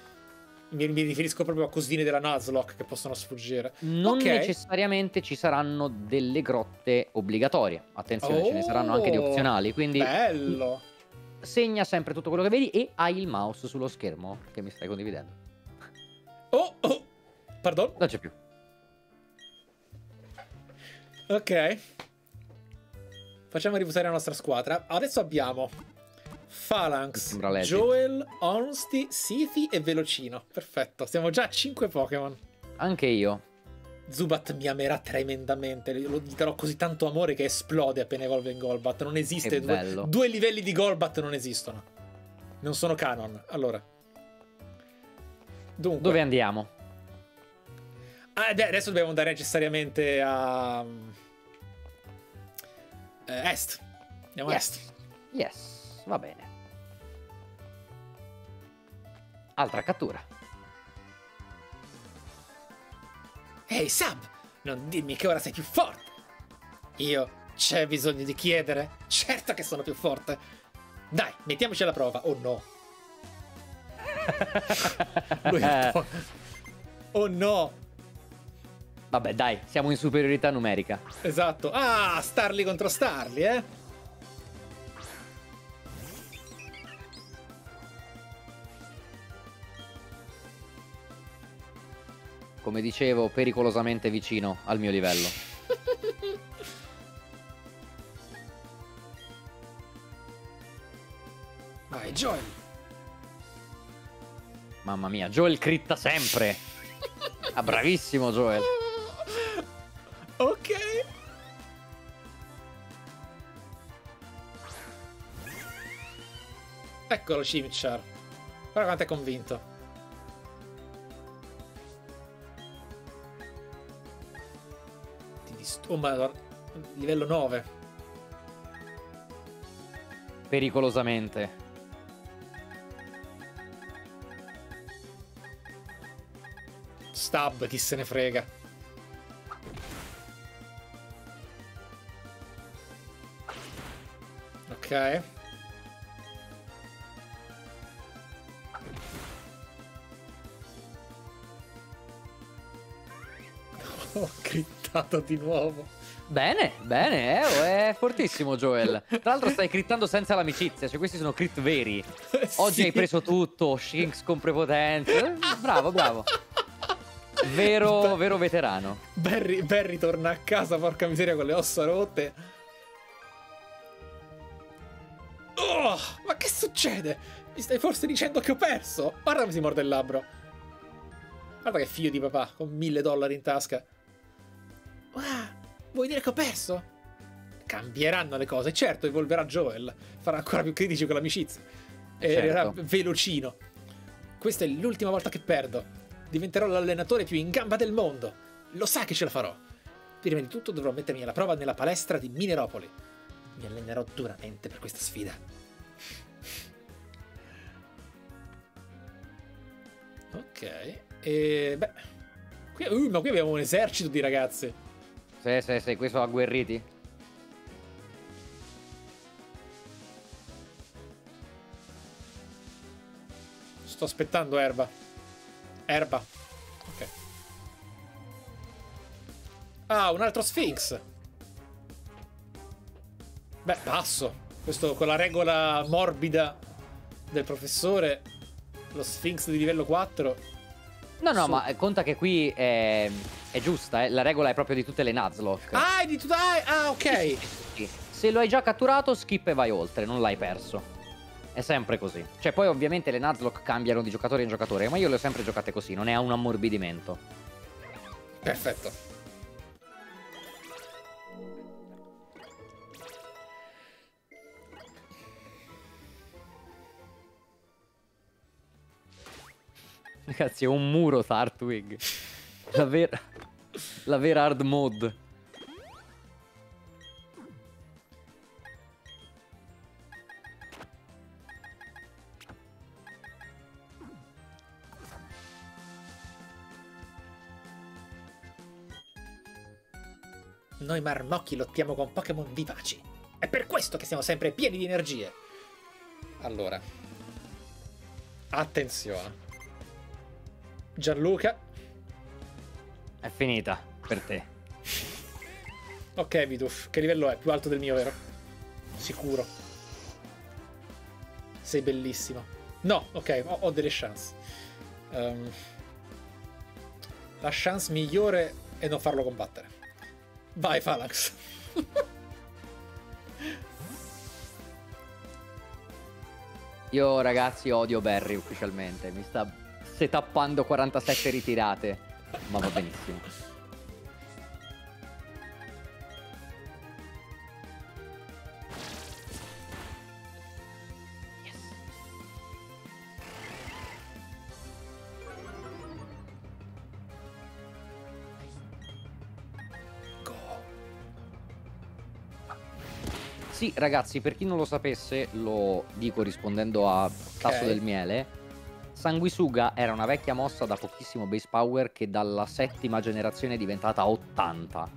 Mi, mi riferisco proprio a cosine della Nuzlocke che possono sfuggire. Non Ok. necessariamente ci saranno delle grotte obbligatorie. Attenzione, ce ne saranno anche di Oh, opzionali. Quindi Bello. Segna sempre tutto quello che vedi e hai il mouse sullo schermo che mi stai condividendo. Oh, oh. Pardon. Non c'è più. Ok. Facciamo riposare la nostra squadra. Adesso abbiamo Phalanx. Joel, Honesty, Sithi e Velocino. Perfetto, siamo già a 5 Pokémon. Anche io. Zubat mi amerà tremendamente. Lo gli darò così tanto amore che esplode appena evolve in Golbat. Non esiste. Due, due livelli di Golbat non esistono. Non sono canon. Allora. Dunque. Dove andiamo? Ah, adesso dobbiamo andare necessariamente a. eh, est. Andiamo a est. Yes, va bene. Altra cattura. Ehi, Sab! Non dirmi che ora sei più forte! Io c'è bisogno di chiedere? Certo che sono più forte! Dai, mettiamoci alla prova. Oh no! [LAUGHS] Lui è Oh no! Vabbè, dai, siamo in superiorità numerica. Esatto. Ah, Starly contro Starly, eh? Come dicevo, pericolosamente vicino al mio livello. Vai, Joel! Mamma mia, Joel critta sempre. Ah, bravissimo Joel. Ok. Eccolo Chimchar. Guarda quanto è convinto. Oh, madonna. Livello 9. Pericolosamente. Stab, chi se ne frega. Ok. [LAUGHS] Ho crittato di nuovo. Bene, bene, eh, oh, è fortissimo Joel. Tra l'altro stai crittando senza l'amicizia, cioè questi sono crit veri. [LAUGHS] Oggi Sì. hai preso tutto, Shinx con prepotenza. Bravo, bravo. Vero, Beh. vero veterano. Barry, Barry torna a casa, porca miseria, con le ossa rotte. Oh, ma che succede? Mi stai forse dicendo che ho perso? Guarda come si morde il labbro. Guarda che figlio di papà, con mille dollari in tasca. Ah, vuoi dire che ho perso? Cambieranno le cose. Certo, evolverà Joel. Farà ancora più critici con l'amicizia. E Certo. era velocino. Questa è l'ultima volta che perdo. Diventerò l'allenatore più in gamba del mondo. Lo sa che ce la farò. Prima di tutto dovrò mettermi alla prova nella palestra di Mineropoli. Mi allenerò duramente per questa sfida. Ok. E beh. Qui, uh, ma qui abbiamo un esercito di ragazzi. Sì, sì, sì, qui sono agguerriti. Sto aspettando Erba. Erba. Ok. Ah, un altro Sphinx. Beh, passo. Questo con la regola morbida del professore. Lo Sphinx di livello 4. No, no, Su. ma conta che qui è, è giusta, eh. la regola è proprio di tutte le Nuzlocke. Ah, è di tutta... Ah, ok. Sì. Se lo hai già catturato, skip e vai oltre, non l'hai perso. È sempre così. Cioè, poi ovviamente le Nuzlocke cambiano di giocatore in giocatore, ma io le ho sempre giocate così, non è un ammorbidimento. Perfetto. Ragazzi, è un muro Tartwig. La vera... La vera hard mode. Noi marmocchi lottiamo con Pokémon vivaci. È per questo che siamo sempre pieni di energie. Allora. Attenzione. Gianluca. È finita per te. Ok, Viduf. Che livello è? Più alto del mio, vero? Sicuro. Sei bellissimo. No, ok, ho, ho delle chance. Ehm, la chance migliore è non farlo combattere. Vai, Phalanx. Io, ragazzi, odio Barry ufficialmente. Mi sta setappando 47 ritirate. Ma va benissimo. Go. Sì, ragazzi, per chi non lo sapesse, lo dico rispondendo a Tasso del Miele. Sanguisuga era una vecchia mossa da pochissimo base power che dalla settima generazione è diventata 80.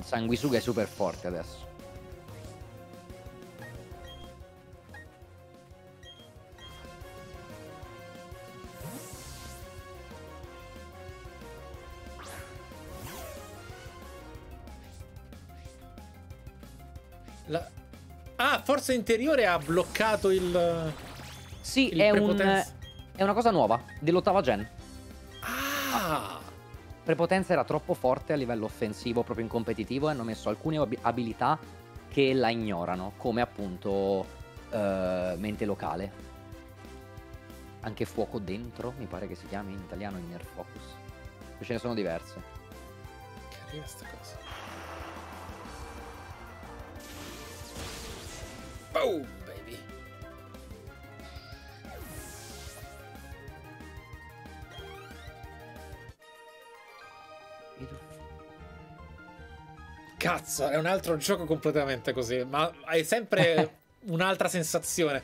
Sanguisuga è super forte adesso. La- Ah, forza interiore ha bloccato il... Sì, è, un, è una cosa nuova, dell'ottava gen. Ah! Prepotenza era troppo forte a livello offensivo, proprio in competitivo, e hanno messo alcune ab- abilità che la ignorano, come appunto eh, mente locale. Anche fuoco dentro, mi pare che si chiami in italiano Inner Focus. Ce ne sono diverse. Carina sta cosa. Boom, Cazzo, è un altro gioco completamente così, ma hai sempre [LAUGHS] un'altra sensazione.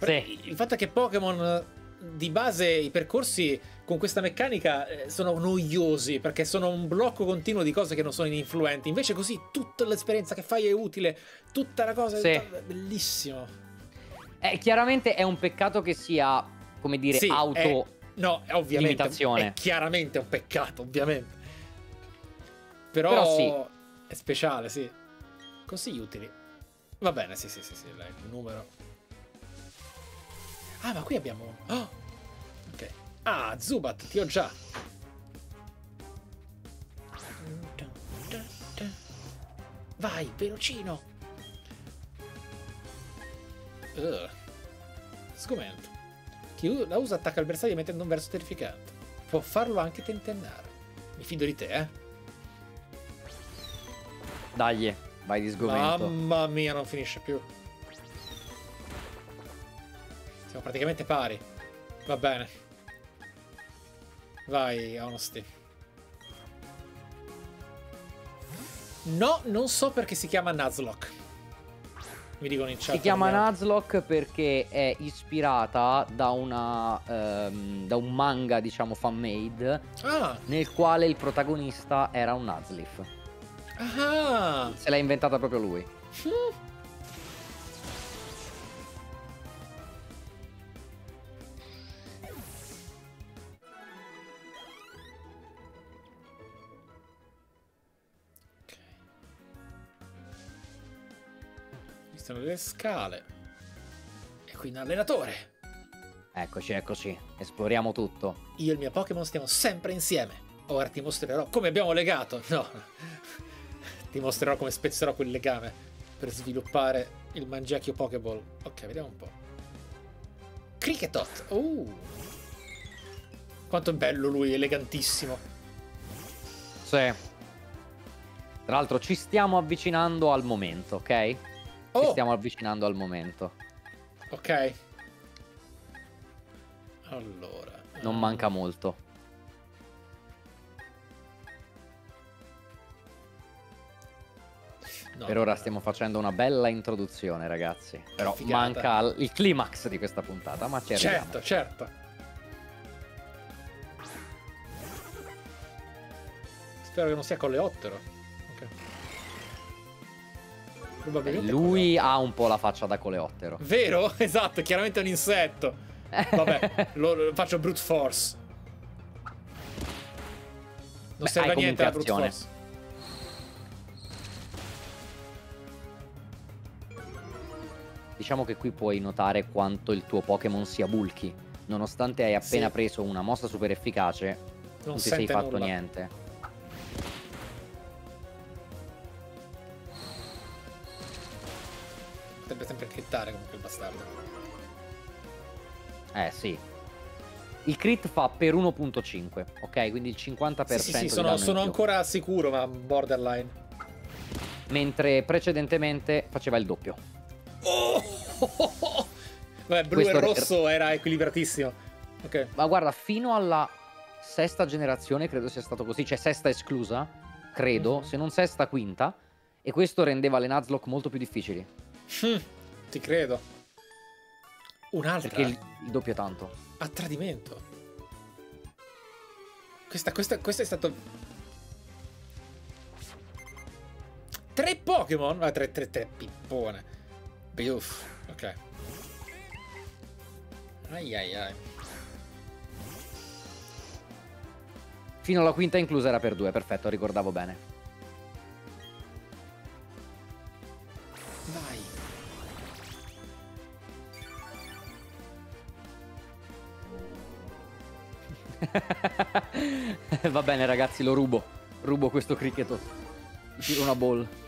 Sì. Il fatto è che Pokémon di base i percorsi con questa meccanica eh, sono noiosi perché sono un blocco continuo di cose che non sono influenti. Invece così tutta l'esperienza che fai è utile, tutta la cosa Sì. è bellissimo. Eh, chiaramente è un peccato che sia, come dire, Sì, auto... è- no, è ovviamente limitazione. è chiaramente un peccato, ovviamente. Però, Però sì. È speciale, sì. Così utili. Va bene, sì, sì, sì, sì, dai, il numero. Ah, ma qui abbiamo Oh! Ok. Ah, Zubat, ti ho già. Vai, velocino. Ugh. Sgomento. Chi la usa attacca il bersaglio mettendo un verso terrificante. Può farlo anche tentennare. Mi fido di te, eh. Dai, vai di sgomento. Mamma mia, non finisce più. Siamo praticamente pari. Va bene. Vai, Honesty. No, non so perché si chiama Nuzlocke. Mi dicono in chat. Si chiama. Nuzlocke perché è ispirata da, una, ehm, da un manga, diciamo, fan-made, Ah, nel quale il protagonista era un Nuzleaf. Ah. Se l'ha inventata proprio lui. Qui sono le scale. E qui un allenatore. Eccoci, eccoci. Esploriamo tutto. Io e il mio Pokémon stiamo sempre insieme. Ora ti mostrerò come abbiamo legato. No. Ti mostrerò come spezzerò quel legame per sviluppare il mangiacchio Pokéball. Ok, vediamo un po'. Cricketot. Uh. Quanto è bello lui, elegantissimo. Sì. Tra l'altro ci stiamo avvicinando al momento, ok? Ci Oh, stiamo avvicinando al momento. ok. Allora. Non manca molto. No, per ora stiamo facendo una bella introduzione, ragazzi. Però figata. manca il climax di questa puntata, ma ci arriviamo. Certo, certo. Spero che non sia coleottero. Ok. Probabilmente Lui coleottero. ha un po' la faccia da coleottero. Vero? [LAUGHS] Esatto, chiaramente è un insetto. Vabbè, [LAUGHS] lo, lo faccio brute force. Non Beh, serve a niente la brute force. Diciamo che qui puoi notare quanto il tuo Pokémon sia bulky. Nonostante hai appena Sì. preso una mossa super efficace, Non, non ti sei fatto nulla. niente. Potrebbe sempre crittare comunque il bastardo. Eh sì. Il crit fa per 1.5, ok? Quindi il 50% Sì, sì, sì, sono, sono ancora sicuro, ma borderline. Mentre precedentemente faceva il doppio. Oh! [LAUGHS] Vabbè, blu Questo e rosso era equilibratissimo. Ok. Ma guarda, fino alla sesta generazione credo sia stato così, cioè sesta esclusa, credo, Mhm. se non sesta, quinta. E questo rendeva le Nuzlocke molto più difficili. Hm, ti credo. Un'altra. Perché il, il doppio tanto. A tradimento. Questa, questa, questo è stato. Tre Pokémon? Ah, tre, tre, tre, pippone. Biuff. Ok. Ai ai ai. Fino alla quinta inclusa era per due, perfetto, ricordavo bene. Vai. [LAUGHS] Va bene ragazzi, lo rubo. Rubo questo cricketo. Tiro una ball.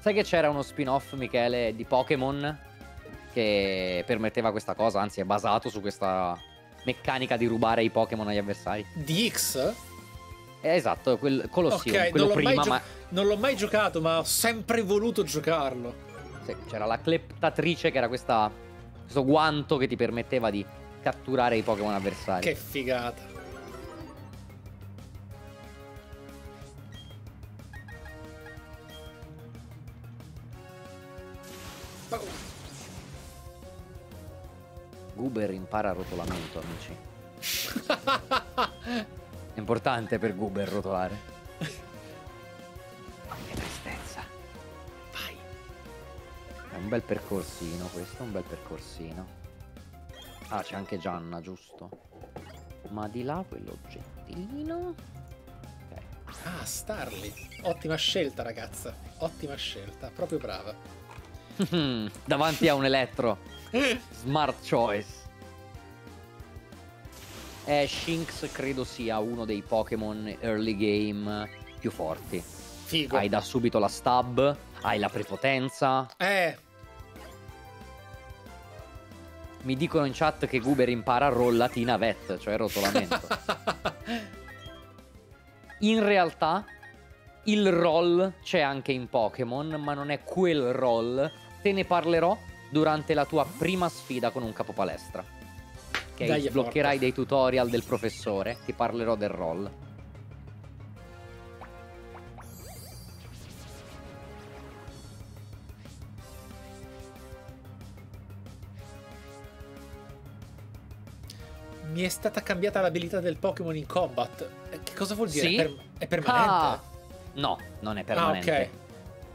Sai che c'era uno spin-off, Michele, di Pokémon che permetteva questa cosa, anzi è basato su questa meccanica di rubare i Pokémon agli avversari. DX? Eh, esatto, quel Colosseum, Ok, quello non prima, ma non l'ho mai giocato, ma ho sempre voluto giocarlo. sì, c'era la cleptatrice che era questa, questo guanto che ti permetteva di catturare i Pokémon avversari. Che figata. Goober impara rotolamento, amici. È importante per Goober rotolare. Che tristezza. Vai. È un bel percorsino questo, un bel percorsino. Ah, c'è anche Gianna, giusto? Ma di là quell'oggettino... Ah, Starly. Ottima scelta, ragazza. Ottima scelta. Proprio brava. [LAUGHS] Davanti a un elettro. Smart choice. Eh, Shinx credo sia uno dei Pokémon early game più forti. Figo. Hai da subito la stab, hai la prepotenza. Eh, Mi dicono in chat che Goober impara rollatina vet, cioè rotolamento. [LAUGHS] in realtà il roll c'è anche in Pokémon, ma non è quel roll. Te ne parlerò durante la tua prima sfida con un capopalestra. Ok, Dai, sbloccherai dei tutorial del professore, ti parlerò del roll. Mi è stata cambiata l'abilità del Pokémon in combat. Eh, Che cosa vuol dire? Sì? È, per- è permanente? Ah, no, non è permanente. Ah, ok.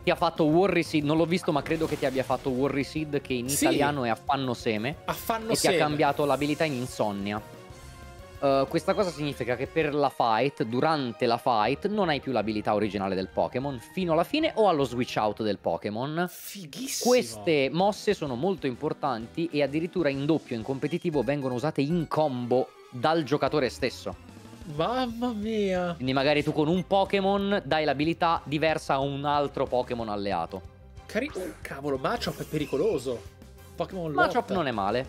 Ti ha fatto Worry Seed, non l'ho visto, ma credo che ti abbia fatto Worry Seed, che in Sì. italiano è affanno seme, Affanno e ti seme. ha cambiato l'abilità in insonnia. Uh, questa cosa significa che per la fight, durante la fight, non hai più l'abilità originale del Pokémon fino alla fine o allo switch out del Pokémon. Fighissimo. Queste mosse sono molto importanti e addirittura in doppio in competitivo vengono usate in combo dal giocatore stesso. Mamma mia. Quindi magari tu con un Pokémon dai l'abilità diversa a un altro Pokémon alleato. Cari... Oh, cavolo, Machop è pericoloso. Pokémon Machop non è male.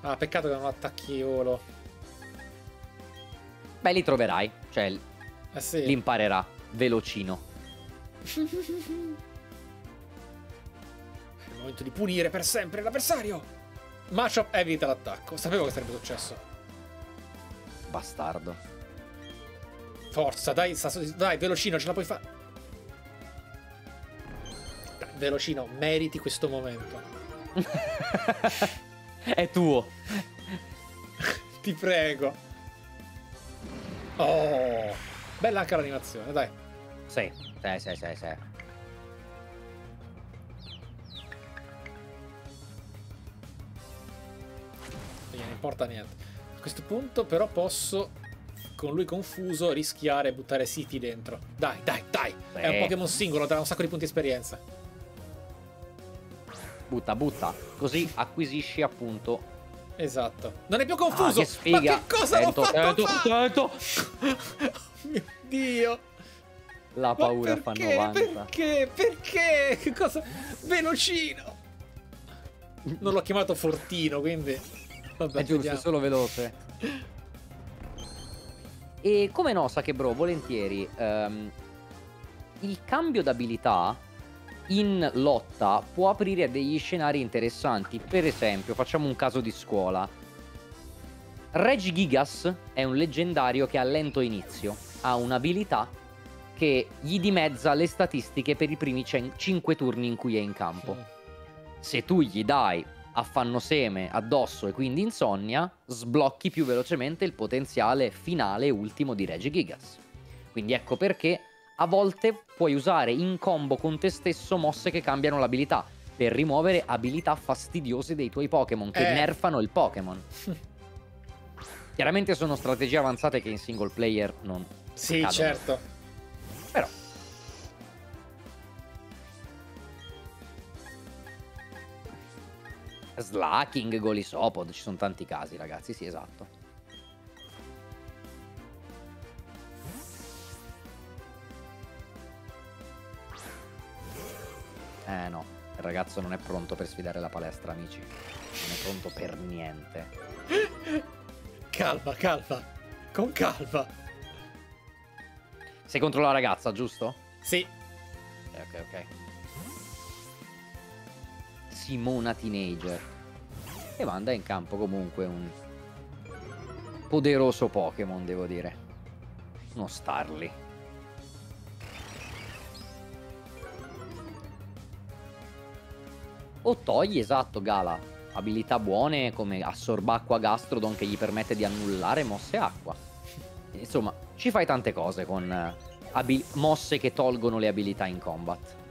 Ah, peccato che non attacchi volo. Beh, li troverai. Cioè, Eh sì. li imparerà. Velocino. [LAUGHS] È il momento di punire per sempre l'avversario. Machop evita l'attacco. Sapevo che sarebbe successo. Bastardo. Forza, dai, sta- dai, velocino, ce la puoi fare. Velocino, meriti questo momento. [LAUGHS] è tuo. [LAUGHS] Ti prego. Oh, bella anche l'animazione, dai. Sì, sì, sì, sì, sì. Non importa niente. A questo punto, però, posso, con lui confuso, rischiare e buttare City dentro. Dai, dai, dai. È un. Pokémon singolo, dà un sacco di punti esperienza. Butta, butta. Così acquisisci appunto. Esatto. Non è più Ah, confuso. che sfiga. Ma che cosa Tento, l'ho fatto tento, fare? tento. [LAUGHS] Oh mio Dio. La paura fa perché? 90. Perché? Perché? Che cosa? Velocino. Non l'ho chiamato Fortino, quindi... Vabbè, È giusto, vediamo. è solo veloce. E come no, Sakebro, volentieri. ehm, il cambio d'abilità in lotta può aprire a degli scenari interessanti. Per esempio, facciamo un caso di scuola. Regigigas è un leggendario che ha lento inizio. Ha un'abilità che gli dimezza le statistiche per i primi 5 turni in cui è in campo. Se tu gli dai affanno seme addosso e quindi insonnia, sblocchi più velocemente il potenziale finale e ultimo di Regigigas. Quindi ecco perché a volte puoi usare in combo con te stesso mosse che cambiano l'abilità per rimuovere abilità fastidiose dei tuoi Pokémon che Eh. nerfano il Pokémon. Chiaramente sono strategie avanzate che in single player non Sì, cadono. certo. Però Slacking, Golisopod, ci sono tanti casi, ragazzi, sì, esatto. Eh no, il ragazzo non è pronto per sfidare la palestra, amici. Non è pronto per niente. Calma, calma. Con calma. Sei contro la ragazza, giusto? Sì. Ok, ok, ok. Simona Teenager. E manda in campo comunque un poderoso Pokémon, devo dire. Uno Starly. O togli, esatto, Gala. Abilità buone come Assorbacqua Gastrodon che gli permette di annullare mosse acqua. Insomma, ci fai tante cose con eh, mosse che tolgono le abilità in combat.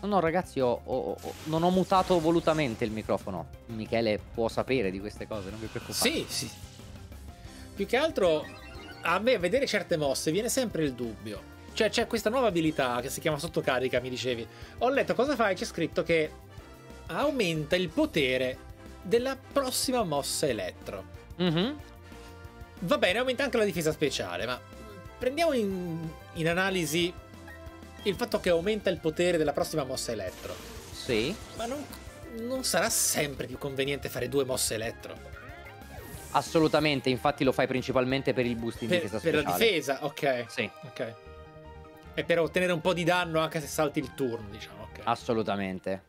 No, no, ragazzi, ho- ho- ho- non ho mutato volutamente il microfono. Michele può sapere di queste cose, non vi preoccupate. Sì, sì. Più che altro, a me a vedere certe mosse viene sempre il dubbio. Cioè, c'è questa nuova abilità che si chiama sottocarica, mi dicevi. Ho letto cosa fai, c'è scritto che aumenta il potere della prossima mossa elettro. Mhm. Va bene, aumenta anche la difesa speciale, ma prendiamo in, in analisi il fatto che aumenta il potere della prossima mossa elettro. Sì. Ma non, non sarà sempre più conveniente fare due mosse elettro? Assolutamente, infatti lo fai principalmente per il boost in Per, difesa per speciale. la difesa, ok. Sì, Ok. E per ottenere un po' di danno anche se salti il turno, diciamo. Ok. assolutamente.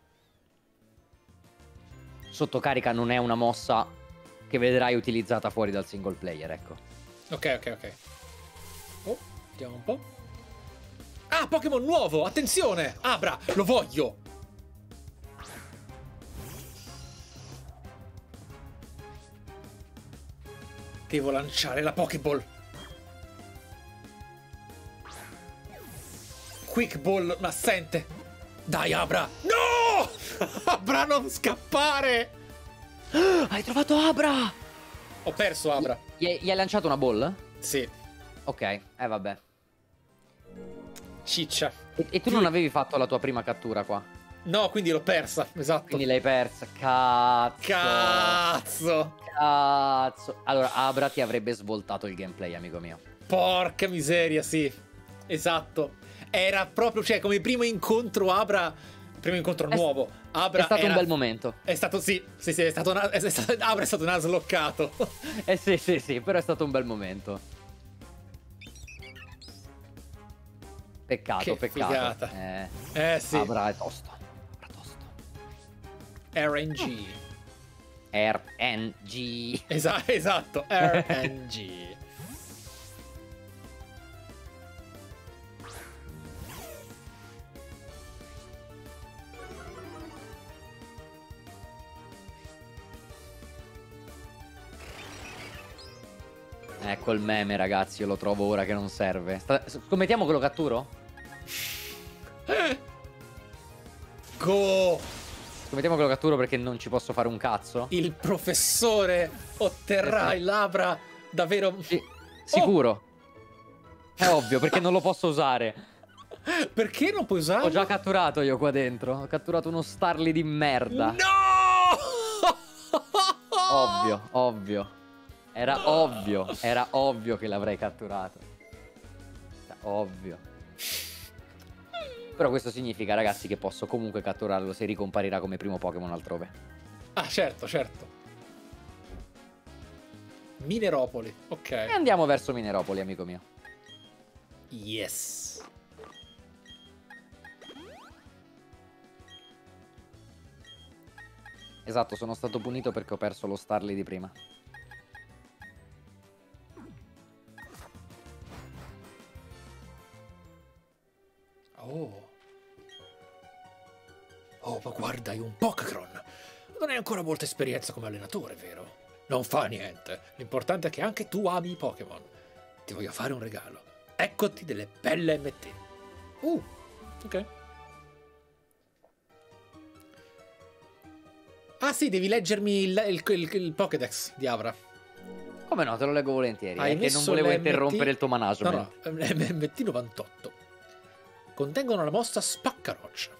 Sottocarica non è una mossa che vedrai utilizzata fuori dal single player, ecco. Ok, ok, ok. Oh, vediamo un po'. Ah, Pokémon nuovo! Attenzione! Abra, lo voglio! Devo lanciare la Pokéball. Quick Ball assente. Dai, Abra! No! [LAUGHS] Abra, non scappare! Hai trovato Abra! Ho perso, Abra. Gli hai, gli hai lanciato una ball? Sì, Ok, eh vabbè. Ciccia. E, e tu non avevi fatto la tua prima cattura qua? No, quindi l'ho persa, esatto. Quindi l'hai persa. Cazzo. Cazzo! Cazzo. Allora, Abra ti avrebbe svoltato il gameplay, amico mio. Porca miseria, sì. Esatto. Era proprio, cioè, come primo incontro Abra, primo incontro È- nuovo. Abra È stato era- un bel momento. È stato, sì, sì, sì, è stato, una- è stato- [LAUGHS] Abra è stato un asloccato. Eh sì, sì, sì, però è stato un bel momento. Peccato, Che peccato. figata. Eh, Eh sì, Abra è tosto. È tosto. RNG. RNG. Esa- esatto, RNG. Ecco il meme, ragazzi, io lo trovo ora che non serve. Sta- Scommettiamo che lo catturo? Go! Scommettiamo che lo catturo perché non ci posso fare un cazzo? Il professore otterrà il labbra davvero... Sì, sicuro. È ovvio, perché non lo posso usare. [LAUGHS] Perché non puoi usarlo? Ho già catturato io qua dentro. Ho catturato uno Starly di merda. No! [LAUGHS] Ovvio, ovvio. Era ovvio, era ovvio che l'avrei catturato. Ovvio. Però questo significa, ragazzi, che posso comunque catturarlo se ricomparirà come primo Pokémon altrove. Ah, certo, certo. Mineropoli, ok. E andiamo verso Mineropoli, amico mio. Yes. Esatto, sono stato punito perché ho perso lo Starly di prima. Oh. Oh, ma guarda, hai un Pokécron. Non hai ancora molta esperienza come allenatore, vero? Non fa niente. L'importante è che anche tu ami i Pokémon. Ti voglio fare un regalo. Eccoti delle belle MT. Uh, ok. Ah sì, devi leggermi il, il- il- il Pokédex di Avra. Come no, te lo leggo volentieri. Hai È che non volevo le interrompere il tuo management. No, no, MT 98. Contengono la mossa Spaccaroccia.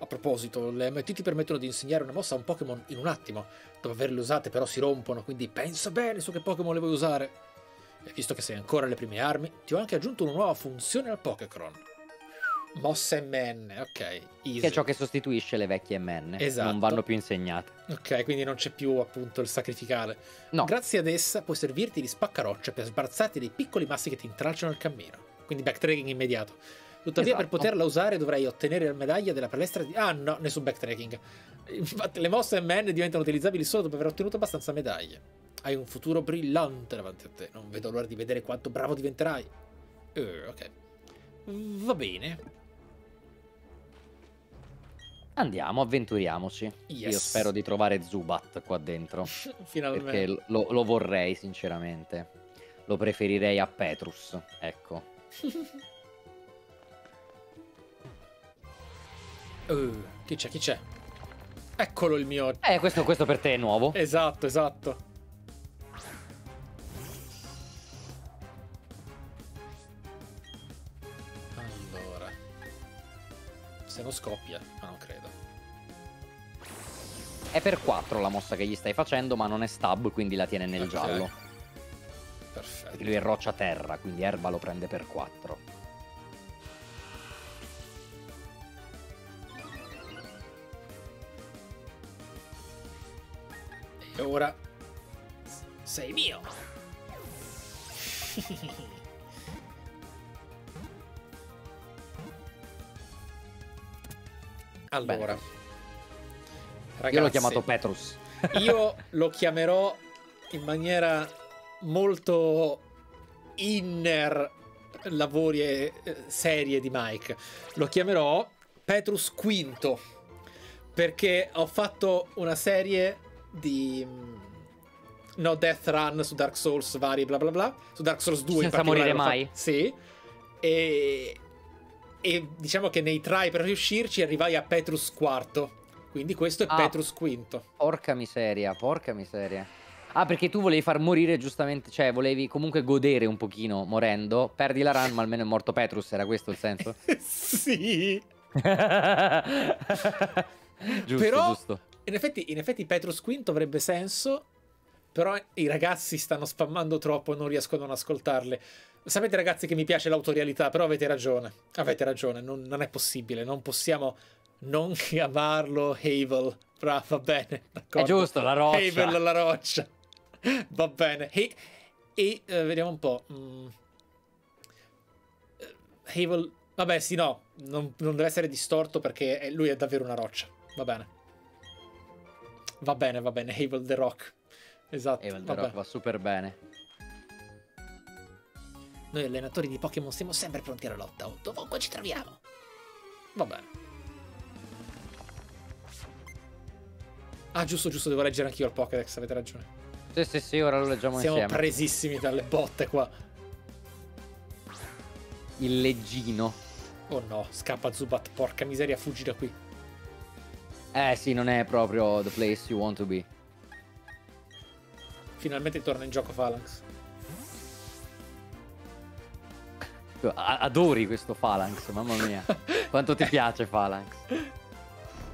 A proposito, le MT ti permettono di insegnare una mossa a un Pokémon in un attimo. Dopo averle usate però si rompono, quindi pensa bene su che Pokémon le vuoi usare. E visto che sei ancora alle prime armi, ti ho anche aggiunto una nuova funzione al Pokécron. Mossa MN, ok. Easy. Che è ciò che sostituisce le vecchie MN. Esatto. Non vanno più insegnate. Ok, quindi non c'è più appunto il sacrificare. No. Grazie ad essa puoi servirti di spaccaroccia per sbarazzarti dei piccoli massi che ti intralciano il cammino. Quindi backtracking immediato. Tuttavia, per Esatto. poterla usare dovrei ottenere la medaglia della palestra di. Ah, no, nessun backtracking. Infatti, le mosse MN diventano utilizzabili solo dopo aver ottenuto abbastanza medaglie. Hai un futuro brillante davanti a te. Non vedo l'ora di vedere quanto bravo diventerai. Eh, ok. Va bene. Andiamo, avventuriamoci. Yes. Io spero di trovare Zubat qua dentro. [LAUGHS] Finalmente. Perché lo, lo vorrei, sinceramente. Lo preferirei a Petrus. Ecco. [LAUGHS] Uh, chi c'è? Chi c'è? Eccolo il mio. Eh, questo, questo per te è nuovo. Esatto, esatto. Allora. Se non scoppia, ma non credo. È per 4 la mossa che gli stai facendo, ma non è stab, quindi la tiene nel Ok. giallo. Perfetto. Perché lui è roccia terra, quindi erba lo prende per 4. E ora Sei mio. [LAUGHS] allora. Ragazzi, Io l'ho chiamato Petrus. [LAUGHS] io [LAUGHS] lo chiamerò in maniera molto inner lavori e eh, serie di Mike. Lo chiamerò Petrus Quinto perché ho fatto una serie di mm, No Death Run su Dark Souls vari bla bla bla, su Dark Souls 2 in Senza morire mai. fatto- Sì. E e diciamo che nei try per riuscirci arrivai a Petrus IV. Quindi questo è Ah. Petrus V. Porca miseria, porca miseria. Ah, perché tu volevi far morire giustamente, cioè volevi comunque godere un pochino morendo. Perdi la run, ma almeno è morto Petrus, era questo il senso? [LAUGHS] sì. [LAUGHS] giusto, Però- giusto. In effetti, in effetti Petrus V avrebbe senso, però i ragazzi stanno spammando troppo e non riesco a non ascoltarle. Sapete ragazzi che mi piace l'autorialità, però avete ragione. Avete ragione, non, non è possibile, non possiamo non chiamarlo Havel. Bra, va bene, d'accordo. È giusto, la roccia. Havel la roccia. Va bene. E, e, eh, vediamo un po'. Mm. Eh, Havel... Vabbè, sì, no, non, non deve essere distorto perché lui è davvero una roccia. Va bene. Va bene, va bene. Havel the Rock. Esatto. Evil The. Rock va super bene. Noi allenatori di Pokémon siamo sempre pronti alla lotta, dovunque ci troviamo. Va bene. Ah, giusto, giusto, devo leggere anch'io il Pokédex, avete ragione. Sì, sì, sì, ora lo leggiamo Siamo insieme. presissimi dalle botte qua. Il leggino. Oh no, scappa Zubat, porca miseria, fuggi da qui. Eh sì, non è proprio the place you want to be. Finalmente torna in gioco Phalanx. Adori questo Phalanx, mamma mia. [LAUGHS] Quanto ti piace Phalanx?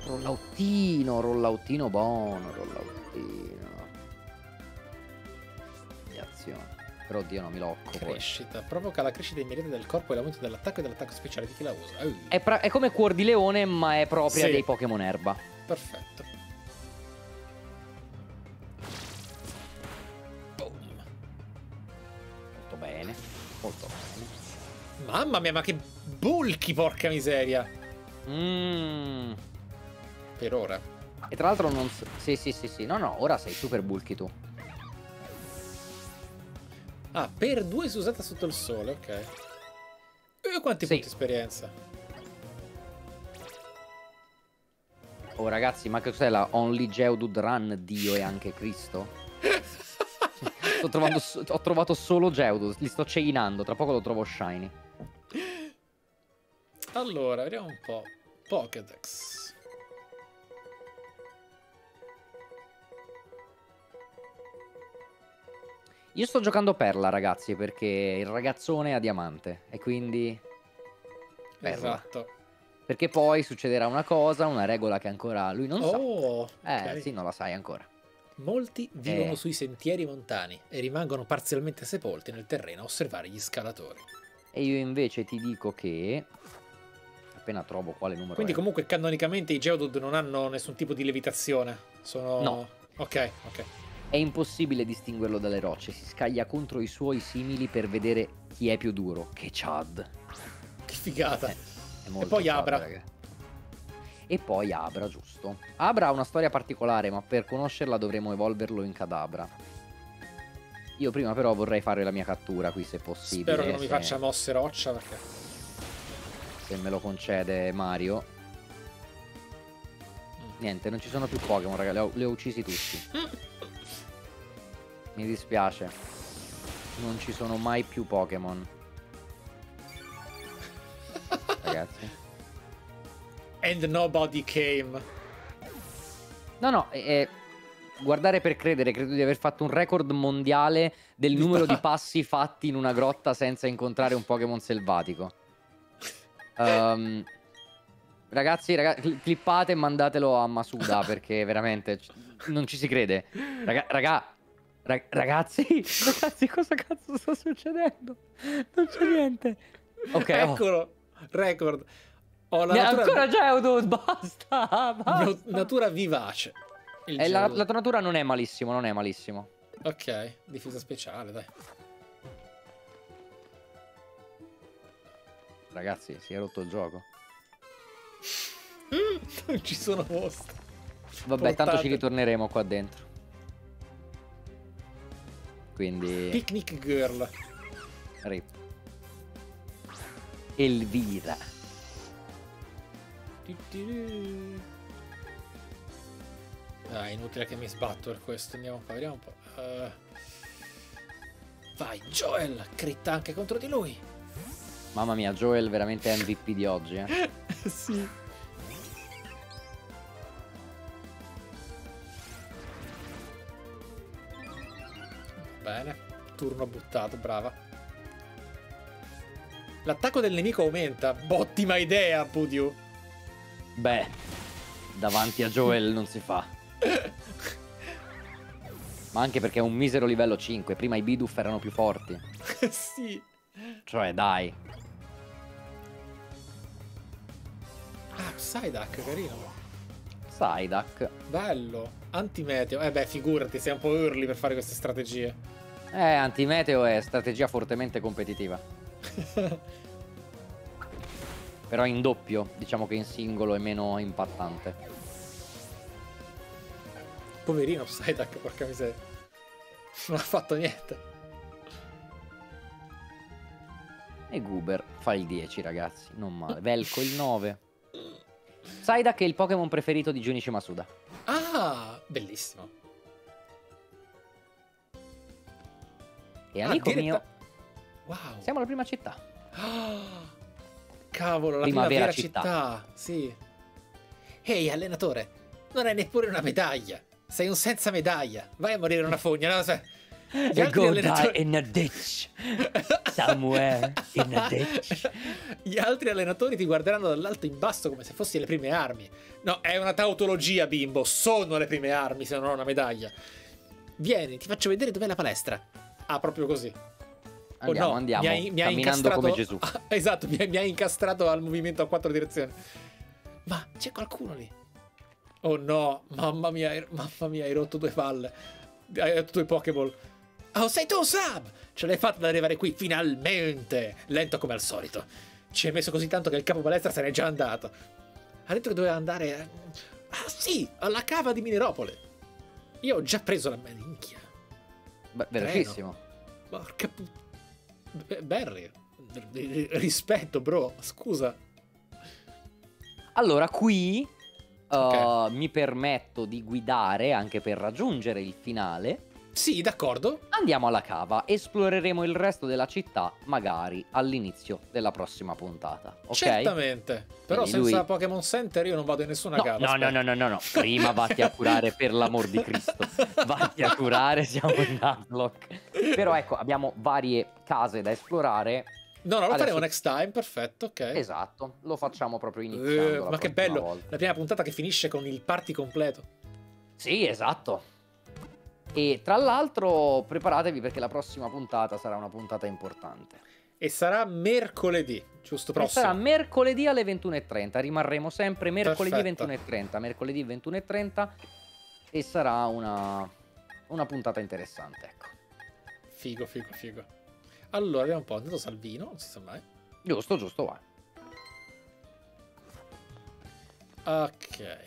Rollautino, rollautino buono, rollautino. Però oddio non mi locco poi. Crescita. Provoca la crescita immediata del corpo e l'aumento dell'attacco e dell'attacco speciale di chi la usa. Uh, È, è come Cuor di Leone, ma è propria Sì. dei Pokémon erba. Perfetto. Boom. Molto bene, molto bene. Mamma mia, ma che bulky, porca miseria. Mm. Per ora. E tra l'altro non... Sì, sì, sì, sì. No, no, ora sei super bulky tu. Ah, per due si è usata sotto il sole, ok. E quanti Sì. punti esperienza? Oh ragazzi, ma che cos'è la Only Geodude Run, Dio e anche Cristo? [LAUGHS] Sto trovando ho trovato solo Geodude, li sto chainando, tra poco lo trovo shiny. Allora, vediamo un po'. Pokédex. Io sto giocando Perla, ragazzi, perché il ragazzone ha diamante e quindi Perla. Esatto. perché poi succederà una cosa, una regola che ancora lui non sa. Oh, Eh, ok. sì, non la sai ancora. Molti vivono Eh. sui sentieri montani e rimangono parzialmente sepolti nel terreno a osservare gli scalatori. E io invece ti dico che appena trovo quale numero Quindi è. comunque canonicamente i Geodude non hanno nessun tipo di levitazione. Sono... No. Ok, ok. È impossibile distinguerlo dalle rocce, si scaglia contro i suoi simili per vedere chi è più duro. Che Chad. Che figata. [LAUGHS] Eh, molto poi Chad, Abra. raga. E poi Abra, giusto. Abra ha una storia particolare, ma per conoscerla dovremo evolverlo in Cadabra. Io prima però vorrei fare la mia cattura qui se possibile. Spero che non mi se- faccia mosse roccia perché... se me lo concede Mario. Mm. Niente, non ci sono più Pokémon, raga, li ho, li ho uccisi tutti. [LAUGHS] Mi dispiace. Non ci sono mai più Pokémon. [LAUGHS] Ragazzi. And nobody came. No, no, eh, guardare per credere, credo di aver fatto un record mondiale del numero di passi fatti in una grotta senza incontrare un Pokémon selvatico. [LAUGHS] Ehm, ragazzi, raga- cl- clippate e mandatelo a Masuda [LAUGHS] perché veramente non ci si crede. Raga, raga- ra- ragazzi, [LAUGHS] ragazzi, cosa cazzo sta succedendo? Non c'è niente. Ok, oh. Eccolo. Record. Ho la Ne- natura, ancora Geodude, [LAUGHS] basta, basta. natura vivace. Eh, la, la tua natura non è malissimo, non è malissimo. Ok, difesa speciale, dai. Ragazzi, si è rotto il gioco. [LAUGHS] non ci sono mostri. Vabbè, tanto ci Portate. ritorneremo qua dentro. Quindi... Picnic Girl. Rip. Elvira. Ah, inutile che mi sbatto per questo. Andiamo qua, vediamo un po'. Eh, Vai, Joel! Critta anche contro di lui. Mamma mia, Joel veramente MVP di oggi, eh. [LAUGHS] sì. Bene, turno buttato, brava. L'attacco del nemico aumenta. Ottima idea, Pudiu. Beh, davanti a Joel non si fa. Ma anche perché è un misero livello 5. Prima i Bidoof erano più forti. [LAUGHS] sì. Cioè, dai. Ah, Psyduck, carino. Psyduck. Bello. Antimeteo. Eh beh, figurati, sei un po' early per fare queste strategie. Eh, antimeteo è strategia fortemente competitiva. [LAUGHS] Però in doppio, diciamo che in singolo è meno impattante. Poverino Psyduck, porca miseria. Non ha fatto niente. E Goober fa il 10, ragazzi. Non male. Velco il 9. Psyduck è il Pokémon preferito di Junichi Masuda. Ah, bellissimo. E Ah, amico diretta- mio, Wow. siamo alla prima città. Ah, [GASPS] cavolo, la Primavera primavera città. città. Sì. Ehi, allenatore, non hai neppure una medaglia. Sei un senza medaglia. Vai a morire in una fogna. No? Gli You altri go allenatori- die in a ditch. Somewhere in a ditch. Gli altri allenatori ti guarderanno dall'alto in basso come se fossi le prime armi. No, è una tautologia, bimbo. Sono le prime armi se non ho una medaglia. Vieni, ti faccio vedere dov'è la palestra. Ah, proprio così. Oh Andiamo, no, andiamo. Mi hai, mi camminando incastrato... come Gesù. [LAUGHS] Ah, esatto, mi hai, mi hai incastrato al movimento a quattro direzioni. Ma c'è qualcuno lì? Oh no, mamma mia, hai- mamma mia, hai rotto due palle. Hai rotto due Pokéball. Oh, sei tu, Sam! Ce l'hai fatta ad arrivare qui, finalmente! Lento come al solito. Ci hai messo così tanto che il capo palestra se n'è già andato. Ha detto che doveva andare... a- Ah sì, alla cava di Mineropole. Io ho già preso la minchia. Beh, velocissimo. Porca pu... Be- Barry, rispetto, bro, scusa. Allora, qui uh, Ok. mi permetto di guidare anche per raggiungere il finale. Sì, d'accordo. Andiamo alla cava, esploreremo il resto della città, magari all'inizio della prossima puntata. Ok? Certamente. Però Quindi senza lui- Pokémon Center io non vado in nessuna No, cava. no, no, no, no, no, no. Prima vatti a curare per l'amor di Cristo. [LAUGHS] Vatti a curare, siamo in Nuzlocke. Però ecco, abbiamo varie case da esplorare. No, no, lo faremo next time, perfetto, ok. Esatto, lo facciamo proprio Eh, iniziando. la ma che bello, volta. la prima puntata che finisce con il party completo. Sì, esatto. E tra l'altro preparatevi perché la prossima puntata sarà una puntata importante. E sarà mercoledì, giusto E prossimo. sarà mercoledì alle 21.30, rimarremo sempre mercoledì Perfetto. 21.30, mercoledì 21.30 e sarà una, una puntata interessante, ecco. Figo, figo, figo. Allora, vediamo un po', andato Salvino, non si sa mai. Giusto, giusto, va. Ok.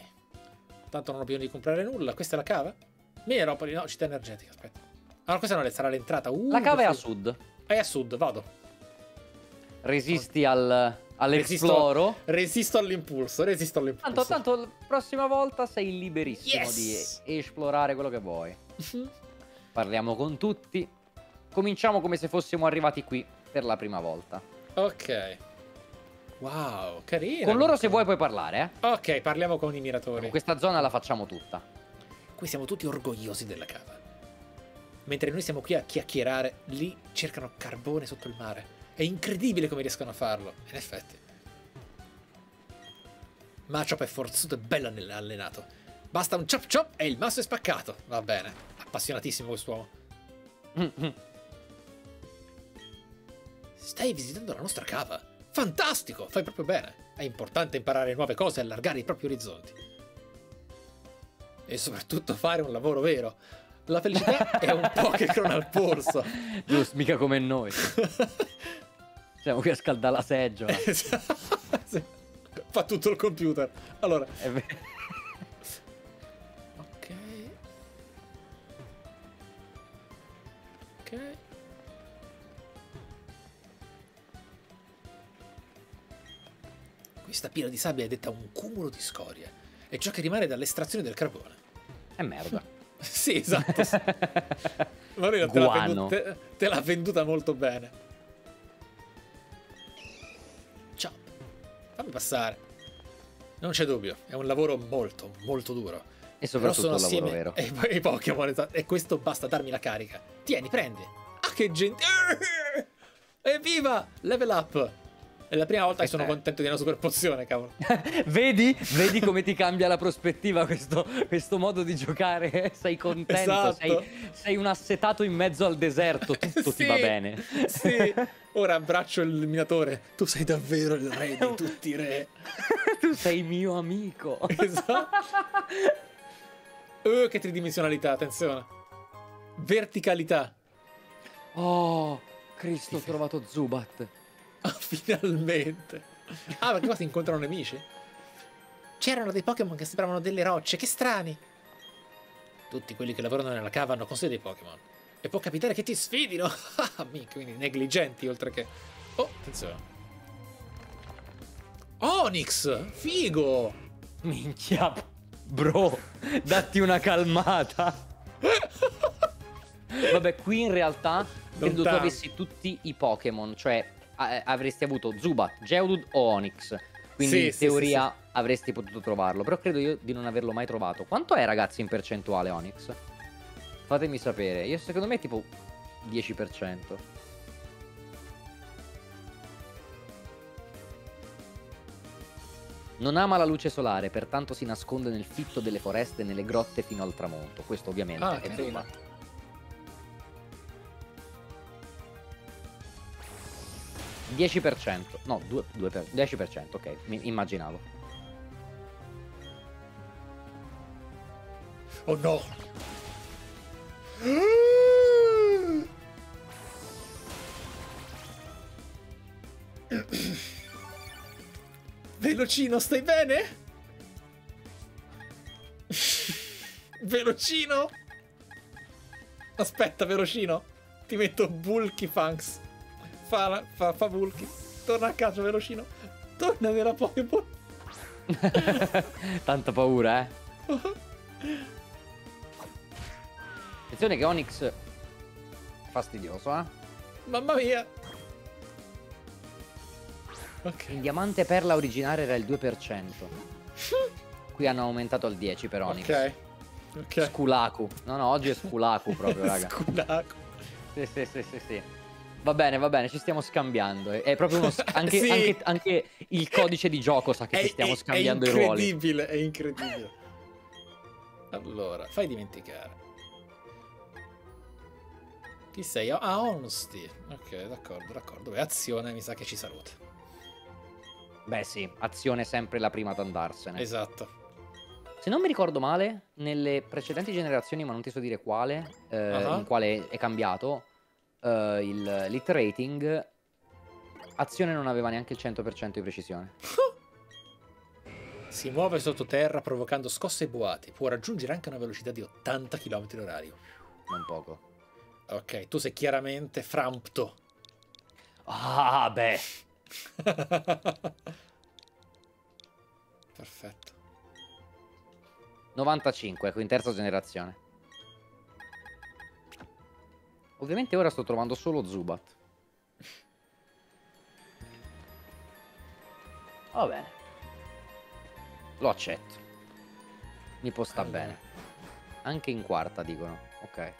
Tanto non ho bisogno di comprare nulla. Questa è la cava? Mineropoli, no, città energetica, aspetta. Allora, questa non è, sarà l'entrata. Uh, La cava è a sud. È a sud, vado. Resisti al, all'esploro. Resisto all'impulso, resisto all'impulso. Tanto, tanto la prossima volta sei liberissimo Yes! di esplorare quello che vuoi. Parliamo con tutti. Cominciamo come se fossimo arrivati qui per la prima volta. ok. Wow, carino. Con loro se vuoi puoi parlare, eh. Ok, parliamo con i miratori. Questa zona la facciamo tutta. Qui siamo tutti orgogliosi della cava. Mentre noi siamo qui a chiacchierare, lì cercano carbone sotto il mare. È incredibile come riescono a farlo, in effetti. Machop è forzuto e bello alle- allenato. Basta un chop chop e il masso è spaccato. Va bene, appassionatissimo quest'uomo. Stai visitando la nostra cava. Fantastico, fai proprio bene. È importante imparare nuove cose e allargare i propri orizzonti. E soprattutto fare un lavoro vero. La felicità [LAUGHS] è un Pokémon al polso. Giusto, mica come noi. [LAUGHS] Siamo qui a scaldare la seggiola. [LAUGHS] Fa tutto il computer. Allora, È vero. ok. Ok. Questa pila di sabbia è detta un cumulo di scorie. È ciò che rimane dall'estrazione del carbone. È merda. [LAUGHS] Sì, esatto. sì. Ma lui te l'ha, venduta, te- l'ha venduta molto bene. Ciao. Fammi passare. Non c'è dubbio, è un lavoro molto, molto duro. E soprattutto sono il lavoro vero. [LAUGHS] E i Pokémon, esatto. E questo basta darmi la carica. Tieni, prendi. Ah, che gentile. [LAUGHS] Evviva! Level up. È la prima volta che sono Eh. contento di una super pozione, cavolo. [LAUGHS] Vedi? Vedi come ti cambia la prospettiva questo, questo modo di giocare? [LAUGHS] Sei contento, Esatto. sei, sei un assetato in mezzo al deserto, tutto ti Sì, va bene. Sì. [LAUGHS] Ora abbraccio il minatore. Tu sei davvero il re di tutti i re. tu sei mio amico. Esatto. Oh, che tridimensionalità, attenzione. Verticalità. Oh, Cristo, ho trovato Zubat. Ah, [LAUGHS] finalmente. Ah, perché qua si incontrano nemici? C'erano dei Pokémon che sembravano delle rocce, che strani. Tutti quelli che lavorano nella cava hanno con sé dei Pokémon. E può capitare che ti sfidino. [LAUGHS] Ah, minchia, quindi negligenti oltre che... Oh, attenzione. Onyx! Figo! Minchia, bro, datti una calmata. [LAUGHS] Vabbè, qui in realtà credo tu tanto. avessi tutti i Pokémon, cioè avresti avuto Zubat, Geodude o Onix. Quindi Sì, in sì, teoria avresti potuto trovarlo, però credo io di non averlo mai trovato. Quanto è ragazzi in percentuale Onix? Fatemi sapere, io secondo me è tipo 10%. Non ama la luce solare, pertanto si nasconde nel fitto delle foreste e nelle grotte fino al tramonto. Questo ovviamente Ah, è prima. 10%, no, 2, 2 per, 10%, ok, mi immaginavo. Oh no! Velocino, stai bene? Velocino? Aspetta, Velocino. Ti metto Bulky Funks. Fa, fa, fa Bulky. Torna a casa, Velocino. Torna nella Pokéball. [LAUGHS] Tanta paura, eh. Attenzione che Onyx fastidioso, eh. Mamma mia. Ok. Il diamante perla originario era il 2%. Qui hanno aumentato al 10 per Onyx. Ok. Ok. Skulaku. No, no, oggi è Skulaku proprio, raga. [LAUGHS] Sculaco. Sì, sì, sì, sì, sì. Va bene, va bene, ci stiamo scambiando. È è proprio uno... [LAUGHS] Anche, Sì. anche- anche il codice di gioco sa che ci stiamo scambiando i ruoli. È incredibile, è incredibile. Allora, fai dimenticare. Chi sei? Ah, Honesty. Ok, d'accordo, d'accordo. Beh, azione mi sa che ci saluta. Beh sì, azione è sempre la prima ad andarsene. Esatto. Se non mi ricordo male, nelle precedenti generazioni, ma non ti so dire quale, eh, Ah. in quale è cambiato, il l'hit rating, azione non aveva neanche il 100% di precisione. Si muove sottoterra provocando scosse e boati. Può raggiungere anche una velocità di 80 km h Non poco. Ok, tu sei chiaramente Frampto. Ah, beh. [LAUGHS] Perfetto. 95, ecco, in terza generazione. Ovviamente ora sto trovando solo Zubat. Va bene. Lo accetto. Mi può sta Allora. bene. Anche in quarta dicono. Ok.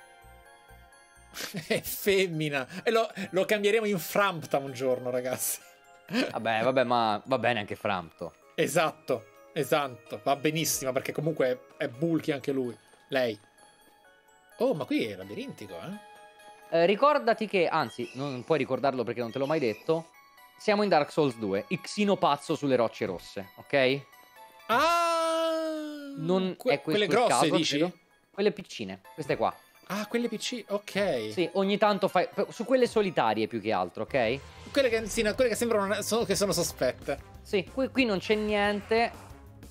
[LAUGHS] È femmina. E lo, lo cambieremo in Frampta un giorno, ragazzi. [LAUGHS] Vabbè, vabbè, ma va bene anche Frampto. Esatto, esatto. Va benissimo perché comunque è, è bulky anche lui. Lei. Oh, ma qui è labirintico, eh? Eh, ricordati che, anzi, non puoi ricordarlo perché non te l'ho mai detto. Siamo in Dark Souls 2, Xino pazzo sulle rocce rosse, ok? Ah! Non Que- è questo quelle grosse, caso, dici? credo. Quelle piccine, queste qua. Ah, quelle PC, ok. Sì, ogni tanto fai. Su quelle solitarie più che altro, ok? Quelle che, sì, no, quelle che sembrano sono, che sono sospette. Sì, qui, qui non c'è niente.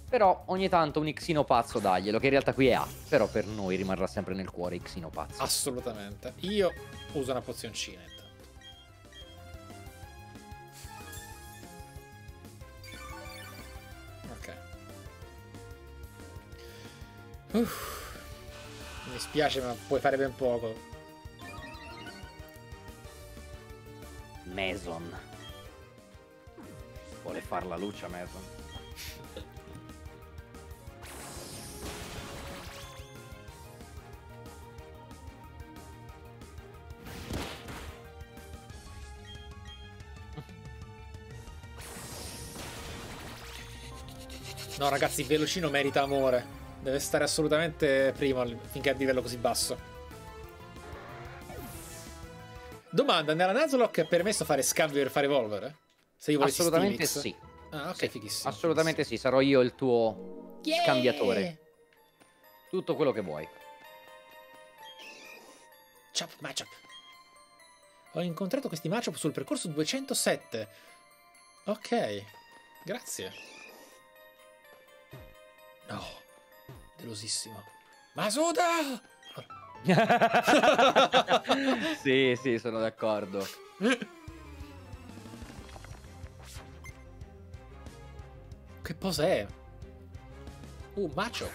Però ogni tanto un Xino pazzo daglielo, che in realtà qui è A. Però per noi rimarrà sempre nel cuore Xino pazzo. Assolutamente. Io uso una pozioncina intanto. Ok. Uff. Mi spiace, ma puoi fare ben poco. Mason. Vuole far la luce a Mason. No, ragazzi, il velocino merita amore. Deve stare assolutamente primo finché è a livello così basso. Domanda, nella Nuzlocke è permesso fare scambio per fare evolver? Se io volessi Assolutamente Stilix? sì. Ah, ok, Sì, fighissimo. Assolutamente sì, sarò io il tuo Yeah! scambiatore. Tutto quello che vuoi. Chop matchup. Ho incontrato questi matchup sul percorso 207. Ok, grazie. No, delosissimo. Masuda! [LAUGHS] sì, sì, sono d'accordo. Che cosa è? Uh, matchup.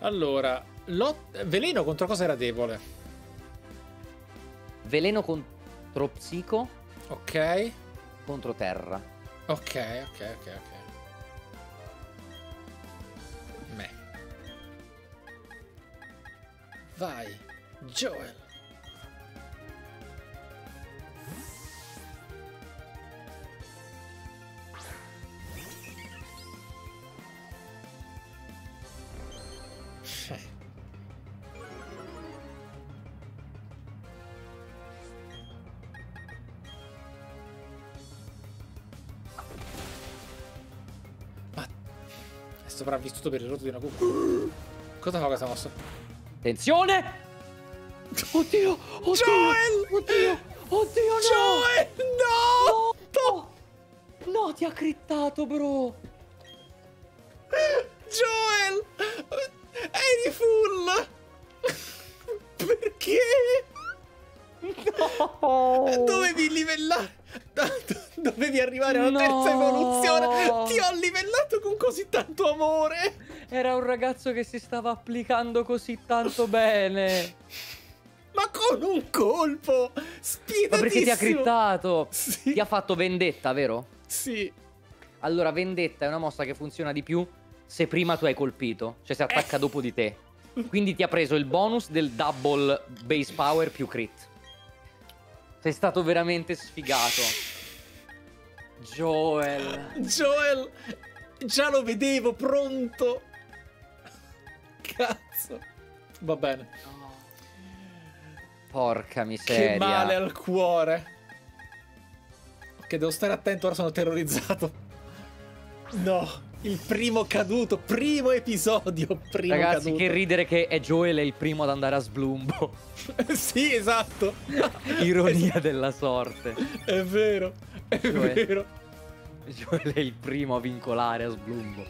Allora, lot- veleno contro cosa era debole? Veleno contro psico, Ok, contro terra. ok, ok, ok, ok. Vai, Joel. Sopravvissuto per il rotto di una cuffia. Cosa fa questa mossa? Attenzione! Oddio! Oddio! Joel! Oddio! Oddio no! Joel! No! No! No, ti ha crittato, bro! Joel! Eri full! Perché? No! Dovevi livellare. [LAUGHS] Dovevi arrivare alla No! terza evoluzione. Ti ho livellato così tanto amore. Era un ragazzo che si stava applicando così tanto bene! [LAUGHS] Ma con un colpo! Spietatissimo! Ma perché ti ha crittato? Sì. Ti ha fatto vendetta, vero? Sì. Allora, vendetta è una mossa che funziona di più se prima tu hai colpito, cioè se attacca dopo di te. [LAUGHS] Quindi ti ha preso il bonus del double base power più crit. Sei stato veramente sfigato. [LAUGHS] Joel. Joel, già lo vedevo pronto. Cazzo. Va bene. Porca miseria. Che male al cuore. Ok, devo stare attento, ora sono terrorizzato. No, il primo caduto, primo episodio, primo Ragazzi, caduto. che ridere che è Joel il primo ad andare a sblumbo. [LAUGHS] sì, esatto. [LAUGHS] Ironia della sorte. È vero, è Cioè, vero. [LAUGHS] Joel è il primo a vincolare a sblumbo.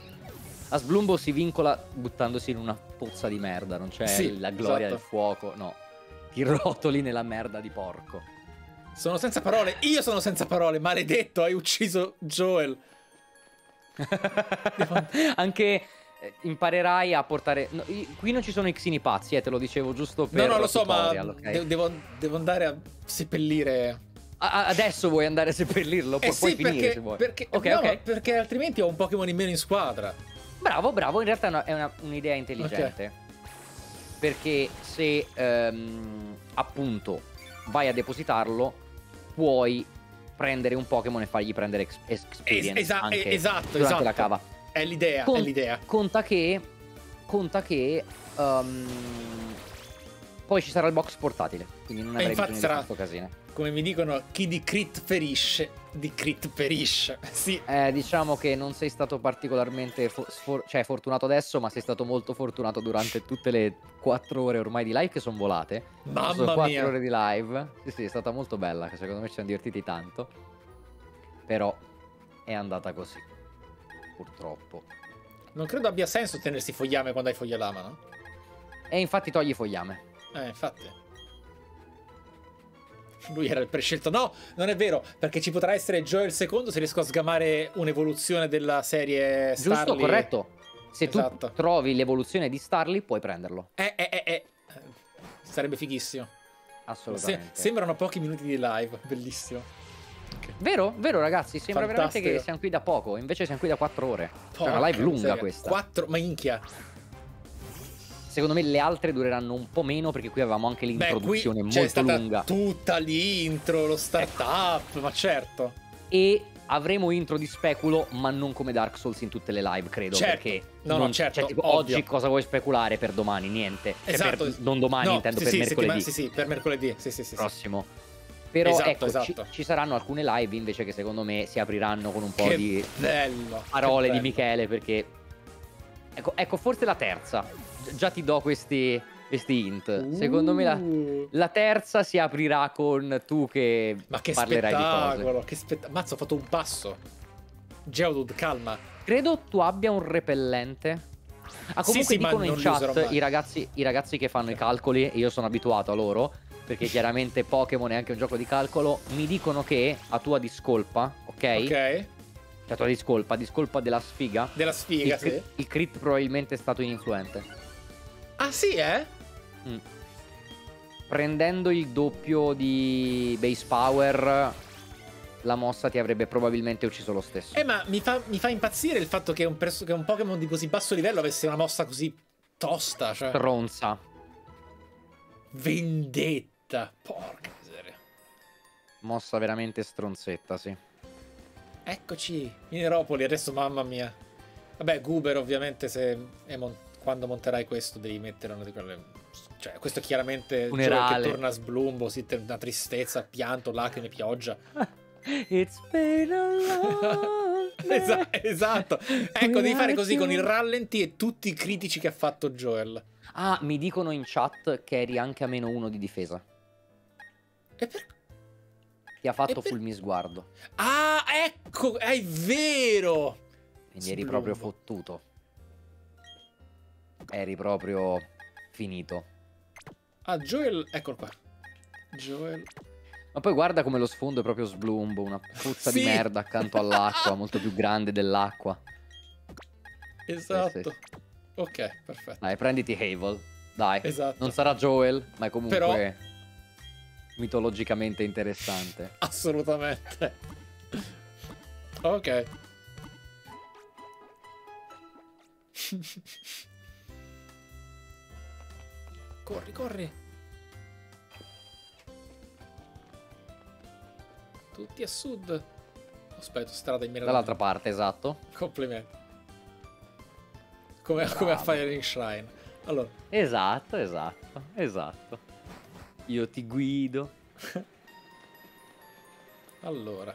A sblumbo si vincola buttandosi in una pozza di merda, non c'è Sì, la gloria esatto. del fuoco, no. Ti rotoli nella merda di porco. Sono senza parole, io sono senza parole, maledetto, hai ucciso Joel. [LAUGHS] Anche eh, imparerai a portare. no, qui non ci sono i xini pazzi, eh, te lo dicevo giusto per. no, no, lo so, ma tutorial, ok? de- devo, devo andare a seppellire adesso vuoi andare a seppellirlo? Pu- Eh puoi sì, finire perché, se vuoi. perché, ok, no, ok. ma perché altrimenti ho un Pokémon in meno in squadra. Bravo, bravo. In realtà è una- è un'idea intelligente. Perché se ehm, appunto vai a depositarlo, puoi prendere un Pokémon e fargli prendere ex- experience. Es- esa- esatto, durante esatto. la cava. È l'idea, Con- è l'idea. Conta che. Conta che. ehm, Poi ci sarà il box portatile, quindi non avrei infatti bisogno sarà- di questo casino. Come mi dicono, chi di crit ferisce, di crit perisce. [LAUGHS] Sì. Eh, diciamo che non sei stato particolarmente fo- cioè, fortunato adesso, ma sei stato molto fortunato durante tutte le 4 ore ormai di live che sono volate. sono Mamma 4 mia. ore di live. Sì, sì, è stata molto bella, che secondo me ci siamo divertiti tanto. Però è andata così. Purtroppo. Non credo abbia senso tenersi fogliame quando hai foglia lama, no? E infatti togli fogliame. Eh, infatti. Lui era il prescelto. No, non è vero, perché ci potrà essere Joel secondo se riesco a sgamare un'evoluzione della serie Giusto, Starly. corretto. Se Esatto. tu trovi l'evoluzione di Starly, puoi prenderlo. Eh, eh, eh, eh. Sarebbe fighissimo. Se- Assolutamente. sembrano pochi minuti di live, bellissimo. Vero, vero ragazzi, sembra veramente Fantastico. che siamo qui da poco, invece siamo qui da 4 ore. È una Porca live lunga miseria. questa. Quattro, ma inchia. Secondo me le altre dureranno un po' meno perché qui avevamo anche Beh, l'introduzione c'è molto stata lunga. tutta l'intro, lo startup, ma certo. E avremo intro di speculo, ma non come Dark Souls in tutte le live, credo. Certo. Perché No, no, non- certo, cioè, tipo, oggi cosa vuoi speculare per domani? Niente. Cioè, Esatto. per- non domani, No, intendo sì, per sì, mercoledì. sì, sì, per mercoledì. Sì, sì, sì, prossimo. Però Esatto, ecco, ci- esatto. Ci, saranno alcune live invece che secondo me si apriranno con un po' Che di bello. parole di. Michele perché ecco, ecco forse la terza già ti do questi, questi hint secondo me la, Uh, la terza si aprirà con tu che Ma che parlerai di cose spettacolo, che spettacolo. Mazzo, ho fatto un passo. Geodude, calma. credo tu abbia un repellente ah Sì, comunque sì, ma dicono in chat i ragazzi, i ragazzi che fanno i calcoli e io sono abituato a loro perché chiaramente Pokémon è anche un gioco di calcolo mi dicono che a tua discolpa ok, Ok. cioè a tua discolpa discolpa della sfiga Della il, sfiga, sì. cri- il crit probabilmente è stato ininfluente Ah, sì, eh? Mm. Prendendo il doppio di base power, la mossa ti avrebbe probabilmente ucciso lo stesso. Eh, ma mi fa, mi fa impazzire il fatto che un, che un Pokémon di così basso livello avesse una mossa così tosta. Cioè, Stronza. vendetta. Porca miseria. Mossa veramente stronzetta, sì. Eccoci, Mineropoli, adesso mamma mia. Vabbè, Guber ovviamente se è mon- quando monterai questo devi mettere una di quelle... Cioè, questo è chiaramente gioco che Funerale. torna a sblumbo, sì, una tristezza, pianto, lacrime, pioggia. [LAUGHS] It's been a long [LAUGHS] Esa- esatto. Ecco, devi fare così con il rallenti e tutti i critici che ha fatto Joel. Ah, mi dicono in chat che eri anche a meno uno di difesa. E per... Ti ha fatto per- full mi sguardo. Ah, ecco, è vero. Quindi eri Sblumbo. proprio fottuto. Eri proprio finito. Ah, Joel, eccolo qua. Joel. Ma poi guarda come lo sfondo è proprio sblumbo, una puzza di Sì. merda accanto all'acqua, [LAUGHS] molto più grande dell'acqua. Esatto. sì. Ok, perfetto. Dai, prenditi Havel. Dai. Esatto. Non sarà Joel, ma è comunque Però- mitologicamente interessante. [LAUGHS] Assolutamente. Ok. [LAUGHS] corri, corri. Tutti a sud. Aspetta, strada in meno. Dall'altra parte, esatto. Complimenti. Come, come a. Firing Shrine. Allora, Esatto, esatto, esatto. Io ti guido. [LAUGHS] allora.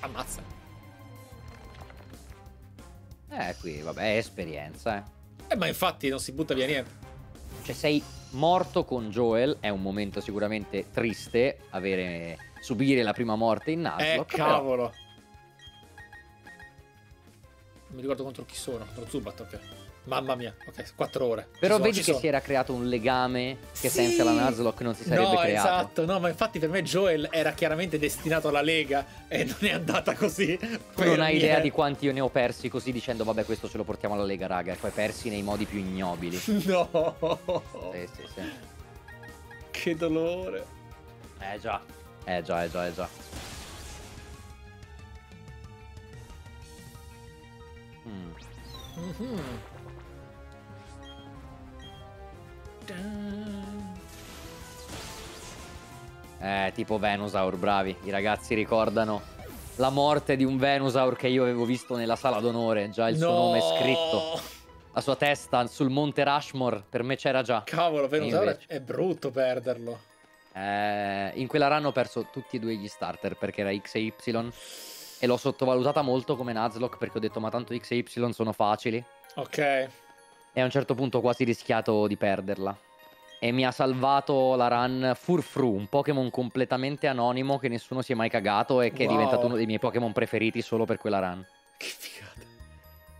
Ammazza. Eh, qui, vabbè, è esperienza, eh. Eh, ma infatti non si butta via niente. Cioè, sei morto con Joel, è un momento sicuramente triste avere subire la prima morte in Eh, Nuzlocke, però- cavolo. Non mi ricordo contro chi sono. Contro Zubat, ok. Mamma mia, ok, 4 ore. Però sono, vedi che sono. si era creato un legame che Sì! senza la Nuzlocke non si sarebbe no, creato. esatto, no, ma infatti per me Joel era chiaramente destinato alla Lega e non è andata così. [LAUGHS] Tu non hai idea di quanti io ne ho persi così dicendo vabbè questo ce lo portiamo alla Lega raga e poi persi nei modi più ignobili. [LAUGHS] Sì, No, sì, sì. che dolore. Eh già. Eh già, eh già, eh già. Mm. Dun. Eh, tipo Venusaur, bravi. I ragazzi ricordano la morte di un Venusaur che io avevo visto nella sala d'onore, già il suo No! nome scritto, la sua testa sul monte Rushmore, per me c'era già. Cavolo, Venusaur è brutto perderlo. Eh, in quella run ho perso tutti e due gli starter perché era X e Y e l'ho sottovalutata molto come Nuzlocke perché ho detto ma tanto X e Y sono facili Ok. E a un certo punto ho quasi rischiato di perderla. E mi ha salvato la run Furfru, un Pokémon completamente anonimo che nessuno si è mai cagato e che Wow. è diventato uno dei miei Pokémon preferiti solo per quella run. Che figata.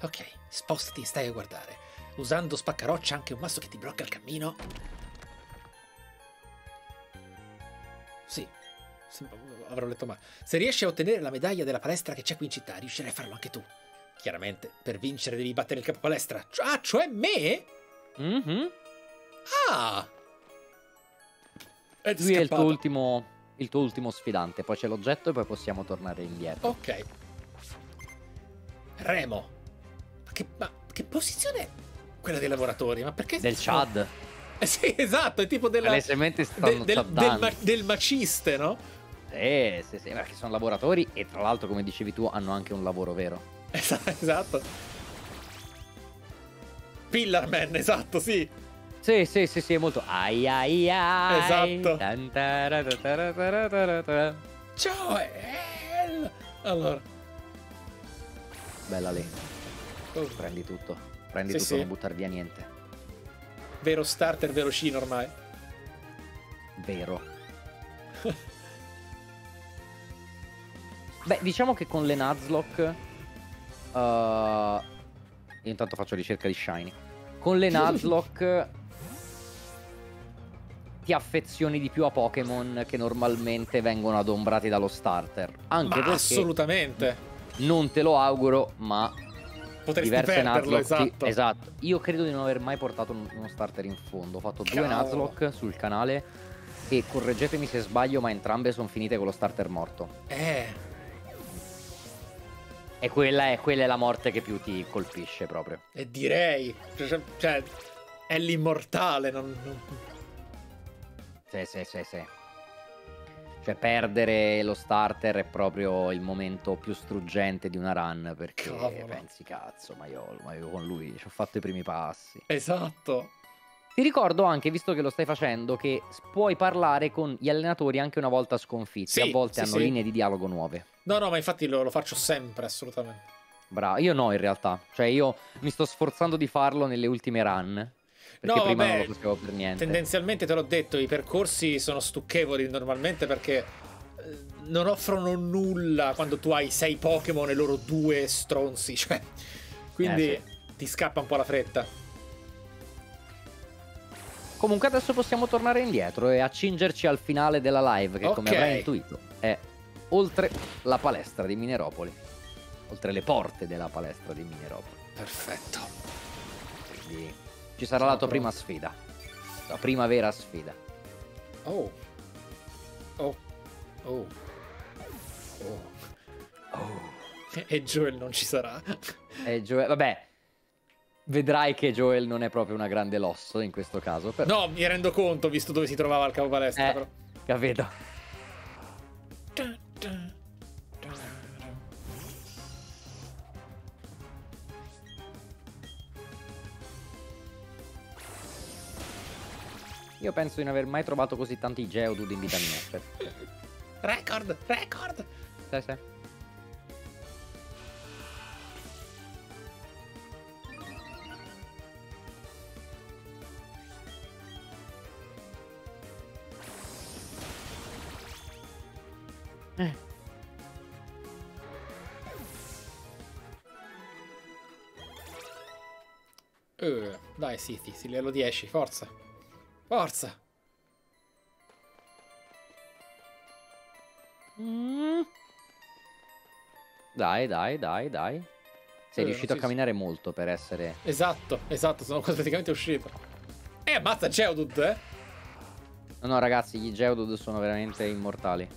Ok, spostati stai a guardare. Usando spaccaroccia anche un masso che ti blocca il cammino. Sì. sì, Avrò letto male. Se riesci a ottenere la medaglia della palestra che c'è qui in città, riuscirai a farlo anche tu. Chiaramente, per vincere devi battere il capo palestra. Ah, cioè me? Mhm. Ah! È Lui è il tuo, ultimo, il tuo ultimo sfidante, poi c'è l'oggetto e poi possiamo tornare indietro. Ok. Remo. Ma che, ma che posizione è quella dei lavoratori? Ma perché... Del Chad. [LAUGHS] Eh sì, esatto, è tipo della... Le sementi de- stanno del, del, chaddando. ma- del maciste, no? Sì, sì, sì, perché sono lavoratori e tra l'altro, come dicevi tu, hanno anche un lavoro vero. Esa- Esatto. Pillarman, esatto, sì. Sì, sì, sì, sì, è molto ai ai ai. Esatto. Tara. Joel! Allora. Bella lì, oh, prendi tutto. Prendi Sì, tutto, sì. non buttare via niente. vero starter velocino ormai. Vero. [LAUGHS] Beh, diciamo che con le Nuzlocke. Uh, intanto faccio ricerca di Shiny. Con le [LAUGHS] Nuzlocke. ti affezioni di più a Pokémon che normalmente vengono adombrati dallo starter. Anche Ma perché assolutamente. non te lo auguro, ma Potresti diverse Nuzlocke. esatto. esatto. Io credo di non aver mai portato un- uno starter in fondo. Ho fatto due Cavolo. Nuzlocke sul canale. E correggetemi se sbaglio, ma entrambe sono finite con lo starter morto. Eh, E quella è, quella è la morte che più ti colpisce proprio. e direi. Cioè, cioè, è l'immortale, non... non- Sì, sì, sì, sì. Cioè, perdere lo starter è proprio il momento più struggente di una run. Perché Cavolo. pensi, cazzo, ma io, ma io con lui ci ho fatto i primi passi. Esatto. Ti ricordo anche, visto che lo stai facendo, che puoi parlare con gli allenatori anche una volta sconfitti. Sì, a volte sì, hanno sì. linee di dialogo nuove. No, no, ma infatti lo, lo faccio sempre, assolutamente. Bravo, io no in realtà. Cioè, io mi sto sforzando di farlo nelle ultime run. Perché No, prima vabbè, non lo facevo per niente. Tendenzialmente te l'ho detto, i percorsi sono stucchevoli normalmente perché eh, non offrono nulla quando tu hai sei Pokémon e loro due stronzi, [LAUGHS] cioè. Quindi Eh, ti scappa un po' la fretta. Comunque adesso possiamo tornare indietro e accingerci al finale della live che come Ok. avrai intuito è oltre la palestra di Mineropoli. Oltre le porte della palestra di Mineropoli. Perfetto. Quindi ci sarà Sono la tua pronto. prima sfida. La prima vera sfida. Oh. Oh. Oh. Oh. E- E Joel non ci sarà. E Joel, vabbè, vedrai che Joel non è proprio una grande losso in questo caso. Però, No, mi rendo conto, visto dove si trovava il capo palestra. Eh. Però. capito? Io penso di non aver mai trovato così tanti Geodude in vita mia. Cioè, Record, record. sì, sì. Eh. Eh, dai, sì, sì, sì, livello 10, forza. Forza. Mm. Dai, dai, dai, dai. Sei Eh, riuscito a camminare molto per essere. Esatto, esatto, sono quasi praticamente uscito. Eh, ammazza Geodude, eh. No, no, ragazzi, gli Geodude sono veramente immortali.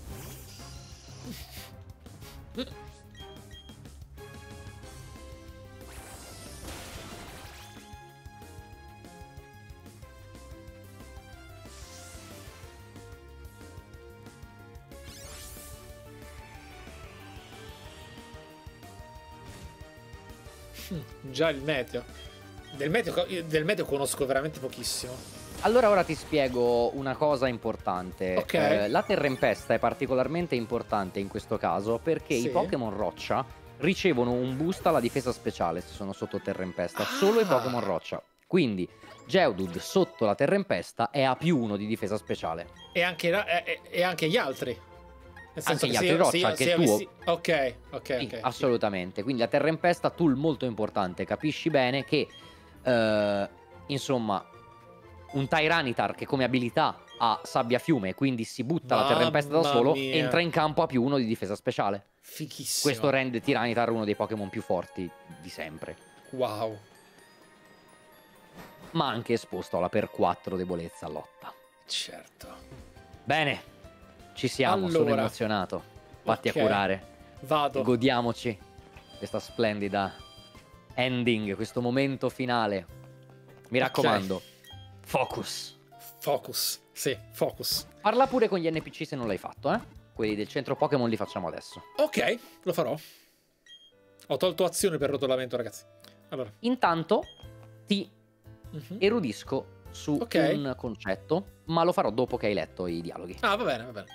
Già il meteo. Del meteo, del meteo conosco veramente pochissimo. Allora ora ti spiego una cosa importante. Ok. Eh, la terrempesta è particolarmente importante in questo caso perché Sì. i Pokémon roccia ricevono un boost alla difesa speciale se sono sotto terrempesta. Solo i Ah. Pokémon roccia. Quindi Geodude sotto la terrempesta è a più 1 di difesa speciale. E anche, e- e- anche gli altri. Nel Anche che gli altri roccia, anche il tuo. Ok, ok, Sì, ok. sì. assolutamente. Quindi la terrempesta, tool molto importante. Capisci bene che, eh, insomma, un Tyranitar che come abilità ha sabbia fiume, quindi si butta la terrempesta da Mamma solo, mia. entra in campo a più uno di difesa speciale. Fighissimo. Questo rende Tyranitar uno dei Pokémon più forti di sempre. Wow. Ma anche esposto alla per 4 debolezza lotta. Certo. Bene, ci siamo, sono Allora. emozionato. Vatti Ok. a curare. Vado. Godiamoci questa splendida ending, questo momento finale. Mi raccomando, focus. Focus. Sì, focus. Parla pure con gli NPC se non l'hai fatto, eh? Quelli del centro Pokémon li facciamo adesso. Ok, lo farò. Ho tolto azione per rotolamento, ragazzi. Allora. Intanto ti Mhm. erudisco su Ok. un concetto, ma lo farò dopo che hai letto i dialoghi. Ah, va bene, va bene.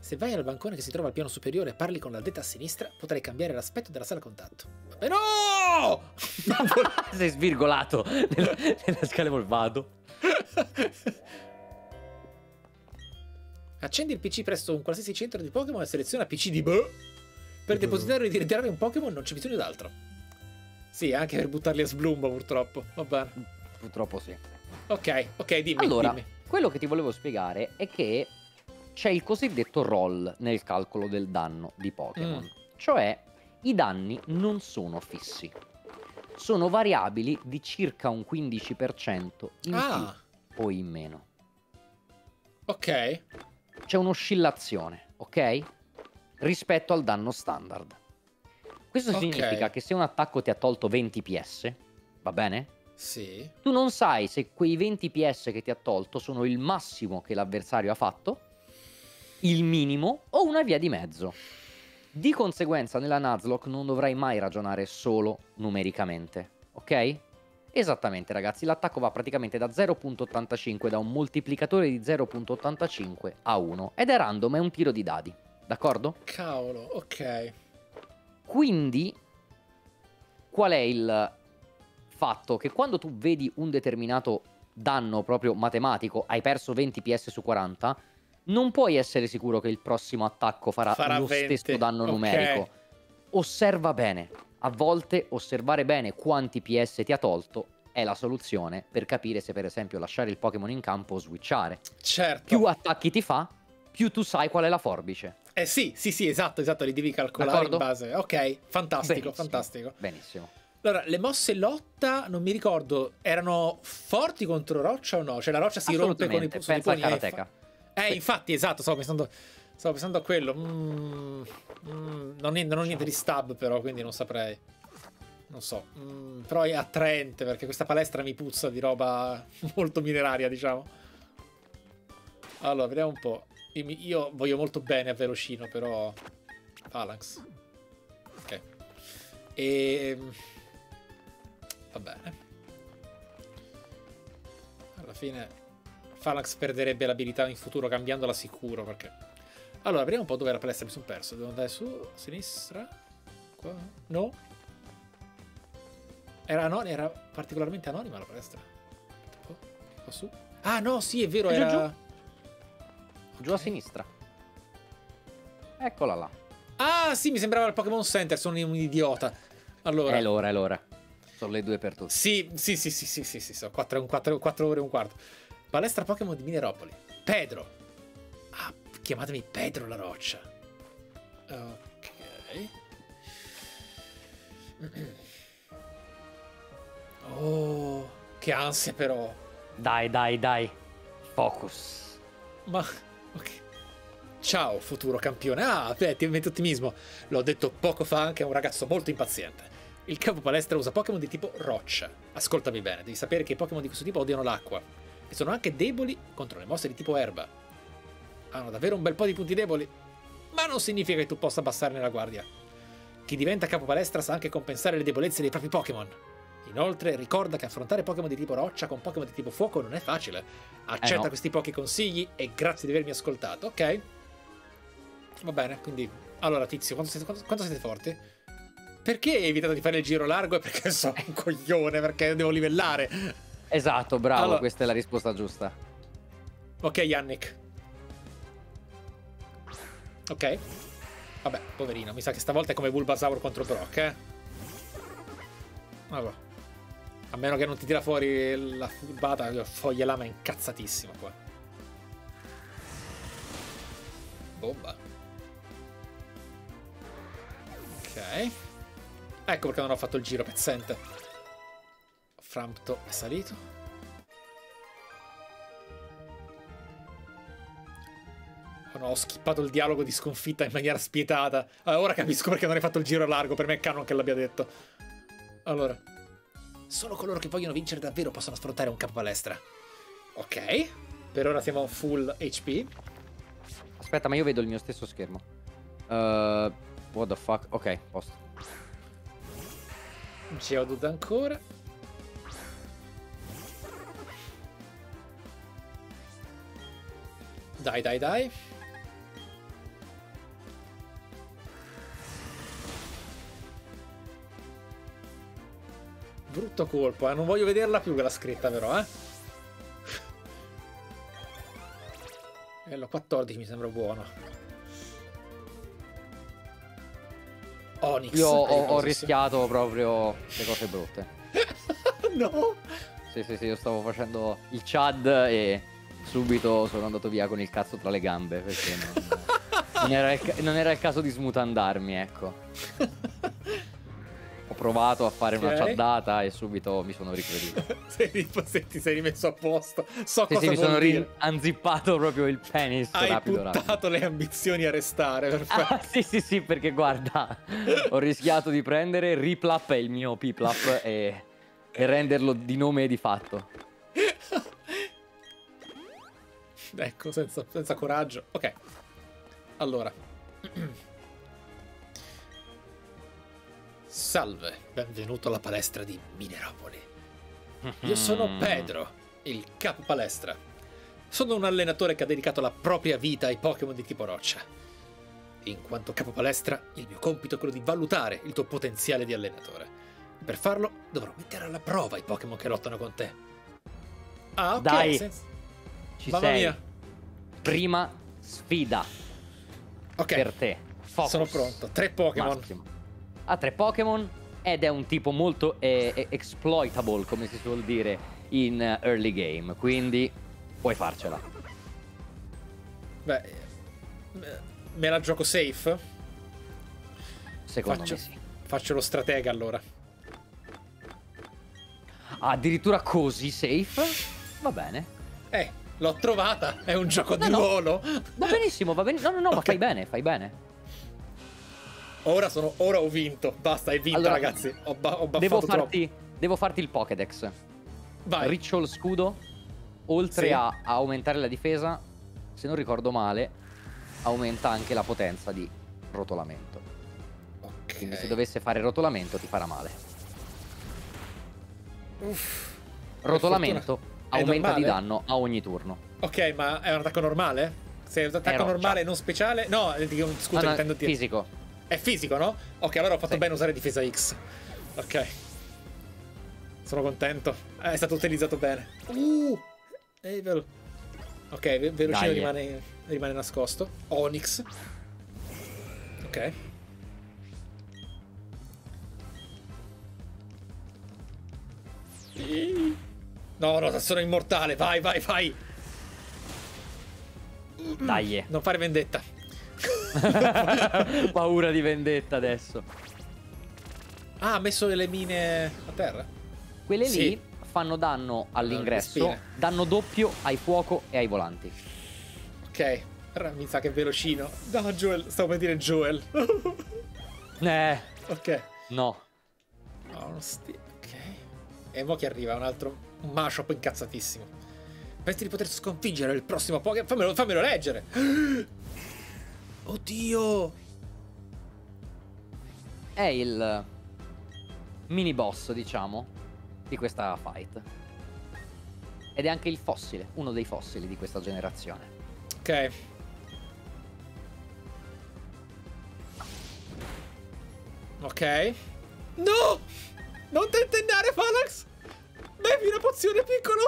Se vai al bancone che si trova al piano superiore e parli con l'addetta a sinistra, potrai cambiare l'aspetto della sala contatto. Ma no! [LAUGHS] Sei svirgolato [LAUGHS] nella, nella scala vado. [LAUGHS] Accendi il PC presso un qualsiasi centro di Pokémon e seleziona PC di Boh. Per depositare e ritirare un Pokémon non c'è bisogno d'altro. Sì, anche per buttarli a sblumbo, purtroppo. Va bene. Purtroppo sì. Ok, ok, dimmi. Allora, dimmi. quello che ti volevo spiegare è che c'è il cosiddetto roll nel calcolo del danno di Pokémon. Mm. Cioè, i danni non sono fissi. Sono variabili di circa un 15% in Ah, più o in meno. ok. C'è un'oscillazione, ok? Rispetto al danno standard. Questo Ok. significa che se un attacco ti ha tolto 20 PS, va bene? Sì. Tu non sai se quei 20 PS che ti ha tolto sono il massimo che l'avversario ha fatto, il minimo o una via di mezzo. Di conseguenza nella Nuzlocke non dovrai mai ragionare solo numericamente, ok? Esattamente ragazzi, l'attacco va praticamente da 0.85 da un moltiplicatore di 0.85 a 1 ed è random, è un tiro di dadi, d'accordo? Cavolo, ok. Quindi, qual è il fatto? Che quando tu vedi un determinato danno proprio matematico, hai perso 20 PS su 40, non puoi essere sicuro che il prossimo attacco farà, Farà lo 20, stesso danno ok. numerico. Osserva bene. A volte osservare bene quanti PS ti ha tolto è la soluzione per capire se per esempio lasciare il Pokémon in campo o switchare. Certo. Più attacchi ti fa, più tu sai qual è la forbice. Eh sì, sì, sì, esatto, esatto, li devi calcolare D'accordo? in base. Ok, fantastico, Benissimo. fantastico. Benissimo. Allora, le mosse lotta, non mi ricordo, erano forti contro roccia o no? Cioè la roccia si rompe con i Assolutamente, pu- sui pensa a pugni, Karateka. Eh, infatti, esatto, stavo pensando, stavo pensando a quello. Mm, mm, non, è- non ho niente di stab però, quindi non saprei. Non so, Mm, però è attraente perché questa palestra mi puzza di roba [LAUGHS] molto mineraria, diciamo. Allora, vediamo un po'. Io, io voglio molto bene a Velocino, però... Phalanx. Ok. E... Va bene. Alla fine Phalanx perderebbe l'abilità in futuro cambiandola sicuro perché... Allora, vediamo un po' dove è la palestra, mi sono perso. Devo andare su, a sinistra? Qua? No? Era, anon- era particolarmente anonima la palestra. Qua su? Ah no, sì, è vero, Giù, era... Giù a Ok. sinistra. Eccola là. Ah sì, mi sembrava il Pokémon Center, sono un idiota. Allora... È l'ora, è l'ora. Sono le due per tutti. Sì, sì, sì, sì, sì, sì, sì, so, 4, ore e un quarto. Palestra Pokémon di Mineropoli. Pedro. Ah, chiamatemi Pedro la roccia. Ok. Oh, che ansia però. Dai, dai, dai. Focus. Ma, ok. Ciao, futuro campione. Ah, beh, ti metti ottimismo. L'ho detto poco fa anche a un ragazzo molto impaziente. Il capo palestra usa Pokémon di tipo roccia. Ascoltami bene, devi sapere che i Pokémon di questo tipo odiano l'acqua. E sono anche deboli contro le mosse di tipo erba. Hanno davvero un bel po' di punti deboli. Ma non significa che tu possa abbassarne la guardia. Chi diventa capo palestra sa anche compensare le debolezze dei propri Pokémon. Inoltre ricorda che affrontare Pokémon di tipo roccia con Pokémon di tipo fuoco non è facile. Accetta Eh no. questi pochi consigli e grazie di avermi ascoltato, ok? Va bene, quindi... Allora, tizio, quanto siete, quanto- quanto siete forti? Perché hai evitato di fare il giro largo? [LAUGHS] È perché sono un coglione, perché devo livellare. Esatto, bravo, Allora- questa è la risposta giusta. Ok, Yannick. Ok. Vabbè, poverino, mi sa che stavolta è come Bulbasaur contro Brock, eh. Vabbè. A meno che non ti tira fuori la furbata, foglia lama è incazzatissimo qua. Bomba. Ok. Ecco perché non ho fatto il giro pezzente. Frampto è salito. Oh no, ho skippato il dialogo di sconfitta in maniera spietata. Ah, ora capisco perché non hai fatto il giro largo. Per me è canon che l'abbia detto. Allora. Solo coloro che vogliono vincere davvero possono affrontare un capo palestra. Ok. Per ora siamo full HP. Aspetta, ma io vedo il mio stesso schermo. Uh, what the fuck? Ok, posto. Geodude ancora. Dai, dai, dai. Brutto colpo, eh. Non voglio vederla più quella scritta, però, eh. Bello, 14 mi sembra buono. Onyx. Io ho, hai ho rischiato proprio le cose brutte. [LAUGHS] no! Sì, sì, sì, io stavo facendo il Chad e subito sono andato via con il cazzo tra le gambe perché non, [LAUGHS] non era, il, non era il caso di smutandarmi, ecco. Ho provato a fare una Ok. chaddata e subito mi sono ricreduto. [LAUGHS] sei, se ti sei rimesso a posto. So Sì, cosa sì, mi sono rin- anzippato proprio il penis Hai rapido, rapido. le ambizioni a restare. Perfetto. Ah, sì, sì, sì, perché guarda, ho rischiato di prendere Riplap il mio Piplap e, e renderlo di nome e di fatto. [LAUGHS] ecco, senza, senza coraggio. Ok. Allora. [CLEARS THROAT] Salve, benvenuto alla palestra di Mineropoli. Io sono Mm. Pedro, il capo palestra. Sono un allenatore che ha dedicato la propria vita ai Pokémon di tipo roccia. In quanto capo palestra, il mio compito è quello di valutare il tuo potenziale di allenatore. Per farlo, dovrò mettere alla prova i Pokémon che lottano con te. Ah, ok. Dai. senza- Ci Mamma sei. mia. Prima sfida Ok, per te. Focus. sono pronto. Tre Pokémon. Massimo. Ha tre Pokémon ed è un tipo molto eh, eh, exploitable, come si suol dire in early game, quindi puoi farcela. Beh, eh, me la gioco safe? Secondo Faccio- me sì. Faccio lo stratega allora. Ah, addirittura così safe? Va bene. Eh, l'ho trovata. È un gioco No, di no. ruolo. Va benissimo, va benissimo. No, no, no, ma Ok. fai bene, fai bene. Ora, sono, ora ho vinto. Basta, hai vinto, Allora, ragazzi. Ho, ba- ho baffato Devo troppo. farti, devo farti il Pokédex. Vai. Ritual scudo, oltre Sì. a, a aumentare la difesa, se non ricordo male, aumenta anche la potenza di rotolamento. Ok. Quindi se dovesse fare rotolamento ti farà male. Uff. Rotolamento È aumenta di danno a ogni turno. Ok, ma è un attacco normale? Se è un attacco roccia. normale, non speciale? No, eh, scusa, No, no, intendo dire. fisico. È fisico, no? Ok, allora ho fatto Sì. bene a usare difesa X. Ok. Sono contento. Eh, È stato utilizzato bene. Uh! Evil. Ok, ve- velocino rimane, rimane nascosto. Onyx. Ok. No, no, sono immortale. Vai, vai, vai. Dai. Non fare vendetta. [LAUGHS] Paura di vendetta adesso. Ah, ha messo le mine a terra. Quelle lì Sì. fanno danno all'ingresso, danno doppio ai fuoco e ai volanti. Ok. Mi sa che è velocino. No, Joel. Stavo per dire Joel. [LAUGHS] Eh, ok. no. No, sti... Ok. E mo che arriva un altro un mashup incazzatissimo. Pensi di poter sconfiggere il prossimo Pokémon? Fammelo, fammelo leggere. [GASPS] Oddio. è il mini boss, diciamo, di questa fight. Ed è anche il fossile, uno dei fossili di questa generazione. Ok. Ok. No! Non tentennare, Phalanx! Bevi una pozione piccolo!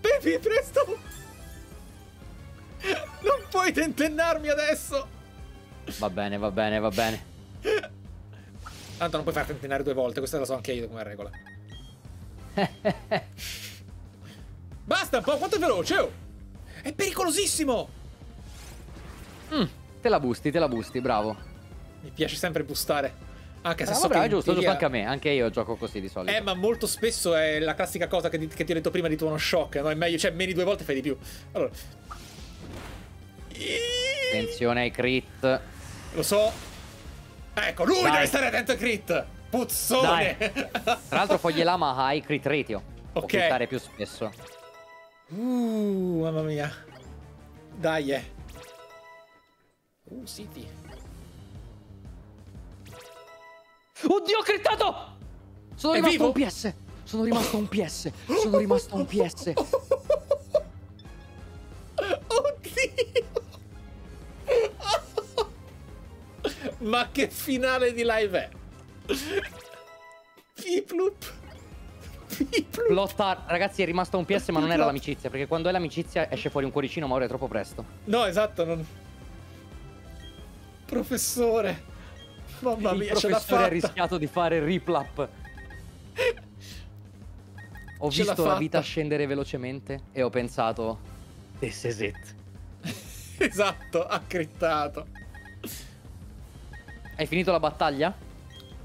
Bevi, presto! Non puoi tentennarmi adesso! Va bene, va bene, va bene. Tanto non puoi far tentennare due volte, questa la so anche io come regola. [LAUGHS] Basta un po', quanto è veloce! Oh! È pericolosissimo! Mm, te la busti, te la busti, bravo. Mi piace sempre boostare. Anche se Bravo, so bravo, che giusto, giusto anche a me. Anche io gioco così di solito. Eh, ma molto spesso è la classica cosa che ti, che ti ho detto prima di tuono shock. No, è meglio, cioè, meni due volte fai di più. Allora. Attenzione ai crit. Lo so. Ecco, lui Dai. deve stare attento ai crit. Puzzone. Tra l'altro Foglie Lama ha i crit ratio. Può Ok. crittare più spesso. uh, mamma mia. Dai, eh. Uh, City. Oddio, ho crittato! Sono È rimasto vivo? un PS. Sono rimasto un PS. Sono rimasto un PS. Oddio. Ma che finale di live è? Piplup. Piplup. Lotta, ragazzi, è rimasto un PS, ma non era l'amicizia. Perché quando è l'amicizia esce fuori un cuoricino, ma ora è troppo presto. No, esatto, non... Professore. Mamma Il mia, ce l'ha professore ha fatta. rischiato di fare riplap. Ho Ce visto la fatta. vita scendere velocemente e ho pensato: This is it. [LAUGHS] Esatto, ha crittato. Hai finito la battaglia?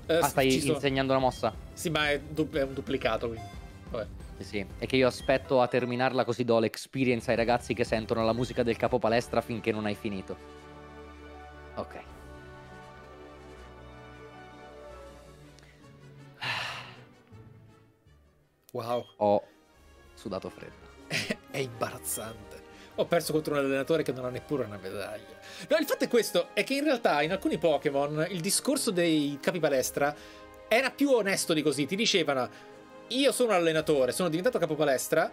Eh, ah, stai insegnando una mossa? Sì, ma è, du- è un duplicato, quindi. Vabbè. Sì, sì. È che io aspetto a terminarla così do l'experience ai ragazzi che sentono la musica del capo palestra finché non hai finito. Ok. Wow. Ho sudato freddo. [LAUGHS] è imbarazzante. Ho perso contro un allenatore che non ha neppure una medaglia. No, il fatto è questo, è che in realtà in alcuni Pokémon il discorso dei capi palestra era più onesto di così. Ti dicevano, io sono un allenatore, sono diventato capo palestra,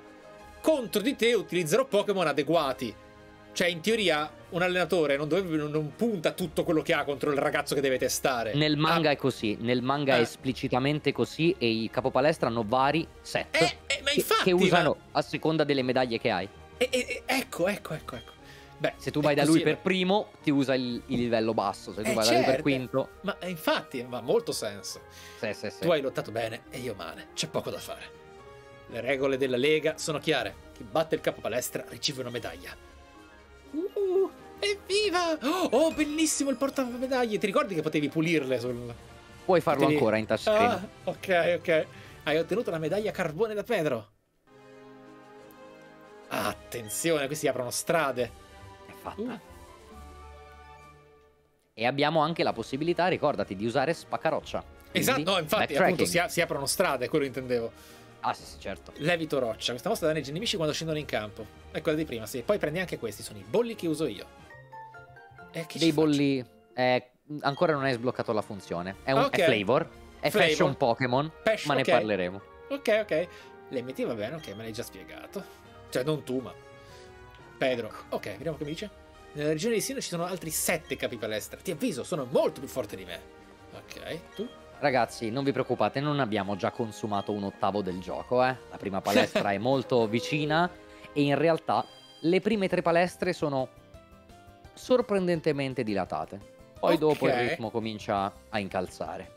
contro di te utilizzerò Pokémon adeguati. Cioè, in teoria, un allenatore non, dovrebbe, non- punta tutto quello che ha contro il ragazzo che deve testare. Nel manga Ah, è così, nel manga è Eh. esplicitamente così e i capo palestra hanno vari set Eh, eh, ma che- infatti, che ma- usano a seconda delle medaglie che hai. Eh, eh, eh, ecco, ecco, ecco, ecco. Beh, Se tu vai da lui per no? primo, ti usa il, il livello basso. Se tu Eh, vai da lui per certo. quinto, Ma eh, infatti, ha molto senso. sì, sì, sì. Tu hai lottato bene e io male. C'è poco da fare. Le regole della Lega sono chiare. Chi batte il capo palestra riceve una medaglia. Uh, evviva! Oh, bellissimo il portamedaglie. Ti ricordi che potevi pulirle sul... Puoi farlo potevi- ancora in touchscreen. Ah, ok, ok. Hai ottenuto la medaglia carbone da Pedro. Attenzione, qui si aprono strade. È fatta. Uh, E abbiamo anche la possibilità, ricordati, di usare spaccaroccia. Esatto, no, infatti, appunto, si, si aprono strade, quello intendevo. Ah, sì, sì, certo. Levito roccia. Questa mossa danneggia i nemici quando scendono in campo. È quella di prima, sì. Poi prendi anche questi, sono i bolli che uso io. E che Dei bolli... eh, ancora non hai sbloccato la funzione. È, un, Ok. è flavor. È Flavor. fashion Pokémon. Ma ne parleremo. faccio? Ok, ok. Metti va bene, ok, me l'hai già spiegato. Cioè, non tu, ma. Pedro. Ok, vediamo che mi dice. Nella regione di Sino ci sono altri sette capi palestra. Ti avviso, sono molto più forti di me. Ok, tu? Ragazzi, non vi preoccupate, non abbiamo già consumato un ottavo del gioco, eh. La prima palestra è [LAUGHS] molto vicina e in realtà le prime tre palestre sono sorprendentemente dilatate. Poi Ok. dopo il ritmo comincia a incalzare.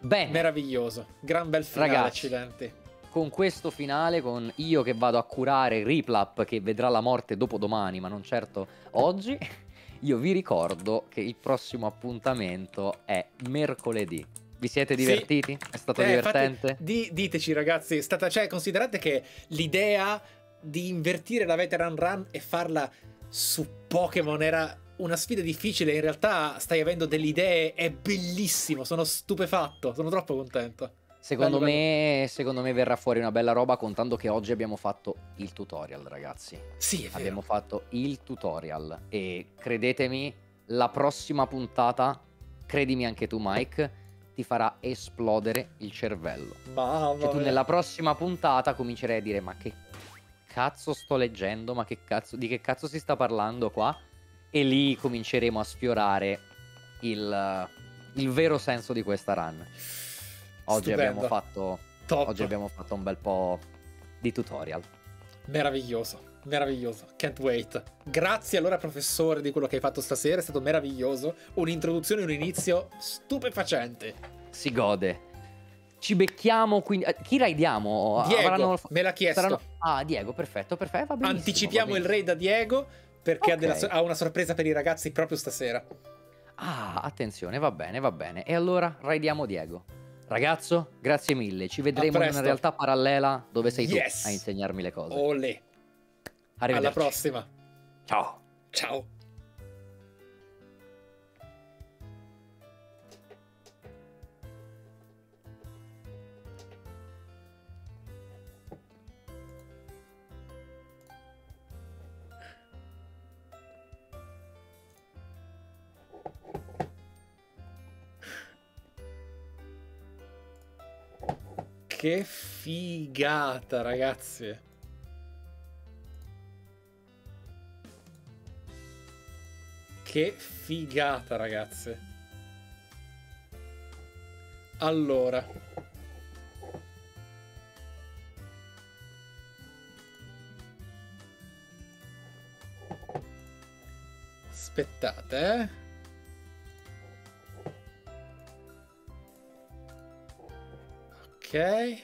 Bene, Meraviglioso. Gran bel finale, Ragazzi. accidenti. con questo finale, con io che vado a curare Riplap che vedrà la morte dopodomani, ma non certo oggi, io vi ricordo che il prossimo appuntamento è mercoledì. Vi siete Sì. divertiti? È stato Eh, divertente? infatti, di- diteci, ragazzi, stata, cioè, considerate che l'idea di invertire la veteran run e farla su Pokémon era una sfida difficile. In realtà stai avendo delle idee, è bellissimo. Sono stupefatto, sono troppo contento. Secondo me, secondo me verrà fuori una bella roba contando che oggi abbiamo fatto il tutorial, ragazzi. Sì, è vero. Abbiamo fatto il tutorial e credetemi, la prossima puntata credimi anche tu Mike, ti farà esplodere il cervello. Mamma Cioè tu nella prossima puntata comincerai a dire ma che cazzo sto leggendo, ma che cazzo, di che cazzo si sta parlando qua? E lì cominceremo a sfiorare il, il vero senso di questa run. Oggi abbiamo, fatto, oggi abbiamo fatto un bel po' di tutorial. Meraviglioso, meraviglioso. Can't wait. Grazie allora professore di quello che hai fatto stasera, è stato meraviglioso. Un'introduzione e un inizio stupefacente. Si gode. Ci becchiamo quindi. eh, Chi raidiamo? Diego, Avranno- me l'ha chiesto. saranno- Ah, Diego, perfetto, perfetto. Anticipiamo il raid a Diego perché ha, Ok. della so- ha una sorpresa per i ragazzi proprio stasera. Ah, attenzione, va bene, va bene. E allora raidiamo Diego. Ragazzo, grazie mille. Ci vedremo in una realtà parallela dove sei Yes. tu a insegnarmi le cose. Olè. Alla prossima. Ciao. Ciao. Che figata, ragazzi. Che figata, ragazzi. Allora. Aspettate, eh. Ok.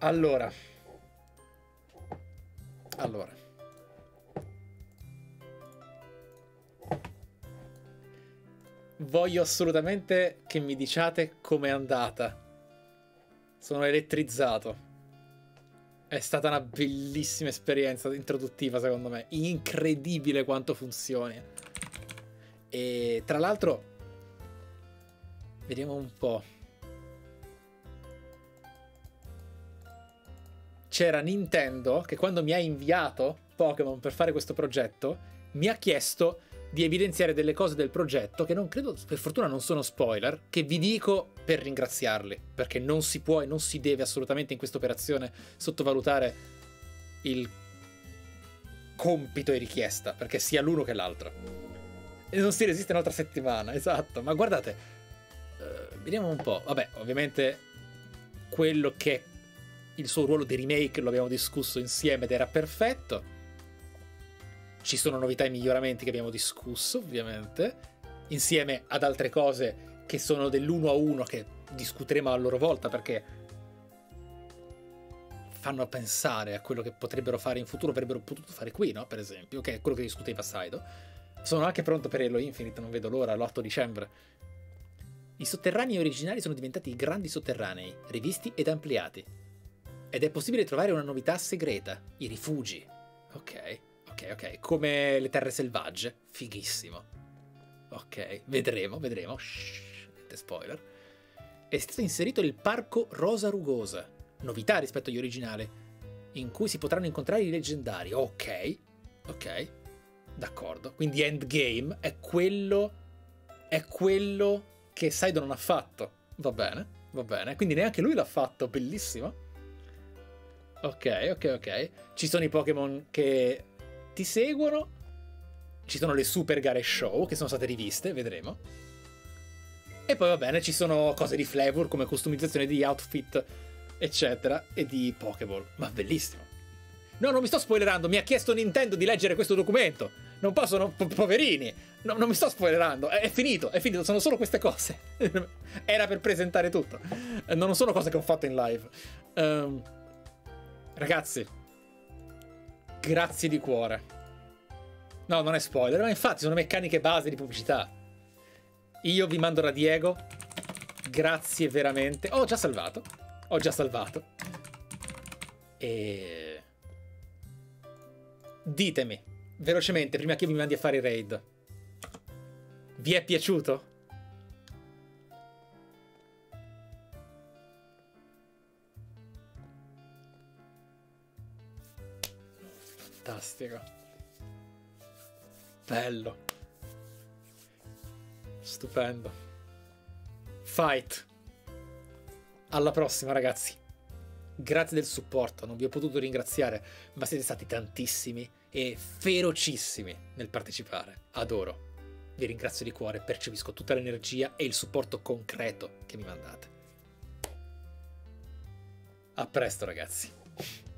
Allora. Allora. Voglio assolutamente che mi diciate com'è andata. Sono elettrizzato. È stata una bellissima esperienza introduttiva, secondo me. Incredibile quanto funzioni. E tra l'altro, vediamo un po'. C'era Nintendo che quando mi ha inviato Pokémon per fare questo progetto, mi ha chiesto di evidenziare delle cose del progetto che non credo, per fortuna non sono spoiler, che vi dico per ringraziarli, perché non si può e non si deve assolutamente in questa operazione sottovalutare il compito e richiesta, perché sia l'uno che l'altro. E non si resiste un'altra settimana, esatto. Ma guardate, eh, vediamo un po'. Vabbè, ovviamente quello che è il suo ruolo di remake lo abbiamo discusso insieme ed era perfetto. Ci sono novità e miglioramenti che abbiamo discusso, ovviamente, insieme ad altre cose che sono dell'uno a uno che discuteremo a loro volta perché fanno pensare a quello che potrebbero fare in futuro, avrebbero potuto fare qui, no? Per esempio, che è quello che discuteva Saido. Sono anche pronto per Halo Infinite, non vedo l'ora, l'8 dicembre. I sotterranei originali sono diventati grandi sotterranei, rivisti ed ampliati. Ed è possibile trovare una novità segreta, i rifugi. Ok, ok, ok, come le terre selvagge, fighissimo. Ok, vedremo, vedremo. Niente spoiler. È stato inserito il parco Rosa Rugosa, novità rispetto agli originali, in cui si potranno incontrare i leggendari. Ok, ok, d'accordo. Quindi Endgame è quello, è quello che Saido non ha fatto. Va bene, va bene. Quindi neanche lui l'ha fatto, bellissimo. Ok, ok, ok. Ci sono i Pokémon che ti seguono. Ci sono le super gare show che sono state riviste, vedremo. E poi va bene, ci sono cose di flavor come customizzazione di outfit, eccetera, e di Pokéball. Ma bellissimo. No, non mi sto spoilerando, mi ha chiesto Nintendo di leggere questo documento. Non possono, po- poverini. No, non mi sto spoilerando, è, è finito, è finito, sono solo queste cose. [LAUGHS] Era per presentare tutto. Non sono cose che ho fatto in live. Ehm, ragazzi, grazie di cuore. No, non è spoiler, ma infatti sono meccaniche base di pubblicità. Io vi mando da Diego. Grazie veramente. Ho già salvato. Ho già salvato. E... Ditemi, velocemente, prima che vi mandi a fare i raid. Vi è piaciuto? Fantastico. Bello. Stupendo. Fight. Alla prossima, ragazzi. Grazie del supporto, non vi ho potuto ringraziare, ma siete stati tantissimi e ferocissimi nel partecipare. Adoro. Vi ringrazio di cuore, percepisco tutta l'energia e il supporto concreto che mi mandate. A presto, ragazzi.